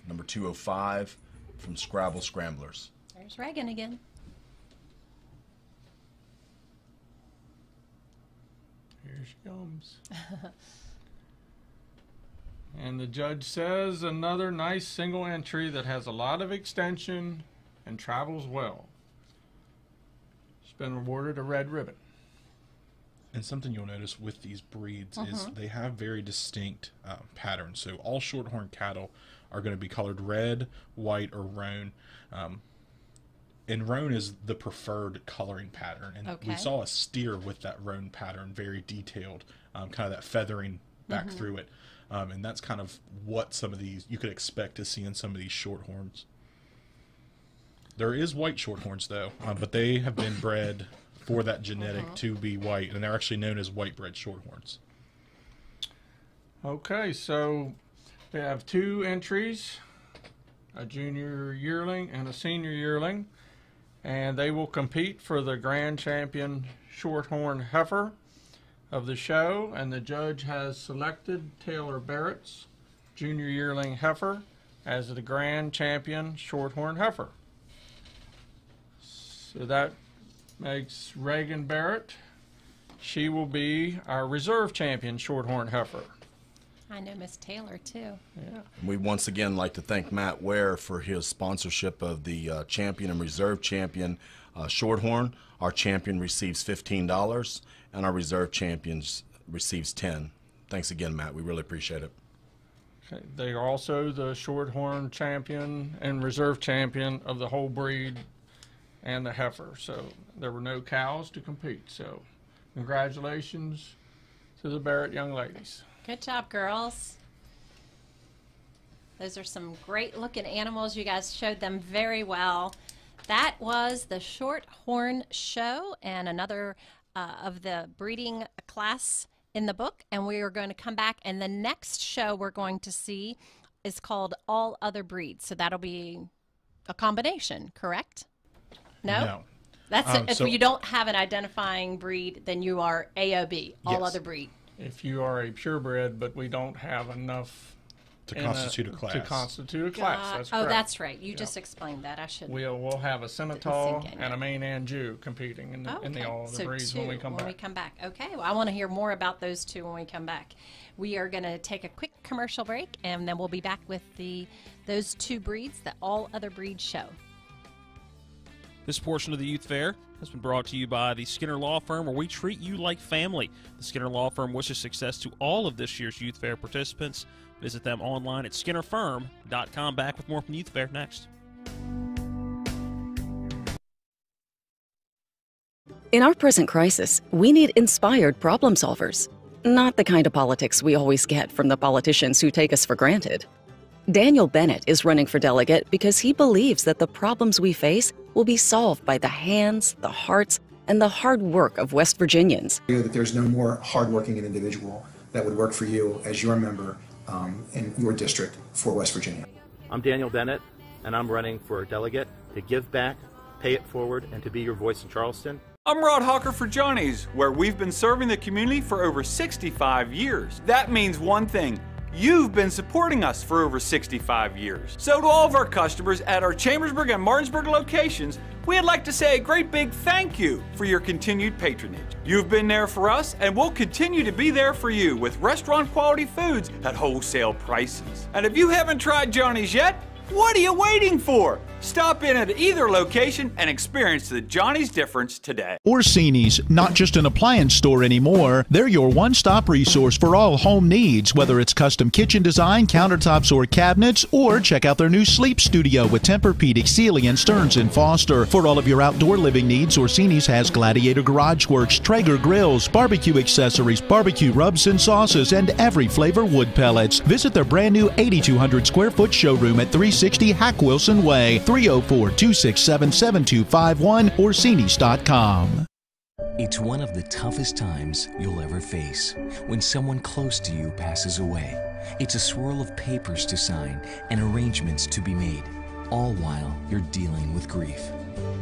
[SPEAKER 5] number 205, from Scrabble Scramblers.
[SPEAKER 3] There's Reagan again.
[SPEAKER 4] Here she comes. and the judge says another nice single entry that has a lot of extension and travels well. She's been awarded a red ribbon.
[SPEAKER 6] And something you'll notice with these breeds is
[SPEAKER 4] Mhm.
[SPEAKER 6] they have very distinct um, patterns. So all shorthorn cattle are going to be colored red, white, or roan. Um, and roan is the preferred coloring pattern. And
[SPEAKER 3] Okay.
[SPEAKER 6] we saw a steer with that roan pattern, very detailed, um, kind of that feathering back
[SPEAKER 3] Mhm.
[SPEAKER 6] through it. Um, and that's kind of what some of these you could expect to see in some of these shorthorns. There is white shorthorns though, um, but they have been bred for that genetic
[SPEAKER 4] Uh-huh.
[SPEAKER 6] to be white, and they're actually known as white bred shorthorns.
[SPEAKER 4] Okay, so we have two entries a junior yearling and a senior yearling, and they will compete for the grand champion shorthorn heifer of the show. And the judge has selected Taylor Barrett's junior yearling heifer as the grand champion shorthorn heifer. So that makes Reagan Barrett. She will be our reserve champion shorthorn heifer.
[SPEAKER 3] I know Miss Taylor too.
[SPEAKER 4] Yeah.
[SPEAKER 5] We once again like to thank Matt Ware for his sponsorship of the uh, champion and reserve champion uh, Shorthorn. Our champion receives $15 and our reserve champions receives 10 Thanks again, Matt. We really appreciate it.
[SPEAKER 4] Okay. They are also the Shorthorn champion and reserve champion of the whole breed and the heifer. So there were no cows to compete. So congratulations to the Barrett young ladies.
[SPEAKER 3] Good job, girls. Those are some great looking animals. You guys showed them very well. That was the Shorthorn Show and another uh, of the breeding class in the book. And we are going to come back, and the next show we're going to see is called All Other Breeds. So that'll be a combination, correct? No?
[SPEAKER 6] No.
[SPEAKER 3] That's
[SPEAKER 6] Um,
[SPEAKER 3] it. If
[SPEAKER 6] so-
[SPEAKER 3] you don't have an identifying breed, then you are AOB, all
[SPEAKER 6] Yes.
[SPEAKER 3] other breed.
[SPEAKER 4] If you are a purebred, but we don't have enough
[SPEAKER 6] To
[SPEAKER 4] in
[SPEAKER 6] constitute a
[SPEAKER 4] To
[SPEAKER 6] class.
[SPEAKER 4] constitute a class.
[SPEAKER 3] God.
[SPEAKER 4] That's
[SPEAKER 3] oh,
[SPEAKER 4] correct.
[SPEAKER 3] that's right. You
[SPEAKER 4] Yeah.
[SPEAKER 3] just explained that. I should.
[SPEAKER 4] We'll we'll have a
[SPEAKER 3] Simmental
[SPEAKER 4] and a Maine-Anjou competing in the, oh, in the all of the
[SPEAKER 3] so
[SPEAKER 4] breeds
[SPEAKER 3] two
[SPEAKER 4] when we come back.
[SPEAKER 3] When we come back. Okay. Well, I want to hear more about those two when we come back. We are going to take a quick commercial break, and then we'll be back with the those two breeds, that all other breeds show.
[SPEAKER 2] This portion of the Youth Fair has been brought to you by the Skinner Law Firm, where we treat you like family. The Skinner Law Firm wishes success to all of this year's Youth Fair participants. Visit them online at skinnerfirm.com. Back with more from Youth Fair next.
[SPEAKER 8] In our present crisis, we need inspired problem solvers, not the kind of politics we always get from the politicians who take us for granted. Daniel Bennett is running for delegate because he believes that the problems we face will be solved by the hands, the hearts, and the hard work of West Virginians.
[SPEAKER 9] That there's no more hardworking individual that would work for you as your member um, in your district for West Virginia.
[SPEAKER 10] I'm Daniel Bennett, and I'm running for a delegate to give back, pay it forward, and to be your voice in Charleston.
[SPEAKER 29] I'm Rod Hawker for Johnny's, where we've been serving the community for over 65 years. That means one thing. You've been supporting us for over 65 years. So, to all of our customers at our Chambersburg and Martinsburg locations, we'd like to say a great big thank you for your continued patronage. You've been there for us, and we'll continue to be there for you with restaurant quality foods at wholesale prices. And if you haven't tried Johnny's yet, what are you waiting for? Stop in at either location and experience the Johnny's difference today.
[SPEAKER 13] Orsini's, not just an appliance store anymore, they're your one stop resource for all home needs, whether it's custom kitchen design, countertops, or cabinets, or check out their new sleep studio with Tempur-Pedic, Sealy, and Stearns and Foster. For all of your outdoor living needs, Orsini's has Gladiator Garage Works, Traeger grills, barbecue accessories, barbecue rubs and sauces, and every flavor wood pellets. Visit their brand new 8,200 square foot showroom at 360 Hack Wilson Way. 304 267 7251 Orsini's.com.
[SPEAKER 11] It's one of the toughest times you'll ever face when someone close to you passes away. It's a swirl of papers to sign and arrangements to be made, all while you're dealing with grief.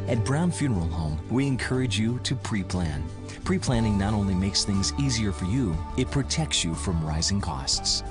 [SPEAKER 11] At Brown Funeral Home, we encourage you to pre plan. Pre planning not only makes things easier for you, it protects you from rising costs.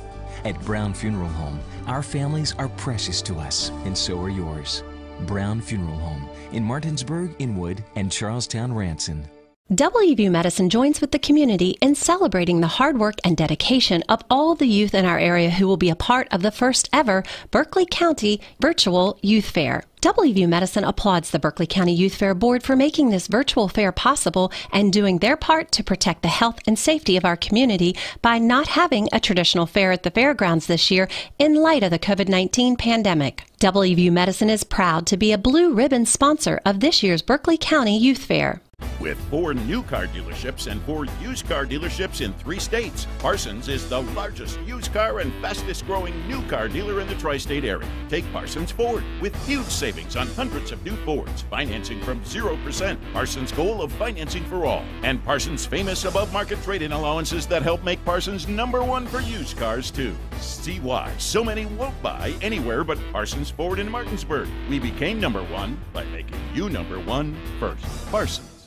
[SPEAKER 11] At Brown Funeral Home, our families are precious to us, and so are yours. Brown Funeral Home in Martinsburg, Inwood, and Charles Town, Ranson.
[SPEAKER 3] WVU Medicine joins with the community in celebrating the hard work and dedication of all the youth in our area who will be a part of the first ever Berkeley County Virtual Youth Fair. WVU Medicine applauds the Berkeley County Youth Fair Board for making this virtual fair possible and doing their part to protect the health and safety of our community by not having a traditional fair at the fairgrounds this year in light of the COVID 19 pandemic. WVU Medicine is proud to be a blue ribbon sponsor of this year's Berkeley County Youth Fair.
[SPEAKER 25] With four new car dealerships and four used car dealerships in three states, Parsons is the largest used car and fastest growing new car dealer in the tri state area. Take Parsons Ford with huge savings on hundreds of new Fords, financing from 0%. Parsons' goal of financing for all. And Parsons' famous above market trade in allowances that help make Parsons number one for used cars, too. See why so many won't buy anywhere but Parsons Ford in Martinsburg. We became number one by making you number one first. Parsons.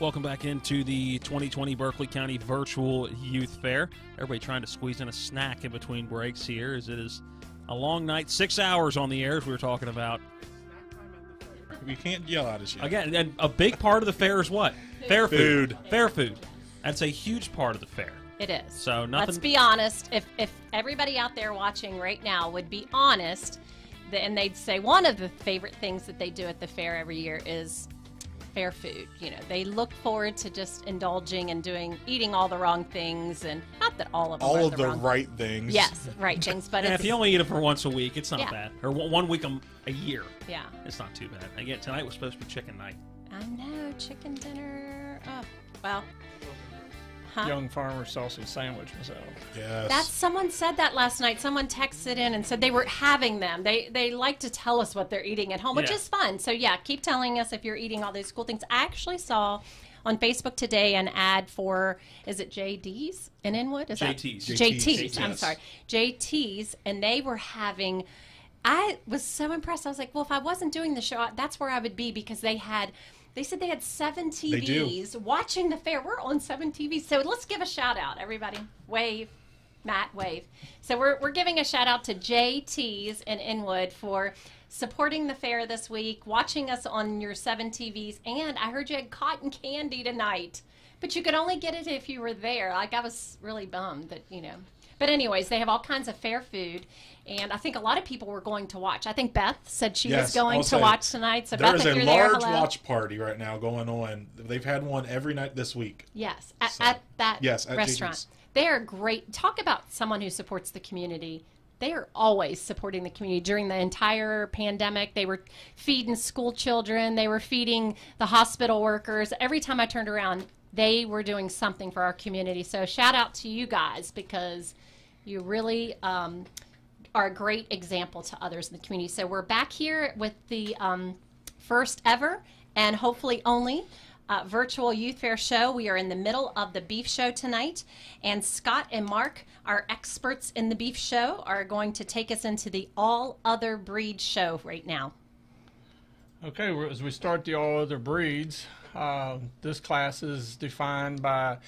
[SPEAKER 2] Welcome back into the 2020 Berkeley County Virtual Youth Fair. Everybody trying to squeeze in a snack in between breaks here as it is a long night, six hours on the air as we were talking about.
[SPEAKER 24] You can't yell at us yet.
[SPEAKER 2] Again, and a big part of the fair is what? Fair food. Fair food. That's a huge part of the fair.
[SPEAKER 3] It is.
[SPEAKER 2] So nothing.
[SPEAKER 3] Let's be honest. If if everybody out there watching right now would be honest, th- and they'd say one of the favorite things that they do at the fair every year is fair food. You know, they look forward to just indulging and doing eating all the wrong things, and not that all of them
[SPEAKER 24] All
[SPEAKER 3] are
[SPEAKER 24] of
[SPEAKER 3] the,
[SPEAKER 24] the
[SPEAKER 3] wrong
[SPEAKER 24] right things.
[SPEAKER 3] Yes, right things. But (laughs)
[SPEAKER 2] Yeah,
[SPEAKER 3] it's
[SPEAKER 2] if you only eat it for once a week, it's not
[SPEAKER 3] Yeah.
[SPEAKER 2] bad. Or one one week a, a year.
[SPEAKER 3] Yeah.
[SPEAKER 2] It's not too bad. Again, tonight was supposed to be chicken night.
[SPEAKER 3] I know chicken dinner. Oh, well. Huh?
[SPEAKER 4] Young farmer sausage sandwich myself.
[SPEAKER 24] Yes.
[SPEAKER 3] That's someone said that last night. Someone texted in and said they were having them. They they like to tell us what they're eating at home, which
[SPEAKER 2] Yeah.
[SPEAKER 3] is fun. So yeah, keep telling us if you're eating all these cool things. I actually saw on Facebook today an ad for is it JD's in Inwood? Is
[SPEAKER 2] JT's.
[SPEAKER 3] That?
[SPEAKER 2] JT's,
[SPEAKER 3] JT's. I'm sorry, JT's, and they were having. I was so impressed. I was like, well, if I wasn't doing the show, that's where I would be because they had. They said they had seven TVs watching the fair. We're on seven TVs. So let's give a shout out, everybody. Wave. Matt, wave. So we're, we're giving a shout out to JT's in Inwood for supporting the fair this week, watching us on your seven TVs, and I heard you had cotton candy tonight. But you could only get it if you were there. Like I was really bummed that, you know. But anyways, they have all kinds of fair food, and I think a lot of people were going to watch. I think Beth said she
[SPEAKER 24] Yes,
[SPEAKER 3] was going
[SPEAKER 24] I'll
[SPEAKER 3] to watch tonight. So
[SPEAKER 24] there
[SPEAKER 3] Beth,
[SPEAKER 24] is a
[SPEAKER 3] you're there,
[SPEAKER 24] large watch party right now going on. They've had one every night this week.
[SPEAKER 3] Yes, at, at that
[SPEAKER 24] Yes, at
[SPEAKER 3] restaurant. They are great. Talk about someone who supports the community. They are always supporting the community during the entire pandemic. They were feeding school children. They were feeding the hospital workers. Every time I turned around, they were doing something for our community. So shout out to you guys because you really um, are a great example to others in the community. So we're back here with the um, first ever and hopefully only uh, virtual youth fair show. We are in the middle of the beef show tonight, and Scott and Mark, our experts in the beef show, are going to take us into the all other breed show right now.
[SPEAKER 4] Okay, as we start the all other breeds, uh, this class is defined by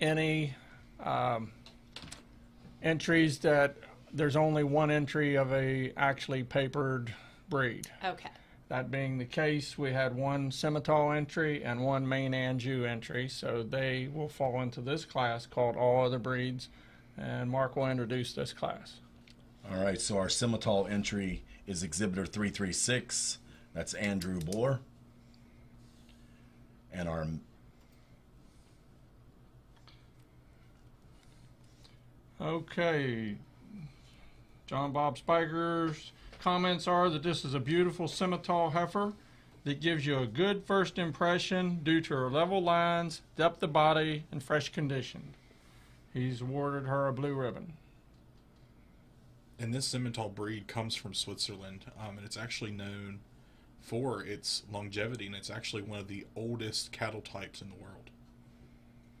[SPEAKER 4] any um, entries that there's only one entry of a actually papered breed.
[SPEAKER 3] Okay.
[SPEAKER 4] That being the case, we had one Simmental entry and one Maine-Anjou entry, so they will fall into this class called All Other Breeds, and Mark will introduce this class.
[SPEAKER 5] All right, so our Simmental entry is Exhibitor 336. That's Andrew Bohr. And our
[SPEAKER 4] Okay, John Bob Spiker's comments are that this is a beautiful Simmental heifer that gives you a good first impression due to her level lines, depth of body, and fresh condition. He's awarded her a blue ribbon.
[SPEAKER 6] And this Simmental breed comes from Switzerland, um, and it's actually known for its longevity, and it's actually one of the oldest cattle types in the world.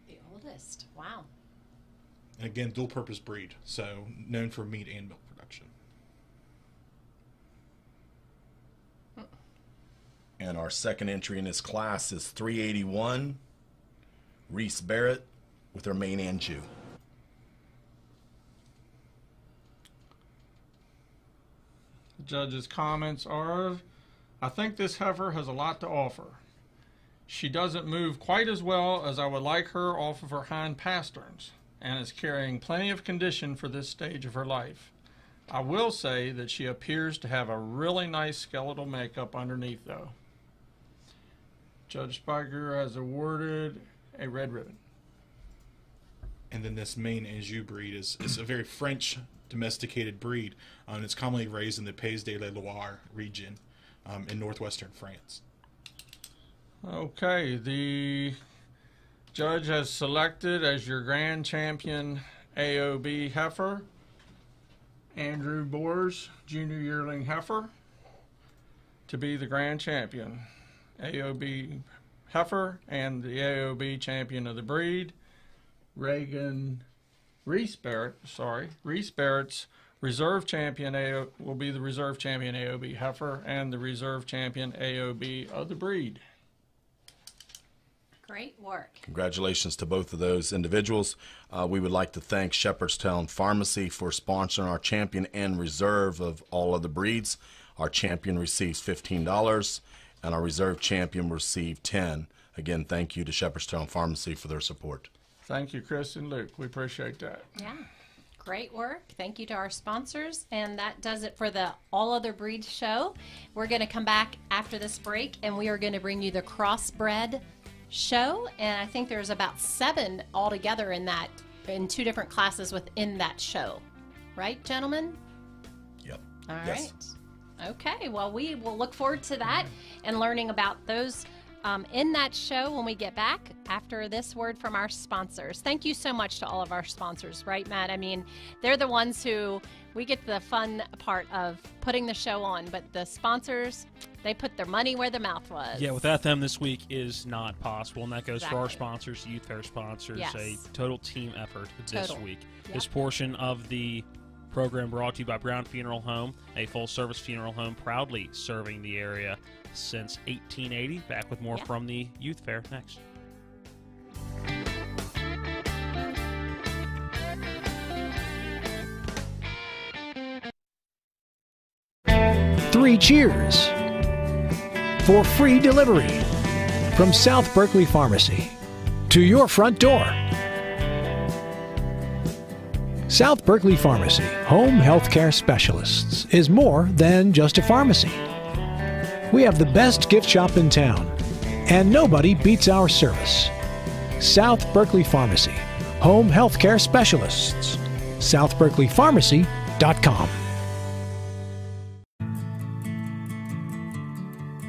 [SPEAKER 3] The oldest, wow.
[SPEAKER 6] And again, dual purpose breed, so known for meat and milk production.
[SPEAKER 5] And our second entry in this class is 381, Reese Barrett with her Maine-Anjou.
[SPEAKER 4] The judge's comments are I think this heifer has a lot to offer. She doesn't move quite as well as I would like her off of her hind pasterns and is carrying plenty of condition for this stage of her life. I will say that she appears to have a really nice skeletal makeup underneath, though. Judge Spiker has awarded a red ribbon.
[SPEAKER 6] And then this Maine-Anjou breed is, is a very French domesticated breed, um, and it's commonly raised in the Pays de la Loire region um, in northwestern France.
[SPEAKER 4] Okay, the judge has selected as your grand champion AOB heifer Andrew Boers, junior yearling heifer, to be the grand champion. AOB heifer and the AOB champion of the breed. Reagan Reese Barrett, sorry, Reese Barrett's reserve champion AO, will be the reserve champion AOB heifer and the reserve champion AOB of the breed.
[SPEAKER 3] Great work.
[SPEAKER 5] Congratulations to both of those individuals. Uh, we would like to thank Shepherdstown Pharmacy for sponsoring our champion and reserve of all of the breeds. Our champion receives $15 and our reserve champion received 10. Again, thank you to Shepherdstown Pharmacy for their support.
[SPEAKER 4] Thank you, Chris and Luke. We appreciate that.
[SPEAKER 3] Yeah. Great work. Thank you to our sponsors. And that does it for the All Other Breeds show. We're going to come back after this break and we are going to bring you the Crossbred show. And I think there's about seven altogether in that, in two different classes within that show. Right, gentlemen?
[SPEAKER 5] Yep.
[SPEAKER 3] All right.
[SPEAKER 5] Yes.
[SPEAKER 3] Okay. Well, we will look forward to that and learning about those um, in that show when we get back after this word from our sponsors. Thank you so much to all of our sponsors, right, Matt? I mean, they're the ones who we get the fun part of putting the show on, but the sponsors, they put their money where their mouth was.
[SPEAKER 2] Yeah, without them, this week is not possible, and that goes for our sponsors, Youth Fair sponsors,
[SPEAKER 3] Yes.
[SPEAKER 2] a total team effort this
[SPEAKER 3] Total.
[SPEAKER 2] week.
[SPEAKER 3] Yep.
[SPEAKER 2] This portion of the program brought to you by Brown Funeral Home, a full-service funeral home proudly serving the area since 1880. Back with more
[SPEAKER 3] Yep.
[SPEAKER 2] from the Youth Fair next.
[SPEAKER 1] Three cheers for free delivery from South Berkeley Pharmacy to your front door. South Berkeley Pharmacy, home healthcare specialists, is more than just a pharmacy. We have the best gift shop in town, and nobody beats our service. South Berkeley Pharmacy, home healthcare specialists. SouthBerkeleyPharmacy.com.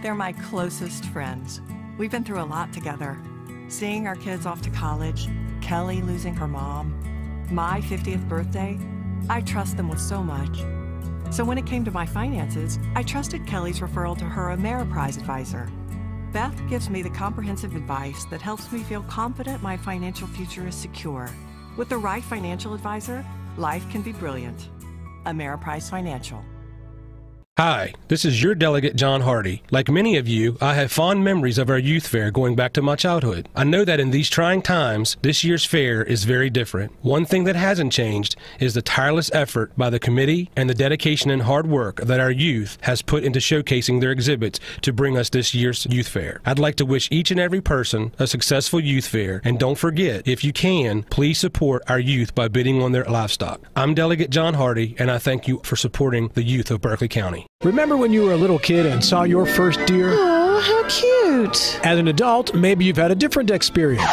[SPEAKER 37] They're my closest friends. We've been through a lot together. Seeing our kids off to college, Kelly losing her mom, my 50th birthday, I trust them with so much. So when it came to my finances, I trusted Kelly's referral to her Ameriprise advisor. Beth gives me the comprehensive advice that helps me feel confident my financial future is secure. With the right financial advisor, life can be brilliant. Ameriprise Financial.
[SPEAKER 31] Hi, this is your delegate John Hardy. Like many of you, I have fond memories of our youth fair going back to my childhood. I know that in these trying times, this year's fair is very different. One thing that hasn't changed is the tireless effort by the committee and the dedication and hard work that our youth has put into showcasing their exhibits to bring us this year's youth fair. I'd like to wish each and every person a successful youth fair, and don't forget, if you can, please support our youth by bidding on their livestock. I'm Delegate John Hardy, and I thank you for supporting the youth of Berkeley County.
[SPEAKER 1] Remember when you were a little kid and saw your first deer?
[SPEAKER 49] Oh, how cute.
[SPEAKER 1] As an adult, maybe you've had a different experience.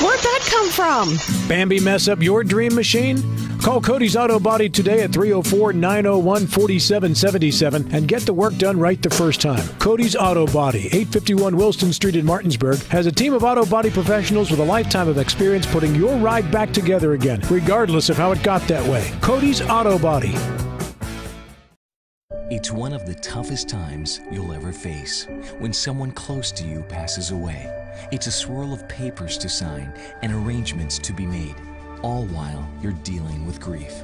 [SPEAKER 49] Where'd that come from?
[SPEAKER 1] Bambi mess up your dream machine? Call Cody's Auto Body today at 304 901 4777 and get the work done right the first time. Cody's Auto Body, 851 Wilson Street in Martinsburg, has a team of auto body professionals with a lifetime of experience putting your ride back together again, regardless of how it got that way. Cody's Auto Body.
[SPEAKER 11] It's one of the toughest times you'll ever face when someone close to you passes away. It's a swirl of papers to sign and arrangements to be made, all while you're dealing with grief.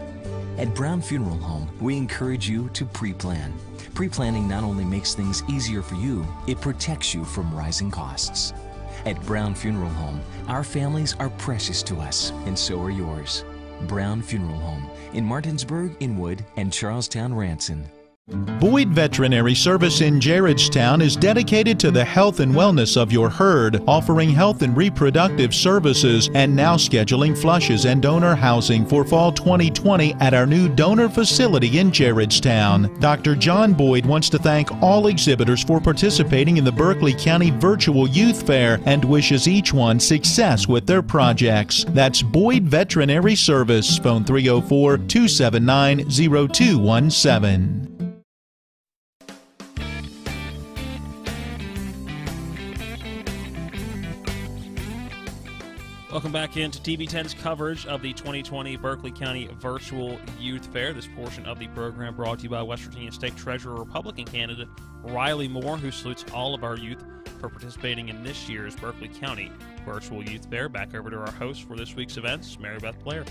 [SPEAKER 11] At Brown Funeral Home, we encourage you to pre plan. Pre planning not only makes things easier for you, it protects you from rising costs. At Brown Funeral Home, our families are precious to us, and so are yours. Brown Funeral Home in Martinsburg, Inwood, and Charles Town, Ranson.
[SPEAKER 13] Boyd Veterinary Service in Gerrardstown is dedicated to the health and wellness of your herd, offering health and reproductive services and now scheduling flushes and donor housing for fall 2020 at our new donor facility in Gerrardstown. Dr. John Boyd wants to thank all exhibitors for participating in the Berkeley County Virtual Youth Fair and wishes each one success with their projects. That's Boyd Veterinary Service, phone 304 279 0217.
[SPEAKER 2] Welcome back into TV10's coverage of the 2020 Berkeley County Virtual Youth Fair. This portion of the program brought to you by West Virginia State Treasurer Republican candidate Riley Moore, who salutes all of our youth for participating in this year's Berkeley County Virtual Youth Fair. Back over to our host for this week's events, Mary Beth Blair.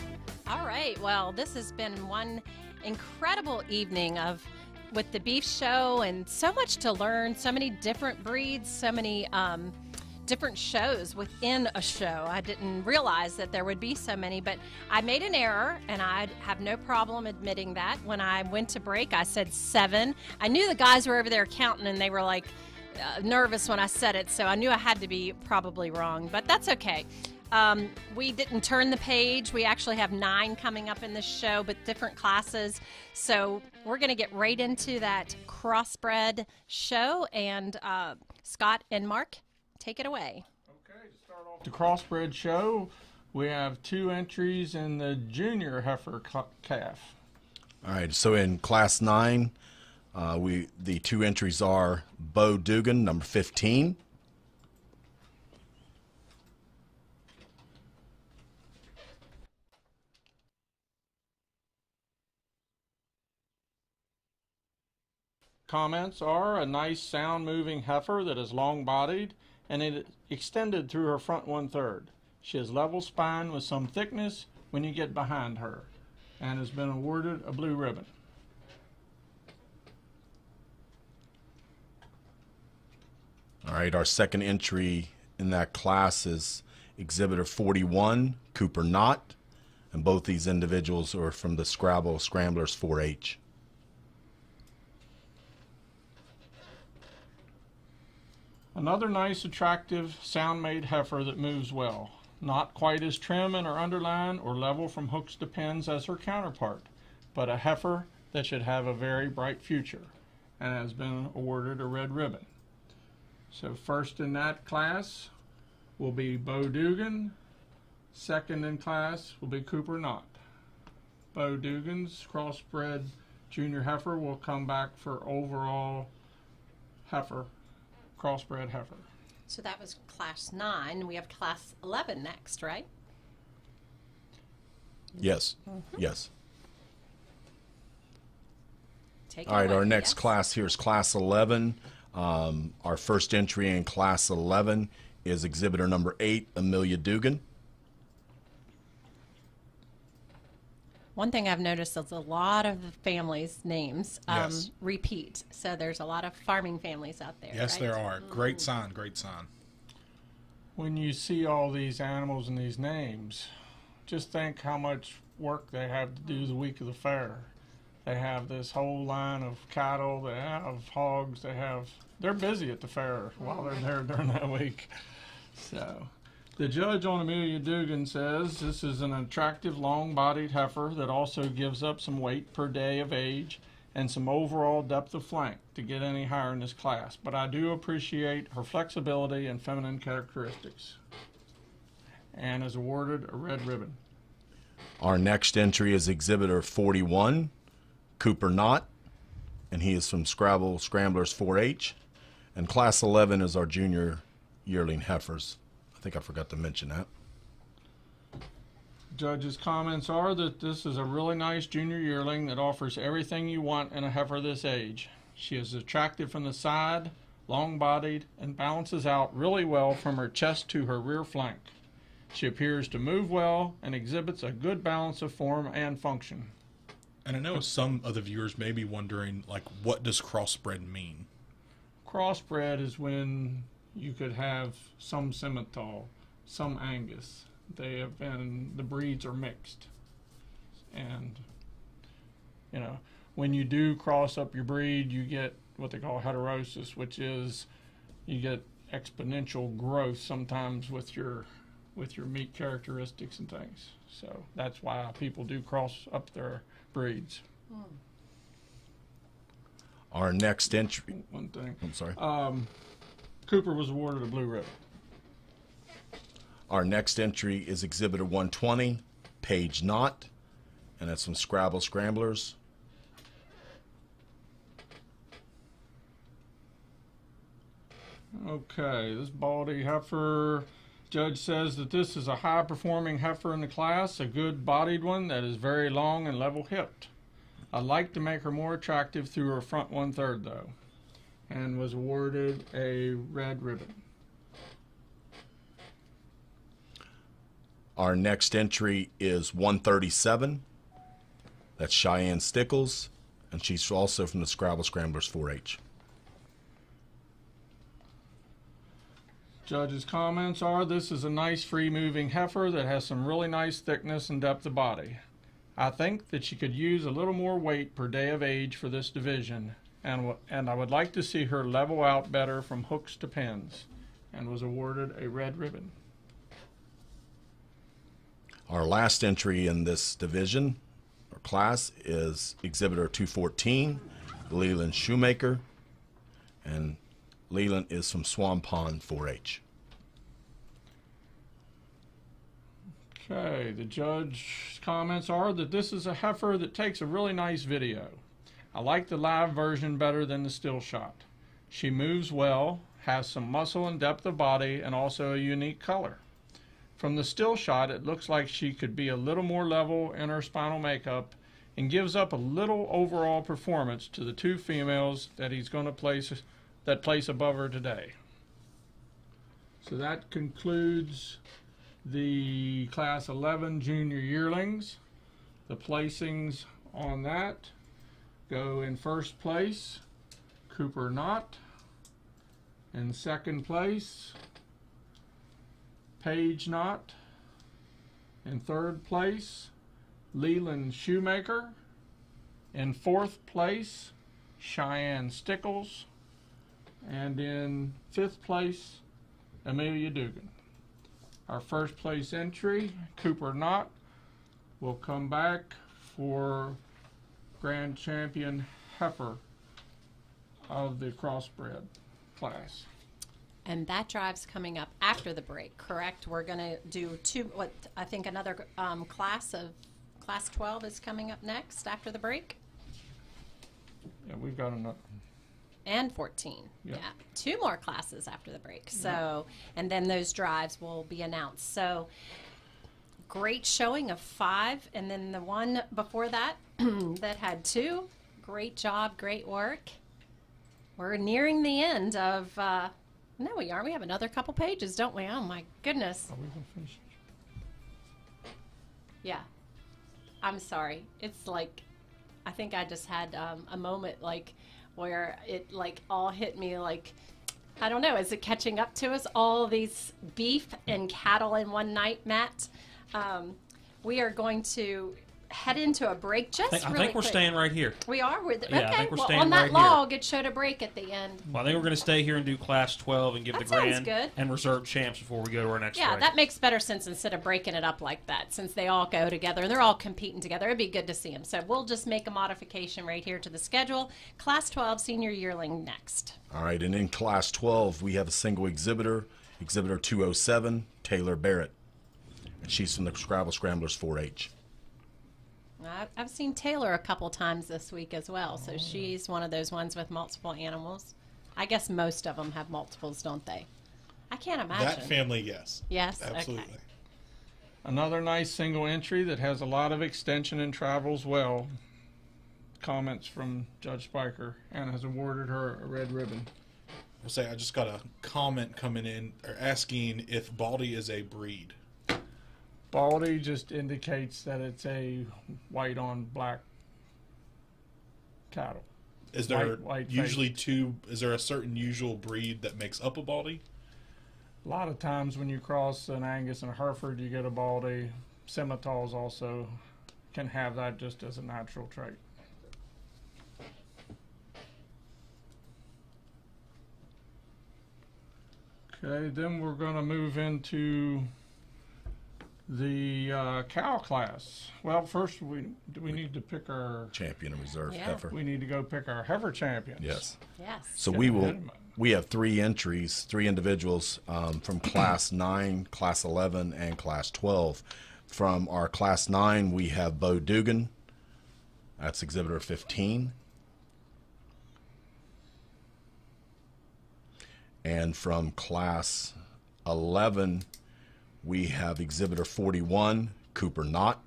[SPEAKER 3] All right. Well, this has been one incredible evening of with the beef show and so much to learn, so many different breeds, so many um, different shows within a show. I didn't realize that there would be so many, but I made an error and I have no problem admitting that. When I went to break, I said seven. I knew the guys were over there counting and they were like uh, nervous when I said it, so I knew I had to be probably wrong, but that's okay. Um, we didn't turn the page. We actually have nine coming up in this show, but different classes. So we're going to get right into that crossbred show. And uh, Scott and Mark, take it away.
[SPEAKER 4] Okay, to start off the crossbred show, we have two entries in the junior heifer calf.
[SPEAKER 5] All right, so in class nine, uh, we the two entries are Bo Dugan, number 15.
[SPEAKER 4] Comments are a nice sound moving heifer that is long bodied and it extended through her front one third. She has level spine with some thickness when you get behind her and has been awarded a blue ribbon.
[SPEAKER 5] All right, our second entry in that class is Exhibitor 41, Cooper Knott, and both these individuals are from the Scrabble Scramblers 4-H.
[SPEAKER 4] Another nice, attractive, sound-made heifer that moves well. Not quite as trim in her underline or level from hooks to pins as her counterpart, but a heifer that should have a very bright future and has been awarded a red ribbon. So first in that class will be Bo Dugan. Second in class will be Cooper Knott. Bo Dugan's crossbred junior heifer will come back for overall heifer crossbred heifer.
[SPEAKER 3] So that was class nine. We have class 11 next, right?
[SPEAKER 5] Yes.
[SPEAKER 3] Mhm.
[SPEAKER 5] Yes.
[SPEAKER 3] Take
[SPEAKER 5] All right,
[SPEAKER 3] away.
[SPEAKER 5] our next
[SPEAKER 3] Yes.
[SPEAKER 5] class here is class 11. Um, our first entry in class 11 is exhibitor number eight, Amelia Dugan.
[SPEAKER 3] One thing I've noticed is a lot of the families' names um,
[SPEAKER 6] Yes.
[SPEAKER 3] repeat. So there's a lot of farming families out there.
[SPEAKER 6] Yes,
[SPEAKER 3] right?
[SPEAKER 6] there are. Great sign, great sign.
[SPEAKER 4] When you see all these animals and these names, just think how much work they have to do the week of the fair. They have this whole line of cattle, they have hogs, they have. They're busy at the fair while they're there during that week. So, the judge on Amelia Dugan says this is an attractive, long bodied heifer that also gives up some weight per day of age and some overall depth of flank to get any higher in this class. But I do appreciate her flexibility and feminine characteristics. And is awarded a red ribbon.
[SPEAKER 5] Our next entry is exhibitor 41, Cooper Knott, and he is from Scrabble Scramblers 4-H. And class 11 is our junior yearling heifers. I think I forgot to mention that.
[SPEAKER 4] Judge's comments are that this is a really nice junior yearling that offers everything you want in a heifer this age. She is attractive from the side, long bodied, and balances out really well from her chest to her rear flank. She appears to move well and exhibits a good balance of form and function.
[SPEAKER 6] And I know some of the viewers may be wondering, like, what does crossbred mean?
[SPEAKER 4] Crossbred is when you could have some Simmental, some Angus. They have been, the breeds are mixed. And, you know, when you do cross up your breed, you get what they call heterosis, which is you get exponential growth sometimes with your with your meat characteristics and things. So that's why people do cross up their breeds.
[SPEAKER 5] Our next entry.
[SPEAKER 4] One thing.
[SPEAKER 5] I'm sorry.
[SPEAKER 4] Um, Cooper was awarded a blue ribbon.
[SPEAKER 5] Our next entry is exhibitor 120, Paige Knott, and that's from Scrabble Scramblers.
[SPEAKER 4] Okay, this baldy heifer. Judge says that this is a high performing heifer in the class, a good bodied one that is very long and level hipped. I'd like to make her more attractive through her front one third though, and was awarded a red ribbon.
[SPEAKER 5] Our next entry is 137. That's Cheyenne Stickles, and she's also from the Scrabble Scramblers 4-H.
[SPEAKER 4] Judge's comments are this is a nice free moving heifer that has some really nice thickness and depth of body. I think that she could use a little more weight per day of age for this division, and, and I would like to see her level out better from hooks to pins, and was awarded a red ribbon.
[SPEAKER 5] Our last entry in this division or class is Exhibitor 214, Leland Shoemaker, and Leland is from Swan Pond 4-H.
[SPEAKER 4] Okay, the judge's comments are that this is a heifer that takes a really nice video. I like the live version better than the still shot. She moves well, has some muscle and depth of body, and also a unique color. From the still shot, it looks like she could be a little more level in her spinal makeup and gives up a little overall performance to the two females that he's going to place that place above her today. So that concludes the class 11 junior yearlings. The placings on that go in first place Cooper Knott. In second place, Paige Knott. In third place, Leland Shoemaker. In fourth place, Cheyenne Stickles. And in fifth place, Amelia Dugan. Our first place entry, Cooper Knott, will come back for Grand Champion Heifer of the crossbred class.
[SPEAKER 3] And that drive's coming up after the break, correct? We're going to do two, what, I think another um, class of, class 12 is coming up next after the break?
[SPEAKER 4] Yeah, we've got another.
[SPEAKER 3] and 14.
[SPEAKER 4] Yep.
[SPEAKER 3] Yeah, two more classes after the break. So, and then those drives will be announced. So, great showing of five, and then the one before that (clears throat) that had two. Great job, great work. We're nearing the end of. Uh, no, we aren't. We have another couple pages, don't we? Oh my goodness.
[SPEAKER 4] Are we gonna finish?
[SPEAKER 3] Yeah. I'm sorry. It's like I think I just had um, a moment like where it like all hit me like I don't know, is it catching up to us all these beef and cattle in one night, Matt? Um, we are going to head into a break just
[SPEAKER 2] I think, I
[SPEAKER 3] really
[SPEAKER 2] think we're
[SPEAKER 3] quick.
[SPEAKER 2] staying right here.
[SPEAKER 3] We are. We're the,
[SPEAKER 2] Yeah, I
[SPEAKER 3] okay.
[SPEAKER 2] think we're
[SPEAKER 3] well,
[SPEAKER 2] staying
[SPEAKER 3] on that
[SPEAKER 2] right here.
[SPEAKER 3] log, it showed a break at the end.
[SPEAKER 2] Well, I think we're going to stay here and do Class 12 and give
[SPEAKER 3] That
[SPEAKER 2] the
[SPEAKER 3] sounds
[SPEAKER 2] grand
[SPEAKER 3] good.
[SPEAKER 2] and reserve champs before we go to our next
[SPEAKER 3] Yeah,
[SPEAKER 2] break.
[SPEAKER 3] that makes better sense instead of breaking it up like that, since they all go together and they're all competing together. It'd be good to see them. So we'll just make a modification right here to the schedule. Class 12 senior yearling next.
[SPEAKER 5] All right, and in Class 12, we have a single exhibitor, Exhibitor 207, Taylor Barrett. And she's from the Scrabble Scramblers 4-H.
[SPEAKER 3] I've seen Taylor a couple times this week as well, so oh. she's one of those ones with multiple animals. I guess most of them have multiples, don't they? I can't imagine.
[SPEAKER 6] That family, yes.
[SPEAKER 3] Yes, okay.
[SPEAKER 6] Absolutely.
[SPEAKER 4] Another nice single entry that has a lot of extension and travels well. Comments from Judge Spiker and has awarded her a red ribbon.
[SPEAKER 6] I'll say I just got a comment coming in or asking if Baldy is a breed.
[SPEAKER 4] Baldy just indicates that it's a white on black cattle.
[SPEAKER 6] Is there
[SPEAKER 4] White- white
[SPEAKER 6] usually
[SPEAKER 4] face.
[SPEAKER 6] two? Is there a certain usual breed that makes up a Baldy?
[SPEAKER 4] A lot of times when you cross an Angus and a Hereford, you get a Baldy. Simmentals also can have that just as a natural trait. Okay, then we're going to move into the uh, cow class. Well, first we do we need to pick our
[SPEAKER 5] Champion and reserve
[SPEAKER 3] Yeah.
[SPEAKER 5] heifer.
[SPEAKER 4] we need to go pick our heifer champions.
[SPEAKER 5] Yes.
[SPEAKER 3] Yes.
[SPEAKER 5] So
[SPEAKER 4] Get
[SPEAKER 5] we will. We have three entries, three individuals um, from (clears throat) Class Nine, Class Eleven, and Class Twelve. From our Class Nine, we have Bo Dugan. That's Exhibitor fifteen. And from Class Eleven, we have Exhibitor forty-one, Cooper Knott.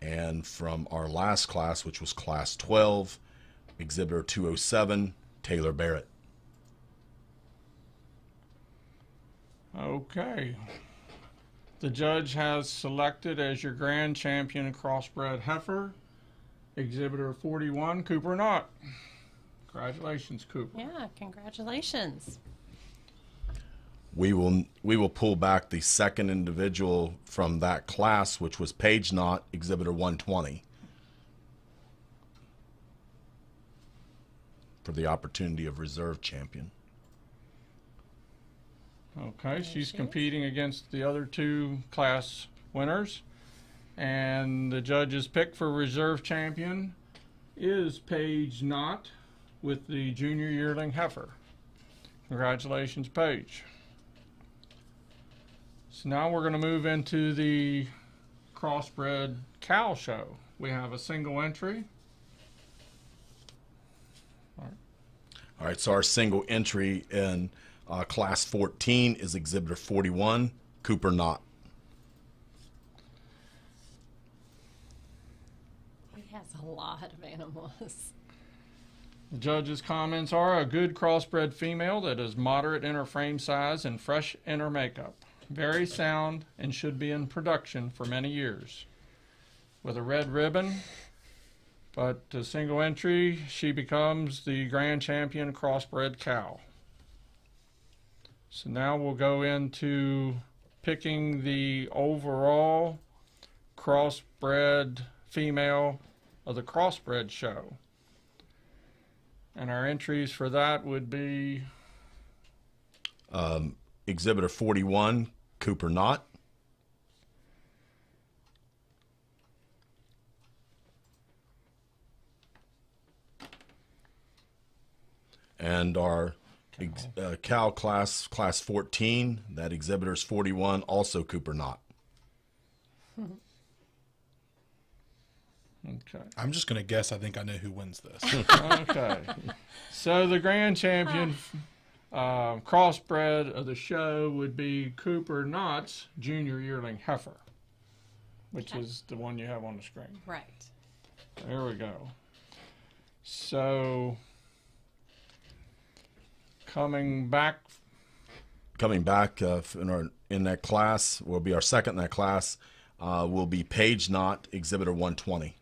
[SPEAKER 5] And from our last class, which was class 12, exhibitor 207, Taylor Barrett.
[SPEAKER 4] Okay. The judge has selected as your grand champion crossbred heifer, exhibitor 41, Cooper Knott. Congratulations, Cooper.
[SPEAKER 3] Yeah, congratulations.
[SPEAKER 5] We will we will pull back the second individual from that class, which was Paige Knott, exhibitor 120, for the opportunity of reserve champion.
[SPEAKER 4] Okay, she's competing against the other two class winners. And the judge's pick for reserve champion is Paige Knott with the junior yearling heifer. Congratulations, Paige. So now we're going to move into the crossbred cow show. We have a single entry.
[SPEAKER 5] All right, so our single entry in uh, class 14 is exhibitor 41, Cooper Knott.
[SPEAKER 3] He has a lot of animals.
[SPEAKER 4] Judge's comments are a good crossbred female that is moderate in her frame size and fresh in her makeup. Very sound and should be in production for many years. With a red ribbon, but a single entry, she becomes the grand champion crossbred cow. So now we'll go into picking the overall crossbred female of the crossbred show. And our entries for that would be
[SPEAKER 5] Um, exhibitor 41, Cooper Knott. And our ex- uh, cow class, class 14, that exhibitor is 41, also Cooper Knott. (laughs)
[SPEAKER 4] Okay.
[SPEAKER 24] I'm just going to guess. I think I know who wins this. (laughs)
[SPEAKER 4] okay. So the grand champion uh, crossbred of the show would be Cooper Knott's junior yearling heifer, which is the one you have on the screen.
[SPEAKER 3] Right.
[SPEAKER 4] There we go. So coming back
[SPEAKER 46] coming back uh, in our in that class will be our second in that class uh, will be Paige Knott Exhibitor 120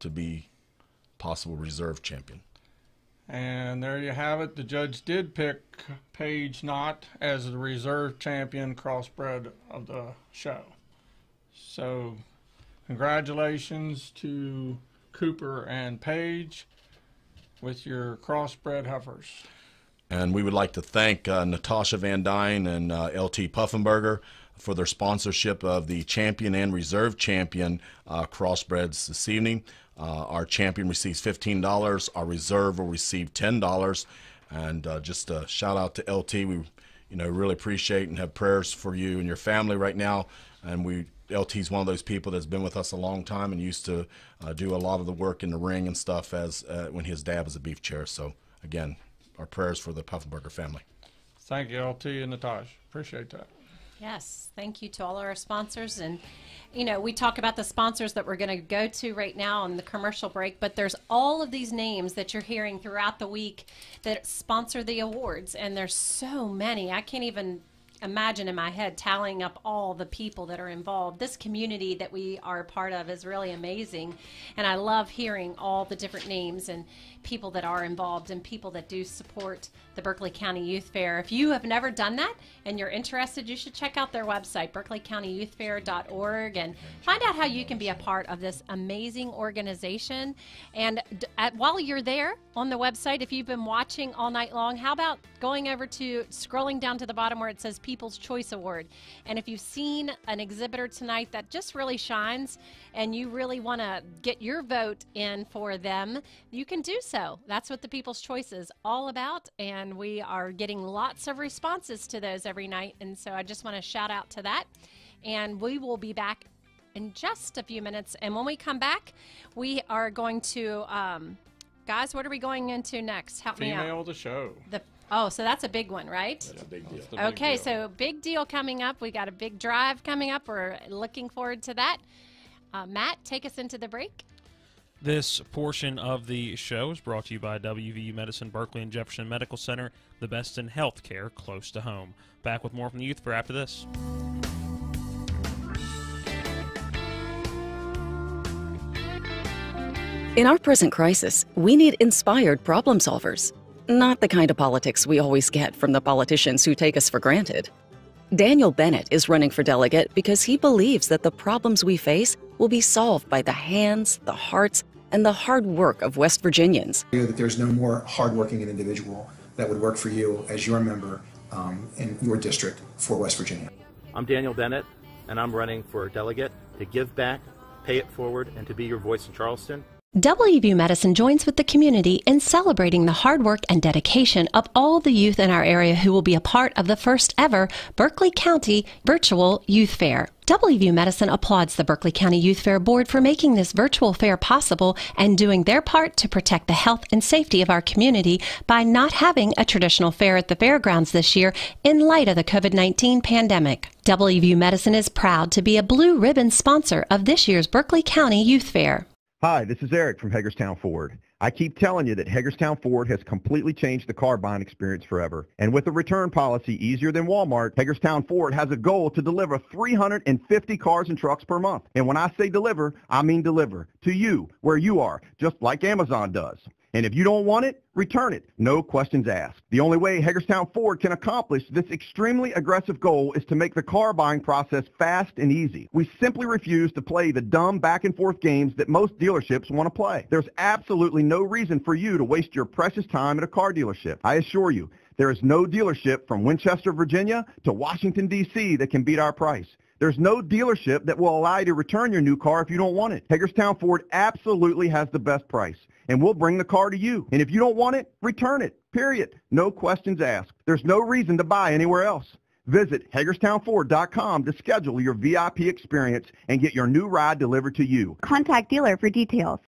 [SPEAKER 46] to be possible reserve champion.
[SPEAKER 4] And there you have it. The judge did pick Paige Knott as the reserve champion crossbred of the show. So, congratulations to Cooper and Paige with your crossbred heifers.
[SPEAKER 46] And we would like to thank uh, Natasha Van Dyne and uh, LT Puffenberger for their sponsorship of the champion and reserve champion uh, crossbreds this evening. Uh, our champion receives $15. Our reserve will receive $10. And uh, just a shout out to LT. We, you know, really appreciate and have prayers for you and your family right now. And we, LT's one of those people that's been with us a long time and used to uh, do a lot of the work in the ring and stuff as uh, when his dad was a beef chair. So again, our prayers for the Puffenberger family.
[SPEAKER 4] Thank you, LT and Natasha. Appreciate that.
[SPEAKER 3] Yes, thank you to all our sponsors. And, you know, we talk about the sponsors that we're going to go to right now on the commercial break, but there's all of these names that you're hearing throughout the week that sponsor the awards. And there's so many. I can't even imagine in my head tallying up all the people that are involved. This community that we are part of is really amazing. And I love hearing all the different names and people that are involved and people that do support the Berkeley County Youth Fair. If you have never done that and you're interested, you should check out their website, berkeleycountyyouthfair.org, and find out how you can be a part of this amazing organization. And at, while you're there on the website, if you've been watching all night long, how about going over to scrolling down to the bottom where it says People's Choice Award? And if you've seen an exhibitor tonight that just really shines and you really want to get your vote in for them, you can do so. So that's what the People's Choice is all about. And we are getting lots of responses to those every night. And so I just want to shout out to that. And we will be back in just a few minutes. And when we come back, we are going to, um, guys, what are we going into next? Help
[SPEAKER 4] Female
[SPEAKER 3] me out.
[SPEAKER 4] of the show.
[SPEAKER 3] The Oh, so that's a big one, right?
[SPEAKER 46] That's a big deal.
[SPEAKER 4] big
[SPEAKER 3] Okay,
[SPEAKER 4] deal.
[SPEAKER 3] so big deal coming up. We got a big drive coming up. We're looking forward to that. Uh, Matt, take us into the break.
[SPEAKER 2] This portion of the show is brought to you by WVU Medicine, Berkeley, and Jefferson Medical Center, the best in health care close to home. Back with more from the Youth Fair after this.
[SPEAKER 8] In our present crisis, we need inspired problem solvers, not the kind of politics we always get from the politicians who take us for granted. Daniel Bennett is running for delegate because he believes that the problems we face will be solved by the hands, the hearts, and the hard work of West Virginians.
[SPEAKER 9] That there's no more hardworking individual that would work for you as your member um, in your district for West Virginia.
[SPEAKER 10] I'm Daniel Bennett, and I'm running for delegate to give back, pay it forward, and to be your voice in Charleston.
[SPEAKER 3] WVU Medicine joins with the community in celebrating the hard work and dedication of all the youth in our area who will be a part of the first ever Berkeley County Virtual Youth Fair. WVU Medicine applauds the Berkeley County Youth Fair Board for making this virtual fair possible and doing their part to protect the health and safety of our community by not having a traditional fair at the fairgrounds this year in light of the COVID 19 pandemic. WVU Medicine is proud to be a blue ribbon sponsor of this year's Berkeley County Youth Fair.
[SPEAKER 17] Hi, this is Eric from Hagerstown Ford. I keep telling you that Hagerstown Ford has completely changed the car buying experience forever. And with a return policy easier than Walmart, Hagerstown Ford has a goal to deliver 350 cars and trucks per month. And when I say deliver, I mean deliver to you, where you are, just like Amazon does. And if you don't want it, return it. No questions asked. The only way Hagerstown Ford can accomplish this extremely aggressive goal is to make the car buying process fast and easy. We simply refuse to play the dumb back and forth games that most dealerships want to play. There's absolutely no reason for you to waste your precious time at a car dealership. I assure you, there is no dealership from Winchester, Virginia to Washington, D.C. that can beat our price. There's no dealership that will allow you to return your new car if you don't want it. Hagerstown Ford absolutely has the best price, and we'll bring the car to you. And if you don't want it, return it. Period. No questions asked. There's no reason to buy anywhere else. Visit HagerstownFord.com to schedule your VIP experience and get your new ride delivered to you.
[SPEAKER 18] Contact dealer for details.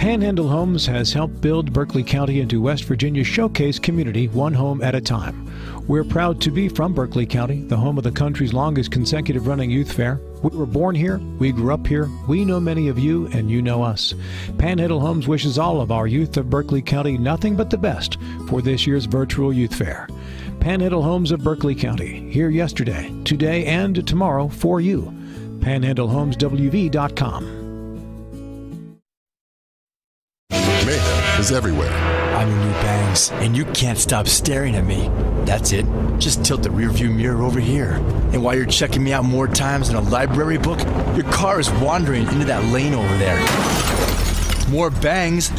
[SPEAKER 1] Panhandle Homes has helped build Berkeley County into West Virginia's showcase community, one home at a time. We're proud to be from Berkeley County, the home of the country's longest consecutive running youth fair. We were born here, we grew up here, we know many of you, and you know us. Panhandle Homes wishes all of our youth of Berkeley County nothing but the best for this year's virtual youth fair. Panhandle Homes of Berkeley County, here yesterday, today, and tomorrow for you. PanhandleHomesWV.com.
[SPEAKER 50] Mayhem is everywhere.
[SPEAKER 20] I'm your new bangs, and you can't stop staring at me. That's it. Just tilt the rearview mirror over here. And while you're checking me out more times than a library book, your car is wandering into that lane over there. More bangs?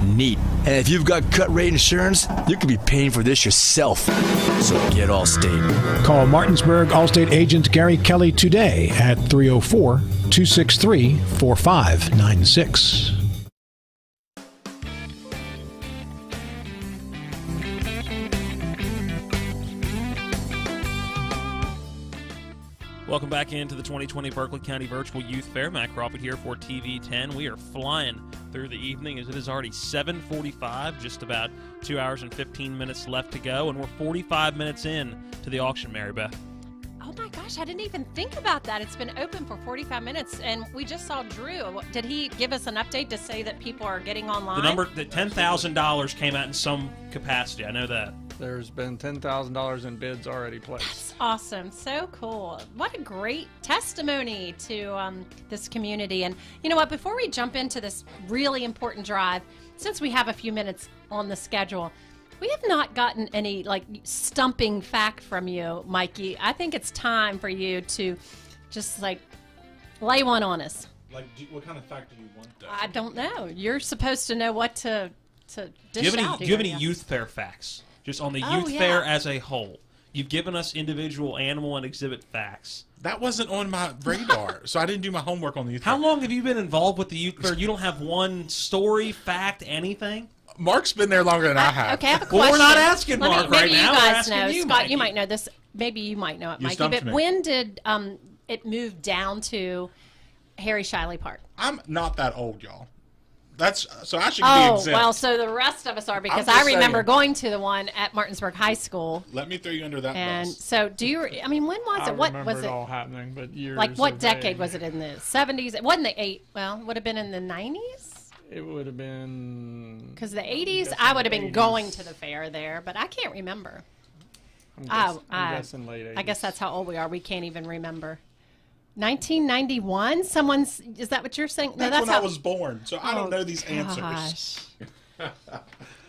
[SPEAKER 20] (laughs) Neat. And if you've got cut rate insurance, you could be paying for this yourself. So get Allstate.
[SPEAKER 1] Call Martinsburg Allstate agent Gary Kelly today at 304 263 4596.
[SPEAKER 2] Welcome back into the 2020 Berkeley County Virtual Youth Fair. Matt Crawford here for TV 10. We are flying through the evening as it is already 7:45, just about two hours and 15 minutes left to go, and we're 45 minutes in to the auction, Mary Beth.
[SPEAKER 3] Oh my gosh, I didn't even think about that. It's been open for 45 minutes, and we just saw Drew. Did he give us an update to say that people are getting online?
[SPEAKER 2] The number, the ten thousand dollars came out in some capacity. I know that.
[SPEAKER 4] There's been $10,000 in bids already placed.
[SPEAKER 3] That's awesome. So cool. What a great testimony to um, this community. And you know what? Before we jump into this really important drive, since we have a few minutes on the schedule, we have not gotten any like stumping fact from you, Mikey. I think it's time for you to just like lay one on us.
[SPEAKER 6] Like, do, what kind of fact do you want? Though?
[SPEAKER 3] I don't know. You're supposed to know what to to dish
[SPEAKER 2] do you have any,
[SPEAKER 3] out
[SPEAKER 2] do you have any
[SPEAKER 3] yeah.
[SPEAKER 2] youth fair facts? Just on the
[SPEAKER 3] Oh,
[SPEAKER 2] youth
[SPEAKER 3] yeah.
[SPEAKER 2] fair as a whole. You've given us individual animal and exhibit facts.
[SPEAKER 6] That wasn't on my radar, (laughs) so I didn't do my homework on the youth.
[SPEAKER 2] How
[SPEAKER 6] fair.
[SPEAKER 2] long have you been involved with the youth fair? You don't have one story, fact, anything?
[SPEAKER 6] Mark's been there longer than I have.
[SPEAKER 3] Okay, I have a
[SPEAKER 2] Well, we're not asking
[SPEAKER 3] Let me-
[SPEAKER 2] Mark
[SPEAKER 3] maybe
[SPEAKER 2] right
[SPEAKER 3] you
[SPEAKER 2] now. We're
[SPEAKER 3] guys know.
[SPEAKER 2] you,
[SPEAKER 3] Scott,
[SPEAKER 2] Mikey.
[SPEAKER 3] you might know this. Maybe you might know it,
[SPEAKER 6] You
[SPEAKER 3] Mikey. But
[SPEAKER 6] me.
[SPEAKER 3] when did um, it move down to Harry Shiley Park?
[SPEAKER 6] I'm not that old, y'all. That's so I should be
[SPEAKER 3] Oh,
[SPEAKER 6] exempt.
[SPEAKER 3] well, so the rest of us are because I remember
[SPEAKER 6] saying.
[SPEAKER 3] going to the one at Martinsburg High School.
[SPEAKER 6] Let me throw you under that
[SPEAKER 3] And
[SPEAKER 6] bus.
[SPEAKER 3] so, do you? I mean, when was
[SPEAKER 4] I
[SPEAKER 3] it? What was
[SPEAKER 4] it
[SPEAKER 3] it?
[SPEAKER 4] all happening, but years
[SPEAKER 3] Like what
[SPEAKER 4] are
[SPEAKER 3] decade
[SPEAKER 4] vague.
[SPEAKER 3] was it in the seventies? It wasn't the eight. Well, it would have been in the nineties.
[SPEAKER 4] It would have been.
[SPEAKER 3] Because the eighties, I would have been
[SPEAKER 4] 80s.
[SPEAKER 3] going to the fair there, but I can't remember.
[SPEAKER 4] I'm,
[SPEAKER 3] Oh,
[SPEAKER 4] guess, I'm
[SPEAKER 3] I-
[SPEAKER 4] guessing late 80s.
[SPEAKER 3] I guess that's how old we are. We can't even remember. 1991. Someone's is that what you're saying?
[SPEAKER 6] That's,
[SPEAKER 3] no,
[SPEAKER 6] when
[SPEAKER 3] how,
[SPEAKER 6] I was born, so I
[SPEAKER 3] Oh,
[SPEAKER 6] don't know these answers.
[SPEAKER 3] gosh.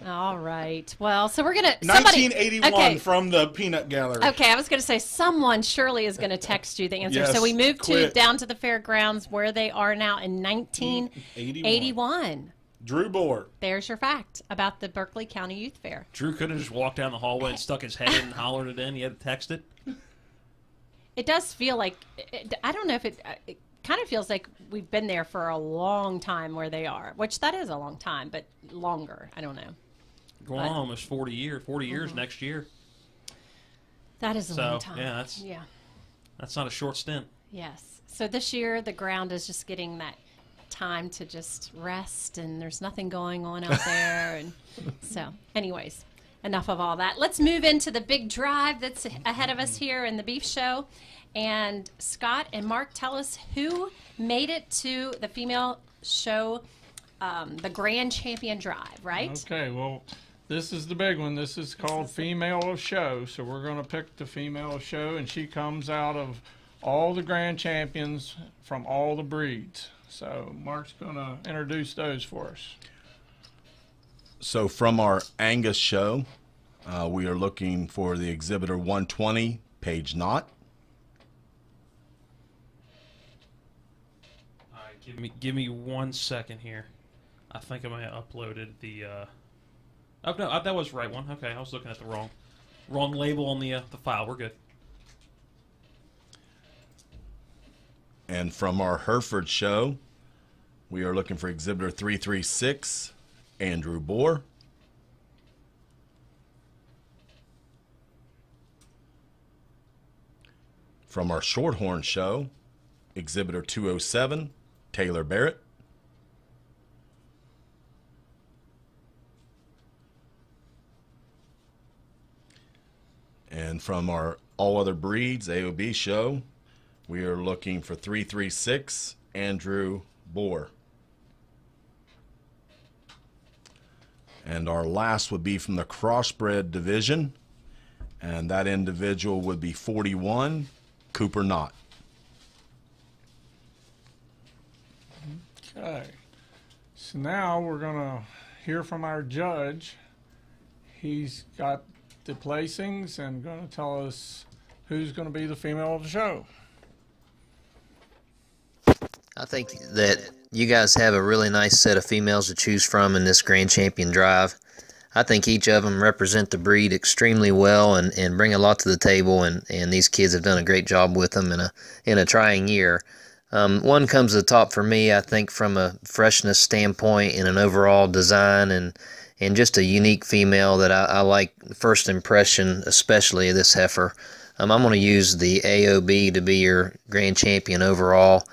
[SPEAKER 3] All right. Well, so we're gonna somebody-
[SPEAKER 6] 1981
[SPEAKER 3] Okay.
[SPEAKER 6] from the Peanut Gallery.
[SPEAKER 3] Okay, I was going to say someone surely is going to text you the answer.
[SPEAKER 6] Yes,
[SPEAKER 3] so we moved to down to the fairgrounds where they are now in 1981.
[SPEAKER 6] Drew Bohr.
[SPEAKER 3] There's your fact about the Berkeley County Youth Fair.
[SPEAKER 2] Drew couldn't have just walked down the hallway and stuck his head in and hollered it in. He had to text it.
[SPEAKER 3] It does feel like it, I don't know if it. uh, It kind of feels like we've been there for a long time where they are, which that is a long time, but longer. I don't know.
[SPEAKER 2] Going
[SPEAKER 3] But-
[SPEAKER 2] on almost 40 years. 40 years
[SPEAKER 3] Mhm.
[SPEAKER 2] next year.
[SPEAKER 3] That is a
[SPEAKER 2] So,
[SPEAKER 3] long time.
[SPEAKER 2] yeah, that's-
[SPEAKER 3] yeah.
[SPEAKER 2] That's not a short stint.
[SPEAKER 3] Yes. So this year the ground is just getting that time to just rest and there's nothing going on out (laughs) there and so anyways, enough of all that. Let's move into the big drive that's ahead of us here in the beef show. And Scott and Mark tell us who made it to the female show um, the Grand Champion Drive, right?
[SPEAKER 4] Okay, well, this is the big one. This is called Female of Show. So we're going to pick the Female Show, and she comes out of all the grand champions from all the breeds. So Mark's going to introduce those for us.
[SPEAKER 5] So from our Angus show, uh, we are looking for the exhibitor 120, Paige Knott.
[SPEAKER 2] All right, give me give me one second here. I think I might have uploaded the. Uh... Oh no, uh, that was the right one. Okay, I was looking at the wrong, wrong label on the uh, the file. We're good.
[SPEAKER 5] And from our Hereford show, we are looking for exhibitor 336, Andrew Bohr. From our Shorthorn show, exhibitor 207, Taylor Barrett. And from our All Other Breeds AOB show, we are looking for 336, Andrew Bohr. And our last would be from the crossbred division, and that individual would be 41, Cooper Knott.
[SPEAKER 4] Okay. So now we're going to hear from our judge. He's got the placings and going to tell us who's going to be the female of the show.
[SPEAKER 7] I think that you guys have a really nice set of females to choose from in this Grand Champion Drive. I think each of them represent the breed extremely well and, and bring a lot to the table, and, and these kids have done a great job with them in a in a trying year. Um, one comes to the top for me, I think, from a freshness standpoint and an overall design and and just a unique female that I, I like. First impression, especially of this heifer. Um, I'm going to use the AOB to be your grand champion overall.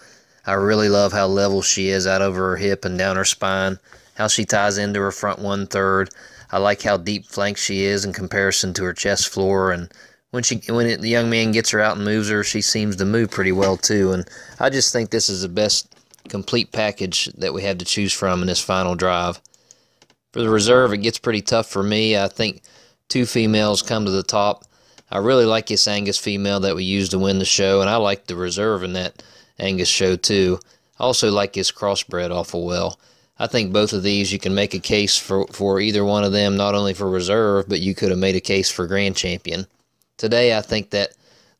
[SPEAKER 7] I really love how level she is out over her hip and down her spine, how she ties into her front one third. I like how deep flank she is in comparison to her chest floor, and when she when it, the young man gets her out and moves her, she seems to move pretty well too. And I just think this is the best complete package that we have to choose from in this final drive. For the reserve, it gets pretty tough for me. I think two females come to the top. I really like this Angus female that we used to win the show, and I like the reserve in that Angus show too. I also like his crossbred awful well. I think both of these you can make a case for, for either one of them, not only for reserve, but you could have made a case for grand champion. Today, I think that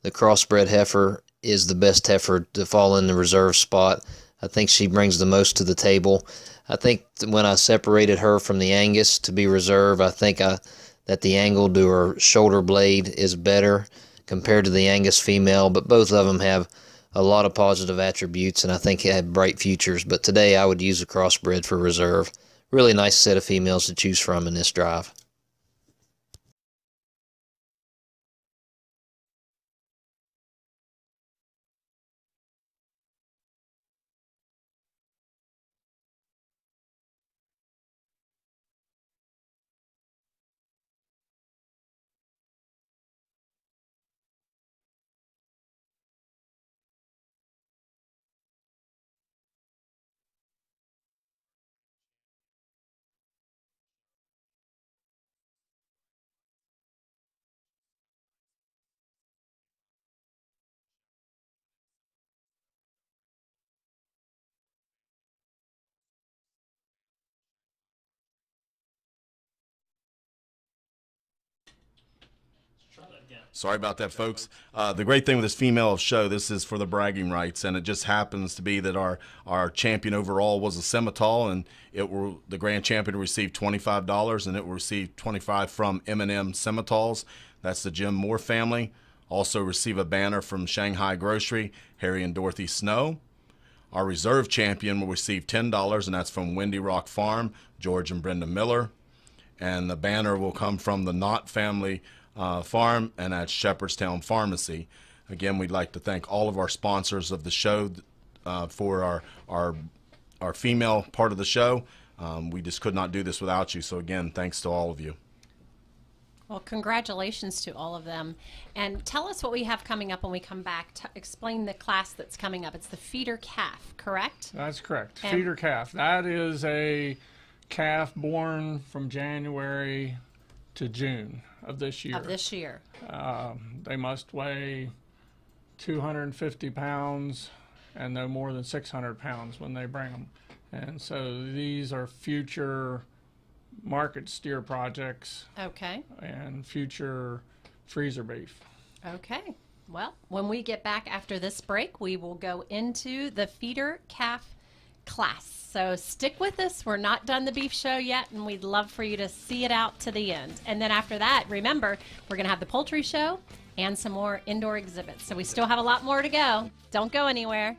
[SPEAKER 7] the crossbred heifer is the best heifer to fall in the reserve spot. I think she brings the most to the table. I think when I separated her from the Angus to be reserve, I think I, that the angle to her shoulder blade is better compared to the Angus female, but both of them have a lot of positive attributes and I think it had bright futures. But today I would use a crossbred for reserve. Really nice set of females to choose from in this drive.
[SPEAKER 5] Sorry about that, folks. Uh, the great thing with this female show, this is for the bragging rights, and it just happens to be that our, our champion overall was a Simmental, and it will the grand champion will receive twenty five dollars, and it will receive twenty five from M&M Simmentals. That's the Jim Moore family. Also receive a banner from Shanghai Grocery, Harry and Dorothy Snow. Our reserve champion will receive ten dollars, and that's from Windy Rock Farm, George and Brenda Miller. And the banner will come from the Knott family uh, farm and at Shepherdstown Pharmacy. Again, we'd like to thank all of our sponsors of the show uh, for our, our, our female part of the show. Um, we just could not do this without you. So, again, thanks to all of you.
[SPEAKER 3] Well, congratulations to all of them. And tell us what we have coming up when we come back. to explain the class that's coming up. It's the feeder calf, correct?
[SPEAKER 4] That's correct.
[SPEAKER 3] And-
[SPEAKER 4] Feeder calf. That is a calf born from January to June of this year.
[SPEAKER 3] Of this year.
[SPEAKER 4] Um, they must weigh 250 pounds and no more than 600 pounds when they bring them. And so these are future market steer projects
[SPEAKER 3] Okay.
[SPEAKER 4] and future freezer beef.
[SPEAKER 3] Okay. Well, when we get back after this break, we will go into the feeder calf class. So stick with us. We're not done the beef show yet, and we'd love for you to see it out to the end. And then after that, remember, we're going to have the poultry show and some more indoor exhibits. So we still have a lot more to go. Don't go anywhere.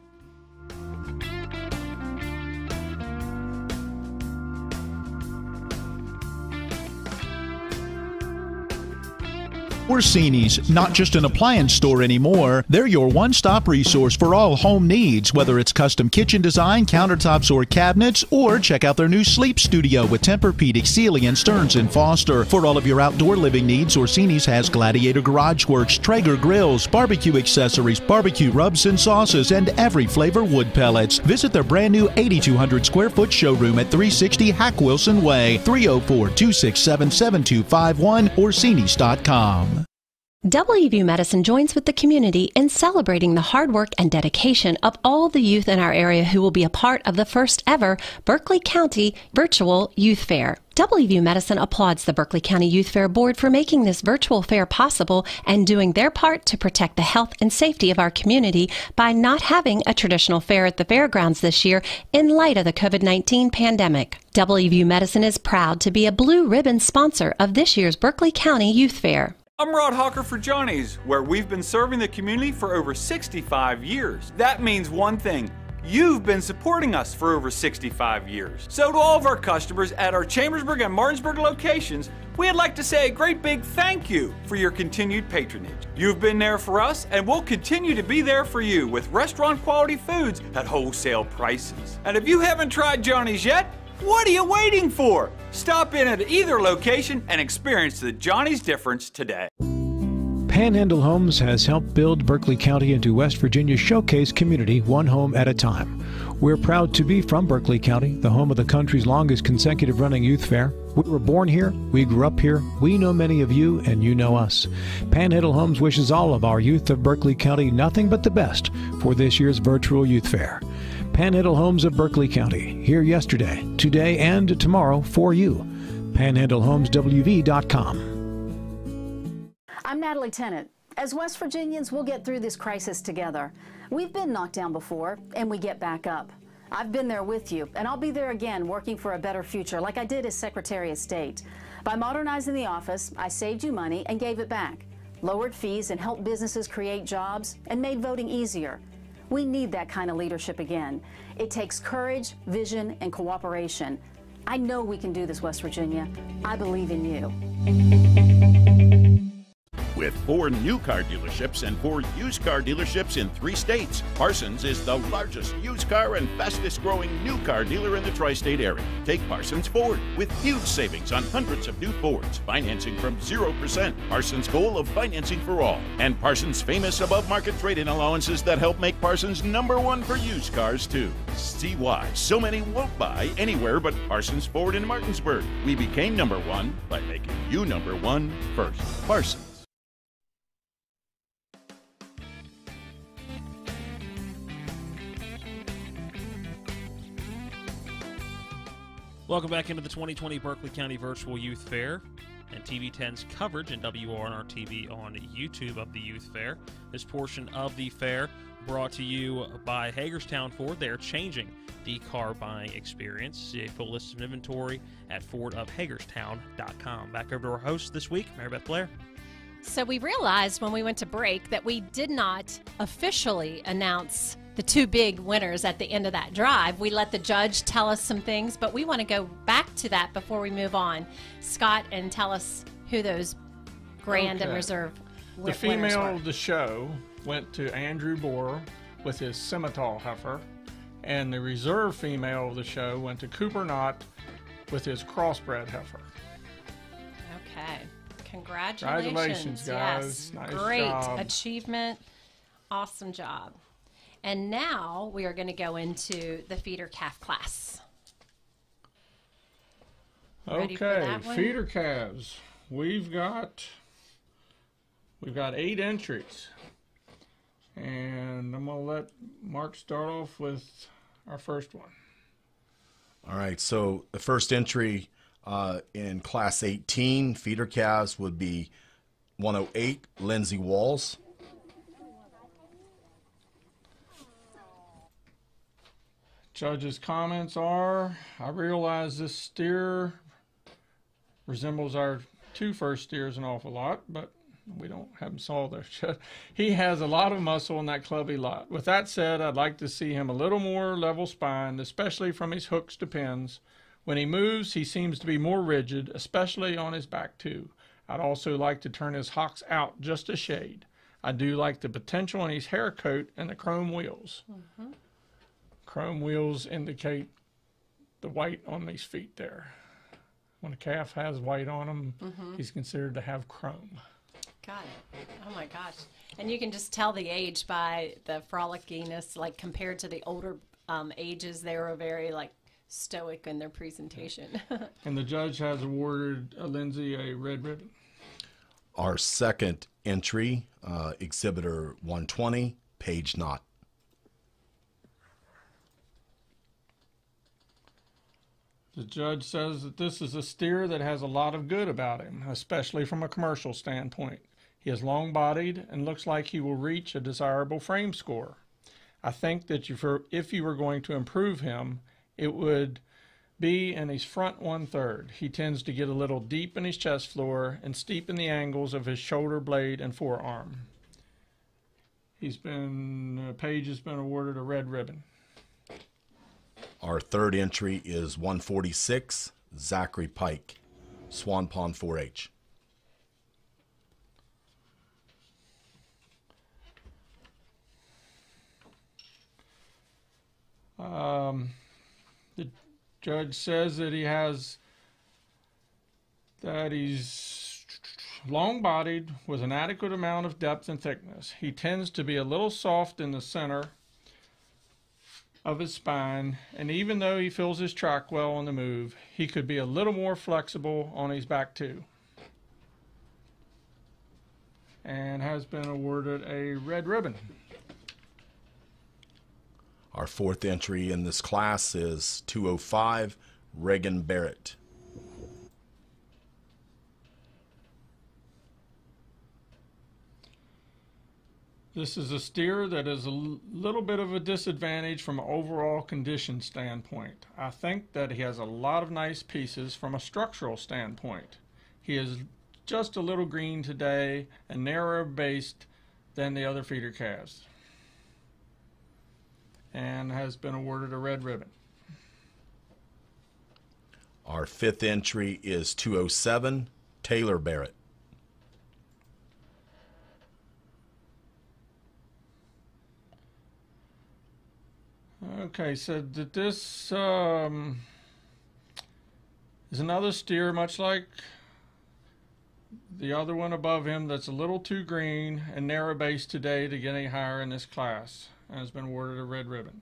[SPEAKER 13] Orsini's, not just an appliance store anymore, they're your one stop resource for all home needs, whether it's custom kitchen design, countertops, or cabinets, or check out their new sleep studio with Tempur-Pedic, Sealy, and Stearns and Foster. For all of your outdoor living needs, Orsini's has Gladiator Garage Works, Traeger grills, barbecue accessories, barbecue rubs and sauces, and every flavor wood pellets. Visit their brand new 8,200 square foot showroom at 360 Hack Wilson Way, 304 267 7251, Orsini's.com.
[SPEAKER 3] WVU Medicine joins with the community in celebrating the hard work and dedication of all the youth in our area who will be a part of the first ever Berkeley County Virtual Youth Fair. WVU Medicine applauds the Berkeley County Youth Fair Board for making this virtual fair possible and doing their part to protect the health and safety of our community by not having a traditional fair at the fairgrounds this year in light of the COVID 19 pandemic. WVU Medicine is proud to be a blue ribbon sponsor of this year's Berkeley County Youth Fair.
[SPEAKER 29] I'm Rod Hawker for Johnny's, where we've been serving the community for over 65 years. That means one thing. You've been supporting us for over 65 years. So to all of our customers at our Chambersburg and Martinsburg locations, we'd like to say a great big thank you for your continued patronage. You've been there for us and we'll continue to be there for you with restaurant quality foods at wholesale prices. And if you haven't tried Johnny's yet, what are you waiting for? Stop in at either location and experience the Johnny's difference today.
[SPEAKER 1] Panhandle Homes has helped build Berkeley County into West Virginia's showcase community, one home at a time. We're proud to be from Berkeley County, the home of the country's longest consecutive running youth fair. We were born here, we grew up here, we know many of you, and you know us. Panhandle Homes wishes all of our youth of Berkeley County nothing but the best for this year's virtual youth fair. Panhandle Homes of Berkeley County, here yesterday, today, and tomorrow for you. PanhandleHomesWV.com.
[SPEAKER 23] I'm Natalie Tennant. As West Virginians, we'll get through this crisis together. We've been knocked down before, and we get back up. I've been there with you, and I'll be there again working for a better future, like I did as Secretary of State. By modernizing the office, I saved you money and gave it back, lowered fees and helped businesses create jobs, and made voting easier. We need that kind of leadership again. It takes courage, vision, and cooperation. I know we can do this, West Virginia. I believe in you.
[SPEAKER 25] With four new car dealerships and four used car dealerships in three states, Parsons is the largest used car and fastest growing new car dealer in the tri state area. Take Parsons Ford with huge savings on hundreds of new Fords, financing from 0%. Parsons' goal of financing for all, and Parsons' famous above market trade in allowances that help make Parsons number one for used cars, too. See why so many won't buy anywhere but Parsons Ford in Martinsburg. We became number one by making you number one first. Parsons.
[SPEAKER 2] Welcome back into the 2020 Berkeley County Virtual Youth Fair and TV10's coverage and WRNR TV on YouTube of the Youth Fair. This portion of the fair brought to you by Hagerstown Ford. They are changing the car buying experience. See a full list of inventory at fordofhagerstown.com. Back over to our host this week, Mary Beth Blair.
[SPEAKER 51] So we realized when we went to break that we did not officially announce the two big winners at the end of that drive. We let the judge tell us some things, but we want to go back to that before we move on. Scott, and tell us who those grand and
[SPEAKER 4] Okay.
[SPEAKER 51] reserve
[SPEAKER 4] The female of the show went to Andrew Bohr with his Simmental heifer, and the reserve female of the show went to Cooper Knott with his crossbred heifer.
[SPEAKER 51] Okay. Congratulations.
[SPEAKER 4] Congratulations, guys.
[SPEAKER 51] Yes.
[SPEAKER 4] Nice
[SPEAKER 51] Great
[SPEAKER 4] job.
[SPEAKER 51] achievement. Awesome job. And now we are going to go into the feeder calf class. Ready
[SPEAKER 4] Okay, feeder calves. We've got we've got eight entries, and I'm gonna let Mark start off with our first one.
[SPEAKER 5] All right, so the first entry uh, in Class 18 feeder calves would be 108 Lindsay Walls.
[SPEAKER 4] Judge's comments are: I realize this steer resembles our two first steers an awful lot, but we don't haven't saw there. (laughs) he has a lot of muscle in that clubby lot. With that said, I'd like to see him a little more level spined, especially from his hooks to pins. When he moves, he seems to be more rigid, especially on his back too. I'd also like to turn his hocks out just a shade. I do like the potential in his hair coat and the chrome wheels.
[SPEAKER 3] Mm-hmm.
[SPEAKER 4] Chrome wheels indicate the white on these feet there. When a calf has white on him,
[SPEAKER 3] Mhm.
[SPEAKER 4] he's considered to have chrome.
[SPEAKER 3] Got it. Oh my gosh. And you can just tell the age by the frolickiness, like compared to the older um, ages, they were very like stoic in their presentation. (laughs)
[SPEAKER 4] And the judge has awarded uh, Lindsay a red ribbon.
[SPEAKER 5] Our second entry, uh, Exhibitor 120, Paige Knott.
[SPEAKER 4] The judge says that this is a steer that has a lot of good about him, especially from a commercial standpoint. He is long bodied and looks like he will reach a desirable frame score. I think that if, you were going to improve him, it would be in his front one third. He tends to get a little deep in his chest floor and steep in the angles of his shoulder blade and forearm. He's been, uh, Paige has been awarded a red ribbon.
[SPEAKER 5] Our third entry is 146, Zachary Pike, Swan Pond 4 H.
[SPEAKER 4] Um, the judge says that he has that he's long bodied with an adequate amount of depth and thickness. He tends to be a little soft in the center of his spine, and even though he feels his track well on the move, he could be a little more flexible on his back too. And has been awarded a red ribbon.
[SPEAKER 5] Our fourth entry in this class is 205, Reagan Barrett.
[SPEAKER 4] This is a steer that is a little bit of a disadvantage from an overall condition standpoint. I think that he has a lot of nice pieces from a structural standpoint. He is just a little green today and narrower based than the other feeder calves. And has been awarded a red ribbon.
[SPEAKER 5] Our fifth entry is 207, Taylor Barrett.
[SPEAKER 4] Okay, so that this um, is another steer, much like the other one above him, that's a little too green and narrow base today to get any higher in this class, and has been awarded a red ribbon.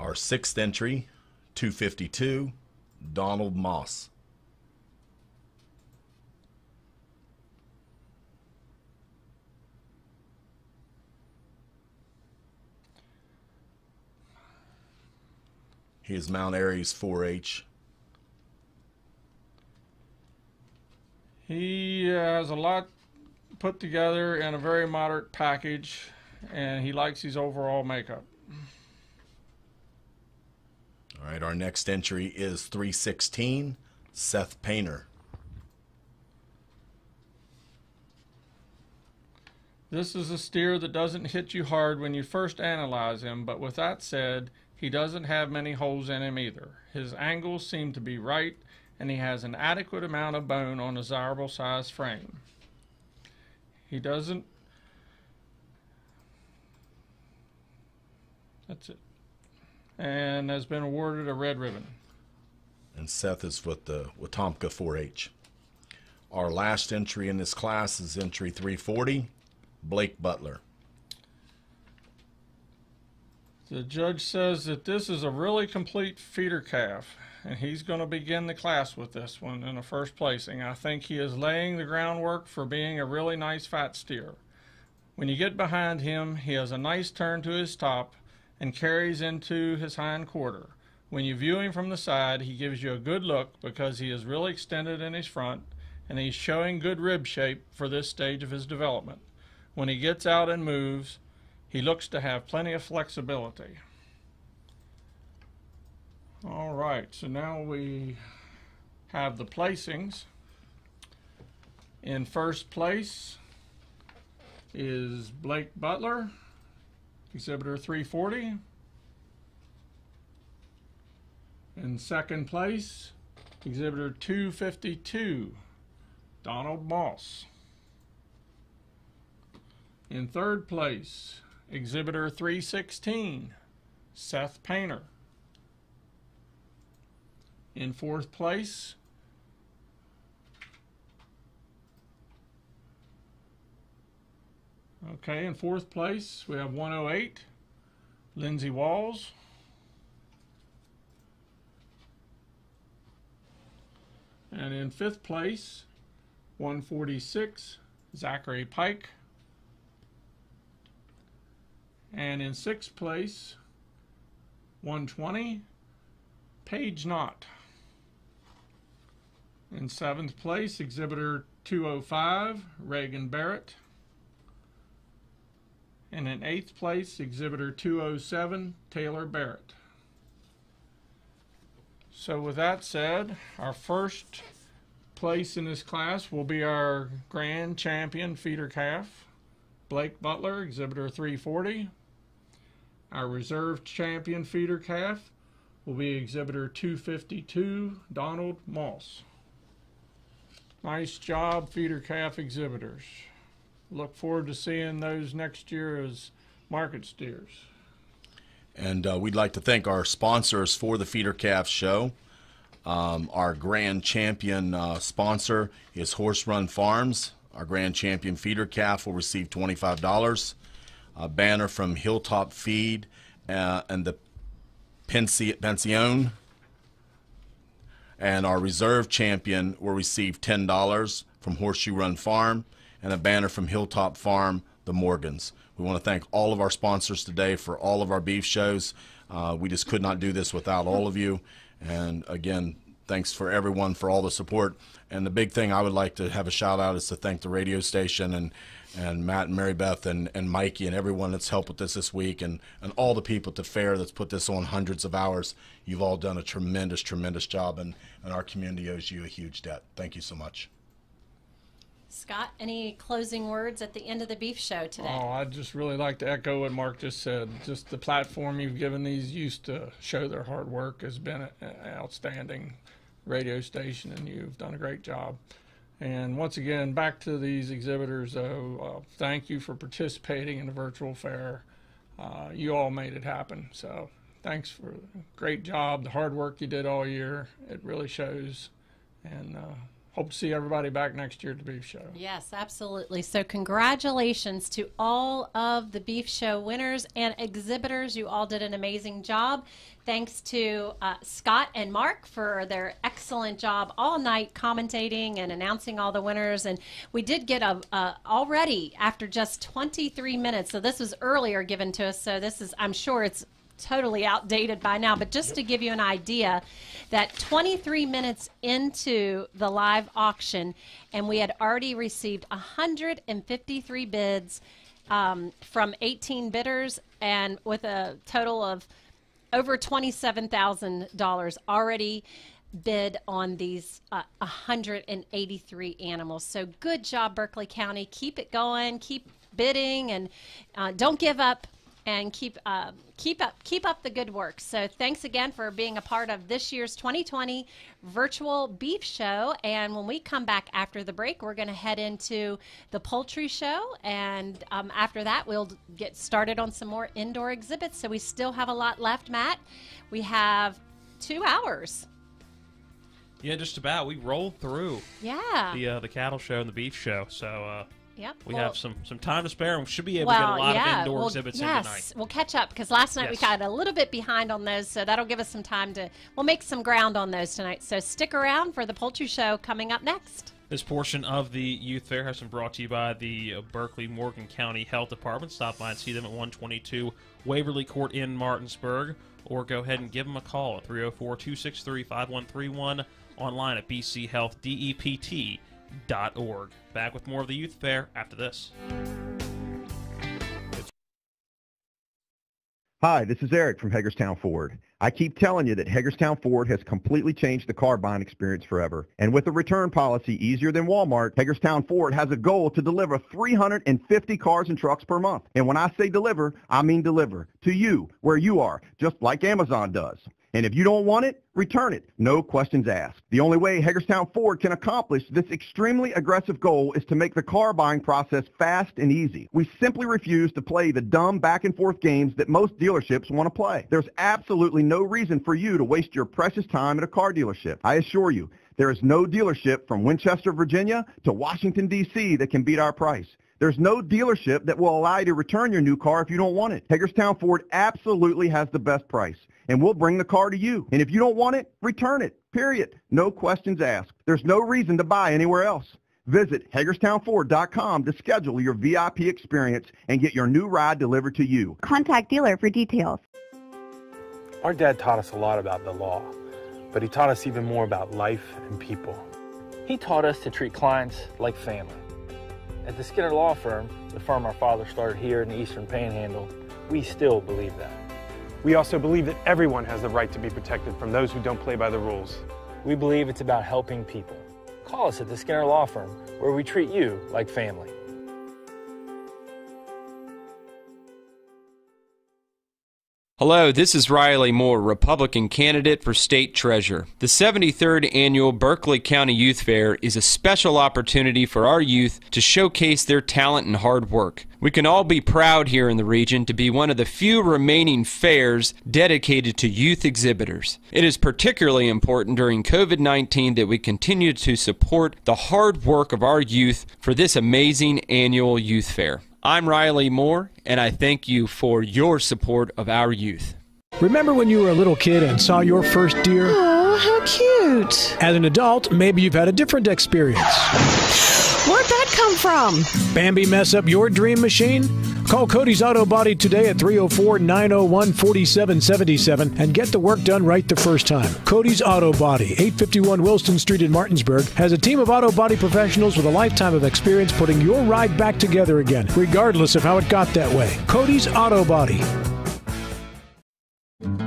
[SPEAKER 5] Our sixth entry, 252, Donald Moss. He is Mount Airy's 4-H.
[SPEAKER 4] He has a lot put together in a very moderate package, and he likes his overall makeup.
[SPEAKER 5] All right, our next entry is 316, Seth Painter.
[SPEAKER 4] This is a steer that doesn't hit you hard when you first analyze him, but with that said, he doesn't have many holes in him either. His angles seem to be right, and he has an adequate amount of bone on a desirable size frame. He doesn't. That's it. And has been awarded a red ribbon.
[SPEAKER 5] and Seth is with the Wetumpka 4-H. Our last entry in this class is entry 340, Blake Butler.
[SPEAKER 4] The judge says that this is a really complete feeder calf, and he's going to begin the class with this one in the first placing. I think he is laying the groundwork for being a really nice fat steer. When you get behind him, he has a nice turn to his top and carries into his hind quarter. When you view him from the side, he gives you a good look because he is really extended in his front and he's showing good rib shape for this stage of his development. When he gets out and moves, he looks to have plenty of flexibility. All right, so now we have the placings. In first place is Blake Butler, exhibitor 340. In second place Exhibitor 252, Donald Moss. In third place, Exhibitor 316, Seth Painter. In fourth place, okay, in fourth place, we have 108, Lindsey Walls. And in fifth place, 146, Zachary Pike. And in sixth place, 120, Paige Knott. In seventh place, exhibitor 205, Reagan Barrett. And in eighth place, exhibitor 207, Taylor Barrett. So with that said, our first place in this class will be our grand champion feeder calf, Blake Butler, exhibitor 340. Our reserve champion feeder calf will be exhibitor 252, Donald Moss. Nice job, feeder calf exhibitors. Look forward to seeing those next year as market steers.
[SPEAKER 5] And uh, we'd like to thank our sponsors for the Feeder Calf Show. Um, our grand champion uh, sponsor is Horse Run Farms. Our grand champion feeder calf will receive $25. A banner from Hilltop Feed uh, and the Pension. And our reserve champion will receive $10 from Horseshoe Run Farm and a banner from Hilltop Farm, the Morgans. We want to thank all of our sponsors today for all of our beef shows. Uh, we just could not do this without all of you. And again, thanks for everyone for all the support. And the big thing I would like to have a shout out is to thank the radio station and and Matt and Mary Beth and, and Mikey and everyone that's helped with this this week and, and all the people at the fair that's put this on hundreds of hours. You've all done a tremendous, tremendous job, and, and our community owes you a huge debt. Thank you so much.
[SPEAKER 3] Scott, any closing words at the end of the beef show today?
[SPEAKER 4] Oh, I'd just really like to echo what Mark just said. Just the platform you've given these youth to show their hard work has been an outstanding radio station, and you've done a great job. And once again, back to these exhibitors, though, uh, thank you for participating in the virtual fair. Uh, you all made it happen. So thanks for great job, the hard work you did all year. It really shows. And uh, hope to see everybody back next year at the Beef Show.
[SPEAKER 3] Yes, absolutely. So, congratulations to all of the Beef Show winners and exhibitors. You all did an amazing job. Thanks to uh, Scott and Mark for their excellent job all night commentating and announcing all the winners. And we did get a, a already after just 23 minutes. So this was earlier given to us. So this is, I'm sure it's totally outdated by now, but just to give you an idea, that 23 minutes into the live auction, and we had already received 153 bids um, from 18 bidders, and with a total of over $27,000 already bid on these uh, 183 animals. So good job, Berkeley County. Keep it going. Keep bidding and uh, don't give up and keep uh, keep up keep up the good work. So thanks again for being a part of this year's 2020 virtual beef show. And when we come back after the break, we're going to head into the poultry show, and um, after that, we'll get started on some more indoor exhibits. So we still have a lot left, Matt. We have two hours.
[SPEAKER 2] Yeah, just about. We rolled through.
[SPEAKER 3] Yeah.
[SPEAKER 2] The uh, the cattle show and the beef show. So uh,
[SPEAKER 3] Yep.
[SPEAKER 2] We
[SPEAKER 3] well,
[SPEAKER 2] have some some time to spare, and we should be able
[SPEAKER 3] well,
[SPEAKER 2] to get a lot
[SPEAKER 3] yeah.
[SPEAKER 2] of indoor
[SPEAKER 3] well,
[SPEAKER 2] exhibits
[SPEAKER 3] yes.
[SPEAKER 2] in tonight.
[SPEAKER 3] We'll catch up because last night
[SPEAKER 2] Yes.
[SPEAKER 3] we got a little bit behind on those, so that'll give us some time to. We'll make some ground on those tonight. So stick around for the poultry show coming up next.
[SPEAKER 2] This portion of the youth fair has been brought to you by the uh, Berkeley Morgan County Health Department. Stop by and see them at 122 Waverly Court in Martinsburg, or go ahead and give them a call at 304 263 5131 online at bchealthdept.org. Back with more of the youth fair after this.
[SPEAKER 17] Hi, this is Eric from Hagerstown Ford. I keep telling you that Hagerstown Ford has completely changed the car buying experience forever. And with a return policy easier than Walmart, Hagerstown Ford has a goal to deliver 350 cars and trucks per month. And when I say deliver, I mean deliver to you, where you are, just like Amazon does. And if you don't want it, return it. No questions asked. The only way Hagerstown Ford can accomplish this extremely aggressive goal is to make the car buying process fast and easy. We simply refuse to play the dumb back and forth games that most dealerships want to play. There's absolutely no reason for you to waste your precious time at a car dealership. I assure you, there is no dealership from Winchester, Virginia to Washington, D.C. that can beat our price. There's no dealership that will allow you to return your new car if you don't want it. Hagerstown Ford absolutely has the best price, and we'll bring the car to you. And if you don't want it, return it. Period. No questions asked. There's no reason to buy anywhere else. Visit HagerstownFord.com to schedule your VIP experience and get your new ride delivered to you.
[SPEAKER 52] Contact dealer for details.
[SPEAKER 27] Our dad taught us a lot about the law, but he taught us even more about life and people. He taught us to treat clients like family. At the Skinner Law Firm, the firm our father started here in the Eastern Panhandle, we still believe that.
[SPEAKER 53] We also believe that everyone has the right to be protected from those who don't play by the rules.
[SPEAKER 27] We believe it's about helping people. Call us at the Skinner Law Firm, where we treat you like family.
[SPEAKER 32] Hello, this is Riley Moore, Republican candidate for state treasurer. The 73rd annual Berkeley County Youth Fair is a special opportunity for our youth to showcase their talent and hard work. We can all be proud here in the region to be one of the few remaining fairs dedicated to youth exhibitors. It is particularly important during COVID 19 that we continue to support the hard work of our youth for this amazing annual youth fair. I'm Riley Moore, and I thank you for your support of our youth.
[SPEAKER 1] Remember when you were a little kid and saw your first deer?
[SPEAKER 49] Oh, how cute.
[SPEAKER 1] As an adult, maybe you've had a different experience.
[SPEAKER 49] Where'd that come from?
[SPEAKER 1] Bambi mess up your dream machine? Call Cody's Auto Body today at 304 901 4777 and get the work done right the first time. Cody's Auto Body, 851 Wilson Street in Martinsburg, has a team of auto body professionals with a lifetime of experience putting your ride back together again, regardless of how it got that way. Cody's Auto Body.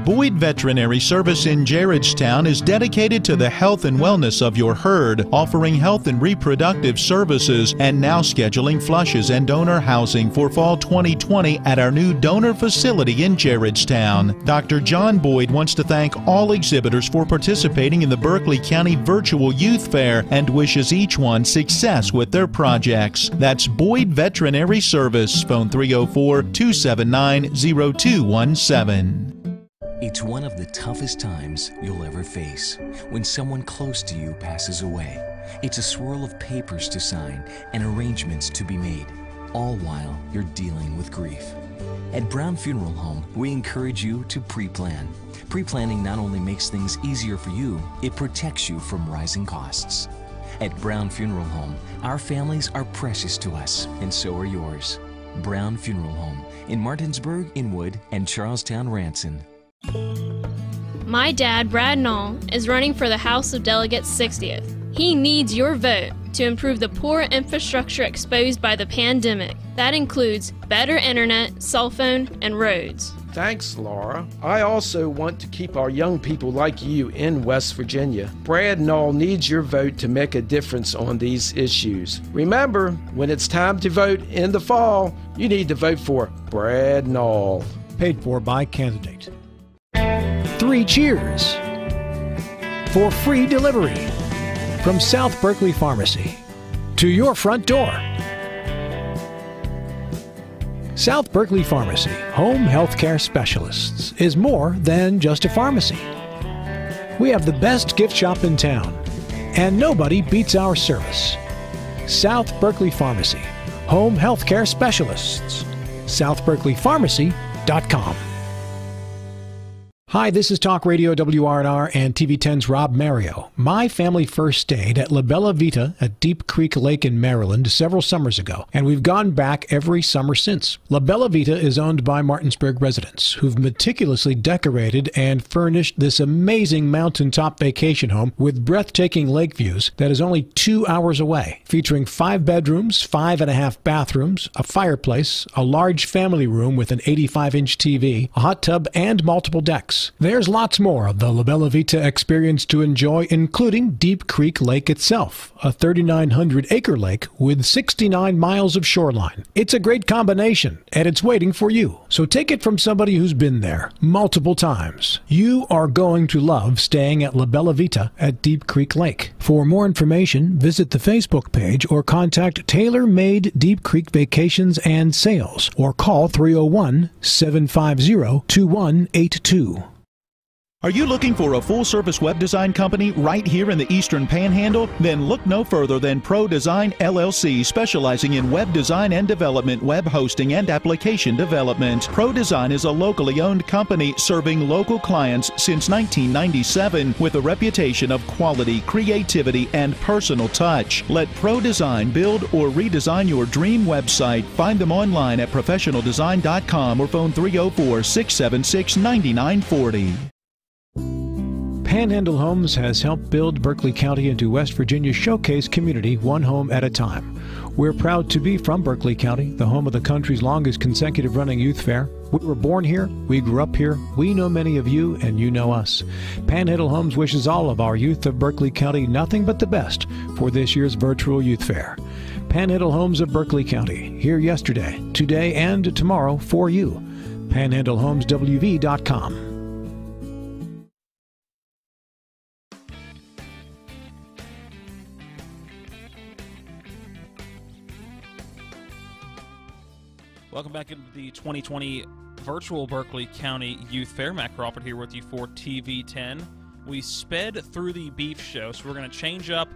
[SPEAKER 13] Boyd Veterinary Service in Gerrardstown is dedicated to the health and wellness of your herd, offering health and reproductive services and now scheduling flushes and donor housing for fall 2020 at our new donor facility in Gerrardstown. Dr. John Boyd wants to thank all exhibitors for participating in the Berkeley County Virtual Youth Fair and wishes each one success with their projects. That's Boyd Veterinary Service, phone 304 279 0217.
[SPEAKER 11] It's one of the toughest times you'll ever face when someone close to you passes away. It's a swirl of papers to sign and arrangements to be made, all while you're dealing with grief. At Brown Funeral Home, we encourage you to pre plan. Pre planning not only makes things easier for you, it protects you from rising costs. At Brown Funeral Home, our families are precious to us, and so are yours. Brown Funeral Home in Martinsburg, Inwood, and Charles Town, Ranson.
[SPEAKER 54] My dad, Brad Knoll, is running for the House of Delegates 60th. He needs your vote to improve the poor infrastructure exposed by the pandemic. That includes better internet, cell phone, and roads.
[SPEAKER 55] Thanks, Laura. I also want to keep our young people like you in West Virginia. Brad Knoll needs your vote to make a difference on these issues. Remember, when it's time to vote in the fall, you need to vote for Brad Knoll.
[SPEAKER 1] Paid for by candidate. Three cheers for free delivery from South Berkeley Pharmacy to your front door. South Berkeley Pharmacy, home healthcare specialists, is more than just a pharmacy. We have the best gift shop in town, and nobody beats our service. South Berkeley Pharmacy, home healthcare specialists. SouthBerkeleyPharmacy.com. Hi, this is Talk Radio WRNR and TV10's Rob Mario. My family first stayed at La Bella Vita at Deep Creek Lake in Maryland several summers ago, and we've gone back every summer since. La Bella Vita is owned by Martinsburg residents who've meticulously decorated and furnished this amazing mountaintop vacation home with breathtaking lake views that is only two hours away, featuring five bedrooms, five and a half bathrooms, a fireplace, a large family room with an 85 inch TV, a hot tub, and multiple decks. There's lots more of the La Bella Vita experience to enjoy, including Deep Creek Lake itself, a 3,900 acre lake with 69 miles of shoreline. It's a great combination, and it's waiting for you. So take it from somebody who's been there multiple times. You are going to love staying at La Bella Vita at Deep Creek Lake. For more information, visit the Facebook page or contact Taylor-Made Deep Creek Vacations and Sales or call 301 750 2182.
[SPEAKER 13] Are you looking for a full service web design company right here in the Eastern Panhandle? Then look no further than Pro Design LLC, specializing in web design and development, web hosting, and application development. Pro Design is a locally owned company serving local clients since 1997 with a reputation of quality, creativity, and personal touch. Let Pro Design build or redesign your dream website. Find them online at professionaldesign.com or phone 304 676 9940.
[SPEAKER 1] Panhandle Homes has helped build Berkeley County into West Virginia's showcase community one home at a time. We're proud to be from Berkeley County, the home of the country's longest consecutive running youth fair. We were born here, we grew up here, we know many of you, and you know us. Panhandle Homes wishes all of our youth of Berkeley County nothing but the best for this year's virtual youth fair. Panhandle Homes of Berkeley County, here yesterday, today, and tomorrow for you. PanhandleHomesWV.com.
[SPEAKER 2] Welcome back into the 2020 virtual Berkeley County Youth Fair. Matt Crawford here with you for TV10. We sped through the beef show, so we're going to change up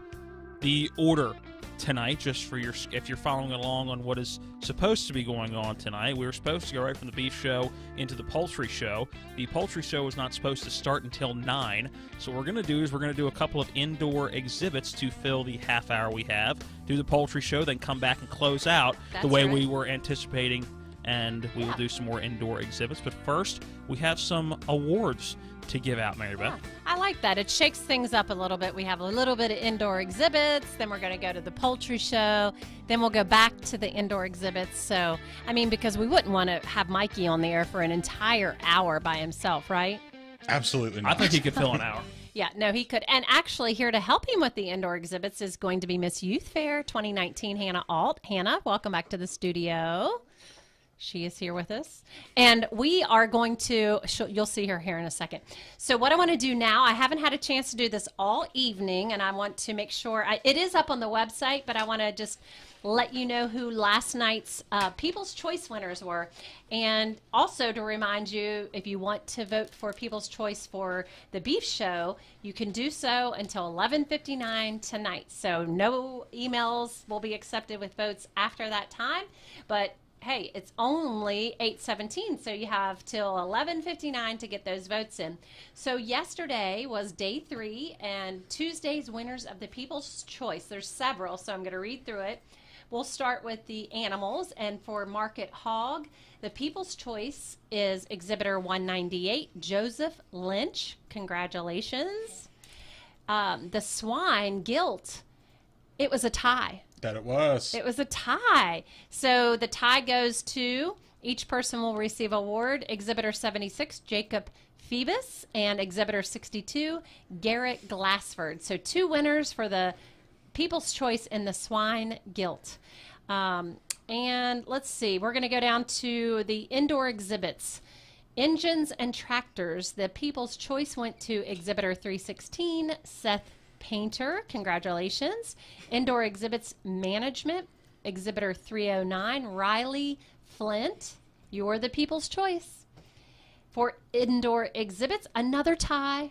[SPEAKER 2] the order tonight just for your if you're following along on what is supposed to be going on tonight. We were supposed to go right from the beef show into the poultry show. The poultry show was not supposed to start until 9. So what we're going to do is we're going to do a couple of indoor exhibits to fill the half hour we have. Do the poultry show, then come back and close out
[SPEAKER 3] That's
[SPEAKER 2] the way
[SPEAKER 3] right.
[SPEAKER 2] we were anticipating and we will do some more indoor exhibits. But first, we have some awards to give out, Mary Beth.
[SPEAKER 3] I like that. It shakes things up a little bit. We have a little bit of indoor exhibits, then we're going to go to the poultry show, then we'll go back to the indoor exhibits. So, I mean, because we wouldn't want to have Mikey on the air for an entire hour by himself, right?
[SPEAKER 6] Absolutely
[SPEAKER 2] I think he could fill an hour. (laughs)
[SPEAKER 3] Yeah, no, he could. And actually, here to help him with the indoor exhibits is going to be Miss Youth Fair 2019, Hannah Alt. Hannah, welcome back to the studio. She is here with us. And we are going to, you'll see her here in a second. So, what I want to do now, I haven't had a chance to do this all evening, and I want to make sure I, it is up on the website, but I want to just let you know who last night's uh, People's Choice winners were. And also to remind you, if you want to vote for People's Choice for the beef show, you can do so until 11:59 tonight. So no emails will be accepted with votes after that time, but hey, it's only 8:17, so you have till 11:59 to get those votes in. So yesterday was day 3 and Tuesday's winners of the People's Choice. There's several, so I'm going to read through it. We'll start with the animals and for Market Hog, the People's Choice is exhibitor 198, Joseph Lynch. Congratulations. Um, the swine gilt. It was a tie.
[SPEAKER 6] That it was.
[SPEAKER 3] It was a tie. So the tie goes to each person will receive award. Exhibitor 76, Jacob Phoebus, and Exhibitor 62, Garrett Glassford. So two winners for the People's Choice in the Swine Gilt. Um, and let's see, we're going to go down to the indoor exhibits. Engines and tractors. The People's Choice went to Exhibitor 316, Seth Painter. Congratulations. Indoor Exhibits Management, Exhibitor 309, Riley Flint. You're the People's Choice. For indoor exhibits, another tie.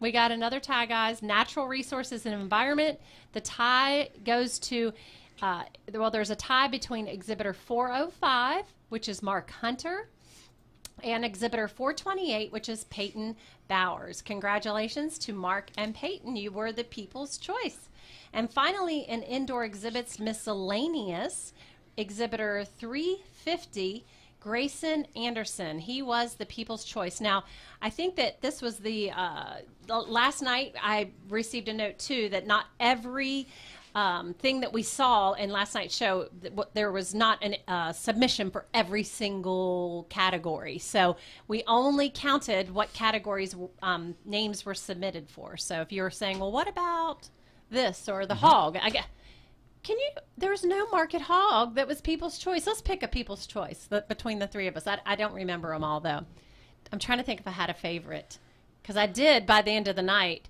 [SPEAKER 3] We got another tie, guys. Natural Resources and Environment. The tie goes to, uh, well, there's a tie between Exhibitor 405, which is Mark Hunter, and Exhibitor 428, which is Peyton Bowers. Congratulations to Mark and Peyton. You were the people's choice. And finally, in indoor exhibits miscellaneous, Exhibitor 350. Grayson Anderson, he was the people's choice. Now, I think that this was the, uh, the last night I received a note too that not every um, thing that we saw in last night's show, there was not a uh, submission for every single category. So we only counted what categories um, names were submitted for. So if you're saying, well, what about this or the hog? I get, can you? There was no market hog that was People's Choice. Let's pick a People's Choice the, between the three of us. I, I don't remember them all though. I'm trying to think if I had a favorite because I did by the end of the night.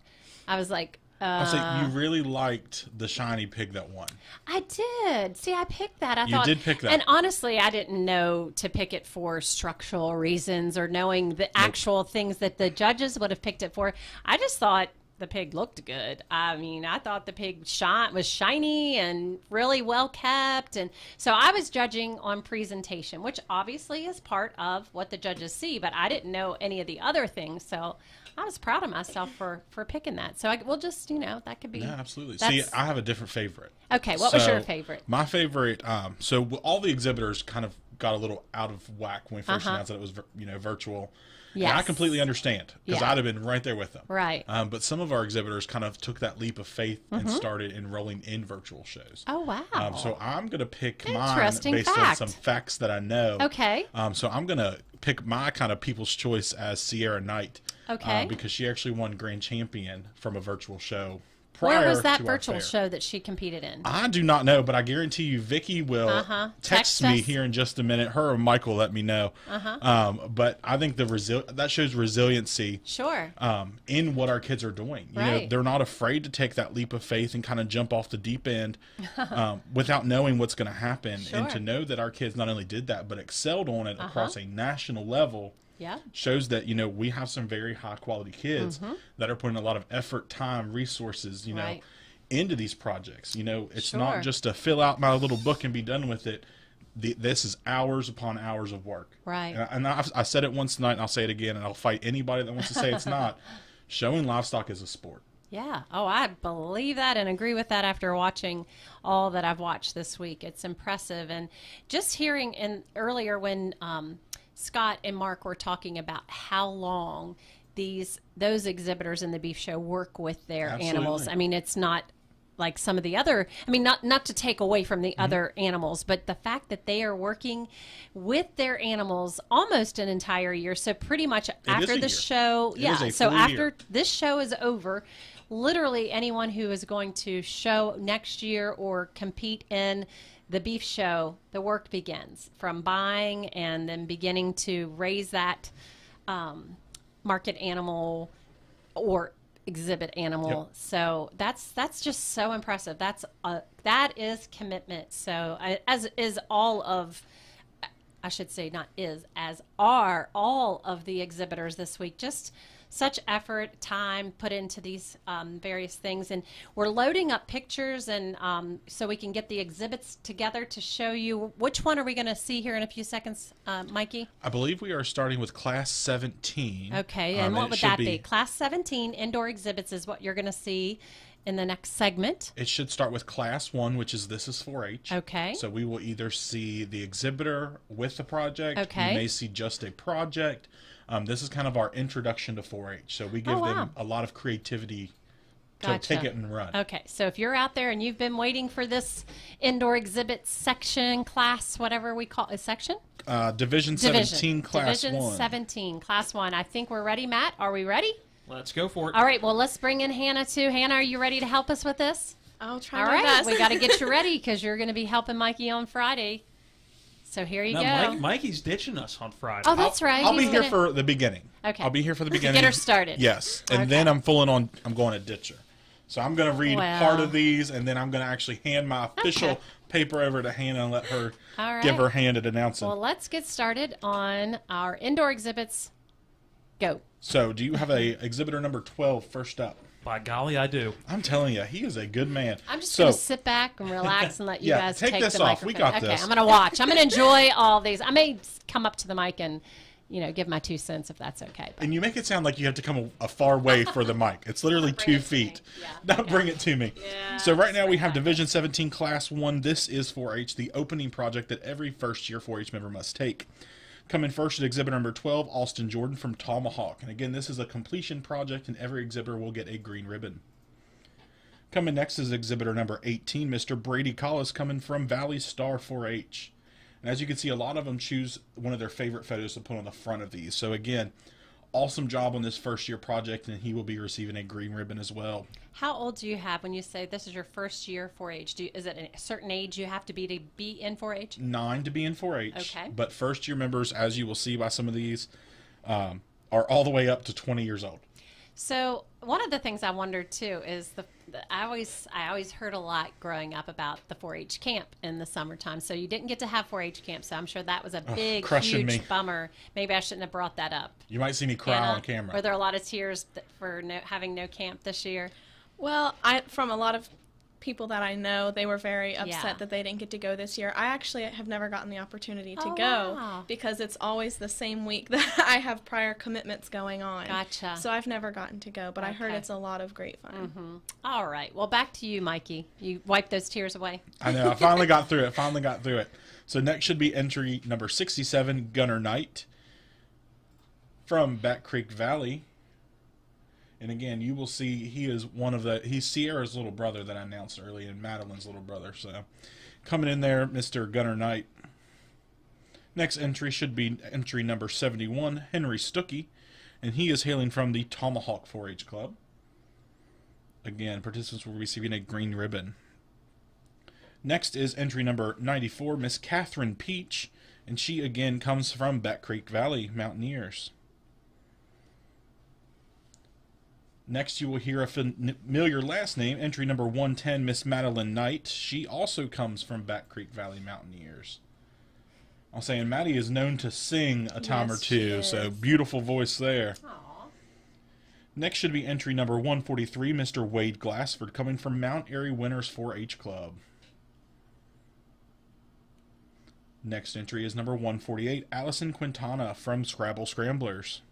[SPEAKER 3] I was like, uh,
[SPEAKER 6] I like, you really liked the shiny pig that won.
[SPEAKER 3] I did. See, I picked that. I
[SPEAKER 6] You
[SPEAKER 3] thought,
[SPEAKER 6] did pick that.
[SPEAKER 3] And honestly, I didn't know to pick it for structural reasons or knowing the actual things that the judges would have picked it for. I just thought the pig looked good. I mean, I thought the pig shine was shiny and really well kept, and so I was judging on presentation, which obviously is part of what the judges see. But I didn't know any of the other things, so. I was proud of myself for for picking that. So I, we'll just, you know, that could be.
[SPEAKER 6] Yeah, absolutely. See, I have a different favorite.
[SPEAKER 3] Okay, what was your favorite?
[SPEAKER 6] My favorite. Um, so all the exhibitors kind of got a little out of whack when we 1st
[SPEAKER 3] Uh-huh.
[SPEAKER 6] announced that it was, you know, virtual. Yeah, I completely understand because
[SPEAKER 3] Yeah.
[SPEAKER 6] I'd have been right there with them.
[SPEAKER 3] Right.
[SPEAKER 6] Um, but some of our exhibitors kind of took that leap of faith and
[SPEAKER 3] Mhm.
[SPEAKER 6] started enrolling in virtual shows.
[SPEAKER 3] Oh wow!
[SPEAKER 6] Um, so I'm going to pick mine based
[SPEAKER 3] fact.
[SPEAKER 6] on some facts that I know.
[SPEAKER 3] Okay.
[SPEAKER 6] Um, so I'm going to pick my kind of people's choice as Sierra Knight.
[SPEAKER 3] Okay.
[SPEAKER 6] Uh, because she actually won grand champion from a virtual show.
[SPEAKER 3] Where was that virtual show that she competed in?
[SPEAKER 6] I do not know, but I guarantee you, Vicky will
[SPEAKER 3] Uh-huh.
[SPEAKER 6] text,
[SPEAKER 3] Text
[SPEAKER 6] me here in just a minute. Her or Michael let me know.
[SPEAKER 3] Uh-huh.
[SPEAKER 6] Um, but I think the resil- that shows resiliency.
[SPEAKER 3] Sure.
[SPEAKER 6] Um, in what our kids are doing, you know, they're not afraid to take that leap of faith and kind of jump off the deep end (laughs) um, without knowing what's going to happen, and to know that our kids not only did that but excelled on it
[SPEAKER 3] Uh-huh.
[SPEAKER 6] across a national level
[SPEAKER 3] Yeah.
[SPEAKER 6] shows that you know we have some very high quality kids
[SPEAKER 3] Mhm.
[SPEAKER 6] that are putting a lot of effort time resources you know
[SPEAKER 3] Right.
[SPEAKER 6] into these projects you know it's
[SPEAKER 3] Sure.
[SPEAKER 6] not just to fill out my little book and be done with it the, this is hours upon hours of work
[SPEAKER 3] Right.
[SPEAKER 6] and, I, and I've, i said it once tonight and i'll say it again and i'll fight anybody that wants to say it's (laughs) not showing livestock is a sport
[SPEAKER 3] Yeah. Oh, I believe that and agree with that after watching all that I've watched this week. It's impressive. And just hearing in earlier when um, Scott and Mark were talking about how long these those exhibitors in the beef show work with their animals. I mean, it's not like some of the other I mean not not to take away from
[SPEAKER 6] Mm-hmm.
[SPEAKER 3] the other animals, but the fact that they are working with their animals almost an entire year. So pretty much after the
[SPEAKER 56] year.
[SPEAKER 3] show,
[SPEAKER 56] It
[SPEAKER 3] yeah. So after
[SPEAKER 56] year.
[SPEAKER 3] this show is over, literally anyone who is going to show next year or compete in the beef show, the work begins from buying and then beginning to raise that um, market animal or exhibit animal.
[SPEAKER 56] Yep.
[SPEAKER 3] So that's that's just so impressive. That's a, that is commitment. So I, as is all of I should say not is as are all of the exhibitors this week. Just such effort, time put into these um, various things, and we're loading up pictures, and um, so we can get the exhibits together to show you. Which one are we going to see here in a few seconds, uh, Mikey?
[SPEAKER 6] i believe we are starting with class 17
[SPEAKER 3] Okay,
[SPEAKER 6] Um,
[SPEAKER 3] and what
[SPEAKER 6] it
[SPEAKER 3] would that be? Class 17 indoor exhibits is what you're going to see in the next segment.
[SPEAKER 6] It should start with class one, which is this is 4-H.
[SPEAKER 3] Okay.
[SPEAKER 6] So we will either see the exhibitor with the project.
[SPEAKER 3] Okay.
[SPEAKER 6] We may see just a project. Um, this is kind of our introduction to 4-H. So we give
[SPEAKER 3] Oh, wow.
[SPEAKER 6] them a lot of creativity
[SPEAKER 3] gotcha.
[SPEAKER 6] to take it and run.
[SPEAKER 3] Okay, so if you're out there and you've been waiting for this indoor exhibit section, class, whatever we call it, section?
[SPEAKER 6] Uh, Division, 17, class
[SPEAKER 3] Division
[SPEAKER 6] one.
[SPEAKER 3] 17, class one. I think we're ready, Matt. Are we ready?
[SPEAKER 2] Let's go for it.
[SPEAKER 3] All right, well, let's bring in Hannah too. Hannah, are you ready to help us with this?
[SPEAKER 56] I'll try
[SPEAKER 3] All
[SPEAKER 56] my
[SPEAKER 3] right,
[SPEAKER 56] best.
[SPEAKER 3] we got to get you (laughs) ready because you're going to be helping Mikey on Friday. So here you
[SPEAKER 2] No,
[SPEAKER 3] go.
[SPEAKER 2] Mike, Mikey's ditching us on Friday.
[SPEAKER 3] Oh, that's right.
[SPEAKER 6] I'll be
[SPEAKER 3] He's
[SPEAKER 6] here
[SPEAKER 3] gonna-
[SPEAKER 6] for the beginning.
[SPEAKER 3] Okay.
[SPEAKER 6] I'll be here for the (laughs) beginning.
[SPEAKER 3] Get her started.
[SPEAKER 6] Yes, and
[SPEAKER 3] Okay.
[SPEAKER 6] then I'm pulling on. I'm going to ditcher. So I'm going to read
[SPEAKER 3] Well.
[SPEAKER 6] part of these, and then I'm going to actually hand my official
[SPEAKER 3] Okay.
[SPEAKER 6] paper over to Hannah and let her
[SPEAKER 3] All
[SPEAKER 6] give her hand at announcing.
[SPEAKER 3] Well, let's get started on our indoor exhibits. Go.
[SPEAKER 6] So, do you have a exhibitor number 12 first up?
[SPEAKER 2] By golly, I do.
[SPEAKER 6] I'm telling you, he is a good man.
[SPEAKER 3] I'm just
[SPEAKER 6] so,
[SPEAKER 3] going to sit back and relax and (laughs) let you
[SPEAKER 6] Yeah,
[SPEAKER 3] guys
[SPEAKER 6] take
[SPEAKER 3] take,
[SPEAKER 6] this
[SPEAKER 3] the
[SPEAKER 6] off. We
[SPEAKER 3] microphone.
[SPEAKER 6] got
[SPEAKER 3] okay,
[SPEAKER 6] this.
[SPEAKER 3] I'm going to watch. I'm going (laughs) to enjoy all these. I may come up to the mic and, you know, give my two cents if that's okay.
[SPEAKER 6] And you make it sound like you have to come a, a far way for the mic. It's literally (laughs) two feet. Don't bring it to me. so right now we have Division 17 Class 1. This is 4-H, the opening project that every first year 4-H member must take. Coming first at exhibit number 12, Austin Jordan from Tomahawk. And again, this is a completion project and every exhibitor will get a green ribbon. Coming next is exhibitor number 18, Mr. Brady Collis, coming from Valley Star 4-H. And as you can see, a lot of them choose one of their favorite photos to put on the front of these. So again, awesome job on this first year project, and he will be receiving a green ribbon as well.
[SPEAKER 3] How old do you have when you say this is your first year 4-H? Do you, is it a certain age you have to be to be in 4-H?
[SPEAKER 6] Nine to be in 4-H.
[SPEAKER 3] Okay.
[SPEAKER 6] But first year members, as you will see by some of these, um, are all the way up to 20 years old.
[SPEAKER 3] So one of the things I wondered too is the, the I always I always heard a lot growing up about the 4-H camp in the summertime. So you didn't get to have 4-H camp, so I'm sure that was a big
[SPEAKER 6] crushing
[SPEAKER 3] huge
[SPEAKER 6] me.
[SPEAKER 3] bummer. Maybe I shouldn't have brought that up.
[SPEAKER 6] You might see me cry
[SPEAKER 3] Hannah, uh,
[SPEAKER 6] on camera.
[SPEAKER 3] Were there a lot of tears for no, having no camp this year?
[SPEAKER 56] Well, I from a lot of people that I know, they were very upset
[SPEAKER 3] Yeah.
[SPEAKER 56] that they didn't get to go this year. I actually have never gotten the opportunity to
[SPEAKER 3] Oh,
[SPEAKER 56] go
[SPEAKER 3] wow.
[SPEAKER 56] because it's always the same week (laughs) that I have prior commitments going on.
[SPEAKER 3] Gotcha.
[SPEAKER 56] So I've never gotten to go, but I heard it's a lot of great fun.
[SPEAKER 3] Mm-hmm. All right. Well, back to you, Mikey. You wipe those tears away.
[SPEAKER 6] I know. I finally got through it. Finally got through it. So next should be entry number 67, Gunner Knight from Back Creek Valley. And again, you will see he is one of the he's Sierra's little brother that I announced earlier, and Madeline's little brother. So coming in there, Mr. Gunner Knight. Next entry should be entry number 71, Henry Stuckey, and he is hailing from the Tomahawk 4-H Club. Again, participants will be receiving a green ribbon. Next is entry number 94, Miss Catherine Peach, and she again comes from Back Creek Valley Mountaineers. Next, you will hear a familiar last name, entry number 110, Miss Madeline Knight. She also comes from Back Creek Valley Mountaineers. I'll say, and Maddie is known to sing a time
[SPEAKER 3] Yes,
[SPEAKER 6] or two, so beautiful voice there. Next should be entry number 143, Mr. Wade Glassford, coming from Mount Airy Winners 4-H Club. Next entry is number 148, Allison Quintana from Scrabble Scramblers.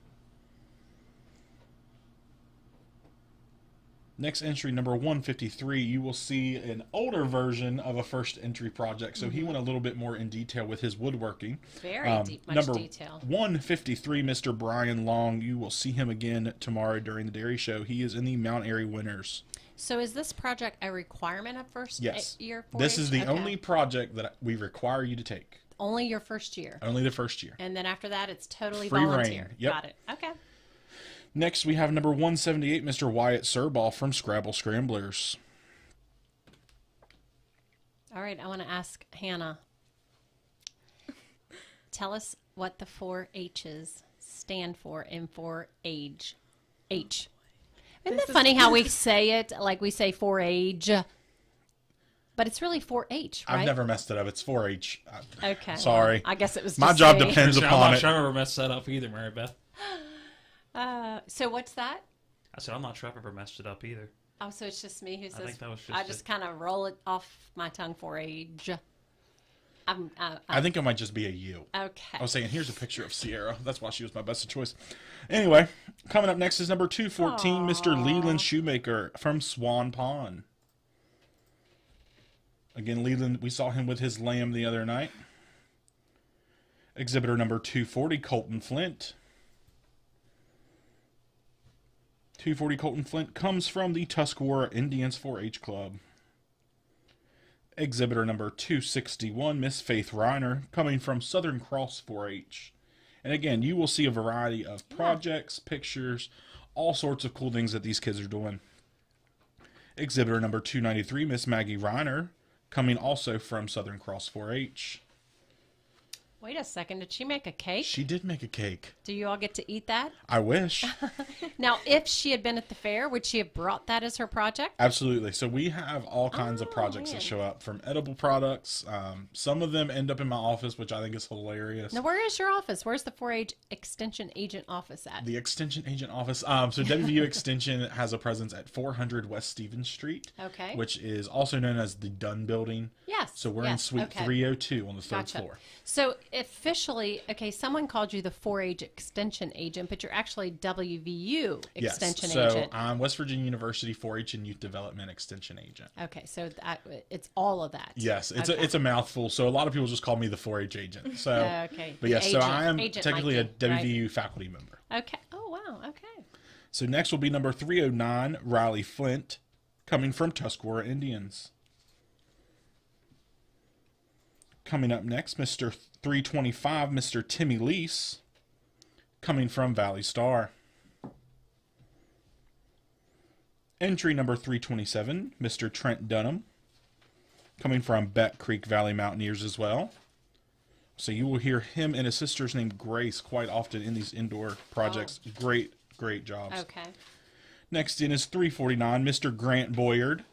[SPEAKER 6] Next entry, number 153, you will see an older version of a first entry project. So he
[SPEAKER 3] Mhm.
[SPEAKER 6] went a little bit more in detail with his woodworking.
[SPEAKER 3] Very deep- much
[SPEAKER 6] number
[SPEAKER 3] detail.
[SPEAKER 6] 153, Mr. Brian Long. You will see him again tomorrow during the Dairy Show. He is in the Mount Airy Winners.
[SPEAKER 3] So is this project a requirement of first
[SPEAKER 6] Yes.
[SPEAKER 3] year?
[SPEAKER 6] This is the
[SPEAKER 3] Okay.
[SPEAKER 6] only project that we require you to take.
[SPEAKER 3] only your first year,
[SPEAKER 6] Only the first year.
[SPEAKER 3] and then after that, it's totally
[SPEAKER 6] Free
[SPEAKER 3] volunteer.
[SPEAKER 6] Yep.
[SPEAKER 3] Got it. Okay.
[SPEAKER 6] Next, we have number 178, Mr. Wyatt Surball from Scrabble Scramblers.
[SPEAKER 3] All right. I want to ask Hannah. Tell us what the four H's stand for in four age. H. Isn't
[SPEAKER 56] This
[SPEAKER 3] it
[SPEAKER 56] is-
[SPEAKER 3] funny how we (laughs) say it like we say four age, but it's really four H, right?
[SPEAKER 6] I've never messed it up. It's 4-H. I-
[SPEAKER 3] Okay.
[SPEAKER 6] Sorry.
[SPEAKER 3] I guess it was
[SPEAKER 6] My job
[SPEAKER 3] me.
[SPEAKER 6] depends
[SPEAKER 2] I'm
[SPEAKER 6] upon
[SPEAKER 2] not
[SPEAKER 6] it.
[SPEAKER 2] sure I've ever messed that up either, Mary Beth. (gasps) (laughs)
[SPEAKER 3] Uh, so what's that?
[SPEAKER 2] I said I'm not sure I've ever messed it up either.
[SPEAKER 3] Oh, so it's just me who says.
[SPEAKER 2] think that was
[SPEAKER 3] I
[SPEAKER 2] just
[SPEAKER 3] just kind of roll it off my tongue for age. I'm. Uh,
[SPEAKER 6] I think it might just be a you.
[SPEAKER 3] Okay.
[SPEAKER 6] I was saying, here's a picture of Sierra. That's why she was my best of choice. Anyway, coming up next is number 214, Mr. Leland Shoemaker from Swan Pond. Again, Leland, we saw him with his lamb the other night. Exhibitor number 240, Colton Flint. 240 Colton Flint comes from the Tuscarora Indians 4-H Club. Exhibitor number 261, Miss Faith Reiner, coming from Southern Cross 4-H. And again, you will see a variety of projects, pictures, all sorts of cool things that these kids are doing. Exhibitor number 293, Miss Maggie Reiner, coming also from Southern Cross 4-H.
[SPEAKER 3] Wait a second. Did she make a cake?
[SPEAKER 6] She did make a cake.
[SPEAKER 3] Do you all get to eat that?
[SPEAKER 6] I wish. (laughs)
[SPEAKER 3] Now, if she had been at the fair, would she have brought that as her project?
[SPEAKER 6] Absolutely. So we have all kinds
[SPEAKER 3] Oh,
[SPEAKER 6] of projects that show up from edible products. Um, some of them end up in my office, which I think is hilarious.
[SPEAKER 3] Now, where is your office? Where's the 4-H extension agent office at?
[SPEAKER 6] The extension agent office. Um, so WVU (laughs) Extension has a presence at 400 West Stevens Street.
[SPEAKER 3] Okay.
[SPEAKER 6] Which is also known as the Dunn Building.
[SPEAKER 3] Yes,
[SPEAKER 6] So we're in Suite
[SPEAKER 3] okay.
[SPEAKER 6] 302 on the third
[SPEAKER 3] Gotcha.
[SPEAKER 6] floor.
[SPEAKER 3] So officially, okay, someone called you the 4-H extension agent, but you're actually WVU extension
[SPEAKER 6] yes. So
[SPEAKER 3] agent.
[SPEAKER 6] I'm West Virginia University 4-H and Youth Development Extension Agent.
[SPEAKER 3] Okay, so that it's all of that.
[SPEAKER 6] Yes, it's
[SPEAKER 3] okay.
[SPEAKER 6] a it's a mouthful. So a lot of people just call me the 4-H agent. (laughs) So,
[SPEAKER 3] Okay,
[SPEAKER 6] but yes, so I am
[SPEAKER 3] agent
[SPEAKER 6] technically a
[SPEAKER 3] Mikey, right?
[SPEAKER 6] WVU faculty member.
[SPEAKER 3] Okay. Oh wow. Okay.
[SPEAKER 6] So next will be number 309, Riley Flint, coming from Tuscarora Indians. Coming up next, Mr. 325, Mr. Timmy Lease, coming from Valley Star. Entry number 327, Mr. Trent Dunham, coming from Back Creek Valley Mountaineers as well. So you will hear him and his sister's name Grace quite often in these indoor projects. Oh. Great, great jobs.
[SPEAKER 3] Okay.
[SPEAKER 6] Next in is 349, Mr. Grant Boyard.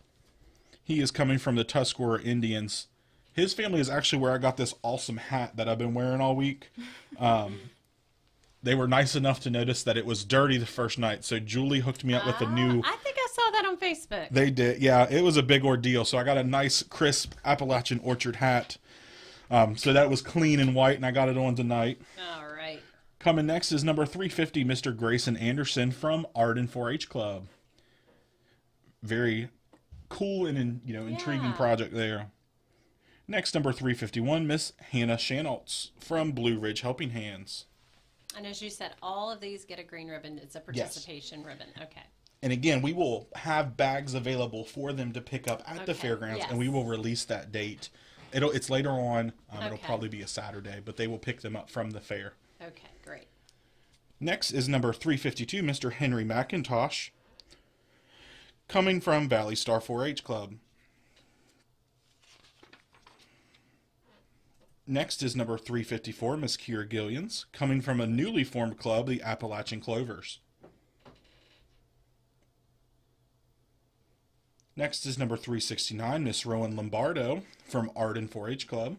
[SPEAKER 6] He is coming from the Tuscarora Indians his family is actually where I got this awesome hat that I've been wearing all week. (laughs) Um, they were nice enough to notice that it was dirty the first night, so Julie hooked me up with a new.
[SPEAKER 3] Ah, I think I saw that on Facebook.
[SPEAKER 6] They did, yeah. It was a big ordeal, so I got a nice, crisp Appalachian Orchard hat. Um, so that was clean and white, and I got it on tonight.
[SPEAKER 3] All right.
[SPEAKER 6] Coming next is number 350, Mr. Grayson Anderson from Arden 4-H Club. Very cool and you know intriguing yeah. project there. Next, number 351, Miss Hannah Shanoltz from Blue Ridge Helping Hands.
[SPEAKER 3] And as you said, all of these get a green ribbon. It's a participation yes. ribbon. Okay.
[SPEAKER 6] And again, we will have bags available for them to pick up at okay. the fairgrounds, yes. and we will release that date. It'll it's later on. Um, okay. It'll probably be a Saturday, but they will pick them up from the fair.
[SPEAKER 3] Okay, great.
[SPEAKER 6] Next is number 352, Mr. Henry McIntosh, coming from Valley Star 4-H Club. Next is number 354, Miss Kira Gillians, coming from a newly formed club, the Appalachian Clovers. Next is number 369, Miss Rowan Lombardo from Arden 4 H Club.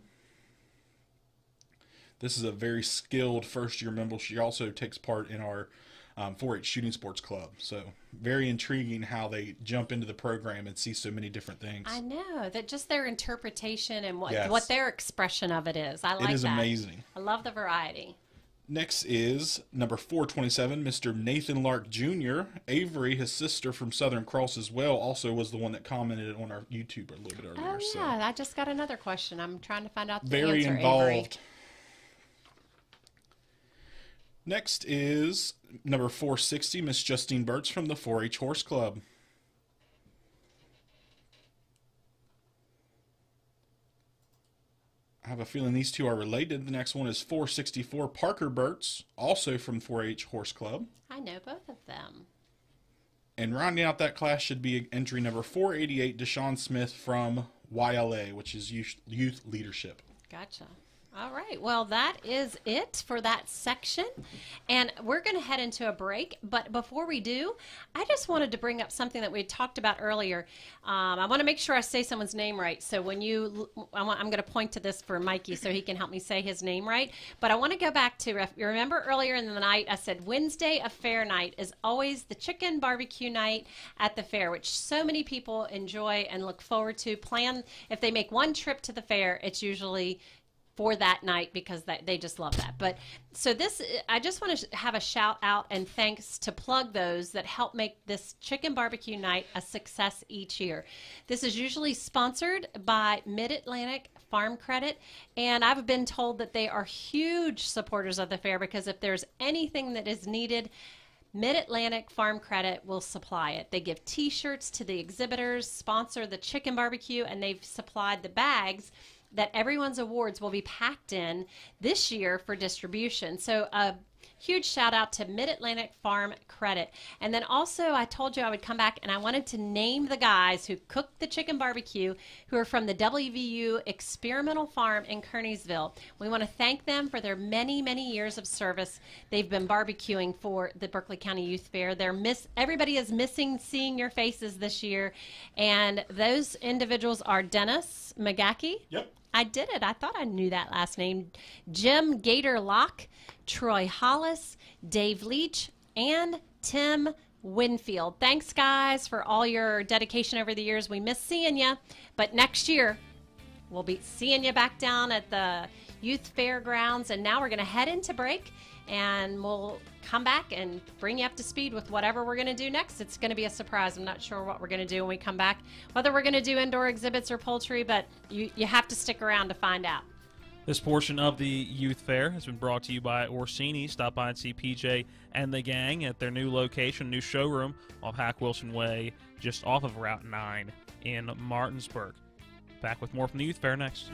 [SPEAKER 6] This is a very skilled first year member. She also takes part in our um, 4-H shooting sports club. So very intriguing how they jump into the program and see so many different things.
[SPEAKER 3] I know that just their interpretation and what yes. what their expression of it is. I like
[SPEAKER 6] it is
[SPEAKER 3] that.
[SPEAKER 6] amazing.
[SPEAKER 3] I love the variety.
[SPEAKER 6] Next is number 427, Mr. Nathan Lark Jr. Avery, his sister from Southern Cross as well, also was the one that commented on our YouTube a little bit earlier.
[SPEAKER 3] Oh, yeah.
[SPEAKER 6] So.
[SPEAKER 3] I just got another question. I'm trying to find out the
[SPEAKER 6] Very
[SPEAKER 3] answer,
[SPEAKER 6] involved.
[SPEAKER 3] Avery.
[SPEAKER 6] Next is number 460, Miss Justine Burtz from the 4 H Horse Club. I have a feeling these two are related. The next one is 464, Parker Burtz, also from 4 H Horse Club.
[SPEAKER 3] I know both of them.
[SPEAKER 6] And rounding out that class should be entry number 488, Deshaun Smith from YLA, which is Youth Leadership.
[SPEAKER 3] Gotcha. All right. Well, that is it for that section. And we're going to head into a break. But before we do, I just wanted to bring up something that we talked about earlier. Um, I want to make sure I say someone's name right. So when you, I am going to point to this for Mikey so he can help me say his name right. But I want to go back to, remember earlier in the night, I said Wednesday, a fair night, is always the chicken barbecue night at the fair, which so many people enjoy and look forward to. Plan, if they make one trip to the fair, it's usually for that night because they just love that. But so this, I just want to have a shout out and thanks to plug those that help make this chicken barbecue night a success each year. This is usually sponsored by Mid Atlantic Farm Credit, and I've been told that they are huge supporters of the fair because if there's anything that is needed, Mid Atlantic Farm Credit will supply it. They give t shirts to the exhibitors, sponsor the chicken barbecue, and they've supplied the bags that everyone's awards will be packed in this year for distribution. So, a huge shout out to Mid Atlantic Farm Credit. And then also, I told you I would come back and I wanted to name the guys who cooked the chicken barbecue who are from the WVU Experimental Farm in Kearneysville. We want to thank them for their many, many years of service. They've been barbecuing for the Berkeley County Youth Fair. They're miss everybody is missing seeing your faces this year. And those individuals are Dennis McGackey.
[SPEAKER 6] Yep.
[SPEAKER 3] I did it. I thought I knew that last name. Jim Gator Locke, Troy Hollis, Dave Leach, and Tim Winfield. Thanks, guys, for all your dedication over the years. We miss seeing you, but next year we'll be seeing you back down at the youth fairgrounds. And now we're going to head into break and we'll come back and bring you up to speed with whatever we're going to do next. It's going to be a surprise. I'm not sure what we're going to do when we come back, whether we're going to do indoor exhibits or poultry, but you, you have to stick around to find out.
[SPEAKER 2] This portion of the youth fair has been brought to you by Orsini. Stop by and see PJ and the gang at their new location, new showroom off Hack Wilson Way, just off of Route 9 in Martinsburg. Back with more from the youth fair next.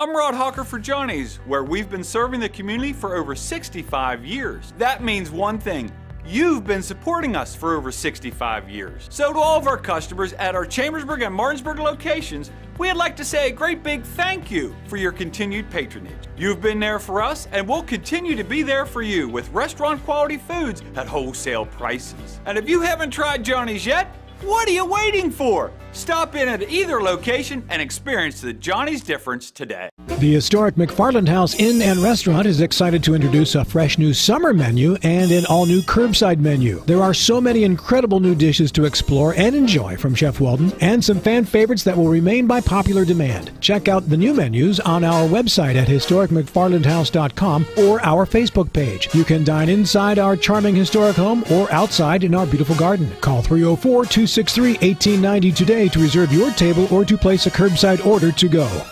[SPEAKER 29] I'm Rod Hawker for Johnny's, where we've been serving the community for over 65 years. That means one thing You've been supporting us for over 65 years. So to all of our customers at our Chambersburg and Martinsburg locations, we'd like to say a great big thank you for your continued patronage. You've been there for us and we'll continue to be there for you with restaurant quality foods at wholesale prices. And if you haven't tried Johnny's yet, what are you waiting for? Stop in at either location and experience the Johnny's difference today.
[SPEAKER 1] The historic McFarland House Inn and Restaurant is excited to introduce a fresh new summer menu and an all new curbside menu. There are so many incredible new dishes to explore and enjoy from Chef Weldon, and some fan favorites that will remain by popular demand. Check out the new menus on our website at historicmcfarlandhouse.com or our Facebook page. You can dine inside our charming historic home or outside in our beautiful garden. Call 304 263 1890 today to reserve your table or to place a curbside order to go.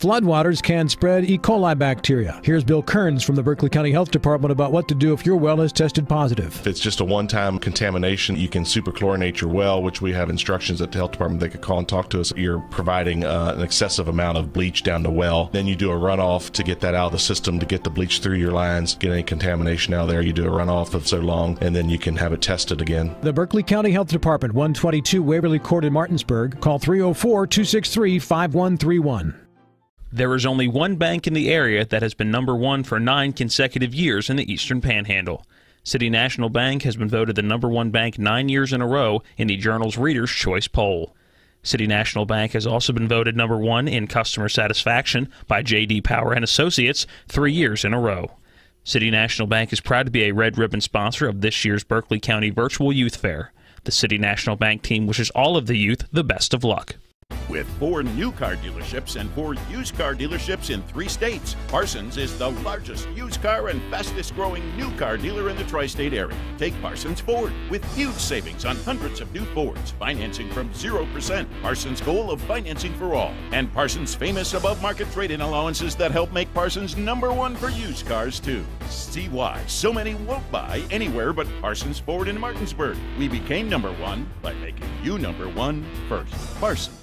[SPEAKER 1] Floodwaters can spread E. coli bacteria. Here's Bill Kearns from the Berkeley County Health Department about what to do if your well is tested positive.
[SPEAKER 5] If it's just a one time contamination, you can superchlorinate your well, which we have instructions at the health department. They could call and talk to us. You're providing uh, an excessive amount of bleach down the well. Then you do a runoff to get that out of the system to get the bleach through your lines, get any contamination out there. You do a runoff of so long, and then you can have it tested again.
[SPEAKER 1] The Berkeley County Health Department, 122 Waverly Court in Martinsburg. Call 304 263 5131.
[SPEAKER 2] There is only one bank in the area that has been number one for nine consecutive years in the Eastern Panhandle. City National Bank has been voted the number one bank nine years in a row in the Journal's Reader's Choice poll. City National Bank has also been voted number one in customer satisfaction by J.D. Power and Associates three years in a row. City National Bank is proud to be a red ribbon sponsor of this year's Berkeley County Virtual Youth Fair. The City National Bank team wishes all of the youth the best of luck.
[SPEAKER 25] With four new car dealerships and four used car dealerships in three states, Parsons is the largest used car and fastest growing new car dealer in the tri state area. Take Parsons Ford with huge savings on hundreds of new Fords, financing from 0%. Parsons' goal of financing for all. And Parsons' famous above market trade in allowances that help make Parsons number one for used cars, too. See why so many won't buy anywhere but Parsons Ford in Martinsburg. We became number one by making you number one first. Parsons.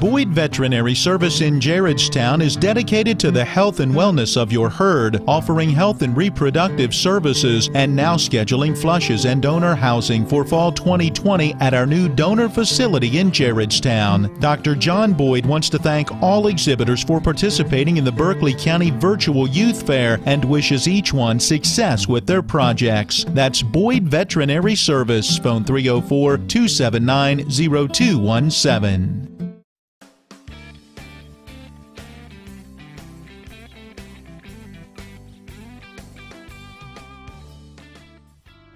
[SPEAKER 13] Boyd Veterinary Service in Gerrardstown is dedicated to the health and wellness of your herd, offering health and reproductive services and now scheduling flushes and donor housing for fall 2020 at our new donor facility in Gerrardstown. Dr. John Boyd wants to thank all exhibitors for participating in the Berkeley County Virtual Youth Fair and wishes each one success with their projects. That's Boyd Veterinary Service, phone 304 279 0217.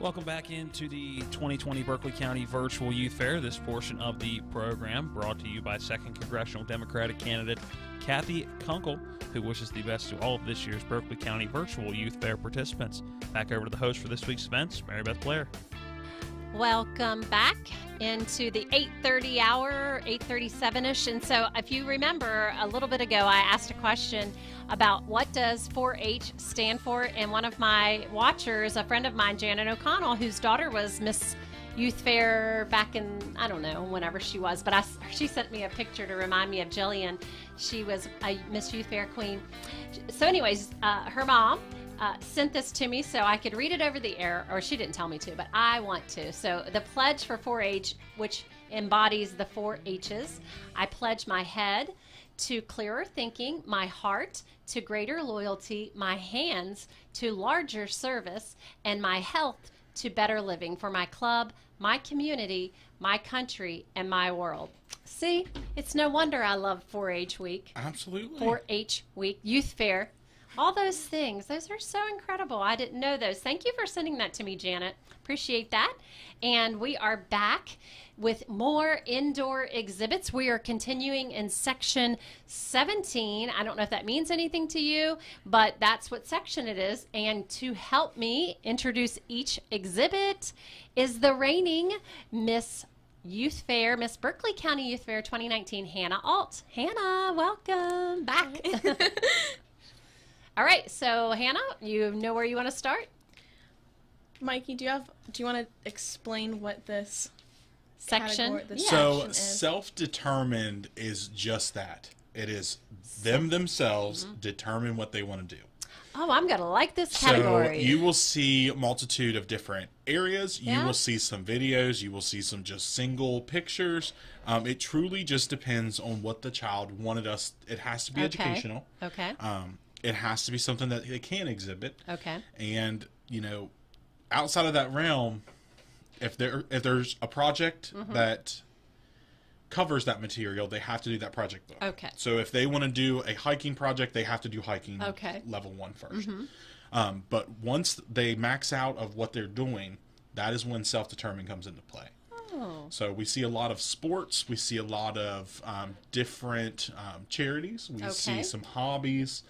[SPEAKER 2] Welcome back into the 2020 Berkeley County Virtual Youth Fair. This portion of the program brought to you by second congressional Democratic candidate Cathy Kunkel, who wishes the best to all of this year's Berkeley County Virtual Youth Fair participants. Back over to the host for this week's events, Mary Beth Blair.
[SPEAKER 3] Welcome back into the 8:30 hour, 8:37ish. And so, if you remember, a little bit ago, I asked a question about what does 4-H stand for, and one of my watchers, a friend of mine, Janet O'Connell, whose daughter was Miss Youth Fair back in I don't know whenever she was, but I, she sent me a picture to remind me of Jillian. She was a Miss Youth Fair queen. So, anyways, uh, her mom uh, sent this to me so I could read it over the air, or she didn't tell me to, but I want to. So, the pledge for 4 H, which embodies the four H's I pledge my head to clearer thinking, my heart to greater loyalty, my hands to larger service, and my health to better living for my club, my community, my country, and my world. See, it's no wonder I love 4 H week.
[SPEAKER 6] Absolutely.
[SPEAKER 3] 4 H week, youth fair all those things. Those are so incredible. I didn't know those. Thank you for sending that to me janet. Appreciate that. And we are back with more indoor exhibits. We are continuing in section 17 i don't know if that means anything to you but that's what section it is. And to help me introduce each exhibit is the reigning miss Youth Fair, Miss Berkeley County Youth Fair 2019, Hannah Alt. Hannah, welcome back. (laughs) All right, so Hannah, you know where you want to start?
[SPEAKER 56] Mikey, do you have? Do you want to explain what this
[SPEAKER 3] Section?
[SPEAKER 56] category- this
[SPEAKER 6] So
[SPEAKER 56] section
[SPEAKER 6] self-determined is just that. It is them themselves
[SPEAKER 3] Mm-hmm.
[SPEAKER 6] determine what they want to do.
[SPEAKER 3] Oh, I'm going to like this category.
[SPEAKER 6] So you will see a multitude of different areas. You will see some videos. You will see some just single pictures. Um, it truly just depends on what the child wanted us. It has to be
[SPEAKER 3] Okay.
[SPEAKER 6] educational.
[SPEAKER 3] Okay.
[SPEAKER 6] Um, it has to be something that they can exhibit.
[SPEAKER 3] Okay.
[SPEAKER 6] And you know, outside of that realm, if there if there's a project
[SPEAKER 3] Mhm.
[SPEAKER 6] that covers that material, they have to do that project book.
[SPEAKER 3] Okay.
[SPEAKER 6] So if they want to do a hiking project, they have to do hiking
[SPEAKER 3] Okay.
[SPEAKER 6] level one first.
[SPEAKER 3] Mhm.
[SPEAKER 6] Um, but once they max out of what they're doing, that is when self-determined comes into play.
[SPEAKER 3] Oh.
[SPEAKER 6] So we see a lot of sports. We see a lot of um, different um, charities. We
[SPEAKER 3] Okay.
[SPEAKER 6] see some hobbies,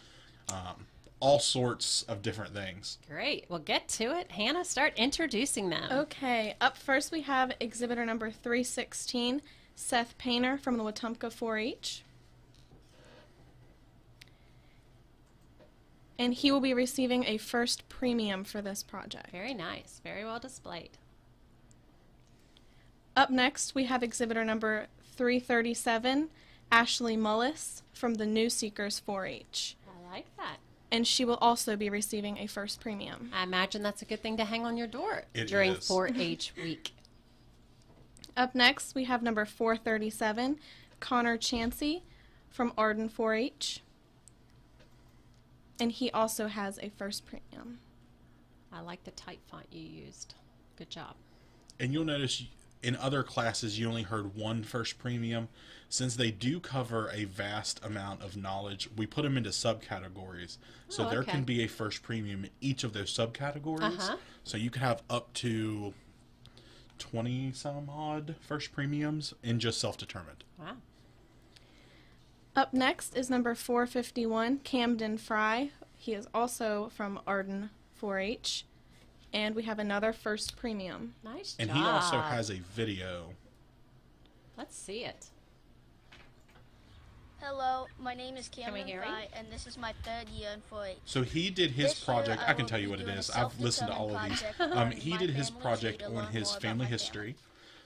[SPEAKER 6] um, all sorts of different things.
[SPEAKER 3] Great. Well, get to it. Hannah, start introducing them.
[SPEAKER 56] Okay, up first we have exhibitor number 316, Seth Painter from the Wetumpka 4 H. And he will be receiving a first premium for this project.
[SPEAKER 3] Very nice. Very well displayed.
[SPEAKER 56] Up next, we have exhibitor number 337, Ashley Mullis from the New Seekers 4 H.
[SPEAKER 3] I like that.
[SPEAKER 56] And she will also be receiving a first premium.
[SPEAKER 3] I imagine that's a good thing to hang on your door
[SPEAKER 56] It
[SPEAKER 3] during
[SPEAKER 56] is.
[SPEAKER 3] 4-H (laughs) week.
[SPEAKER 56] Up next, we have number 437, Connor Chansey from Arden 4 H. And he also has a first premium.
[SPEAKER 3] I like the type font you used. Good job.
[SPEAKER 6] And you'll notice in other classes you only heard one first premium. Since they do cover a vast amount of knowledge, we put them into subcategories. So
[SPEAKER 3] Oh,
[SPEAKER 6] there
[SPEAKER 3] okay.
[SPEAKER 6] can be a first premium in each of those subcategories.
[SPEAKER 3] Uh-huh.
[SPEAKER 6] So you can have up to 20 some odd first premiums in just self determined.
[SPEAKER 3] Wow.
[SPEAKER 56] Up next is number 451, Camden Fry. He is also from Arden 4 H. And we have another first premium.
[SPEAKER 3] Nice
[SPEAKER 6] And
[SPEAKER 3] job.
[SPEAKER 6] he also has a video.
[SPEAKER 3] Let's see it.
[SPEAKER 57] Hello, my name is Cameron
[SPEAKER 3] hear
[SPEAKER 57] Fry, and this is my third year in 4-H.
[SPEAKER 6] So he did his
[SPEAKER 57] This
[SPEAKER 6] project.
[SPEAKER 57] I
[SPEAKER 6] I can tell you what it
[SPEAKER 57] doing a
[SPEAKER 6] is. I've listened to all of these. Um, he did his project on his family
[SPEAKER 57] my family.
[SPEAKER 6] history.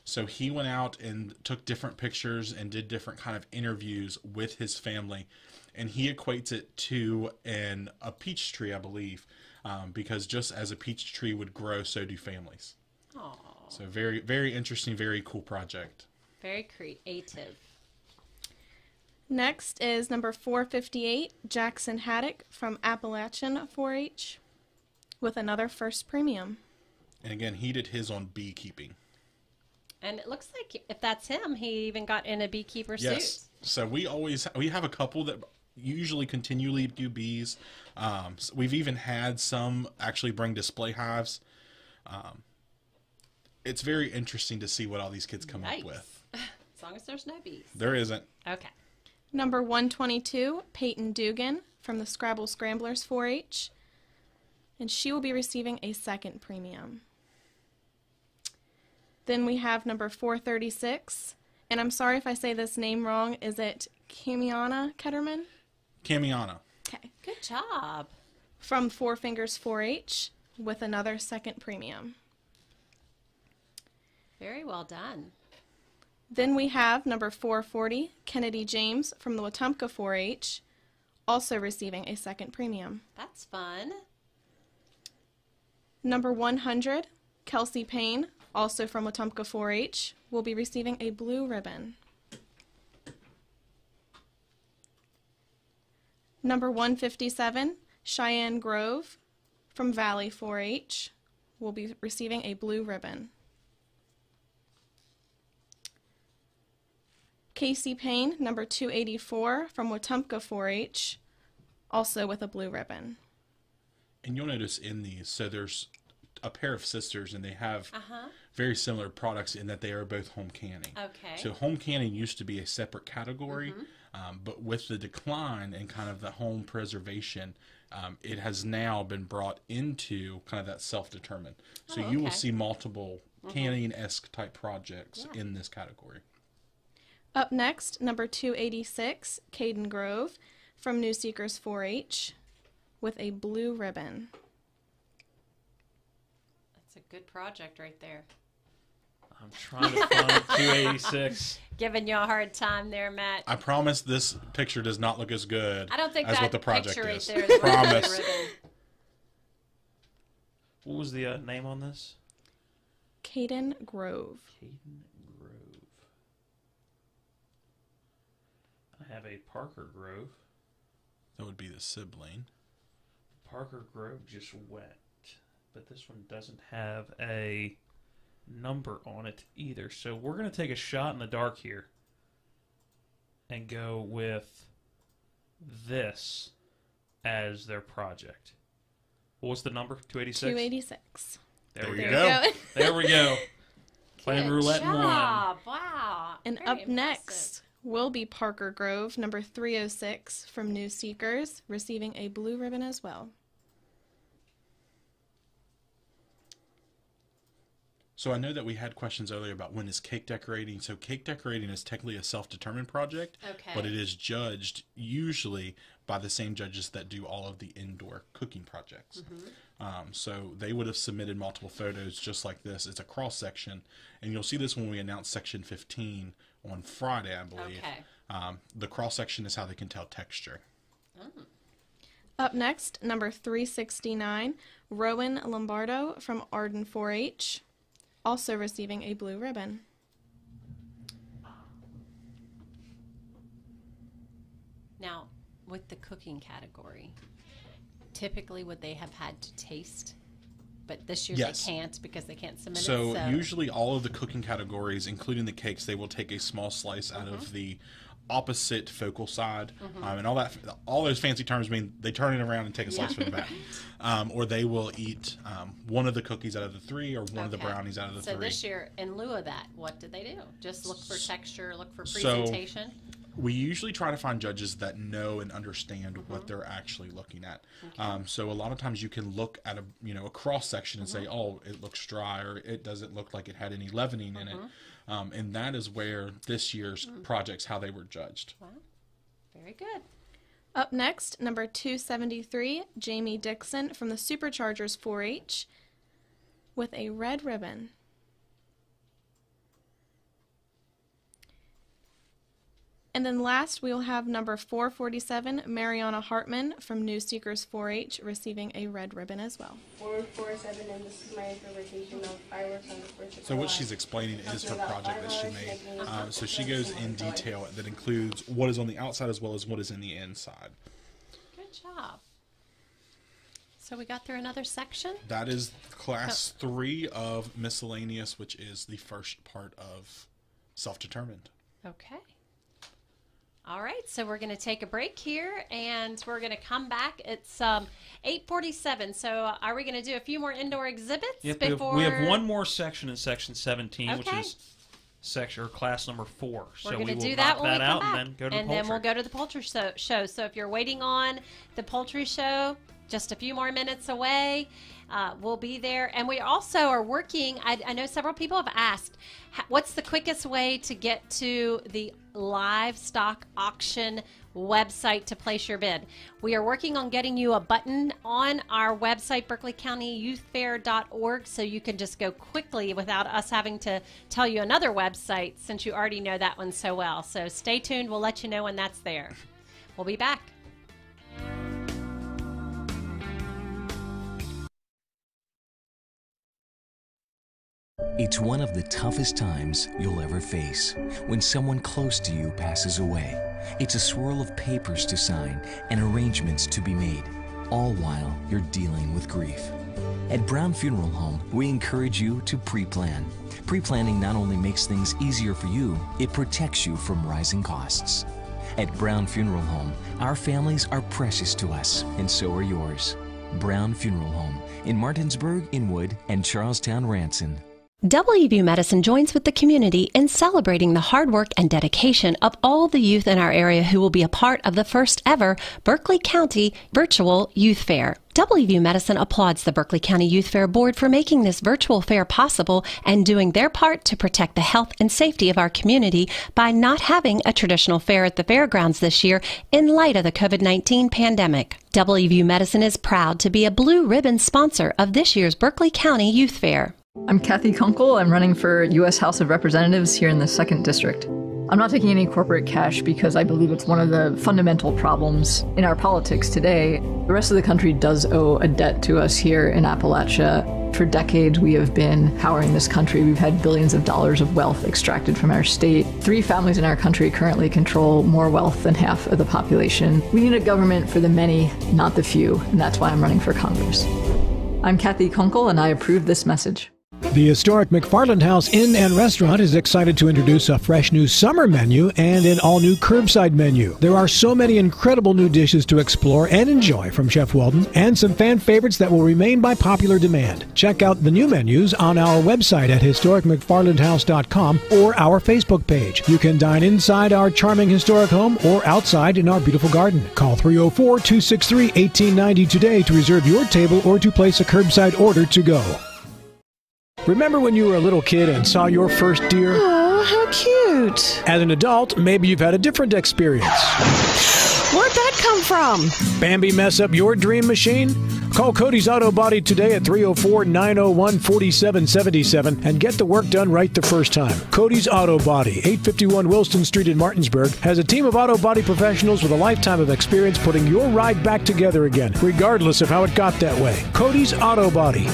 [SPEAKER 6] So he went out and took different pictures and did different kind of interviews with his family, and he equates it to an a peach tree, I believe, um, because just as a peach tree would grow, so do families.
[SPEAKER 3] Aw.
[SPEAKER 6] So very very interesting, very cool project.
[SPEAKER 3] Very creative.
[SPEAKER 56] Next is number 458, Jackson Haddock from Appalachian 4 H. With another first premium.
[SPEAKER 6] And again, he did his on beekeeping.
[SPEAKER 3] And it looks like if that's him, he even got in a beekeeper
[SPEAKER 6] Yes.
[SPEAKER 3] suit.
[SPEAKER 6] So we always we have a couple that usually continually do bees. Um, s- we've even had some actually bring display hives. Um, it's very interesting to see what all these kids come
[SPEAKER 3] Yikes.
[SPEAKER 6] up with. (laughs)
[SPEAKER 3] As long as there's no bees.
[SPEAKER 6] There isn't.
[SPEAKER 3] Okay.
[SPEAKER 56] Number 122, Peyton Dugan from the Scrabble Scramblers 4 H. And she will be receiving a second premium. Then we have number 436. And I'm sorry if I say this name wrong. Is it Kimiana Ketterman?
[SPEAKER 6] Camiana.
[SPEAKER 56] Okay.
[SPEAKER 3] Good job.
[SPEAKER 56] From Four Fingers 4 H with another second premium.
[SPEAKER 3] Very well done.
[SPEAKER 56] Then we have number 440, Kennedy James from the Wetumpka 4 H, also receiving a second premium.
[SPEAKER 3] That's fun.
[SPEAKER 56] Number 100, Kelsey Payne, also from Wetumpka 4 H, will be receiving a blue ribbon. Number 157, Cheyenne Grove from Valley 4 H, will be receiving a blue ribbon. Casey Payne, number 284 from Wetumpka 4 H, also with a blue ribbon.
[SPEAKER 6] And you'll notice in these, so there's a pair of sisters, and they have
[SPEAKER 3] Uh-huh.
[SPEAKER 6] very similar products in that they are both home canning.
[SPEAKER 3] Okay.
[SPEAKER 6] So home canning used to be a separate category,
[SPEAKER 3] Mhm.
[SPEAKER 6] um, but with the decline and kind of the home preservation, um, it has now been brought into kind of that self-determined. So
[SPEAKER 3] Oh,
[SPEAKER 6] you will see multiple canning esque type projects in this category.
[SPEAKER 56] Up next, number 286, Caden Grove from New Seekers 4 H with a blue ribbon.
[SPEAKER 3] That's a good project right there.
[SPEAKER 2] I'm trying to find (laughs) 286.
[SPEAKER 3] Giving you a hard time there, Matt.
[SPEAKER 6] I promise this picture does not look as good
[SPEAKER 3] I don't think
[SPEAKER 6] as
[SPEAKER 3] that
[SPEAKER 6] what the project
[SPEAKER 3] picture right
[SPEAKER 6] is.
[SPEAKER 3] there is
[SPEAKER 6] promise.
[SPEAKER 2] What was the uh, name on this?
[SPEAKER 56] Caden Grove.
[SPEAKER 2] Caden Grove. I have a Parker Grove.
[SPEAKER 6] That would be the sibling.
[SPEAKER 2] Parker Grove just went, but this one doesn't have a number on it either. So we're going to take a shot in the dark here and go with this as their project. What was the number? 286?
[SPEAKER 56] 286.
[SPEAKER 2] There,
[SPEAKER 56] There
[SPEAKER 2] we go.
[SPEAKER 56] go.
[SPEAKER 2] there we go. (laughs) Playing roulette and one.
[SPEAKER 3] Wow.
[SPEAKER 56] And
[SPEAKER 3] Very
[SPEAKER 56] up
[SPEAKER 3] impressive.
[SPEAKER 56] next will be Parker Grove, number 306 from New Seekers, receiving a blue ribbon as well.
[SPEAKER 6] So I know that we had questions earlier about when is cake decorating. So cake decorating is technically a self-determined project,
[SPEAKER 3] Okay.
[SPEAKER 6] but it is judged usually by the same judges that do all of the indoor cooking projects. Um, so they would have submitted multiple photos just like this. It's a cross section, and you'll see this when we announce section 15 on Friday, I believe.
[SPEAKER 3] Okay.
[SPEAKER 6] Um, the cross section is how they can tell texture.
[SPEAKER 56] Up next, number 369, Rowan Lombardo from Arden 4 H, also receiving a blue ribbon.
[SPEAKER 3] Now, with the cooking category, typically would they have had to taste? But this year
[SPEAKER 6] Yes.
[SPEAKER 3] they can't because they can't submit
[SPEAKER 6] So,
[SPEAKER 3] it. So
[SPEAKER 6] usually all of the cooking categories, including the cakes, they will take a small slice out of the opposite focal side,
[SPEAKER 3] Mhm.
[SPEAKER 6] um, and all that. All those fancy terms mean they turn it around and take a slice from the back, (laughs) um, or they will eat um, one of the cookies out of the three, or one of the brownies out of the
[SPEAKER 3] so
[SPEAKER 6] three.
[SPEAKER 3] this year, in lieu of that, what did they do? Just look for texture, look for
[SPEAKER 6] So-
[SPEAKER 3] presentation.
[SPEAKER 6] We usually try to find judges that know and understand what they're actually looking at. Um, so a lot of times you can look at a you know a cross section and say, oh, it looks dry, or it doesn't look like it had any leavening in it, um, and that is where this year's projects how they were judged.
[SPEAKER 3] Wow, very good.
[SPEAKER 56] Up next, number 273, Jamie Dixon from the Superchargers 4 H, with a red ribbon. And then last, we will have number 447, Mariana Hartman from New Seekers 4 H, receiving a red ribbon as well.
[SPEAKER 58] Four four seven, and this is my interpretation of fireworks on the Fourth
[SPEAKER 6] So what she's explaining is her project that she made.
[SPEAKER 58] making
[SPEAKER 6] Um, so she goes in detail that includes what is on the outside as well as what is in the inside.
[SPEAKER 3] Good job. So we got through another section.
[SPEAKER 6] That is class three of miscellaneous, which is the first part of self-determined.
[SPEAKER 3] Okay. All right, so we're going to take a break here, and we're going to come back. It's um, eight forty-seven. So, are we going to do a few more indoor exhibits
[SPEAKER 2] Yep, we, have,
[SPEAKER 3] before
[SPEAKER 2] we have one more section in section 17, which is section or class number four.
[SPEAKER 3] We're
[SPEAKER 2] so
[SPEAKER 3] going to do that when
[SPEAKER 2] that
[SPEAKER 3] we
[SPEAKER 2] out
[SPEAKER 3] come back,
[SPEAKER 2] and then go to
[SPEAKER 3] and
[SPEAKER 2] the
[SPEAKER 3] then we'll go to the poultry show. So, if you're waiting on the poultry show, just a few more minutes away. Uh, we'll be there, and we also are working. I, I know several people have asked, what's the quickest way to get to the livestock auction website to place your bid? We are working on getting you a button on our website, berkeleycountyyouthfair.org, so you can just go quickly without us having to tell you another website since you already know that one so well. So stay tuned. We'll let you know when that's there. We'll be back.
[SPEAKER 11] It's one of the toughest times you'll ever face when someone close to you passes away. It's a swirl of papers to sign and arrangements to be made, all while you're dealing with grief. At Brown Funeral Home, we encourage you to pre plan. Pre planning not only makes things easier for you, it protects you from rising costs. At Brown Funeral Home, our families are precious to us, and so are yours. Brown Funeral Home in Martinsburg, Inwood, and Charles Town, Ranson.
[SPEAKER 59] WVU Medicine joins with the community in celebrating the hard work and dedication of all the youth in our area who will be a part of the first ever Berkeley County Virtual Youth Fair. WVU Medicine applauds the Berkeley County Youth Fair Board for making this virtual fair possible and doing their part to protect the health and safety of our community by not having a traditional fair at the fairgrounds this year in light of the COVID 19 pandemic. WVU Medicine is proud to be a blue ribbon sponsor of this year's Berkeley County Youth Fair.
[SPEAKER 60] I'm Cathy Kunkel. I'm running for U.S. House of Representatives here in the 2nd District. I'm not taking any corporate cash because I believe it's one of the fundamental problems in our politics today. The rest of the country does owe a debt to us here in Appalachia. For decades, we have been powering this country. We've had billions of dollars of wealth extracted from our state. Three families in our country currently control more wealth than half of the population. We need a government for the many, not the few, and that's why I'm running for Congress. I'm Cathy Kunkel, and I approve this message.
[SPEAKER 1] The historic McFarland House Inn and Restaurant is excited to introduce a fresh new summer menu and an all new curbside menu. There are so many incredible new dishes to explore and enjoy from Chef Weldon, and some fan favorites that will remain by popular demand. Check out the new menus on our website at historicmcfarlandhouse.com or our Facebook page. You can dine inside our charming historic home or outside in our beautiful garden. Call 304 263 1890 today to reserve your table or to place a curbside order to go. Remember when you were a little kid and saw your first deer?
[SPEAKER 49] Oh, how cute.
[SPEAKER 1] As an adult, maybe you've had a different experience.
[SPEAKER 49] Where'd that come from?
[SPEAKER 1] Bambi mess up your dream machine? Call Cody's Auto Body today at 304 901 4777 and get the work done right the first time. Cody's Auto Body, 851 Wilson Street in Martinsburg, has a team of auto body professionals with a lifetime of experience putting your ride back together again, regardless of how it got that way. Cody's Auto Body.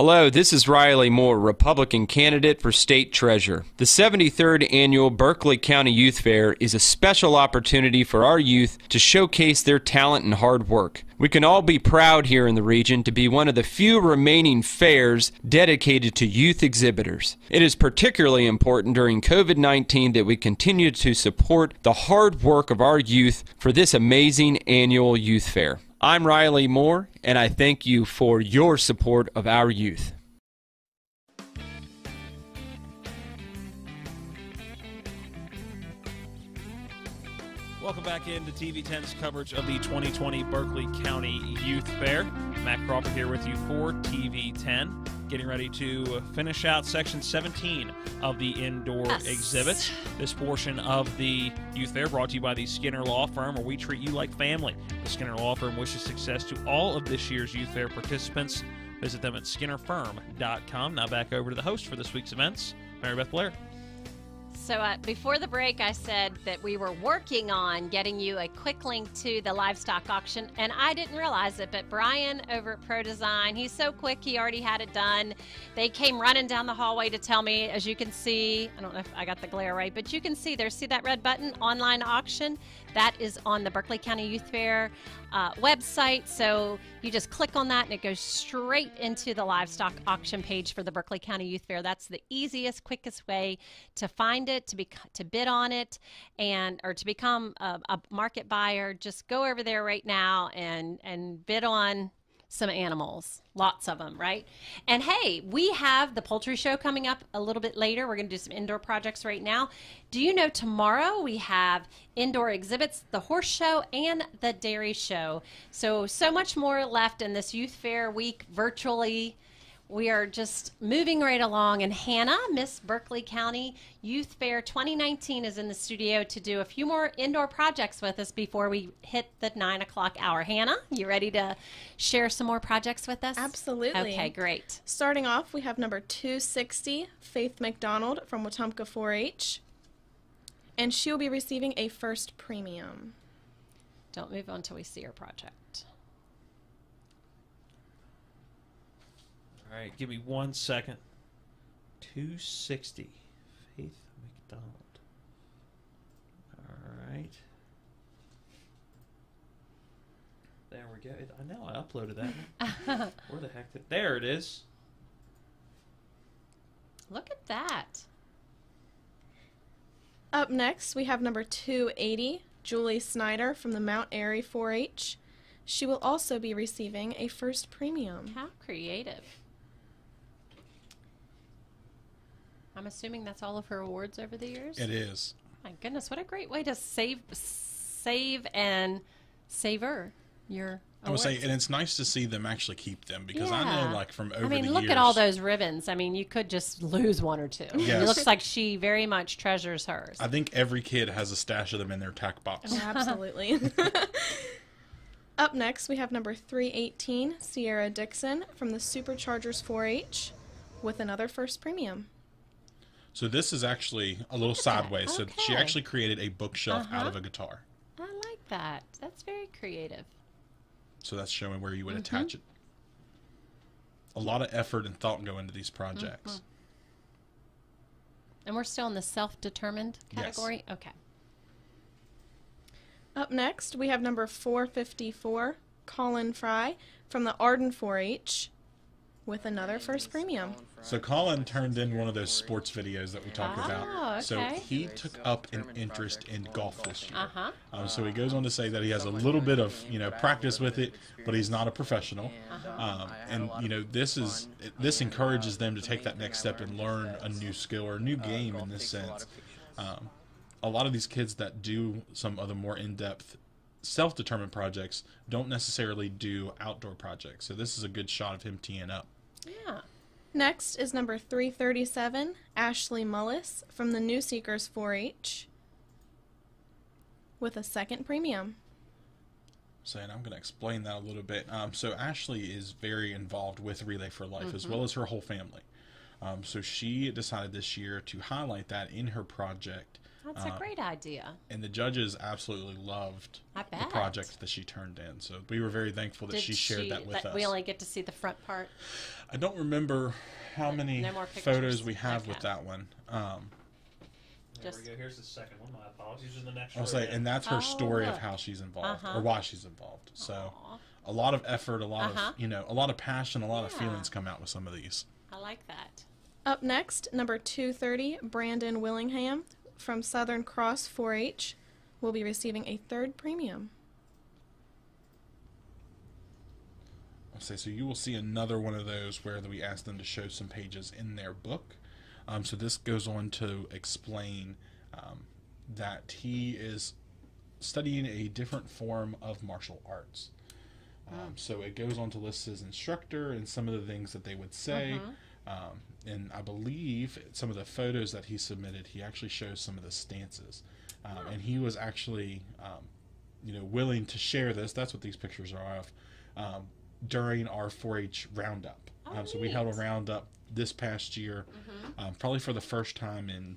[SPEAKER 32] Hello, this is Riley Moore, Republican candidate for state treasurer. The 73rd annual Berkeley County Youth Fair is a special opportunity for our youth to showcase their talent and hard work. We can all be proud here in the region to be one of the few remaining fairs dedicated to youth exhibitors. It is particularly important during COVID 19 that we continue to support the hard work of our youth for this amazing annual youth fair. I'm Riley Moore, and I thank you for your support of our youth.
[SPEAKER 2] Welcome back into TV10's coverage of the 2020 Berkeley County Youth Fair. Matt Crawford here with you for TV10. Getting ready to finish out section 17 of the indoor
[SPEAKER 3] Yes.
[SPEAKER 2] exhibit. This portion of the youth fair brought to you by the Skinner Law Firm, where we treat you like family. The Skinner Law Firm wishes success to all of this year's youth fair participants. Visit them at skinnerfirm.com. Now back over to the host for this week's events, Mary Beth Blair.
[SPEAKER 3] So uh, before the break, I said that we were working on getting you a quick link to the livestock auction, and I didn't realize it. But Brian over at Pro Design, he's so quick, he already had it done. They came running down the hallway to tell me, as you can see, I don't know if I got the glare right, but you can see there, see that red button, online auction? That is on the Berkeley County Youth Fair uh, website. So you just click on that and it goes straight into the livestock auction page for the Berkeley County Youth Fair. That's the easiest, quickest way to find it, to be to bid on it, and or to become a, a market buyer. Just go over there right now and and bid on some animals, lots of them, right? And hey, we have the poultry show coming up a little bit later. We're going to do some indoor projects right now. Do you know tomorrow we have indoor exhibits, the horse show, and the dairy show? So, so much more left in this youth fair week virtually. We are just moving right along, and Hannah, Miss Berkeley County Youth Fair 2019, is in the studio to do a few more indoor projects with us before we hit the nine o'clock hour. Hannah, you ready to share some more projects with us?
[SPEAKER 56] Absolutely.
[SPEAKER 3] Okay, great.
[SPEAKER 56] Starting off, we have number 260, Faith McDonald from Wetumpka 4 H. And she will be receiving a first premium.
[SPEAKER 3] Don't move on until we see her project.
[SPEAKER 2] All right, give me one second. 260. Faith McDonald. All right. There we go. I know I uploaded that. (laughs) Where the heck did. There it is.
[SPEAKER 3] Look at that.
[SPEAKER 56] Up next, we have number 280, Julie Snyder from the Mount Airy 4 H. She will also be receiving a first premium.
[SPEAKER 3] How creative. I'm assuming that's all of her awards over the years.
[SPEAKER 6] It is.
[SPEAKER 3] My goodness, what a great way to save, save and savor your.
[SPEAKER 6] I would say, and it's nice to see them actually keep them because I know, like from over
[SPEAKER 3] I mean,
[SPEAKER 6] the
[SPEAKER 3] look
[SPEAKER 6] years,
[SPEAKER 3] at all those ribbons. I mean, you could just lose one or two.
[SPEAKER 6] Yes.
[SPEAKER 3] It looks like she very much treasures hers.
[SPEAKER 6] I think every kid has a stash of them in their tack box.
[SPEAKER 56] Oh, absolutely. (laughs) (laughs) Up next, we have number 318, Sierra Dixon from the Superchargers 4 H with another first premium.
[SPEAKER 6] So this is actually a little sideways. So she actually created a bookshelf out
[SPEAKER 3] Uh-huh.
[SPEAKER 6] of a guitar.
[SPEAKER 3] I like that. That's very creative.
[SPEAKER 6] So that's showing where you would
[SPEAKER 3] Mhm.
[SPEAKER 6] attach it. A lot of effort and thought go into these projects.
[SPEAKER 3] Mhm. And we're still in the self-determined
[SPEAKER 6] Yes.
[SPEAKER 3] category. Okay.
[SPEAKER 56] Up next, we have number 454, Colin Fry from the Arden 4 H with another first premium.
[SPEAKER 6] So Colin turned in one of those sports videos that we talked
[SPEAKER 3] Oh,
[SPEAKER 6] about. So he took up an interest in golf this year.
[SPEAKER 3] Uh-huh.
[SPEAKER 6] Um, so he goes on to say that he has a little bit of you know practice with it, but he's not a professional. Um, and you know this is this encourages them to take that next step and learn a new skill or a new game in this sense. Um, a lot of these kids that do some of the more in-depth self-determined projects don't necessarily do outdoor projects. So this is a good shot of him teeing up.
[SPEAKER 3] Yeah.
[SPEAKER 56] Next is number 337, Ashley Mullis from the New Seekers 4 H with a second premium.
[SPEAKER 6] saying I'm going to explain that a little bit. Um, so Ashley is very involved with Relay for Life as
[SPEAKER 3] Mhm.
[SPEAKER 6] well as her whole family. Um, so she decided this year to highlight that in her project.
[SPEAKER 3] That's
[SPEAKER 6] Uh,
[SPEAKER 3] a great idea.
[SPEAKER 6] And the judges absolutely loved
[SPEAKER 3] I
[SPEAKER 6] the
[SPEAKER 3] bet.
[SPEAKER 6] project that she turned in. So we were very thankful that
[SPEAKER 3] Did
[SPEAKER 6] she shared that with us.
[SPEAKER 3] We only get to see the front part.
[SPEAKER 6] I don't remember how many
[SPEAKER 3] No more pictures?
[SPEAKER 6] photos we have with
[SPEAKER 3] Okay.
[SPEAKER 6] that one. Um,
[SPEAKER 2] There we go. Here's the second one. My apologies. In the next.
[SPEAKER 6] I'll
[SPEAKER 2] row
[SPEAKER 6] say,
[SPEAKER 2] again.
[SPEAKER 6] and that's her
[SPEAKER 3] Oh,
[SPEAKER 6] story of
[SPEAKER 3] look.
[SPEAKER 6] how she's involved
[SPEAKER 3] Uh-huh.
[SPEAKER 6] or why she's involved. So, a lot of effort, a lot
[SPEAKER 3] Uh-huh.
[SPEAKER 6] of you know, a lot of passion, a lot of
[SPEAKER 3] Yeah.
[SPEAKER 6] feelings come out with some of these.
[SPEAKER 3] I like that.
[SPEAKER 56] Up next, number 230, Brandon Willingham from Southern Cross 4 H will be receiving a third premium.
[SPEAKER 6] I'll say, so you will see another one of those where we ask them to show some pages in their book. Um, so this goes on to explain um, that he is studying a different form of martial arts. Um, so it goes on to list his instructor and some of the things that they would say. Um, and I believe some of the photos that he submitted, he actually shows some of the stances. Um, And he was actually, um, you know, willing to share this. That's what these pictures are of. Um, during our 4-H roundup. um, so we held a roundup this past year, um, probably for the first time in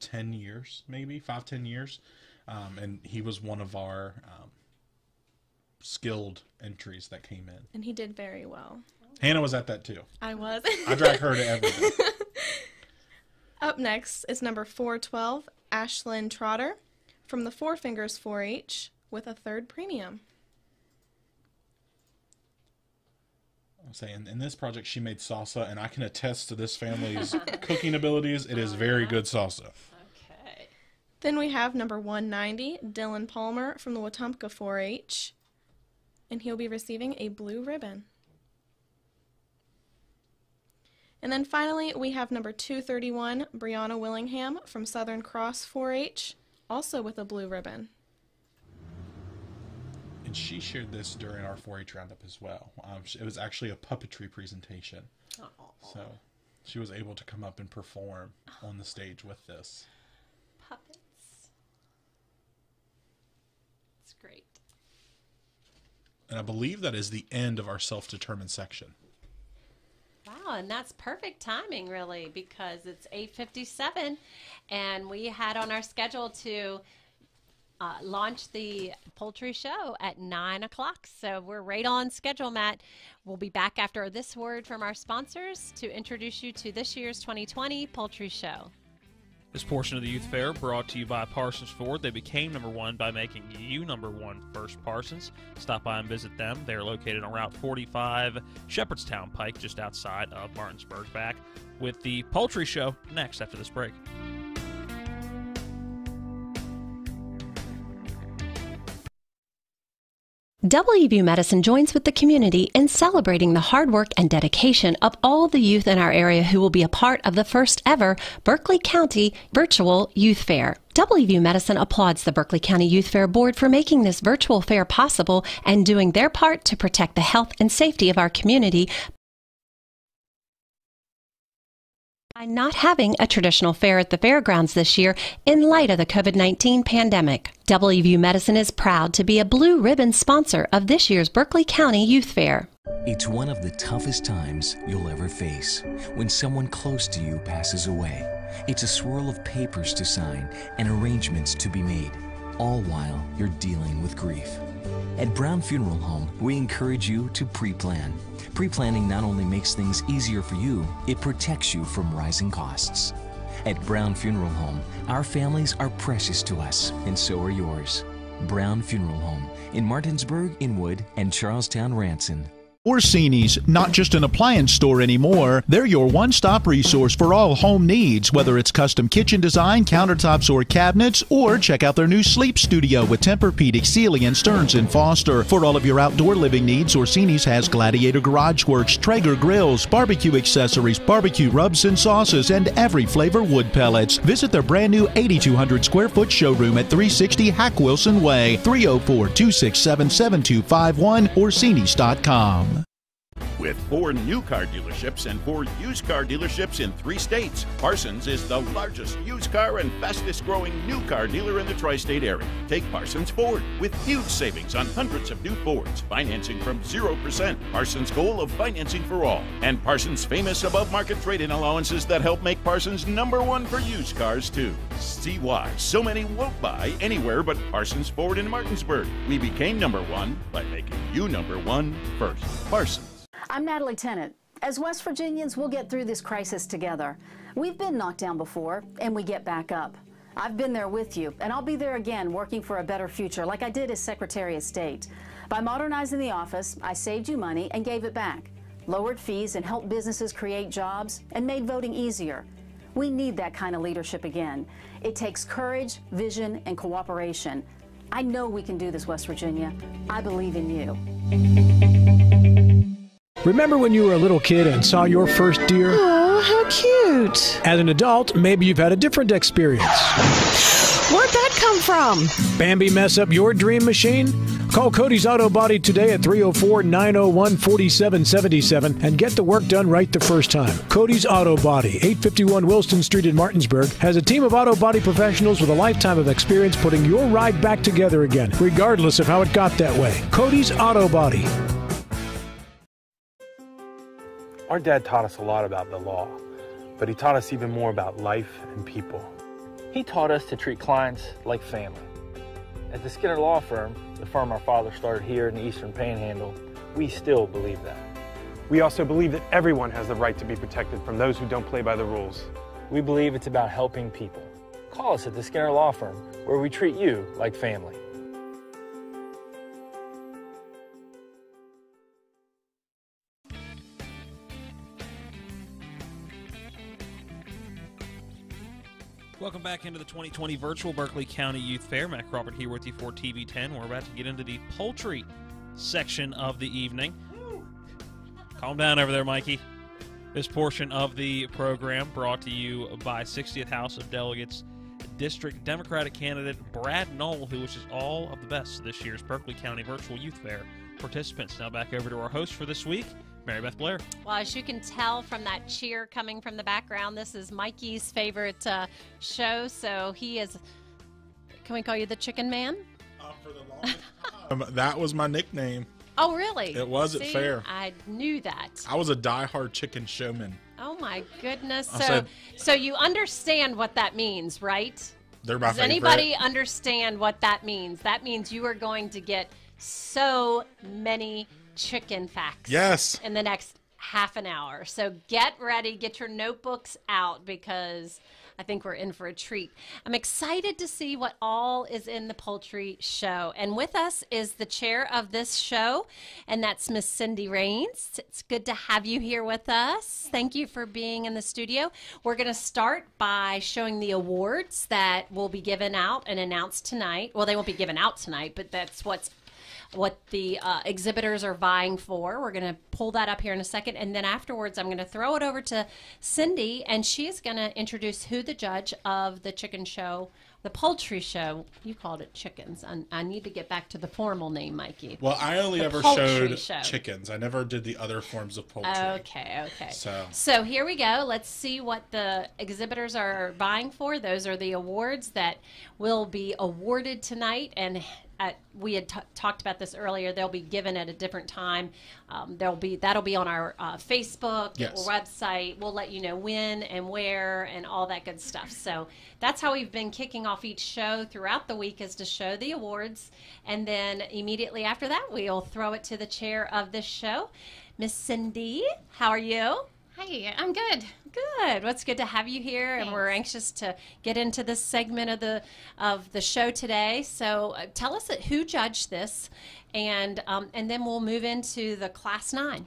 [SPEAKER 6] 10 years, maybe five, 10 years. Um, and he was one of our um, skilled entries that came in.
[SPEAKER 56] And he did very well.
[SPEAKER 6] Hannah was at that too.
[SPEAKER 56] I was.
[SPEAKER 6] I drag her to everything. (laughs)
[SPEAKER 56] Up next is number 412, Ashlyn Trotter from the Four Fingers 4 H with a third premium.
[SPEAKER 6] I'll say in, in this project she made salsa, and I can attest to this family's (laughs) cooking abilities. It is very good salsa. Okay.
[SPEAKER 56] Then we have number 190, Dylan Palmer from the Wetumpka 4 H, and he'll be receiving a blue ribbon. And then finally, we have number 231, Brianna Willingham from Southern Cross 4 H, also with a blue ribbon.
[SPEAKER 6] And she shared this during our 4-H roundup as well. Um, it was actually a puppetry presentation, so she was able to come up and perform on the stage with this.
[SPEAKER 3] Puppets. It's great.
[SPEAKER 6] And I believe that is the end of our self-determined section.
[SPEAKER 3] Wow, and that's perfect timing, really, because it's 8:57, and we had on our schedule to uh, launch the poultry show at nine o'clock. So we're right on schedule, Matt. We'll be back after this word from our sponsors to introduce you to this year's 2020 poultry show.
[SPEAKER 2] This portion of the Youth Fair brought to you by Parsons Ford. They became number one by making you number one first, Parsons. Stop by and visit them. They're located on Route 45, Shepherdstown Pike, just outside of Martinsburg. Back with the Poultry Show next after this break.
[SPEAKER 59] WVU Medicine joins with the community in celebrating the hard work and dedication of all the youth in our area who will be a part of the first ever Berkeley County Virtual Youth Fair. WVU Medicine applauds the Berkeley County Youth Fair Board for making this virtual fair possible and doing their part to protect the health and safety of our community not having a traditional fair at the fairgrounds this year in light of the COVID 19 pandemic. WVU Medicine is proud to be a blue ribbon sponsor of this year's Berkeley County Youth Fair.
[SPEAKER 11] It's one of the toughest times you'll ever face when someone close to you passes away. It's a swirl of papers to sign and arrangements to be made, all while you're dealing with grief. At Brown Funeral Home, we encourage you to pre plan. Pre planning not only makes things easier for you, it protects you from rising costs. At Brown Funeral Home, our families are precious to us, and so are yours. Brown Funeral Home in Martinsburg, Inwood, and Charles Town, Ranson.
[SPEAKER 13] Orsini's, not just an appliance store anymore. They're your one stop resource for all home needs, whether it's custom kitchen design, countertops, or cabinets, or check out their new sleep studio with Tempur-Pedic, Sealy, and Stearns and Foster. For all of your outdoor living needs, Orsini's has Gladiator Garage Works, Traeger grills, barbecue accessories, barbecue rubs and sauces, and every flavor wood pellets. Visit their brand new 8,200 square foot showroom at 360 Hack Wilson Way, 304 267 7251, Orsini's.com.
[SPEAKER 25] With four new car dealerships and four used car dealerships in three states, Parsons is the largest used car and fastest growing new car dealer in the tri state area. Take Parsons Ford with huge savings on hundreds of new Fords, financing from 0%. Parsons' goal of financing for all. And Parsons' famous above market trade in allowances that help make Parsons number one for used cars, too. See why so many won't buy anywhere but Parsons Ford in Martinsburg. We became number one by making you number one first. Parsons.
[SPEAKER 61] I'm Natalie Tennant. As West Virginians, we'll get through this crisis together. We've been knocked down before, and we get back up. I've been there with you, and I'll be there again working for a better future, like I did as Secretary of State. By modernizing the office, I saved you money and gave it back, lowered fees and helped businesses create jobs, and made voting easier. We need that kind of leadership again. It takes courage, vision, and cooperation. I know we can do this, West Virginia. I believe in you.
[SPEAKER 1] Remember when you were a little kid and saw your first deer?
[SPEAKER 49] Oh, how cute.
[SPEAKER 1] As an adult, maybe you've had a different experience.
[SPEAKER 49] Where'd that come from?
[SPEAKER 1] Bambi mess up your dream machine? Call Cody's Auto Body today at 304 901 4777 and get the work done right the first time. Cody's Auto Body, 851 Wilston Street in Martinsburg, has a team of auto body professionals with a lifetime of experience putting your ride back together again, regardless of how it got that way. Cody's Auto Body.
[SPEAKER 27] Our dad taught us a lot about the law, but he taught us even more about life and people. He taught us to treat clients like family. At the Skinner Law Firm, the firm our father started here in the Eastern Panhandle, we still believe that.
[SPEAKER 53] We also believe that everyone has the right to be protected from those who don't play by the rules.
[SPEAKER 27] We believe it's about helping people. Call us at the Skinner Law Firm, where we treat you like family.
[SPEAKER 2] Back into the 2020 virtual Berkeley County Youth Fair. Matt Robert here with you for TV10. We're about to get into the poultry section of the evening. Calm down over there, Mikey. This portion of the program brought to you by 60th House of Delegates District Democratic candidate Brad Knoll, who wishes all of the best to this year's Berkeley County Virtual Youth Fair participants. Now back over to our host for this week, Mary Beth Blair.
[SPEAKER 3] Well, as you can tell from that cheer coming from the background, this is Mikey's favorite uh, show. So he is. Can we call you the Chicken Man?
[SPEAKER 6] Uh, for the longest time, that was my nickname.
[SPEAKER 3] Oh, really?
[SPEAKER 6] It was
[SPEAKER 3] See,
[SPEAKER 6] at fair.
[SPEAKER 3] I knew that.
[SPEAKER 6] I was a die-hard chicken showman.
[SPEAKER 3] Oh my goodness! So,
[SPEAKER 6] said-
[SPEAKER 3] so you understand what that means, right?
[SPEAKER 6] They're my
[SPEAKER 3] Does
[SPEAKER 6] favorite.
[SPEAKER 3] anybody understand what that means? That means you are going to get so many chicken facts.
[SPEAKER 6] Yes.
[SPEAKER 3] In the next half an hour. So get ready, get your notebooks out because I think we're in for a treat. I'm excited to see what all is in the poultry show. And with us is the chair of this show, and that's Miss Cindy Rains. It's good to have you here with us. Thank you for being in the studio. We're going to start by showing the awards that will be given out and announced tonight. Well, they won't be given out tonight, but that's what's what the uh, exhibitors are vying for. We're going to pull that up here in a second. And then afterwards, I'm going to throw it over to Cindy, and she's going to introduce who the judge of the chicken show, the poultry show, you called it chickens. I, I need to get back to the formal name, Mikey.
[SPEAKER 6] Well, I only
[SPEAKER 3] The
[SPEAKER 6] ever showed
[SPEAKER 3] show.
[SPEAKER 6] chickens. I never did the other forms of poultry.
[SPEAKER 3] Okay, okay.
[SPEAKER 6] So-
[SPEAKER 3] so here we go. Let's see what the exhibitors are vying for. Those are the awards that will be awarded tonight, and at, we had t- talked about this earlier. They'll be given at a different time. Um, there'll be that'll be on our uh, Facebook
[SPEAKER 62] Yes.
[SPEAKER 3] or website. We'll let you know when and where and all that good stuff. So that's how we've been kicking off each show throughout the week is to show the awards, and then immediately after that, we'll throw it to the chair of this show, Miss Cindy. How are you?
[SPEAKER 62] Hi, I'm good.
[SPEAKER 3] Good. Well, it's good to have you here, and we're anxious to get into this segment of the of the show today. So, uh, tell us who judged this, and um, and then we'll move into the class nine.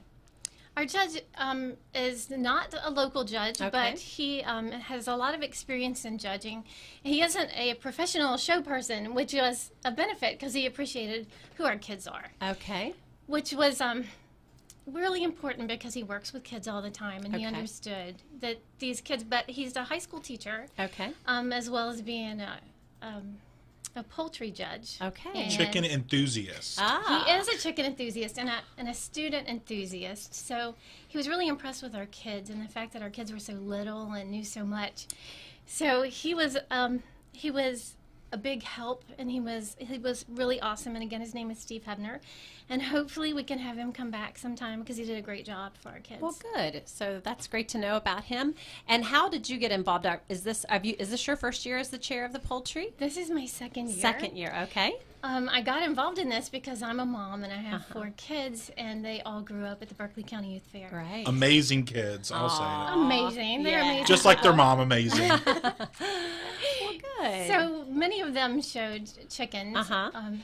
[SPEAKER 62] Our judge um, is not a local judge,
[SPEAKER 3] Okay.
[SPEAKER 62] but he um, has a lot of experience in judging. He isn't a professional show person, which was a benefit because he appreciated who our kids are.
[SPEAKER 3] Okay.
[SPEAKER 62] Which was um, really important because he works with kids all the time and he understood that these kids, but he's a high school teacher.
[SPEAKER 3] Okay.
[SPEAKER 62] Um, as well as being a, um, a poultry judge.
[SPEAKER 3] Okay.
[SPEAKER 6] Chicken enthusiast.
[SPEAKER 3] Ah.
[SPEAKER 62] He is a chicken enthusiast and a, and a student enthusiast. So he was really impressed with our kids and the fact that our kids were so little and knew so much. So he was um, he was a big help and he was he was really awesome. And again, his name is Steve Hebner, and hopefully we can have him come back sometime because he did a great job for our kids.
[SPEAKER 3] Well, good. So that's great to know about him. And how did you get involved? Is this have you? Is this your first year as the chair of the poultry?
[SPEAKER 62] This is my second year.
[SPEAKER 3] Second year. Okay.
[SPEAKER 62] Um, I got involved in this because I'm a mom and I have four kids, and they all grew up at the Berkeley County Youth Fair.
[SPEAKER 3] Right.
[SPEAKER 6] Amazing kids, I'll say it.
[SPEAKER 62] Amazing. They're amazing.
[SPEAKER 6] Just like their mom, amazing. (laughs)
[SPEAKER 3] well, Good.
[SPEAKER 62] So many of them showed chickens.
[SPEAKER 3] Uh-huh.
[SPEAKER 62] Um,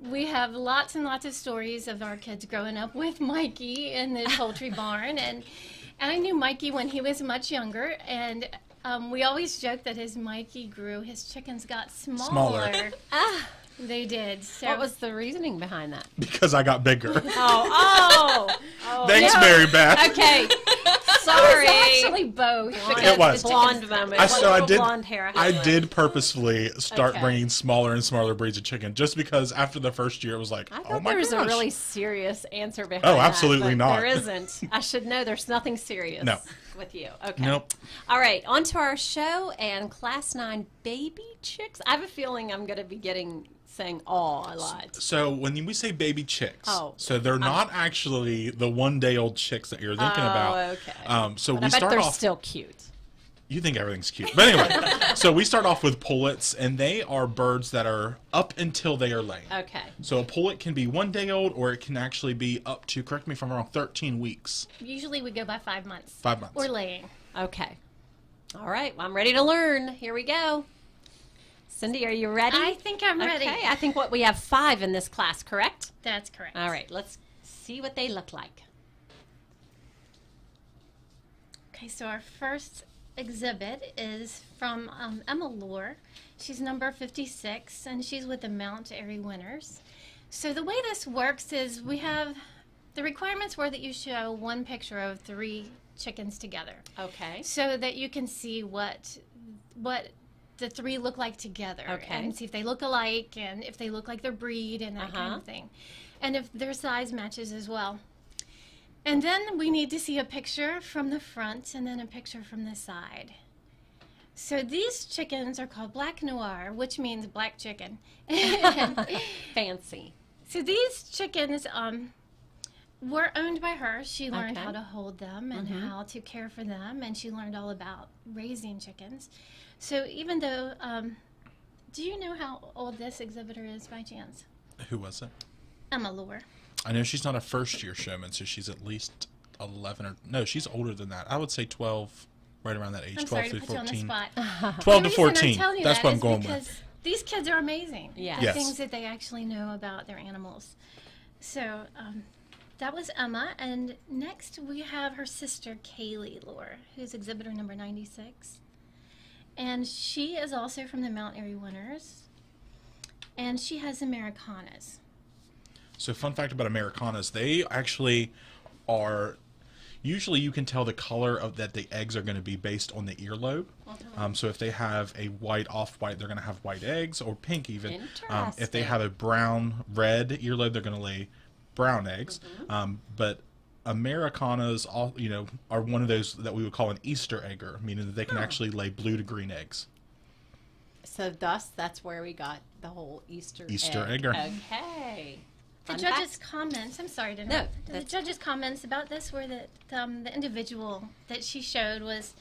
[SPEAKER 62] we have lots and lots of stories of our kids growing up with Mikey in the (laughs) poultry barn, and and I knew Mikey when he was much younger, and um, we always joked that as Mikey grew, his chickens got smaller.
[SPEAKER 6] Smaller. (laughs)
[SPEAKER 62] ah, they did. So
[SPEAKER 3] What was the reasoning behind that? (laughs)
[SPEAKER 6] because I got bigger.
[SPEAKER 3] Oh, (laughs) oh, oh.
[SPEAKER 6] Thanks,
[SPEAKER 3] no.
[SPEAKER 6] Mary Beth.
[SPEAKER 3] Okay. (laughs) Sorry.
[SPEAKER 62] It was actually both.
[SPEAKER 6] It was.
[SPEAKER 3] blonde moment.
[SPEAKER 6] I, so I did.
[SPEAKER 3] Blonde hair.
[SPEAKER 6] I did purposefully start
[SPEAKER 3] Okay.
[SPEAKER 6] bringing smaller and smaller breeds of chicken, just because after the first year it was like,
[SPEAKER 3] I
[SPEAKER 6] oh
[SPEAKER 3] thought
[SPEAKER 6] my
[SPEAKER 3] there was
[SPEAKER 6] gosh.
[SPEAKER 3] a really serious answer behind
[SPEAKER 6] Oh, absolutely
[SPEAKER 3] but
[SPEAKER 6] not.
[SPEAKER 3] There isn't. I should know there's nothing serious
[SPEAKER 6] No.
[SPEAKER 3] with you. Okay.
[SPEAKER 6] Nope.
[SPEAKER 3] All right, on to our show and class nine baby chicks. I have a feeling I'm going to be getting saying "aw" a lot.
[SPEAKER 6] So when we say baby chicks,
[SPEAKER 3] Oh.
[SPEAKER 6] so they're not actually the one day old chicks that you're thinking about.
[SPEAKER 3] Oh,
[SPEAKER 6] about.
[SPEAKER 3] okay.
[SPEAKER 6] Um, so
[SPEAKER 3] But
[SPEAKER 6] we
[SPEAKER 3] I bet
[SPEAKER 6] start
[SPEAKER 3] they're
[SPEAKER 6] off.
[SPEAKER 3] still cute.
[SPEAKER 6] You think everything's cute, but anyway. (laughs) so we start off with pullets, and they are birds that are up until they are laying.
[SPEAKER 3] Okay.
[SPEAKER 6] So a pullet can be one day old, or it can actually be up to correct me if I'm wrong, 13 weeks.
[SPEAKER 62] Usually we go by five months.
[SPEAKER 6] Five months.
[SPEAKER 62] Or laying.
[SPEAKER 3] Okay. All right, well, I'm ready to learn. Here we go. Cindy, are you ready?
[SPEAKER 62] I think I'm ready.
[SPEAKER 3] Okay, I think what we have five in this class, correct?
[SPEAKER 62] That's correct.
[SPEAKER 3] All right, let's see what they look like.
[SPEAKER 62] Okay, so our first exhibit is from um, Emma Lohr. She's number 56, and she's with the Mount Airy Winners. So the way this works is we have the requirements were that you show one picture of three chickens together.
[SPEAKER 3] Okay.
[SPEAKER 62] So that you can see what what the three look like together
[SPEAKER 3] Okay.
[SPEAKER 62] and see if they look alike and if they look like their breed and that kind
[SPEAKER 3] Uh-huh.
[SPEAKER 62] of thing. And if their size matches as well. And then we need to see a picture from the front and then a picture from the side. So these chickens are called black noir, which means black chicken. (laughs)
[SPEAKER 3] Fancy.
[SPEAKER 62] So these chickens um, were owned by her. She learned
[SPEAKER 3] Okay.
[SPEAKER 62] how to hold them and
[SPEAKER 3] Mhm.
[SPEAKER 62] how to care for them, and she learned all about raising chickens. So even though, um, do you know how old this exhibitor is by chance?
[SPEAKER 6] Who was it?
[SPEAKER 62] Emma Lohr.
[SPEAKER 6] I know she's not a first year showman, so she's at least 11 or no, she's older than that. I would say 12, right around that age,
[SPEAKER 62] I'm
[SPEAKER 6] 12
[SPEAKER 62] sorry
[SPEAKER 6] through
[SPEAKER 62] to put you on the
[SPEAKER 6] 14.
[SPEAKER 62] spot. (laughs)
[SPEAKER 6] 12
[SPEAKER 62] The
[SPEAKER 6] to
[SPEAKER 62] reason I'm
[SPEAKER 6] 14.
[SPEAKER 62] you
[SPEAKER 6] That's
[SPEAKER 62] that
[SPEAKER 6] what I'm going
[SPEAKER 62] because
[SPEAKER 6] with.
[SPEAKER 62] These kids are amazing.
[SPEAKER 3] Yes.
[SPEAKER 62] The
[SPEAKER 6] Yes.
[SPEAKER 62] things that they actually know about their animals. So um, that was Emma, and next we have her sister Kaylee Lohr, who's exhibitor number 96. And she is also from the Mount Airy Winners, and she has Americanas.
[SPEAKER 6] So, fun fact about Americanas, they actually are. Usually, you can tell the color of that the eggs are going to be based on the earlobe. Um, so, if they have a white off-white, they're going to have white eggs, or pink even. Um, if they have a brown red earlobe, they're going to lay brown eggs. Um, but Americanas, all you know, are one of those that we would call an Easter egger, meaning that they can actually lay blue to green eggs.
[SPEAKER 3] So thus, that's where we got the whole Easter
[SPEAKER 6] Easter
[SPEAKER 3] egg.
[SPEAKER 6] egger.
[SPEAKER 3] Okay.
[SPEAKER 62] The
[SPEAKER 3] Fun
[SPEAKER 62] judges'
[SPEAKER 3] fact.
[SPEAKER 62] comments. I'm sorry to
[SPEAKER 3] No,
[SPEAKER 62] interrupt. The judges' comments about this were that um, the individual that she showed was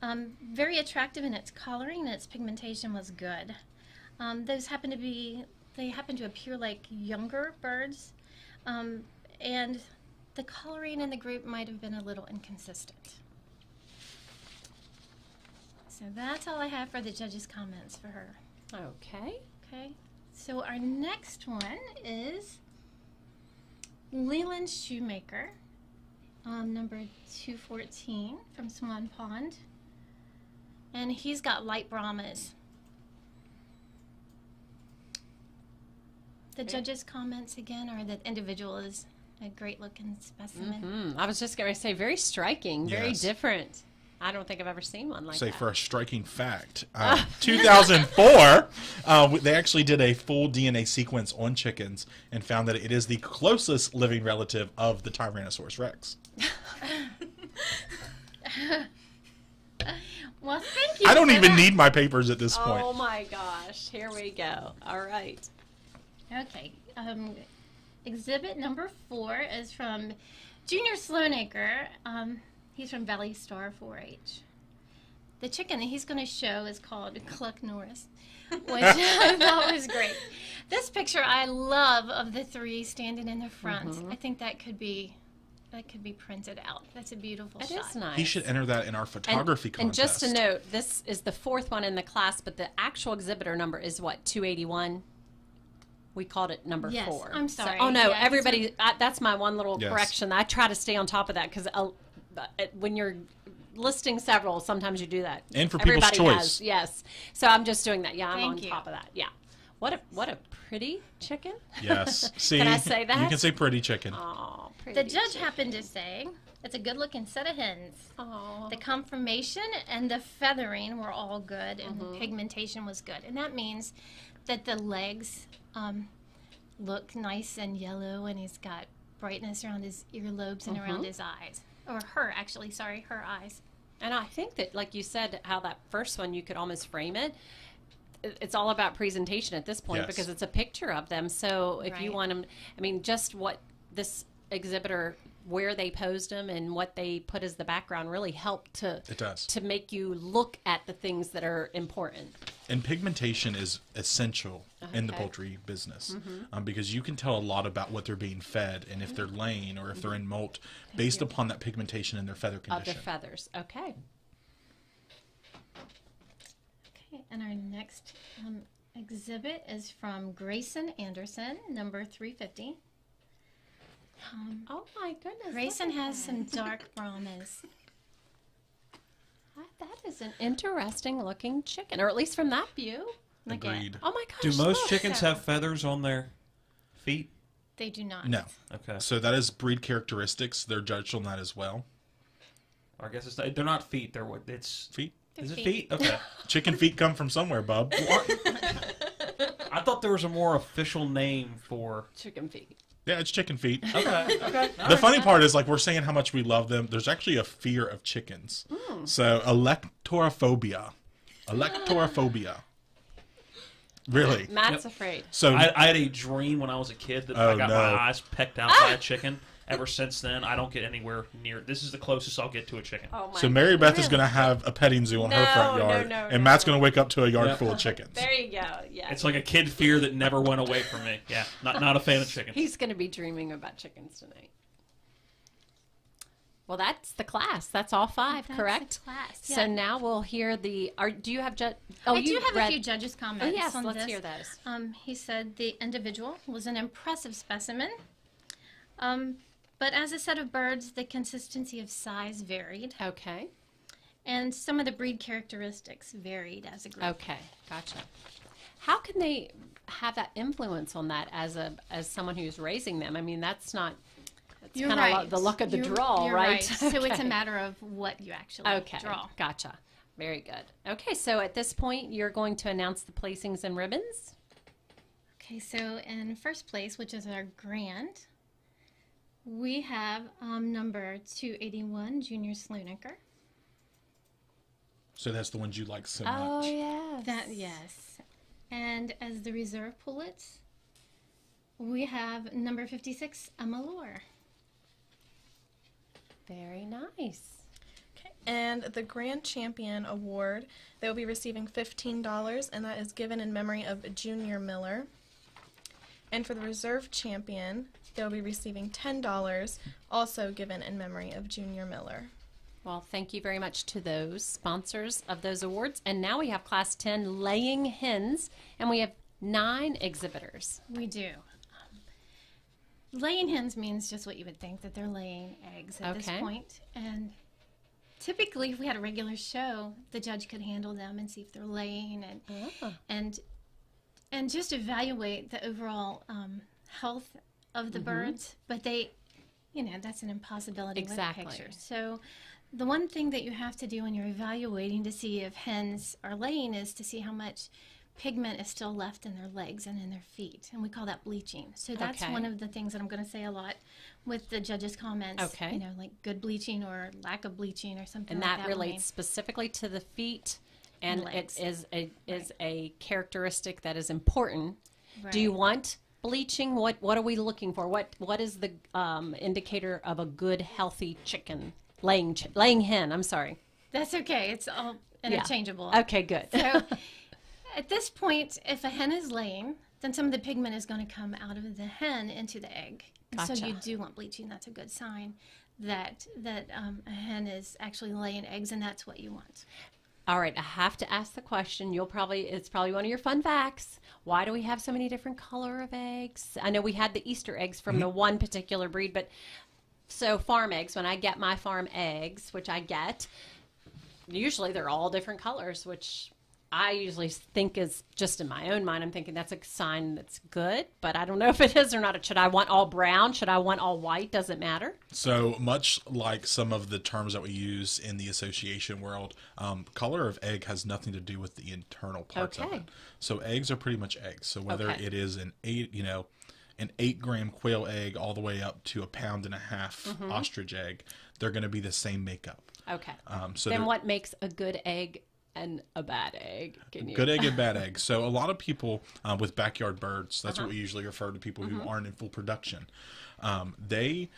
[SPEAKER 62] um, very attractive in its coloring and its pigmentation was good. Um, those happen to be they happen to appear like younger birds, um, and the coloring in the group might have been a little inconsistent. So that's all I have for the judges' comments for her.
[SPEAKER 3] Okay.
[SPEAKER 62] Okay. So our next one is Leland Shoemaker, um, number 214 from Swan Pond. And he's got light Brahmas. The
[SPEAKER 3] Okay.
[SPEAKER 62] judges' comments again are that the individual is a great looking specimen.
[SPEAKER 3] Mhm. I was just going to say, very striking, very
[SPEAKER 6] Yes.
[SPEAKER 3] different. I don't think I've ever seen one like
[SPEAKER 6] say
[SPEAKER 3] that.
[SPEAKER 6] Say for a striking fact, um, 2004, uh, (laughs) (laughs) they actually did a full DNA sequence on chickens and found that it is the closest living relative of the Tyrannosaurus Rex. (laughs)
[SPEAKER 62] well, thank you.
[SPEAKER 6] I don't even
[SPEAKER 62] that.
[SPEAKER 6] need my papers at this point.
[SPEAKER 3] Oh my gosh! Here we go. All right.
[SPEAKER 62] Okay. Um, exhibit number four is from Junior Sloanaker. Um, he's from Valley Star 4-H. The chicken that he's going to show is called Cluck Norris, which (laughs) I thought was great. This picture I love of the three standing in the front.
[SPEAKER 3] Mhm.
[SPEAKER 62] I think that could be that could be printed out. That's a beautiful
[SPEAKER 3] It
[SPEAKER 62] shot.
[SPEAKER 3] is nice.
[SPEAKER 6] He should enter that in our photography
[SPEAKER 3] and, and just a note, this is the fourth one in the class, but the actual exhibitor number is what, 281? We called it number
[SPEAKER 62] Yes,
[SPEAKER 3] four.
[SPEAKER 62] I'm
[SPEAKER 3] So-
[SPEAKER 62] sorry.
[SPEAKER 3] oh, no,
[SPEAKER 62] Yeah,
[SPEAKER 3] everybody, I, that's my one little
[SPEAKER 6] Yes.
[SPEAKER 3] correction. I try to stay on top of that because when you're listing several, sometimes you do that.
[SPEAKER 6] And for people's
[SPEAKER 3] Everybody
[SPEAKER 6] choice.
[SPEAKER 3] Has, yes. So I'm just doing that. Yeah, I'm
[SPEAKER 62] Thank
[SPEAKER 3] on
[SPEAKER 62] you.
[SPEAKER 3] top of that. Yeah. What a what a pretty chicken.
[SPEAKER 6] Yes. (laughs) See,
[SPEAKER 3] Can I say that?
[SPEAKER 6] You can say pretty chicken.
[SPEAKER 3] Oh, pretty.
[SPEAKER 62] The judge happened to say it's a good looking set of hens. Aww. The conformation and the feathering were all good, and
[SPEAKER 3] Mm-hmm.
[SPEAKER 62] the pigmentation was good. And that means that the legs um, look nice and yellow, and he's got brightness around his earlobes and around
[SPEAKER 3] Mhm.
[SPEAKER 62] his eyes. Or her, actually, sorry, her eyes.
[SPEAKER 3] And I think that, like you said, how that first one you could almost frame it. It- It's all about presentation at this point
[SPEAKER 6] Yes.
[SPEAKER 3] because it's a picture of them. So if you want them, I mean, just what this exhibitor, where they posed them and what they put as the background, really helped to
[SPEAKER 6] It does.
[SPEAKER 3] to make you look at the things that are important.
[SPEAKER 6] And pigmentation is essential in the poultry business
[SPEAKER 3] Mhm.
[SPEAKER 6] um, because you can tell a lot about what they're being fed and if they're laying or if they're in molt based
[SPEAKER 3] you.
[SPEAKER 6] upon that pigmentation and their feather
[SPEAKER 3] Of
[SPEAKER 6] condition.
[SPEAKER 3] their feathers. Okay.
[SPEAKER 62] Okay, and our next um, exhibit is from Grayson Anderson, number 350. Um,
[SPEAKER 3] oh my goodness.
[SPEAKER 62] Grayson
[SPEAKER 3] look at
[SPEAKER 62] has some dark (laughs) Brahmas.
[SPEAKER 3] That is an interesting looking chicken, or at least from that view. Look at- uh,
[SPEAKER 6] Agreed.
[SPEAKER 3] Oh my gosh.
[SPEAKER 2] Do most
[SPEAKER 3] look.
[SPEAKER 2] chickens have feathers on their feet?
[SPEAKER 62] They do not.
[SPEAKER 6] No.
[SPEAKER 2] Okay.
[SPEAKER 6] So that is breed characteristics. They're judged on that as well.
[SPEAKER 2] I guess it's not, they're not feet. They're what? It's
[SPEAKER 6] feet.
[SPEAKER 2] Is it
[SPEAKER 62] feet.
[SPEAKER 2] feet? Okay. (laughs)
[SPEAKER 6] Chicken feet come from somewhere, bub. (laughs)
[SPEAKER 2] I thought there was a more official name for
[SPEAKER 3] chicken feet.
[SPEAKER 6] Yeah, it's chicken feet.
[SPEAKER 2] Okay. Okay. (laughs)
[SPEAKER 6] The funny part is, like, we're saying how much we love them. There's actually a fear of chickens.
[SPEAKER 3] Mm.
[SPEAKER 6] So, alektorophobia. Alektorophobia. Really?
[SPEAKER 3] Matt's afraid.
[SPEAKER 6] So,
[SPEAKER 2] I, I had a dream when I was a kid that
[SPEAKER 6] Oh,
[SPEAKER 2] I got
[SPEAKER 6] no.
[SPEAKER 2] my eyes pecked out
[SPEAKER 3] Ah!
[SPEAKER 2] by a chicken. Ever since then, I don't get anywhere near. This is the closest I'll get to a chicken.
[SPEAKER 3] Oh my
[SPEAKER 6] so Mary Beth is going to have a petting zoo on her front yard,
[SPEAKER 3] no,
[SPEAKER 6] and
[SPEAKER 3] no,
[SPEAKER 6] Matt's
[SPEAKER 3] no.
[SPEAKER 6] going to wake up to a yard
[SPEAKER 2] Yeah.
[SPEAKER 6] full of (laughs) chickens.
[SPEAKER 3] There you go. Yeah.
[SPEAKER 2] It's like a kid fear that never went away from me. Yeah, not not a fan of chickens.
[SPEAKER 3] He's going to be dreaming about chickens tonight. Well, that's the class. That's all five,
[SPEAKER 62] That's the
[SPEAKER 3] correct?
[SPEAKER 62] class,
[SPEAKER 3] So now we'll hear the. Are do you have ju-
[SPEAKER 62] Oh, I
[SPEAKER 3] you
[SPEAKER 62] do have
[SPEAKER 3] read-
[SPEAKER 62] a few judges' comments.
[SPEAKER 3] Oh, yes,
[SPEAKER 62] on
[SPEAKER 3] let's
[SPEAKER 62] this.
[SPEAKER 3] hear those.
[SPEAKER 62] Um, he said the individual was an impressive specimen, um, but as a set of birds, the consistency of size varied.
[SPEAKER 3] Okay.
[SPEAKER 62] And some of the breed characteristics varied as a group.
[SPEAKER 3] Okay, gotcha. How can they have that influence on that as a as someone who's raising them? I mean, that's not. That's
[SPEAKER 62] You're
[SPEAKER 3] kind
[SPEAKER 62] right.
[SPEAKER 3] of the luck of the
[SPEAKER 62] You're-
[SPEAKER 3] draw,
[SPEAKER 62] you're
[SPEAKER 3] right?
[SPEAKER 62] So it's a matter of what you actually
[SPEAKER 3] Okay,
[SPEAKER 62] draw.
[SPEAKER 3] gotcha. Very good. Okay, so at this point, you're going to announce the placings and ribbons.
[SPEAKER 62] Okay, so in first place, which is our grand, we have um, number 281, Junior Sloniker.
[SPEAKER 6] So that's the ones you like so
[SPEAKER 3] Oh,
[SPEAKER 6] much.
[SPEAKER 3] yes.
[SPEAKER 62] That yes. And as the reserve pullets, we have number 56, Emma Lohr.
[SPEAKER 3] Very nice. Okay.
[SPEAKER 56] And the Grand Champion Award, they will be receiving $15, and that is given in memory of Junior Miller. And for the Reserve Champion, they'll be receiving $10, also given in memory of Junior Miller.
[SPEAKER 3] Well, thank you very much to those sponsors of those awards. And now we have Class 10 laying hens, and we have nine exhibitors.
[SPEAKER 62] We do. Um, laying hens means just what you would think that they're laying eggs at
[SPEAKER 3] Okay.
[SPEAKER 62] this point. And typically, if we had a regular show, the judge could handle them and see if they're laying and
[SPEAKER 3] Ah.
[SPEAKER 62] and and just evaluate the overall um, health of the
[SPEAKER 3] Mhm.
[SPEAKER 62] birds. But they, you know, that's an impossibility
[SPEAKER 3] Exactly.
[SPEAKER 62] with a picture. So. The one thing that you have to do when you're evaluating to see if hens are laying is to see how much pigment is still left in their legs and in their feet, and we call that bleaching. So that's
[SPEAKER 3] Okay.
[SPEAKER 62] one of the things that I'm going to say a lot with the judges' comments.
[SPEAKER 3] Okay.
[SPEAKER 62] you know, like good bleaching or lack of bleaching or something.
[SPEAKER 3] And
[SPEAKER 62] like
[SPEAKER 3] that
[SPEAKER 62] that
[SPEAKER 3] relates specifically to the feet, and
[SPEAKER 62] And
[SPEAKER 3] it is a is a characteristic that is important. Do you want bleaching? What what are we looking for? What what is the um, indicator of a good healthy chicken laying ch- laying hen? I'm sorry.
[SPEAKER 62] That's okay. It's all interchangeable.
[SPEAKER 3] Okay, good.
[SPEAKER 62] so (laughs) at this point, if a hen is laying, then some of the pigment is going to come out of the hen into the egg. And So you do want bleaching. That's a good sign that that um, a hen is actually laying eggs, and that's what you want.
[SPEAKER 3] All right, I have to ask the question. You'll probably it's probably one of your fun facts. Why do we have so many different color of eggs? I know we had the Easter eggs from the mm-hmm. one particular breed, but so farm eggs, when I get my farm eggs, which I get, usually they're all different colors, which I usually think is just in my own mind. I'm thinking that's a sign that's good, but I don't know (laughs) if it is or not. Should I want all brown? Should I want all white? Does it matter?
[SPEAKER 6] So much like some of the terms that we use in the association world, um, color of egg has nothing to do with the internal parts of
[SPEAKER 3] Okay.
[SPEAKER 6] it. So eggs are pretty much eggs. So whether
[SPEAKER 3] Okay.
[SPEAKER 6] it is an eight, you know, an eight gram quail egg all the way up to a pound and a half
[SPEAKER 3] Mhm.
[SPEAKER 6] ostrich egg, they're going to be the same makeup.
[SPEAKER 3] Okay.
[SPEAKER 6] Um, so
[SPEAKER 3] then what makes a good egg and a bad egg? Can you...
[SPEAKER 6] Good egg and bad (laughs) egg. So a lot of people uh, with backyard birds, that's
[SPEAKER 3] Uh-huh.
[SPEAKER 6] what we usually refer to people who aren't in full production. Um, they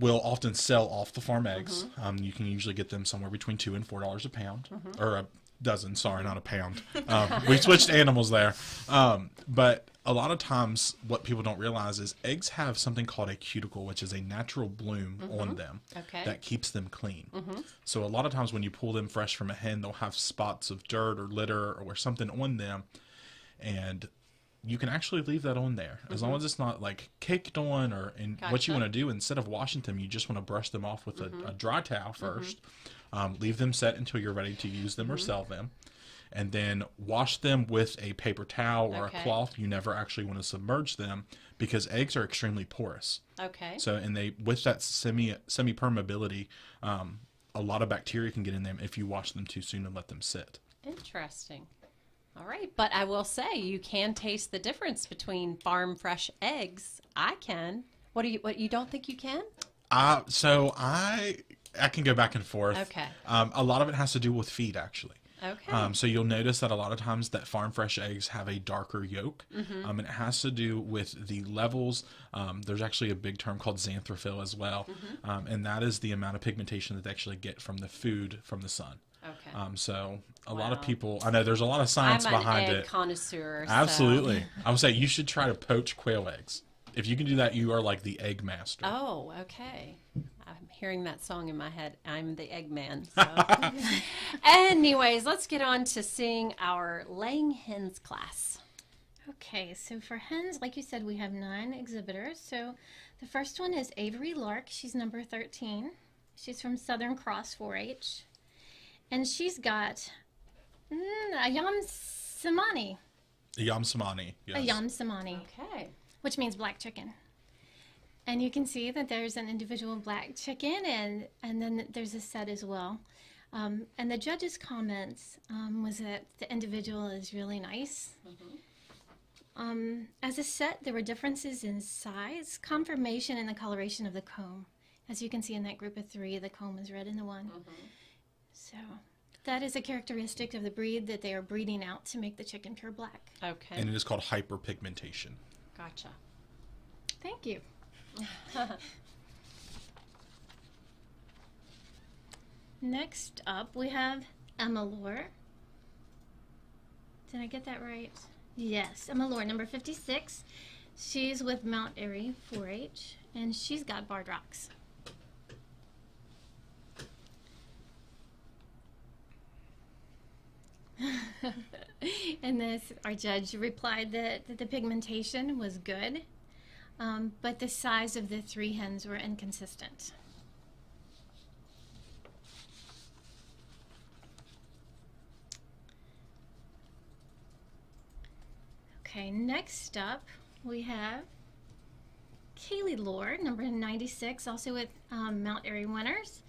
[SPEAKER 6] will often sell off the farm eggs.
[SPEAKER 3] Mm-hmm.
[SPEAKER 6] Um, you can usually get them somewhere between two and four dollars a pound,
[SPEAKER 3] Mhm.
[SPEAKER 6] or a dozen. Sorry, not a pound. Um, we switched animals there. Um, but a lot of times, what people don't realize is eggs have something called a cuticle, which is a natural bloom on
[SPEAKER 3] Mhm.
[SPEAKER 6] them
[SPEAKER 3] Okay.
[SPEAKER 6] that keeps them clean.
[SPEAKER 3] Mhm.
[SPEAKER 6] So a lot of times when you pull them fresh from a hen, they'll have spots of dirt or litter or something on them, and you can actually leave that on there as long
[SPEAKER 3] Mhm.
[SPEAKER 6] as it's not like caked on or. And what you want to do instead of washing them, you just want to brush them off with a, a dry towel 1st Um, leave them set until you're ready to use them or
[SPEAKER 3] Mhm.
[SPEAKER 6] sell them. And then wash them with a paper towel or
[SPEAKER 3] Okay.
[SPEAKER 6] a cloth. You never actually want to submerge them because eggs are extremely porous.
[SPEAKER 3] Okay.
[SPEAKER 6] So and they with that semi semi permeability, um, a lot of bacteria can get in them if you wash them too soon and let them sit.
[SPEAKER 3] Interesting. All right, but I will say you can taste the difference between farm fresh eggs. I can. What do you? What you don't think you can?
[SPEAKER 6] Uh, so I I can go back and forth.
[SPEAKER 3] Okay.
[SPEAKER 6] Um, a lot of it has to do with feed actually.
[SPEAKER 3] Okay.
[SPEAKER 6] Um, so you'll notice that a lot of times that farm fresh eggs have a darker yolk,
[SPEAKER 3] Mhm.
[SPEAKER 6] um, and it has to do with the levels. Um, there's actually a big term called xanthophyll as well,
[SPEAKER 3] Mhm.
[SPEAKER 6] um, and that is the amount of pigmentation that they actually get from the food from the sun.
[SPEAKER 3] Okay.
[SPEAKER 6] Um, so a lot of people, I know there's a lot of science
[SPEAKER 3] I'm an
[SPEAKER 6] behind
[SPEAKER 3] egg
[SPEAKER 6] it.
[SPEAKER 3] connoisseur, so-
[SPEAKER 6] Absolutely, I would say you should try to poach quail eggs. If you can do that, you are like the egg master.
[SPEAKER 3] Oh, okay. I'm hearing that song in my head. I'm the Eggman. So. (laughs) (laughs) Anyways, let's get on to seeing our laying hens class.
[SPEAKER 62] Okay, so for hens, like you said, we have nine exhibitors. So the first one is Avery Lark. She's number 13. She's from Southern Cross 4 H. And she's got mm, a Yam Samani.
[SPEAKER 6] A yamsamani. Yes.
[SPEAKER 62] A yamsamani.
[SPEAKER 3] Okay.
[SPEAKER 62] Which means black chicken. And you can see that there's an individual black chicken, and and then there's a set as well. Um, and the judge's comments um, was that the individual is really nice. Um, as a set, there were differences in size, conformation, and the coloration of the comb. As you can see in that group of three, the comb is red in the one. So that is a characteristic of the breed that they are breeding out to make the chicken pure black.
[SPEAKER 3] Okay.
[SPEAKER 6] And it is called hyperpigmentation.
[SPEAKER 3] Gotcha.
[SPEAKER 62] Thank you. (laughs) Next up, we have Emma Lohr. Did I get that right? Yes, Emma Lohr, number 56. She's with Mount Airy 4 H, and she's got barred rocks. (laughs) and this, our judge replied that, that the pigmentation was good, um, but the size of the three hens were inconsistent. Okay, next up we have Kaylee Lohr, number 96, also with um, Mount Airy Winners.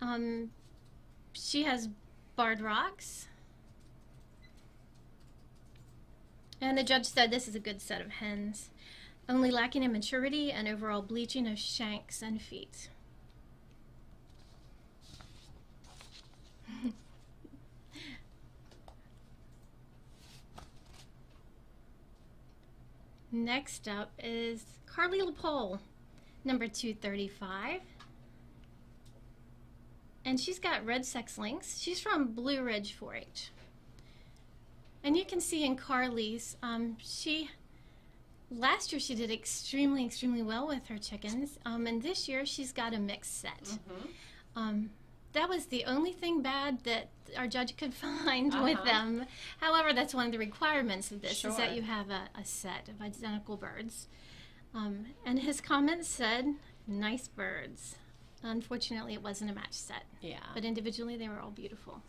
[SPEAKER 62] Um, she has barred rocks. And the judge said this is a good set of hens, only lacking in maturity and overall bleaching of shanks and feet. (laughs) Next up is Carly LaPole, number 235. And she's got red sex links. She's from Blue Ridge 4 H. And you can see in Carly's, um, she last year she did extremely, extremely well with her chickens. Um, and this year she's got a mixed set. Um, that was the only thing bad that our judge could (laughs) find with
[SPEAKER 3] Uh-huh.
[SPEAKER 62] them. However, that's one of the requirements of this is that you have a, a set of identical birds. Um, and his comments said, "Nice birds." Unfortunately, it wasn't a match set.
[SPEAKER 3] Yeah.
[SPEAKER 62] But individually, they were all beautiful.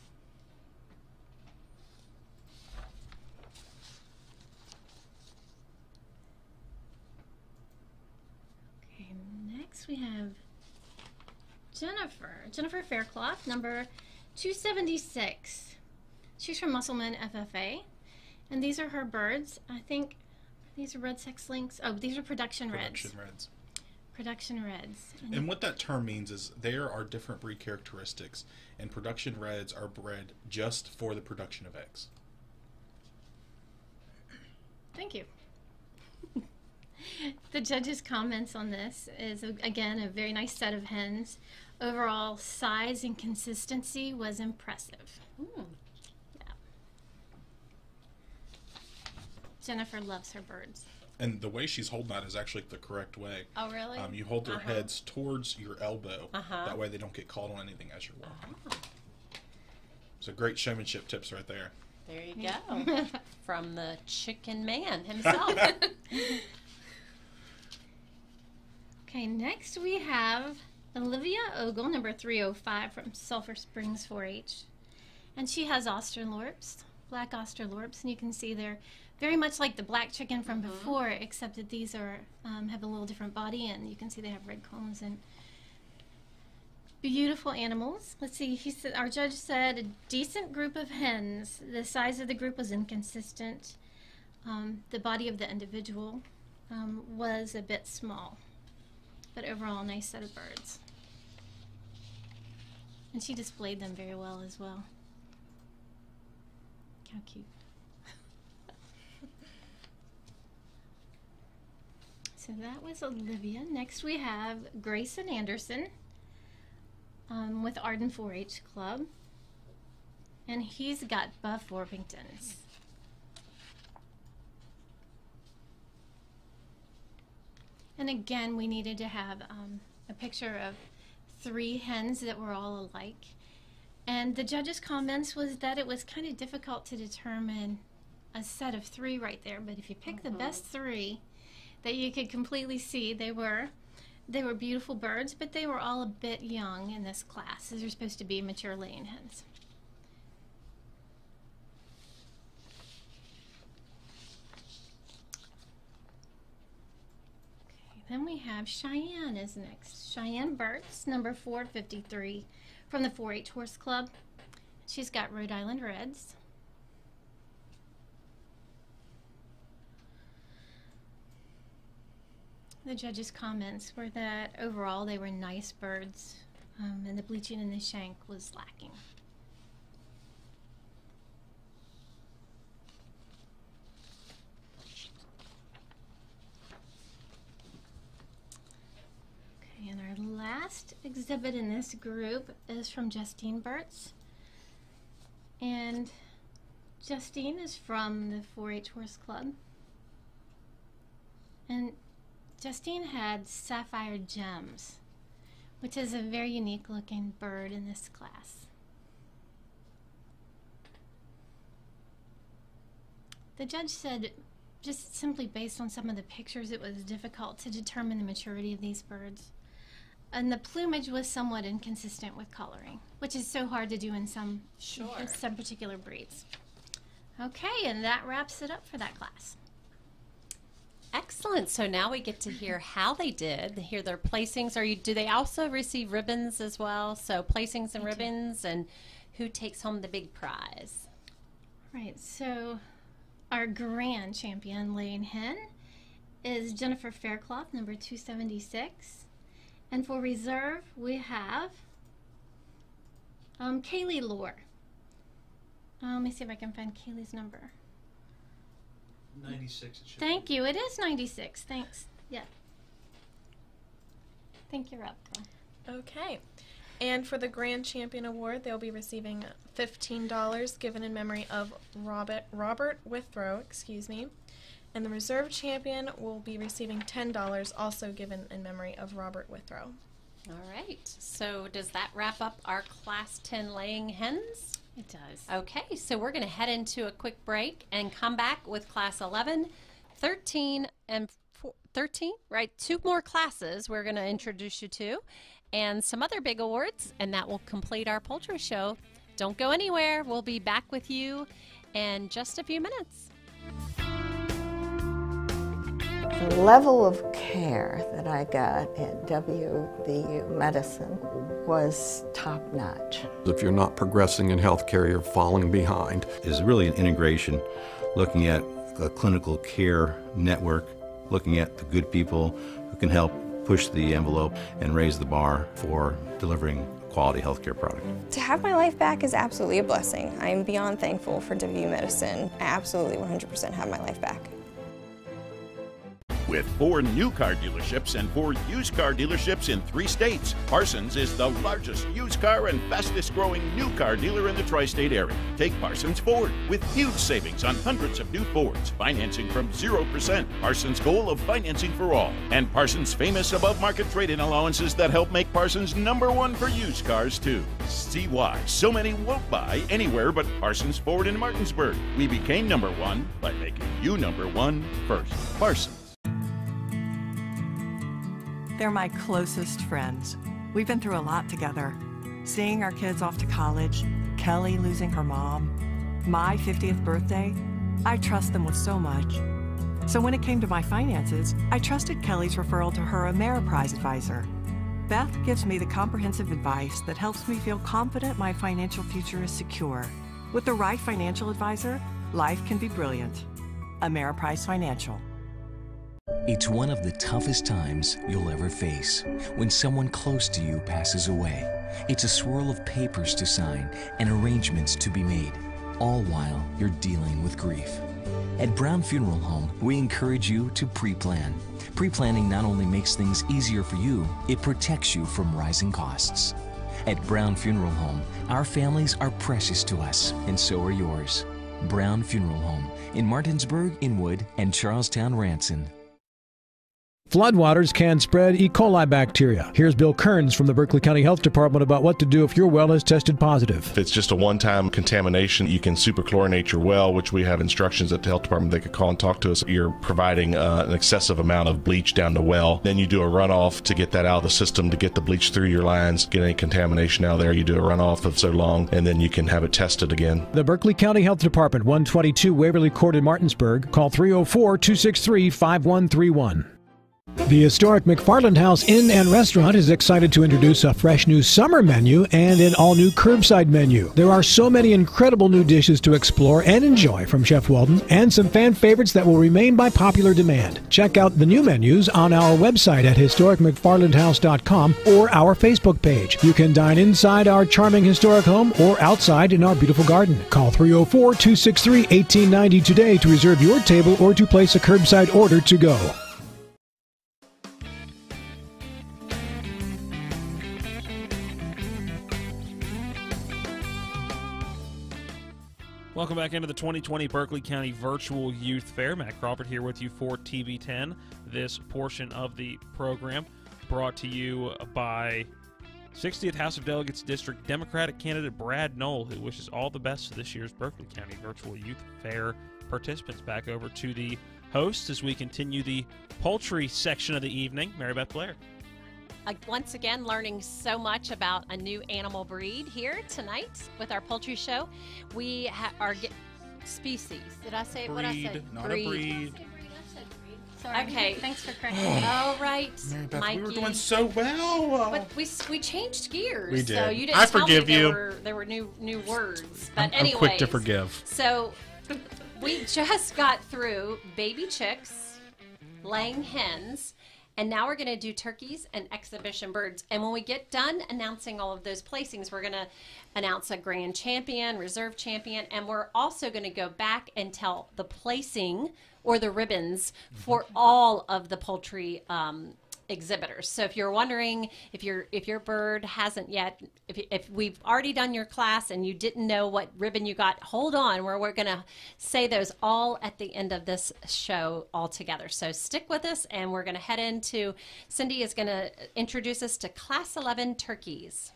[SPEAKER 62] Okay, next we have Jennifer. Jennifer Faircloth, number 276. She's from Musselman FFA. And these are her birds. I think these are red sex links. Oh, these are production reds.
[SPEAKER 6] Production reds.
[SPEAKER 62] Production reds.
[SPEAKER 6] And what that term means is there are different breed characteristics, and production reds are bred just for the production of eggs.
[SPEAKER 62] Thank you. The judge's comments on this is again a very nice set of hens. Overall size and consistency was impressive. Ooh. Yeah. Jennifer loves her birds.
[SPEAKER 6] And the way she's holding that is actually the correct way.
[SPEAKER 62] Oh, really?
[SPEAKER 6] Um, you hold their
[SPEAKER 62] Uh-huh.
[SPEAKER 6] heads towards your elbow.
[SPEAKER 62] Uh-huh.
[SPEAKER 6] That way they don't get caught on anything as you're walking. So great showmanship tips right there.
[SPEAKER 3] There you go. (laughs) From the chicken man himself. (laughs)
[SPEAKER 62] Okay, next we have Olivia Ogle, number 305 from Sulphur Springs 4 H. And she has Australorps, black Australorps, and you can see they're very much like the black chicken from before, except that these are um, have a little different body, and you can see they have red combs and beautiful animals. Let's see. He said our judge said a decent group of hens. The size of the group was inconsistent. Um, the body of the individual um, was a bit small, but overall, a nice set of birds. And she displayed them very well as well. How cute. (laughs) so that was Olivia. Next, we have Grayson Anderson um, with Arden 4 H Club. And he's got buff Orpingtons. And again, we needed to have um, a picture of three hens that were all alike. And the judge's comments was that it was kind of difficult to determine a set of three right there. But if you pick the best three that you could completely see, they were they were beautiful birds, but they were all a bit young in this class. These are supposed to be mature laying hens. Then we have Cheyenne is next. Cheyenne Burks, number 453 from the 4 H Horse Club. She's got Rhode Island Reds. The judge's comments were that overall they were nice birds um, and the bleaching in the shank was lacking. And our last exhibit in this group is from Justine Burtz. And Justine is from the 4 H Horse Club. And Justine had sapphire gems, which is a very unique looking bird in this class. The judge said, just simply based on some of the pictures, it was difficult to determine the maturity of these birds. And the plumage was somewhat inconsistent with coloring, which is so hard to do in some,
[SPEAKER 3] Sure.
[SPEAKER 62] in some particular breeds. Okay, and that wraps it up for that class.
[SPEAKER 3] Excellent. So now we get to hear (laughs) how they did, hear their placings. Are you? Do they also receive ribbons as well? So placings and ribbons, and who takes home the big prize?
[SPEAKER 62] Right, so our grand champion laying hen is Jennifer Faircloth, number 276. And for reserve, we have um, Kaylee Lohr. Uh, let me see if I can find Kaylee's number.
[SPEAKER 63] 96 it should
[SPEAKER 62] Thank you. It is 96. Thanks. Yeah. Thank you, Rob.
[SPEAKER 56] Okay. And for the Grand Champion Award, they'll be receiving $15 given in memory of Robert, Robert Withrow, excuse me. And the Reserve Champion will be receiving $10 also given in memory of Robert Withrow.
[SPEAKER 3] All right. So does that wrap up our Class 10 laying hens?
[SPEAKER 62] It does.
[SPEAKER 3] Okay, so we're going to head into a quick break and come back with Class 11, 13, and 13, right? Two more classes we're going to introduce you to, and some other big awards, and that will complete our poultry show. Don't go anywhere. We'll be back with you in just a few minutes.
[SPEAKER 64] The level of care that I got at WVU Medicine was top notch.
[SPEAKER 65] If you're not progressing in healthcare, you're falling behind.
[SPEAKER 66] Is really an integration, looking at a clinical care network, looking at the good people who can help push the envelope and raise the bar for delivering quality healthcare product.
[SPEAKER 67] To have my life back is absolutely a blessing. I'm beyond thankful for WVU Medicine. I absolutely 100% have my life back.
[SPEAKER 25] With four new car dealerships and four used car dealerships in three states, Parsons is the largest used car and fastest growing new car dealer in the tri state area. Take Parsons Ford with huge savings on hundreds of new Fords, financing from 0%, Parsons' goal of financing for all, and Parsons' famous above market trade in allowances that help make Parsons number one for used cars, too. See why so many won't buy anywhere but Parsons Ford in Martinsburg. We became number one by making you number one first. Parsons.
[SPEAKER 37] They're my closest friends. We've been through a lot together. Seeing our kids off to college, Kelly losing her mom, my 50th birthday, I trust them with so much. So when it came to my finances, I trusted Kelly's referral to her Ameriprise advisor. Beth gives me the comprehensive advice that helps me feel confident my financial future is secure. With the right financial advisor, life can be brilliant. Ameriprise Financial.
[SPEAKER 11] It's one of the toughest times you'll ever face when someone close to you passes away. It's a swirl of papers to sign and arrangements to be made, all while you're dealing with grief. At Brown Funeral Home, we encourage you to pre plan. Pre planning not only makes things easier for you, it protects you from rising costs. At Brown Funeral Home, our families are precious to us, and so are yours. Brown Funeral Home in Martinsburg, Inwood, and Charles Town, Ranson.
[SPEAKER 1] Floodwaters can spread E. coli bacteria. Here's Bill Kearns from the Berkeley County Health Department about what to do if your well is tested positive.
[SPEAKER 5] If it's just a one time contamination, you can superchlorinate your well, which we have instructions at the health department. They could call and talk to us. You're providing uh, an excessive amount of bleach down the well. Then you do a runoff to get that out of the system to get the bleach through your lines, get any contamination out there. You do a runoff of so long, and then you can have it tested again.
[SPEAKER 1] The Berkeley County Health Department, 122 Waverly Court in Martinsburg. Call 304 263 5131. The historic McFarland House Inn and Restaurant is excited to introduce a fresh new summer menu and an all new curbside menu. There are so many incredible new dishes to explore and enjoy from Chef Walden and some fan favorites that will remain by popular demand. Check out the new menus on our website at historicmcfarlandhouse.com or our Facebook page. You can dine inside our charming historic home or outside in our beautiful garden. Call 304 263 1890 today to reserve your table or to place a curbside order to go.
[SPEAKER 2] Welcome back into the 2020 Berkeley County Virtual Youth Fair. Matt Crawford here with you for TV10. This portion of the program brought to you by 60th House of Delegates District Democratic candidate Brad Knoll, who wishes all the best to this year's Berkeley County Virtual Youth Fair participants. Back over to the hosts as we continue the poultry section of the evening. Mary Beth Blair.
[SPEAKER 3] Once again, learning so much about a new animal breed here tonight with our poultry show. We ha- are ge- species. Did I say what I said?
[SPEAKER 6] not a breed.
[SPEAKER 62] Sorry.
[SPEAKER 3] Okay. (laughs)
[SPEAKER 62] Thanks for correcting (sighs) me.
[SPEAKER 3] All right,
[SPEAKER 6] Mary Beth,
[SPEAKER 3] Mikey.
[SPEAKER 6] we were doing so well.
[SPEAKER 3] But we we changed gears.
[SPEAKER 6] We
[SPEAKER 3] So
[SPEAKER 6] did.
[SPEAKER 3] you didn't
[SPEAKER 6] I
[SPEAKER 3] tell
[SPEAKER 6] forgive
[SPEAKER 3] me there
[SPEAKER 6] you.
[SPEAKER 3] were there were new new words. But
[SPEAKER 6] I'm- I'm
[SPEAKER 3] anyway,
[SPEAKER 6] quick to forgive.
[SPEAKER 3] So we (laughs) just got through baby chicks, laying hens, and now we're going to do turkeys and exhibition birds. And when we get done announcing all of those placings, we're going to announce a grand champion, reserve champion, and we're also going to go back and tell the placing or the ribbons for all of the poultry um, exhibitors. So if you're wondering if your if your bird hasn't yet, if, if we've already done your class and you didn't know what ribbon you got, hold on. We're going to say those all at the end of this show all together. So stick with us, and we're going to head into. Cindy is going to introduce us to Class 11 turkeys.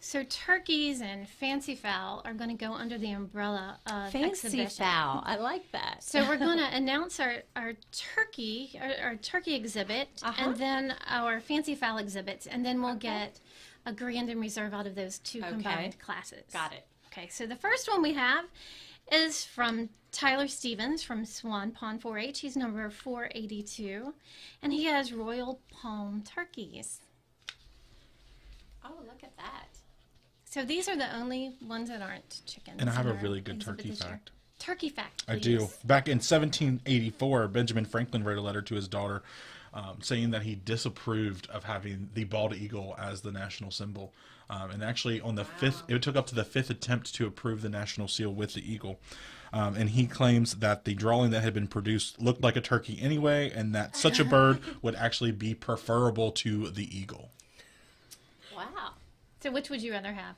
[SPEAKER 62] So turkeys and fancy fowl are going to go under the umbrella of
[SPEAKER 3] Fancy
[SPEAKER 62] exhibition.
[SPEAKER 3] fowl. I like that.
[SPEAKER 62] So we're going (laughs) to announce our, our turkey our, our turkey exhibit
[SPEAKER 3] Uh-huh.
[SPEAKER 62] and then our fancy fowl exhibits and then we'll get a grand and reserve out of those two
[SPEAKER 3] Okay.
[SPEAKER 62] combined classes.
[SPEAKER 3] Got it.
[SPEAKER 62] Okay, so the first one we have is from Tyler Stevens from Swan Pond 4-H. He's number 482 and he has Royal Palm turkeys.
[SPEAKER 3] Oh, look at that.
[SPEAKER 62] So these are the only ones that aren't chickens.
[SPEAKER 6] And I have a really good turkey fact.
[SPEAKER 62] Turkey fact.
[SPEAKER 6] I do. Back in 1784, Benjamin Franklin wrote a letter to his daughter um, saying that he disapproved of having the bald eagle as the national symbol. Um, and actually, on the fifth, it took up to the fifth attempt to approve the national seal with the eagle. Um, and he claims that the drawing that had been produced looked like a turkey anyway, and that such a bird (laughs) would actually be preferable to the eagle.
[SPEAKER 3] Wow.
[SPEAKER 62] So which would you rather have?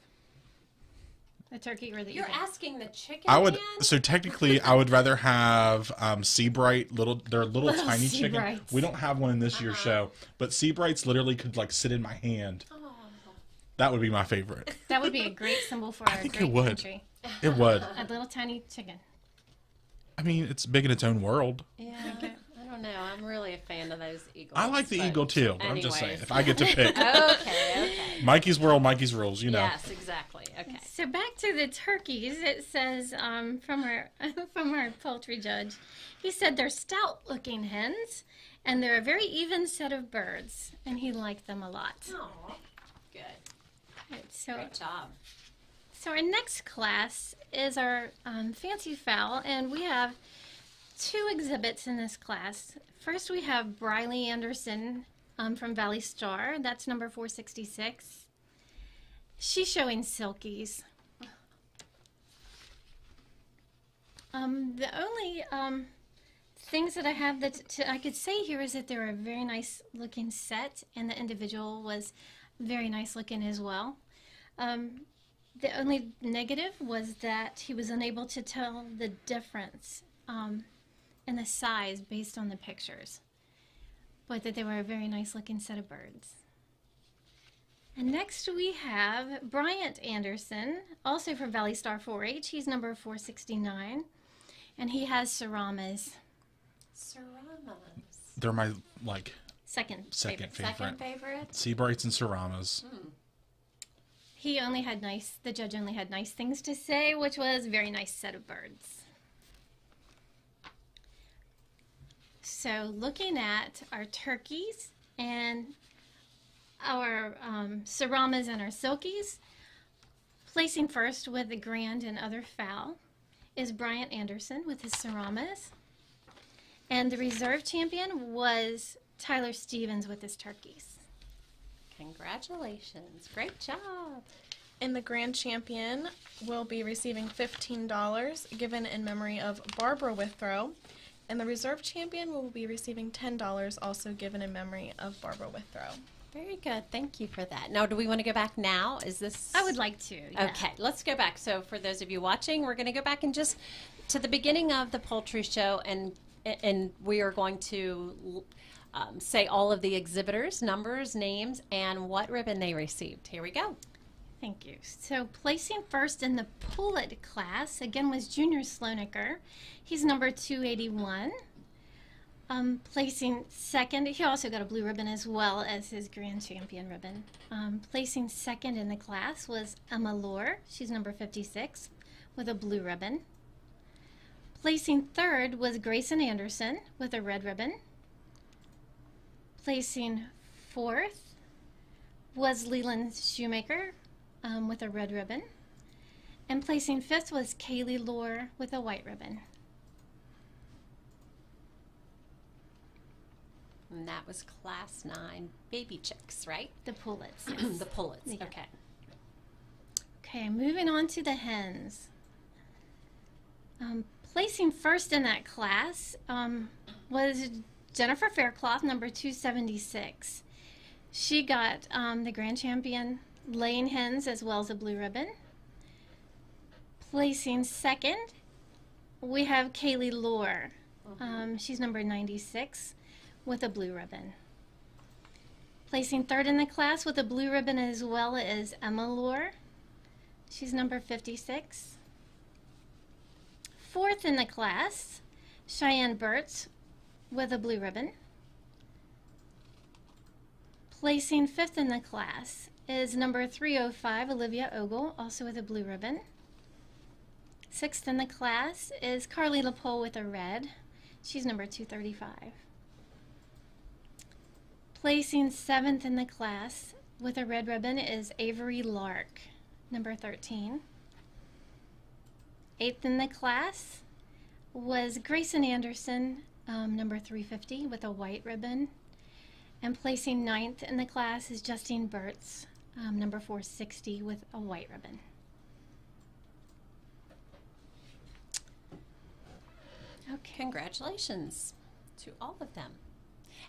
[SPEAKER 62] The turkey or the
[SPEAKER 3] You're
[SPEAKER 62] eagle?
[SPEAKER 3] asking the chicken.
[SPEAKER 6] I would
[SPEAKER 3] man?
[SPEAKER 6] so technically I would rather have um Sebright little they're little,
[SPEAKER 62] Little
[SPEAKER 6] tiny chicken.
[SPEAKER 62] Sebrights.
[SPEAKER 6] We don't have one in this year's show, but Sebrights literally could like sit in my hand. That would be my favorite. (laughs)
[SPEAKER 62] That would be a great symbol for our
[SPEAKER 6] think it would.
[SPEAKER 62] country.
[SPEAKER 6] It would.
[SPEAKER 62] A little tiny chicken.
[SPEAKER 6] I mean, it's big in its own world.
[SPEAKER 3] Yeah, I don't know. I'm really a fan of those eagles.
[SPEAKER 6] I like the eagle too, but I'm just saying if I get to pick. (laughs)
[SPEAKER 3] okay, okay.
[SPEAKER 6] Mikey's world, Mikey's rules, you know.
[SPEAKER 3] Yes, exactly. Okay.
[SPEAKER 62] So back to the turkeys. It says um, from our (laughs) from our poultry judge, he said they're stout-looking hens, and they're a very even set of birds, and he liked them a lot.
[SPEAKER 3] Oh, good.
[SPEAKER 62] Right, so
[SPEAKER 3] Great job.
[SPEAKER 62] So our next class is our um, fancy fowl, and we have two exhibits in this class. First, we have Briley Anderson um, from Valley Star. That's number 466. She's showing silkies. Um, the only um, things that I have that I could say here is that they're a very nice looking set, and the individual was very nice looking as well. Um, the only negative was that he was unable to tell the difference um, in the size based on the pictures, but that they were a very nice looking set of birds. And next we have Bryant Anderson, also from Valley Star 4-H. He's number 469, and he has Seramas.
[SPEAKER 3] Serranos.
[SPEAKER 6] They're my like
[SPEAKER 62] Second
[SPEAKER 6] second
[SPEAKER 62] favorite.
[SPEAKER 6] favorite.
[SPEAKER 3] Second favorite.
[SPEAKER 6] Sebrights and Seramas. Hmm.
[SPEAKER 62] He only had nice, the judge only had nice things to say, which was very nice set of birds. So, looking at our turkeys and our um, Seramas and our Silkies, placing first with the grand and other fowl is Bryant Anderson with his Seramas. And the reserve champion was Tyler Stevens with his turkeys.
[SPEAKER 3] Congratulations. Great job.
[SPEAKER 56] And the grand champion will be receiving $15 given in memory of Barbara Withrow. And the reserve champion will be receiving $10 also given in memory of Barbara Withrow.
[SPEAKER 3] Very good. Thank you for that. Now, do we want to go back now? Is this?
[SPEAKER 62] I would like to. yeah.
[SPEAKER 3] Okay, let's go back. So, for those of you watching, we're going to go back and just to the beginning of the poultry show, and and we are going to um, say all of the exhibitors, numbers, names, and what ribbon they received. Here we go.
[SPEAKER 62] Thank you. So placing first in the pullet class again was Junior Slonaker. He's number 281. Um, placing second, he also got a blue ribbon as well as his grand champion ribbon. Um, placing second in the class was Emma Lohr. She's number 56 with a blue ribbon. Placing third was Grayson Anderson with a red ribbon. Placing fourth was Leland Shoemaker um, with a red ribbon. And placing fifth was Kaylee Lohr with a white ribbon.
[SPEAKER 3] And that was class nine baby chicks, right?
[SPEAKER 62] The pullets. (clears throat)
[SPEAKER 3] the pullets.
[SPEAKER 62] Yeah.
[SPEAKER 3] Okay.
[SPEAKER 62] Okay, moving on to the hens. Um, placing first in that class um, was Jennifer Faircloth, number 276. She got um, the grand champion laying hens as well as a blue ribbon. Placing second, we have Kaylee Lohr. Um, she's number 96 with a blue ribbon. Placing third in the class with a blue ribbon as well as Emma Lohr. She's number 56. Fourth in the class, Cheyenne Burtz with a blue ribbon. Placing fifth in the class is number 305, Olivia Ogle, also with a blue ribbon. Sixth in the class is Carly LaPole with a red. She's number 235. Placing seventh in the class with a red ribbon is Avery Lark, number 13. Eighth in the class was Grayson Anderson, um, number 350, with a white ribbon. And placing ninth in the class is Justine Burtz, um, number 460, with a white ribbon.
[SPEAKER 3] Okay. Congratulations to all of them.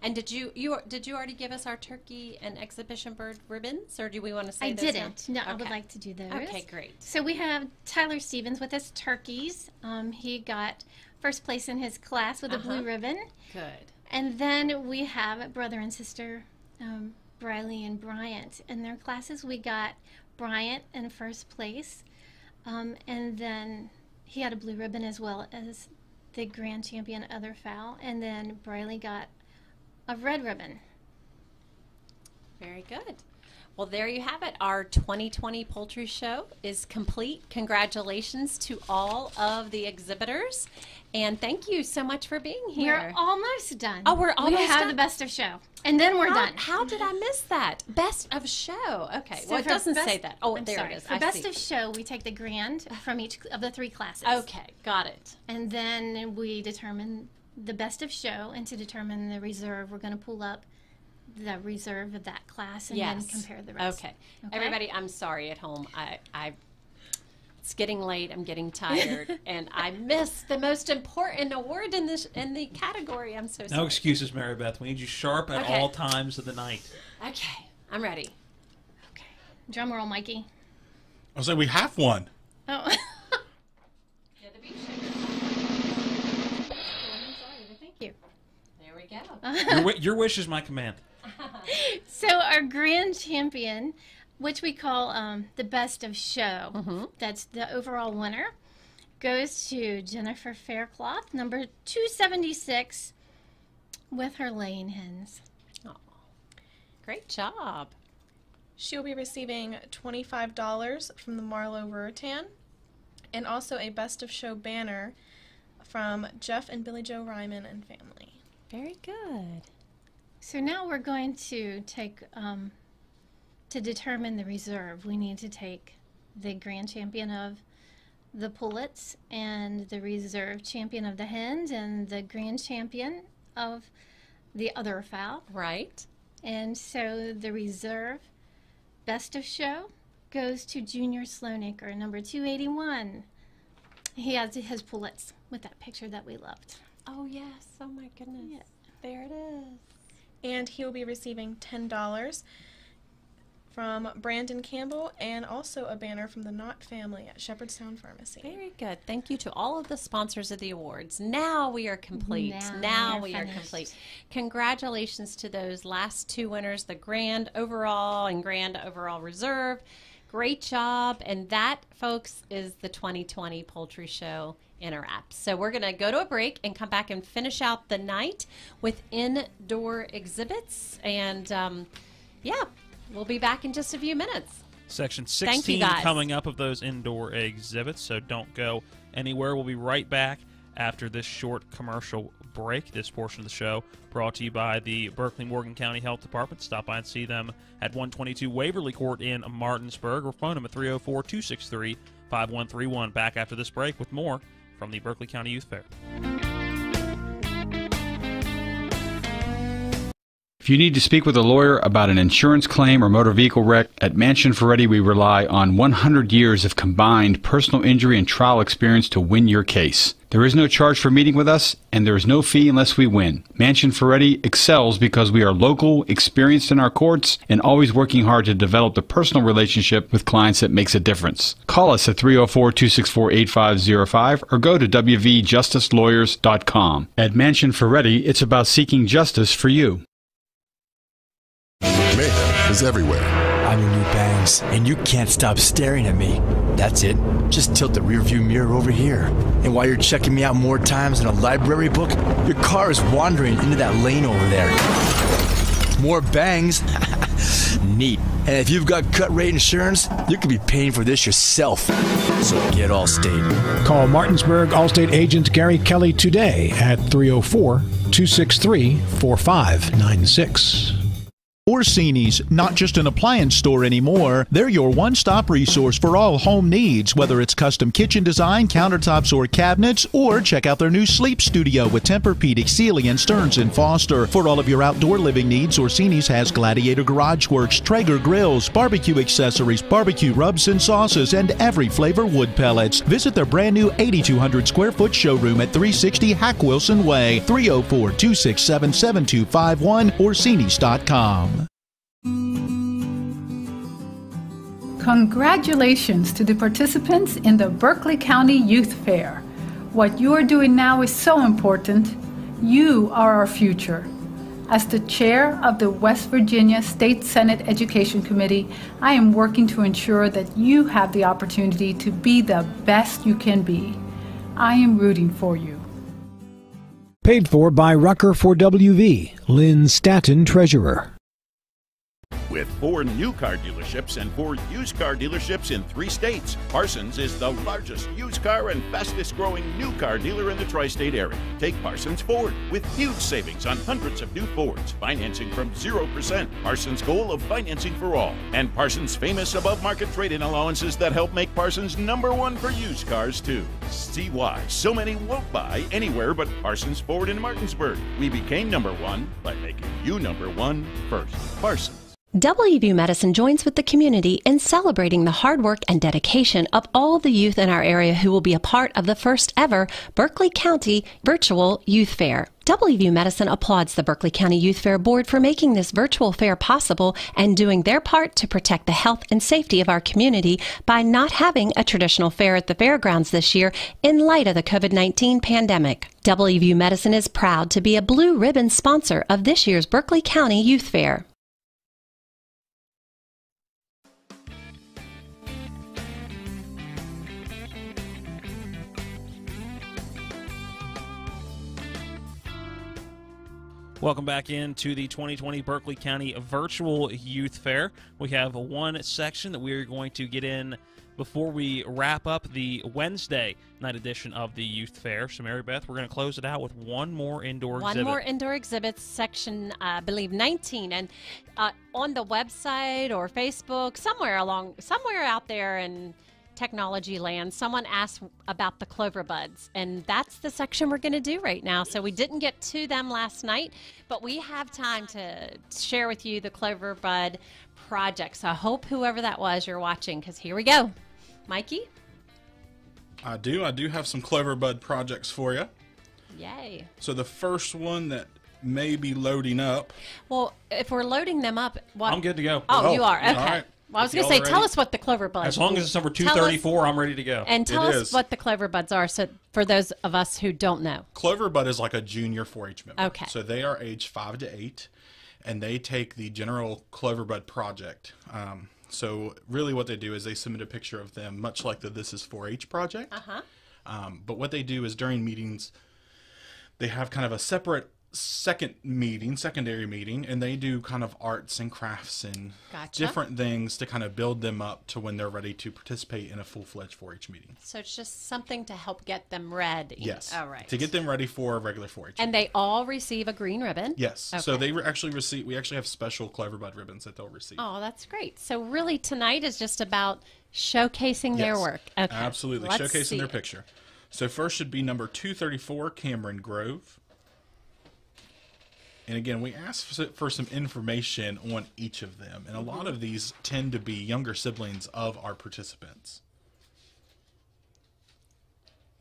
[SPEAKER 3] And did you you did you already give us our turkey and exhibition bird ribbons, or do we want to say
[SPEAKER 62] I didn't. No, I would like to do those.
[SPEAKER 3] Okay, great.
[SPEAKER 62] So we have Tyler Stevens with his turkeys. Um, he got first place in his class with a
[SPEAKER 3] Uh-huh.
[SPEAKER 62] blue ribbon.
[SPEAKER 3] Good.
[SPEAKER 62] And then we have brother and sister, um, Briley and Bryant. In their classes, we got Bryant in first place. Um, and then he had a blue ribbon as well as the grand champion other foul. And then Briley got a red ribbon.
[SPEAKER 3] Very good. Well, there you have it. Our 2020 poultry show is complete. Congratulations to all of the exhibitors, and thank you so much for being here.
[SPEAKER 62] We're almost done.
[SPEAKER 3] Oh, we're almost
[SPEAKER 62] We have
[SPEAKER 3] done?
[SPEAKER 62] the best of show. And then we're
[SPEAKER 3] How-
[SPEAKER 62] done.
[SPEAKER 3] How did I miss that? Best of show. Okay.
[SPEAKER 62] So
[SPEAKER 3] well, it doesn't
[SPEAKER 62] best-
[SPEAKER 3] say that. Oh,
[SPEAKER 62] I'm
[SPEAKER 3] there
[SPEAKER 62] sorry.
[SPEAKER 3] it is.
[SPEAKER 62] For
[SPEAKER 3] I
[SPEAKER 62] best
[SPEAKER 3] see.
[SPEAKER 62] of show, we take the grand from each of the three classes.
[SPEAKER 3] Okay, got it.
[SPEAKER 62] And then we determine the best of show, and to determine the reserve, we're going to pull up the reserve of that class and
[SPEAKER 3] yes.
[SPEAKER 62] then compare the rest.
[SPEAKER 3] Okay. Everybody, I'm sorry at home. I, I, it's getting late. I'm getting tired, (laughs) and I missed the most important award in this in the category. I'm so sorry.
[SPEAKER 2] No excuses, Mary Beth. We need you sharp at
[SPEAKER 3] Okay.
[SPEAKER 2] all times of the night.
[SPEAKER 3] Okay, I'm ready.
[SPEAKER 62] Okay, drum roll, Mikey.
[SPEAKER 6] I'll say we have one.
[SPEAKER 62] Oh. (laughs) Thank you.
[SPEAKER 3] There we go. (laughs)
[SPEAKER 2] Your, your wish is my command.
[SPEAKER 62] So our grand champion, which we call um, the best of show,
[SPEAKER 3] Mm-hmm.
[SPEAKER 62] that's the overall winner, goes to Jennifer Faircloth, number 276, with her laying hens.
[SPEAKER 3] Great job.
[SPEAKER 56] She'll be receiving $25 from the Marlowe Ruritan and also a Best of Show banner from Jeff and Billy Joe Ryman and family.
[SPEAKER 3] Very good.
[SPEAKER 62] So now we're going to take, um, to determine the reserve, we need to take the grand champion of the pullets and the reserve champion of the hens and the grand champion of the other fowl.
[SPEAKER 3] Right.
[SPEAKER 62] And so the reserve best of show goes to Junior Slonaker, number 281. He has his pullets with that picture that we loved.
[SPEAKER 3] Oh, yes. Oh, my goodness. There it is.
[SPEAKER 56] And he will be receiving $10 from Brandon Campbell and also a banner from the Knott family at Shepherdstown Pharmacy.
[SPEAKER 3] Very good. Thank you to all of the sponsors of the awards. Now we are complete.
[SPEAKER 62] Now
[SPEAKER 3] Now,
[SPEAKER 62] we
[SPEAKER 3] we
[SPEAKER 62] are
[SPEAKER 3] are complete. Congratulations to those last two winners, the grand overall and grand overall reserve. Great job. And that, folks, is the 2020 Poultry Show Inner Apps. So we're going to go to a break and come back and finish out the night with indoor exhibits. And um, yeah, we'll be back in just a few minutes.
[SPEAKER 2] Section 16 coming up of those indoor exhibits, so don't go anywhere. We'll be right back after this short commercial break. This portion of the show brought to you by the Berkeley Morgan County Health Department. Stop by and see them at 122 Waverly Court in Martinsburg or phone them at 304 263 5131. Back after this break with more from the Berkeley County Youth Fair.
[SPEAKER 12] If you need to speak with a lawyer about an insurance claim or motor vehicle wreck, at Mansion Ferretti we rely on 100 years of combined personal injury and trial experience to win your case. There is no charge for meeting with us, and there is no fee unless we win. Mansion Ferretti excels because we are local, experienced in our courts, and always working hard to develop the personal relationship with clients that makes a difference. Call us at 304 264 8505 or go to WVJusticeLawyers.com. At Mansion Ferretti, it's about seeking justice for you.
[SPEAKER 68] Mayhem is everywhere.
[SPEAKER 20] I'm your new bangs, and you can't stop staring at me. That's it. Just tilt the rearview mirror over here. And while you're checking me out more times than a library book, your car is wandering into that lane over there. More bangs? (laughs) Neat. And if you've got cut rate insurance, you could be paying for this yourself. So get Allstate.
[SPEAKER 1] Call Martinsburg Allstate agent Gary Kelly today at 304 263 4596.
[SPEAKER 13] Orsini's, not just an appliance store anymore, they're your one stop resource for all home needs, whether it's custom kitchen design, countertops, or cabinets, or check out their new sleep studio with Tempur-Pedic, Sealy, and Stearns and Foster. For all of your outdoor living needs, Orsini's has Gladiator Garage Works, Traeger grills, barbecue accessories, barbecue rubs and sauces, and every flavor wood pellets. Visit their brand new 8,200 square foot showroom at 360 Hack Wilson Way, 304 267 7251, Orsini's.com.
[SPEAKER 28] Congratulations to the participants in the Berkeley County Youth Fair. What you are doing now is so important. You are our future. As the chair of the West Virginia State Senate Education Committee, I am working to ensure that you have the opportunity to be the best you can be. I am rooting for you.
[SPEAKER 1] Paid for by Rucker for WV, Lynn Staton, Treasurer.
[SPEAKER 25] With four new car dealerships and four used car dealerships in three states, Parsons is the largest used car and fastest growing new car dealer in the tri state area. Take Parsons Ford with huge savings on hundreds of new Fords, financing from 0%. Parsons' goal of financing for all. And Parsons' famous above market trade in allowances that help make Parsons number one for used cars, too. See why so many won't buy anywhere but Parsons Ford in Martinsburg. We became number one by making you number one first. Parsons.
[SPEAKER 69] WVU Medicine joins with the community in celebrating the hard work and dedication of all the youth in our area who will be a part of the first ever Berkeley County Virtual Youth Fair. WVU Medicine applauds the Berkeley County Youth Fair Board for making this virtual fair possible and doing their part to protect the health and safety of our community by not having a traditional fair at the fairgrounds this year in light of the COVID 19 pandemic. WVU Medicine is proud to be a blue ribbon sponsor of this year's Berkeley County Youth Fair.
[SPEAKER 2] Welcome back into the 2020 Berkeley County Virtual Youth Fair. We have one section that we are going to get in before we wrap up the Wednesday night edition of the Youth Fair. So, Mary Beth, we're going to close it out with one more indoor
[SPEAKER 3] One
[SPEAKER 2] exhibit.
[SPEAKER 3] more indoor exhibits, section, uh, I believe, 19. And uh, on the website or Facebook, somewhere along, somewhere out there in technology land, someone asked about the clover buds. And that's the section we're going to do right now. So we didn't get to them last night, but we have time to share with you the clover bud project. So I hope whoever that was, you're watching, because here we go. Mikey?
[SPEAKER 6] I do. I do have some clover bud projects for you.
[SPEAKER 3] Yay.
[SPEAKER 6] So the first one that may be loading up.
[SPEAKER 3] Well, if we're loading them up, what?
[SPEAKER 2] I'm good to go.
[SPEAKER 3] Oh,
[SPEAKER 6] Oh,
[SPEAKER 3] you are. Okay.
[SPEAKER 6] right.
[SPEAKER 3] Well, I was going to say, tell us what the clover buds.
[SPEAKER 2] As long as it's number 234, I'm ready to go.
[SPEAKER 3] And tell
[SPEAKER 6] It
[SPEAKER 3] us
[SPEAKER 6] is.
[SPEAKER 3] what the clover buds are, so for those of us who don't know.
[SPEAKER 6] Clover Bud is like a junior 4-H member.
[SPEAKER 3] Okay.
[SPEAKER 6] So they are age five to eight, and they take the general Clover Bud project. Um, so really, what they do is they submit a picture of them, much like the This Is 4-H project.
[SPEAKER 3] Uh huh.
[SPEAKER 6] Um, but what they do is during meetings, they have kind of a separate second meeting, secondary meeting, and they do kind of arts and crafts and
[SPEAKER 3] Gotcha.
[SPEAKER 6] different things to kind of build them up to when they're ready to participate in a full fledged 4-H meeting.
[SPEAKER 3] So it's just something to help get them ready.
[SPEAKER 6] Yes.
[SPEAKER 3] All right.
[SPEAKER 6] To get them ready for a regular 4-H.
[SPEAKER 3] And they all receive a green ribbon.
[SPEAKER 6] Yes. So they re- actually receive. We actually have special Clover Bud ribbons that they'll receive.
[SPEAKER 3] Oh, that's great. So really, tonight is just about showcasing their work. Okay.
[SPEAKER 6] Absolutely.
[SPEAKER 3] Let's
[SPEAKER 6] Showcasing their
[SPEAKER 3] it.
[SPEAKER 6] picture. So first should be number 234, Cameron Grove. And again, we asked for, for some information on each of them. And a lot of these tend to be younger siblings of our participants.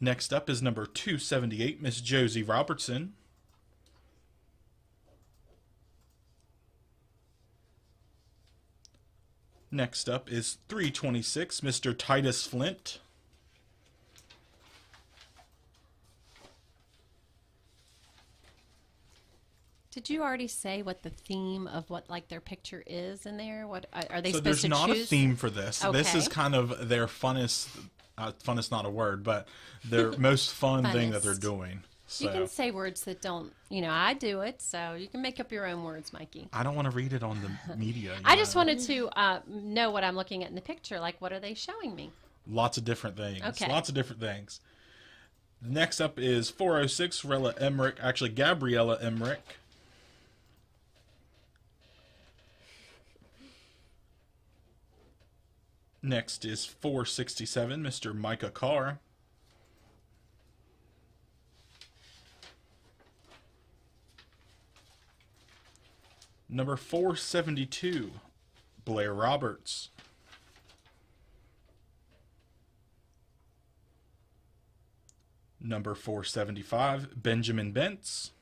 [SPEAKER 6] Next up is number 278, Miss Josie Robertson. Next up is 326, Mr. Titus Flint.
[SPEAKER 3] Did you already say what the theme of what like their picture is in there? What are are they
[SPEAKER 6] so
[SPEAKER 3] supposed
[SPEAKER 6] there's not a theme for this. This is kind of their funnest. Uh, fun is not a word, but their (laughs) most fun thing that they're doing. So
[SPEAKER 3] You can say words that don't, you know, I do it, so you can make up your own words, Mikey.
[SPEAKER 6] I don't want to read it on the (laughs) media.
[SPEAKER 3] I just wanted to uh, know what I'm looking at in the picture. Like, what are they showing me?
[SPEAKER 6] lots of different things.
[SPEAKER 3] Okay.
[SPEAKER 6] Lots of different things. Next up is 406 Rella Emmerich, actually Gabriella Emmerich. Next is 467 Mr. Micah Carr. Number 472 Blair Roberts. Number 475, Benjamin Bentz.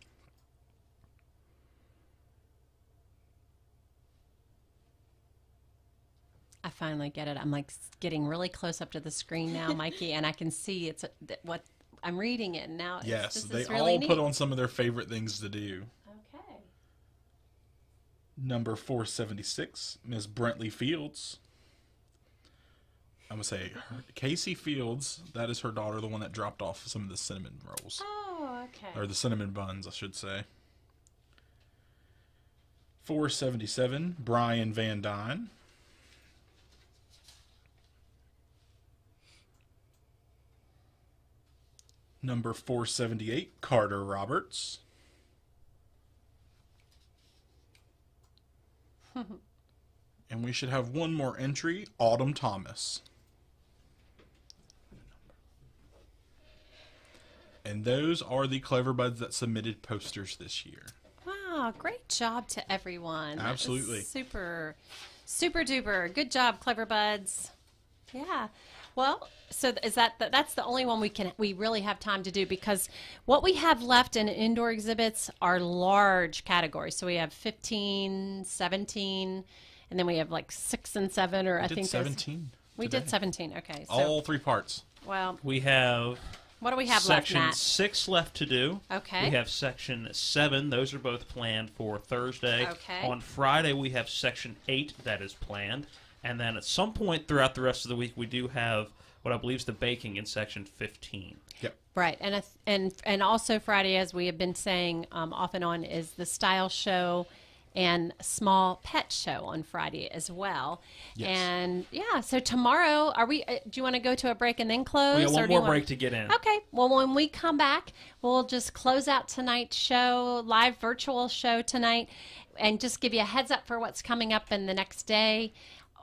[SPEAKER 3] I finally get it. I'm like getting really close up to the screen now, (laughs) Mikey, and I can see it's a, th- what I'm reading it now. it's-
[SPEAKER 6] Yes,
[SPEAKER 3] this
[SPEAKER 6] they
[SPEAKER 3] is really
[SPEAKER 6] all
[SPEAKER 3] neat.
[SPEAKER 6] put on some of their favorite things to do.
[SPEAKER 3] Okay.
[SPEAKER 6] Number 476, Miss Brentley Fields. I'm going to say her, Casey Fields, that is her daughter, the one that dropped off some of the cinnamon rolls.
[SPEAKER 3] Oh, okay.
[SPEAKER 6] Or the cinnamon buns, I should say. 477, Brian Van Dyne. Number 478, Carter Roberts. (laughs) And we should have one more entry, Autumn Thomas. And those are the Clover Buds that submitted posters this year.
[SPEAKER 3] Wow, great job to everyone.
[SPEAKER 6] Absolutely.
[SPEAKER 3] super, super duper. Good job, Clover Buds. Yeah. Well, so is that that's the only one we can we really have time to do because what we have left in indoor exhibits are large categories. So we have 15, 17, and then we have like 6 and 7 or
[SPEAKER 6] We
[SPEAKER 3] I think
[SPEAKER 6] 17
[SPEAKER 3] We
[SPEAKER 6] today.
[SPEAKER 3] did 17. Okay. So
[SPEAKER 6] All three parts.
[SPEAKER 3] well,
[SPEAKER 2] We have.
[SPEAKER 3] What do we have left,
[SPEAKER 2] section
[SPEAKER 3] Matt?
[SPEAKER 2] six left to do.
[SPEAKER 3] Okay.
[SPEAKER 2] We have section seven. Those are both planned for Thursday.
[SPEAKER 3] Okay.
[SPEAKER 2] On Friday, we have section eight that is planned. And then at some point throughout the rest of the week, we do have what I believe is the baking in section 15.
[SPEAKER 6] Yep.
[SPEAKER 3] Right, and a th- and and also Friday, as we have been saying um, off and on, is the style show and small pet show on Friday as well.
[SPEAKER 2] Yes.
[SPEAKER 3] And yeah, so tomorrow, are we? Uh, do you want to go to a break and then close?
[SPEAKER 2] We got one
[SPEAKER 3] or do you
[SPEAKER 2] more break
[SPEAKER 3] want-
[SPEAKER 2] to get in.
[SPEAKER 3] Okay. Well, when we come back, we'll just close out tonight's show, live virtual show tonight, and just give you a heads up for what's coming up in the next day.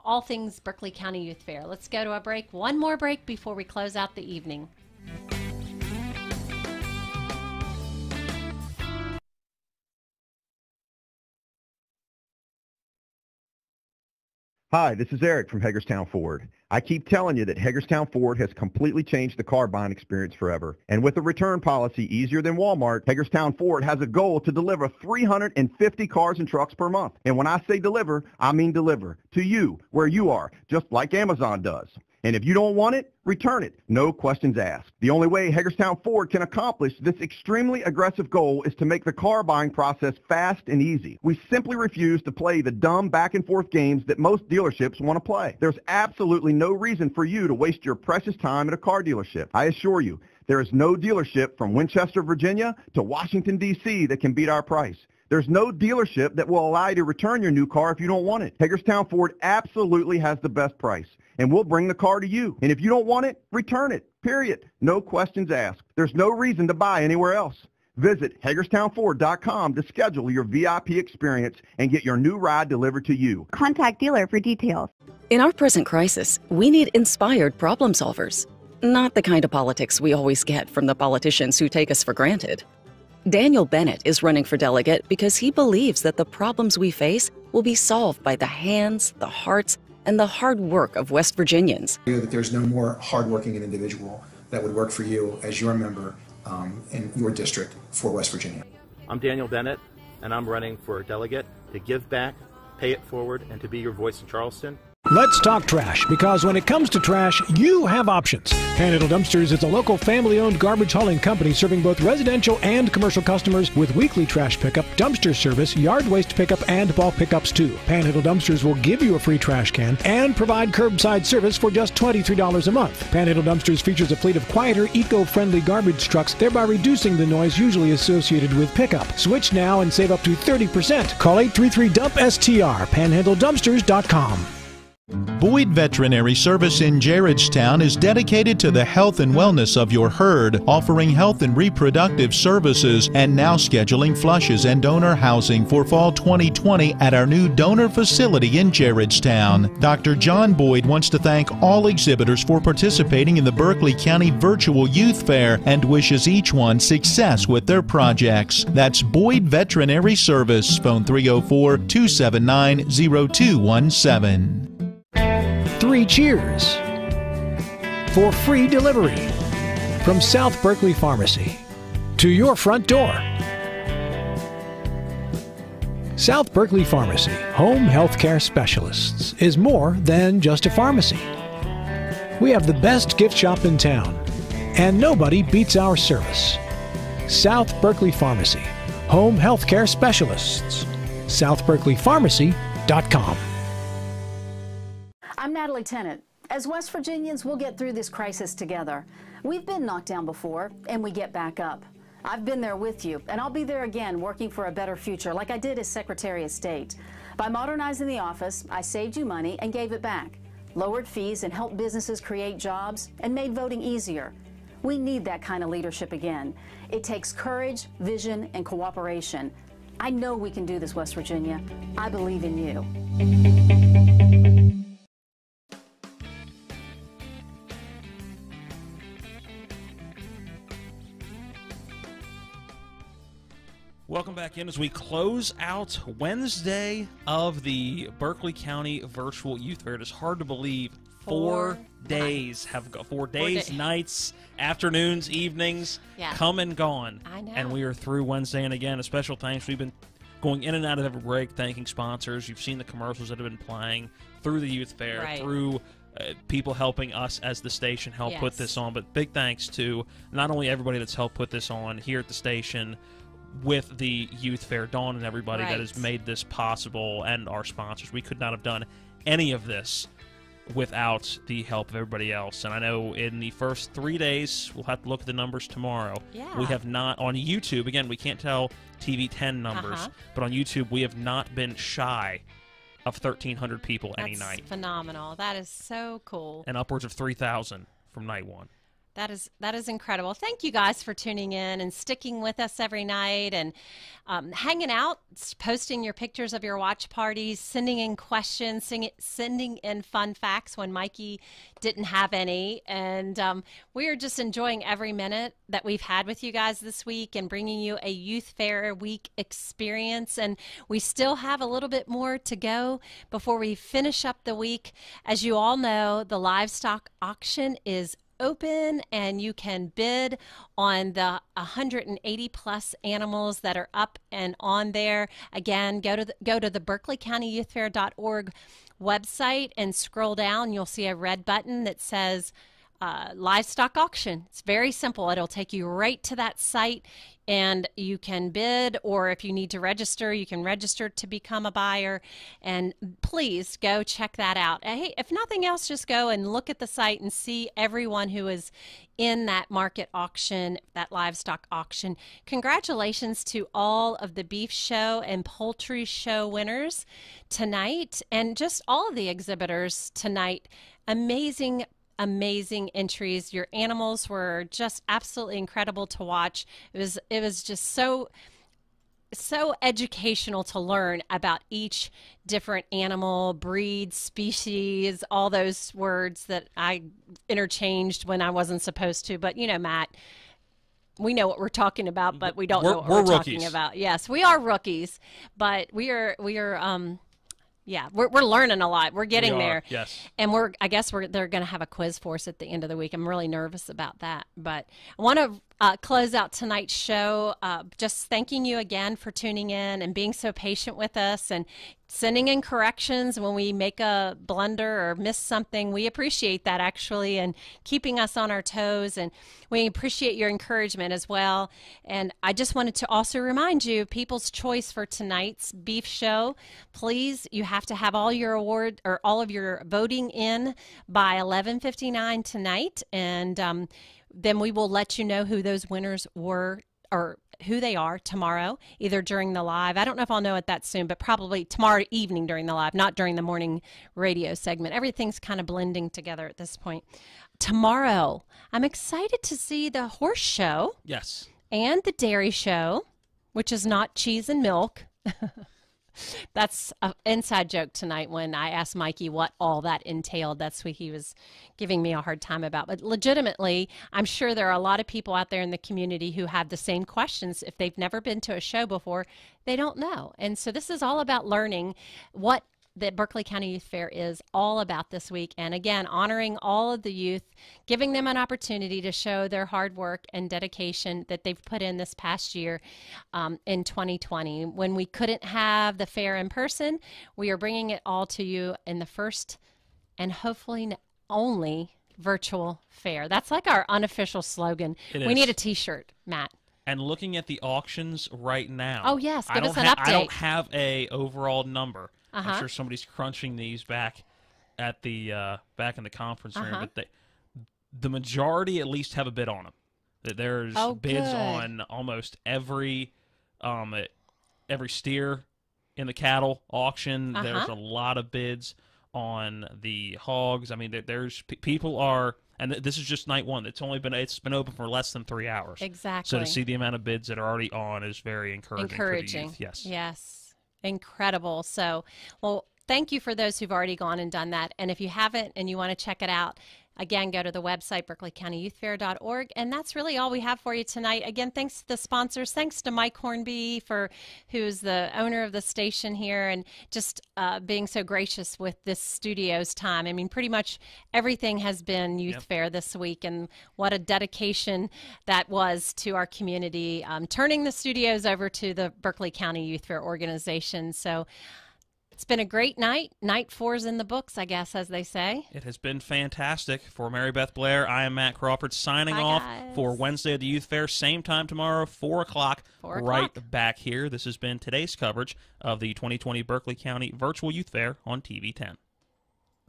[SPEAKER 3] All things Berkeley County Youth Fair. Let's go to a break. One more break before we close out the evening.
[SPEAKER 17] Hi, this is Eric from Hagerstown Ford. I keep telling you that Hagerstown Ford has completely changed the car buying experience forever. And with a return policy easier than Walmart, Hagerstown Ford has a goal to deliver 350 cars and trucks per month. And when I say deliver, I mean deliver to you, where you are, just like Amazon does. And if you don't want it, return it. No questions asked. The only way Hagerstown Ford can accomplish this extremely aggressive goal is to make the car buying process fast and easy. We simply refuse to play the dumb back and forth games that most dealerships want to play. There's absolutely no reason for you to waste your precious time at a car dealership. I assure you, there is no dealership from Winchester, Virginia to Washington, D.C. that can beat our price. There's no dealership that will allow you to return your new car if you don't want it. Hagerstown Ford absolutely has the best price, and we'll bring the car to you. And if you don't want it, return it. Period. No questions asked. There's no reason to buy anywhere else. Visit HagerstownFord.com to schedule your VIP experience and get your new ride delivered to you.
[SPEAKER 18] Contact dealer for details.
[SPEAKER 8] In our present crisis, we need inspired problem solvers, not the kind of politics we always get from the politicians who take us for granted. Daniel Bennett is running for delegate because he believes that the problems we face will be solved by the hands, the hearts, and the hard work of West Virginians.
[SPEAKER 9] you that there's no more hardworking individual that would work for you as your member um, in your district for West Virginia.
[SPEAKER 70] I'm Daniel Bennett, and I'm running for delegate to give back, pay it forward, and to be your voice in Charleston.
[SPEAKER 1] Let's talk trash because when it comes to trash, you have options. Panhandle Dumpsters is a local family owned garbage hauling company serving both residential and commercial customers with weekly trash pickup, dumpster service, yard waste pickup, and bulk pickups too. Panhandle Dumpsters will give you a free trash can and provide curbside service for just $23 a month. Panhandle Dumpsters features a fleet of quieter, eco friendly garbage trucks, thereby reducing the noise usually associated with pickup. Switch now and save up to 30%. Call 833 DUMP STR, panhandledumpsters.com.
[SPEAKER 13] Boyd Veterinary Service in Gerrardstown is dedicated to the health and wellness of your herd, offering health and reproductive services and now scheduling flushes and donor housing for fall 2020 at our new donor facility in Gerrardstown. Dr. John Boyd wants to thank all exhibitors for participating in the Berkeley County Virtual Youth Fair and wishes each one success with their projects. That's Boyd Veterinary Service, phone 304 279 0217.
[SPEAKER 1] Cheers for free delivery from South Berkeley Pharmacy to your front door. South Berkeley Pharmacy, home healthcare specialists, is more than just a pharmacy. We have the best gift shop in town, and nobody beats our service. South Berkeley Pharmacy, home healthcare specialists. SouthBerkeleyPharmacy.com.
[SPEAKER 23] I'm Natalie Tennant. As West Virginians, we'll get through this crisis together. We've been knocked down before, and we get back up. I've been there with you, and I'll be there again working for a better future, like I did as Secretary of State. By modernizing the office, I saved you money and gave it back, lowered fees and helped businesses create jobs, and made voting easier. We need that kind of leadership again. It takes courage, vision, and cooperation. I know we can do this, West Virginia. I believe in you.
[SPEAKER 2] Welcome back in as we close out Wednesday of the Berkeley County Virtual Youth Fair. It is hard to believe four,
[SPEAKER 3] Four
[SPEAKER 2] days have go four days,
[SPEAKER 3] day-
[SPEAKER 2] nights, afternoons, evenings,
[SPEAKER 3] Yeah.
[SPEAKER 2] come and gone.
[SPEAKER 3] I know.
[SPEAKER 2] And we are through Wednesday. And again, a special thanks. We've been going in and out of every break, thanking sponsors. You've seen the commercials that have been playing through the youth fair,
[SPEAKER 3] Right.
[SPEAKER 2] through uh, people helping us as the station help put this on. But big thanks to not only everybody that's helped put this on here at the station with the youth fair, Dawn and everybody that has made this possible, and our sponsors. We could not have done any of this without the help of everybody else. And I know in the first three days, we'll have to look at the numbers tomorrow.
[SPEAKER 3] Yeah.
[SPEAKER 2] We have not, on YouTube, again, we can't tell TV 10 numbers,
[SPEAKER 3] Uh-huh.
[SPEAKER 2] but on YouTube, we have not been shy of 1,300 people any night
[SPEAKER 3] phenomenal. That is so cool.
[SPEAKER 2] and upwards of 3,000 from night one.
[SPEAKER 3] That is that is incredible. Thank you guys for tuning in and sticking with us every night and um, hanging out, posting your pictures of your watch parties, sending in questions, sing, sending in fun facts when Mikey didn't have any, and um, we are just enjoying every minute that we've had with you guys this week and bringing you a Youth Fair Week experience. And we still have a little bit more to go before we finish up the week. As you all know, the livestock auction is open and you can bid on the 180 plus animals that are up and on there. Again go to the, go to the berkeleycountyyouthfair.org website and scroll down. You'll see a red button that says uh, livestock auction. It's very simple. It'll take you right to that site and you can bid or if you need to register you can register to become a buyer. And please go check that out. Hey if nothing else just go and look at the site and see everyone who is in that market auction that livestock auction. Congratulations to all of the beef show and poultry show winners tonight and just all of the exhibitors tonight. Amazing amazing entries. Your animals were just absolutely incredible to watch. It was it was just so so educational to learn about each different animal, breed, species, all those words that I interchanged when I wasn't supposed to. But you know, Matt, we know what we're talking about, but we don't
[SPEAKER 2] We're-
[SPEAKER 3] know what
[SPEAKER 2] we're
[SPEAKER 3] we're, talking about. Yes, we are rookies, but we are we are um yeah, we're we're learning a lot. We're getting
[SPEAKER 2] We
[SPEAKER 3] there.
[SPEAKER 2] yes.
[SPEAKER 3] And we're I guess we're they're going to have a quiz for us at the end of the week. I'm really nervous about that. But I want to uh, close out tonight's show uh, just thanking you again for tuning in and being so patient with us and sending in corrections when we make a blunder or miss something. We appreciate that actually and keeping us on our toes and we appreciate your encouragement as well. And I just wanted to also remind you people's choice for tonight's beef show. Please, you have to have all your award or all of your voting in by 11:59 tonight and um, then we will let you know who those winners were or who they are tomorrow, either during the live. I don't know if I'll know it that soon, but probably tomorrow evening during the live, not during the morning radio segment. Everything's kind of blending together at this point. Tomorrow, I'm excited to see the horse show
[SPEAKER 2] Yes.
[SPEAKER 3] and the dairy show, which is not cheese and milk. (laughs) That's an inside joke tonight when I asked Mikey what all that entailed. That's what he was giving me a hard time about. But legitimately, I'm sure there are a lot of people out there in the community who have the same questions. If they've never been to a show before, they don't know. And so this is all about learning what that Berkeley County Youth Fair is all about this week. And again, honoring all of the youth, giving them an opportunity to show their hard work and dedication that they've put in this past year um, in 2020. When we couldn't have the fair in person, we are bringing it all to you in the first and hopefully only virtual fair. That's like our unofficial slogan. We need a t shirt, Matt.
[SPEAKER 2] And looking at the auctions right now.
[SPEAKER 3] Oh, yes, give us an
[SPEAKER 2] ha- I don't have a overall number.
[SPEAKER 3] Uh-huh.
[SPEAKER 2] I'm sure somebody's crunching these back at the uh, back in the conference room,
[SPEAKER 3] Uh-huh.
[SPEAKER 2] but they, the majority at least have a bid on them. There's
[SPEAKER 3] Oh,
[SPEAKER 2] bids
[SPEAKER 3] good.
[SPEAKER 2] on almost every um every steer in the cattle auction. There's
[SPEAKER 3] Uh-huh.
[SPEAKER 2] a lot of bids on the hogs. I mean, there, there's pe- people are. And th- this is just night one. It's only been it's been open for less than three hours.
[SPEAKER 3] Exactly.
[SPEAKER 2] So to see the amount of bids that are already on is very encouraging.
[SPEAKER 3] Encouraging.
[SPEAKER 2] Yes.
[SPEAKER 3] Yes. Incredible. So, well, thank you for those who've already gone and done that. And if you haven't and you want to check it out, again, go to the website, berkeleycountyyouthfair.org. And that's really all we have for you tonight. Again, thanks to the sponsors. Thanks to Mike Hornby, for who's the owner of the station here and just uh, being so gracious with this studio's time. I mean, pretty much everything has been Youth Fair this week. And what a dedication that was to our community, um, turning the studios over to the Berkeley County Youth Fair organization. So it's been a great night. Night four's in the books, I guess, as they say.
[SPEAKER 2] It has been fantastic. For Mary Beth Blair, I am Matt Crawford signing off for Wednesday at the Youth Fair. Same time tomorrow, 4 o'clock,
[SPEAKER 3] Four
[SPEAKER 2] right back here. This has been today's coverage of the 2020 Berkeley County Virtual Youth Fair on TV 10.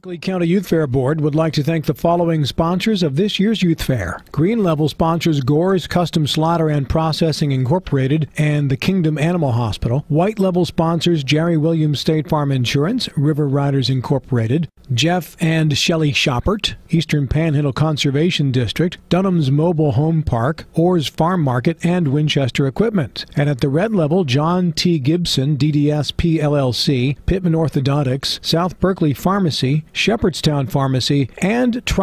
[SPEAKER 1] Berkeley County Youth Fair Board would like to thank the following sponsors of this year's Youth Fair. Green Level sponsors Gore's Custom Slaughter and Processing Incorporated and the Kingdom Animal Hospital. White Level sponsors Jerry Williams State Farm Insurance, River Riders Incorporated, Jeff and Shelley Shoppert, Eastern Panhandle Conservation District, Dunham's Mobile Home Park, Orr's Farm Market, and Winchester Equipment. And at the red level, John T. Gibson, DDSP LLC, Pittman Orthodontics, South Berkeley Pharmacy, Shepherdstown Pharmacy, and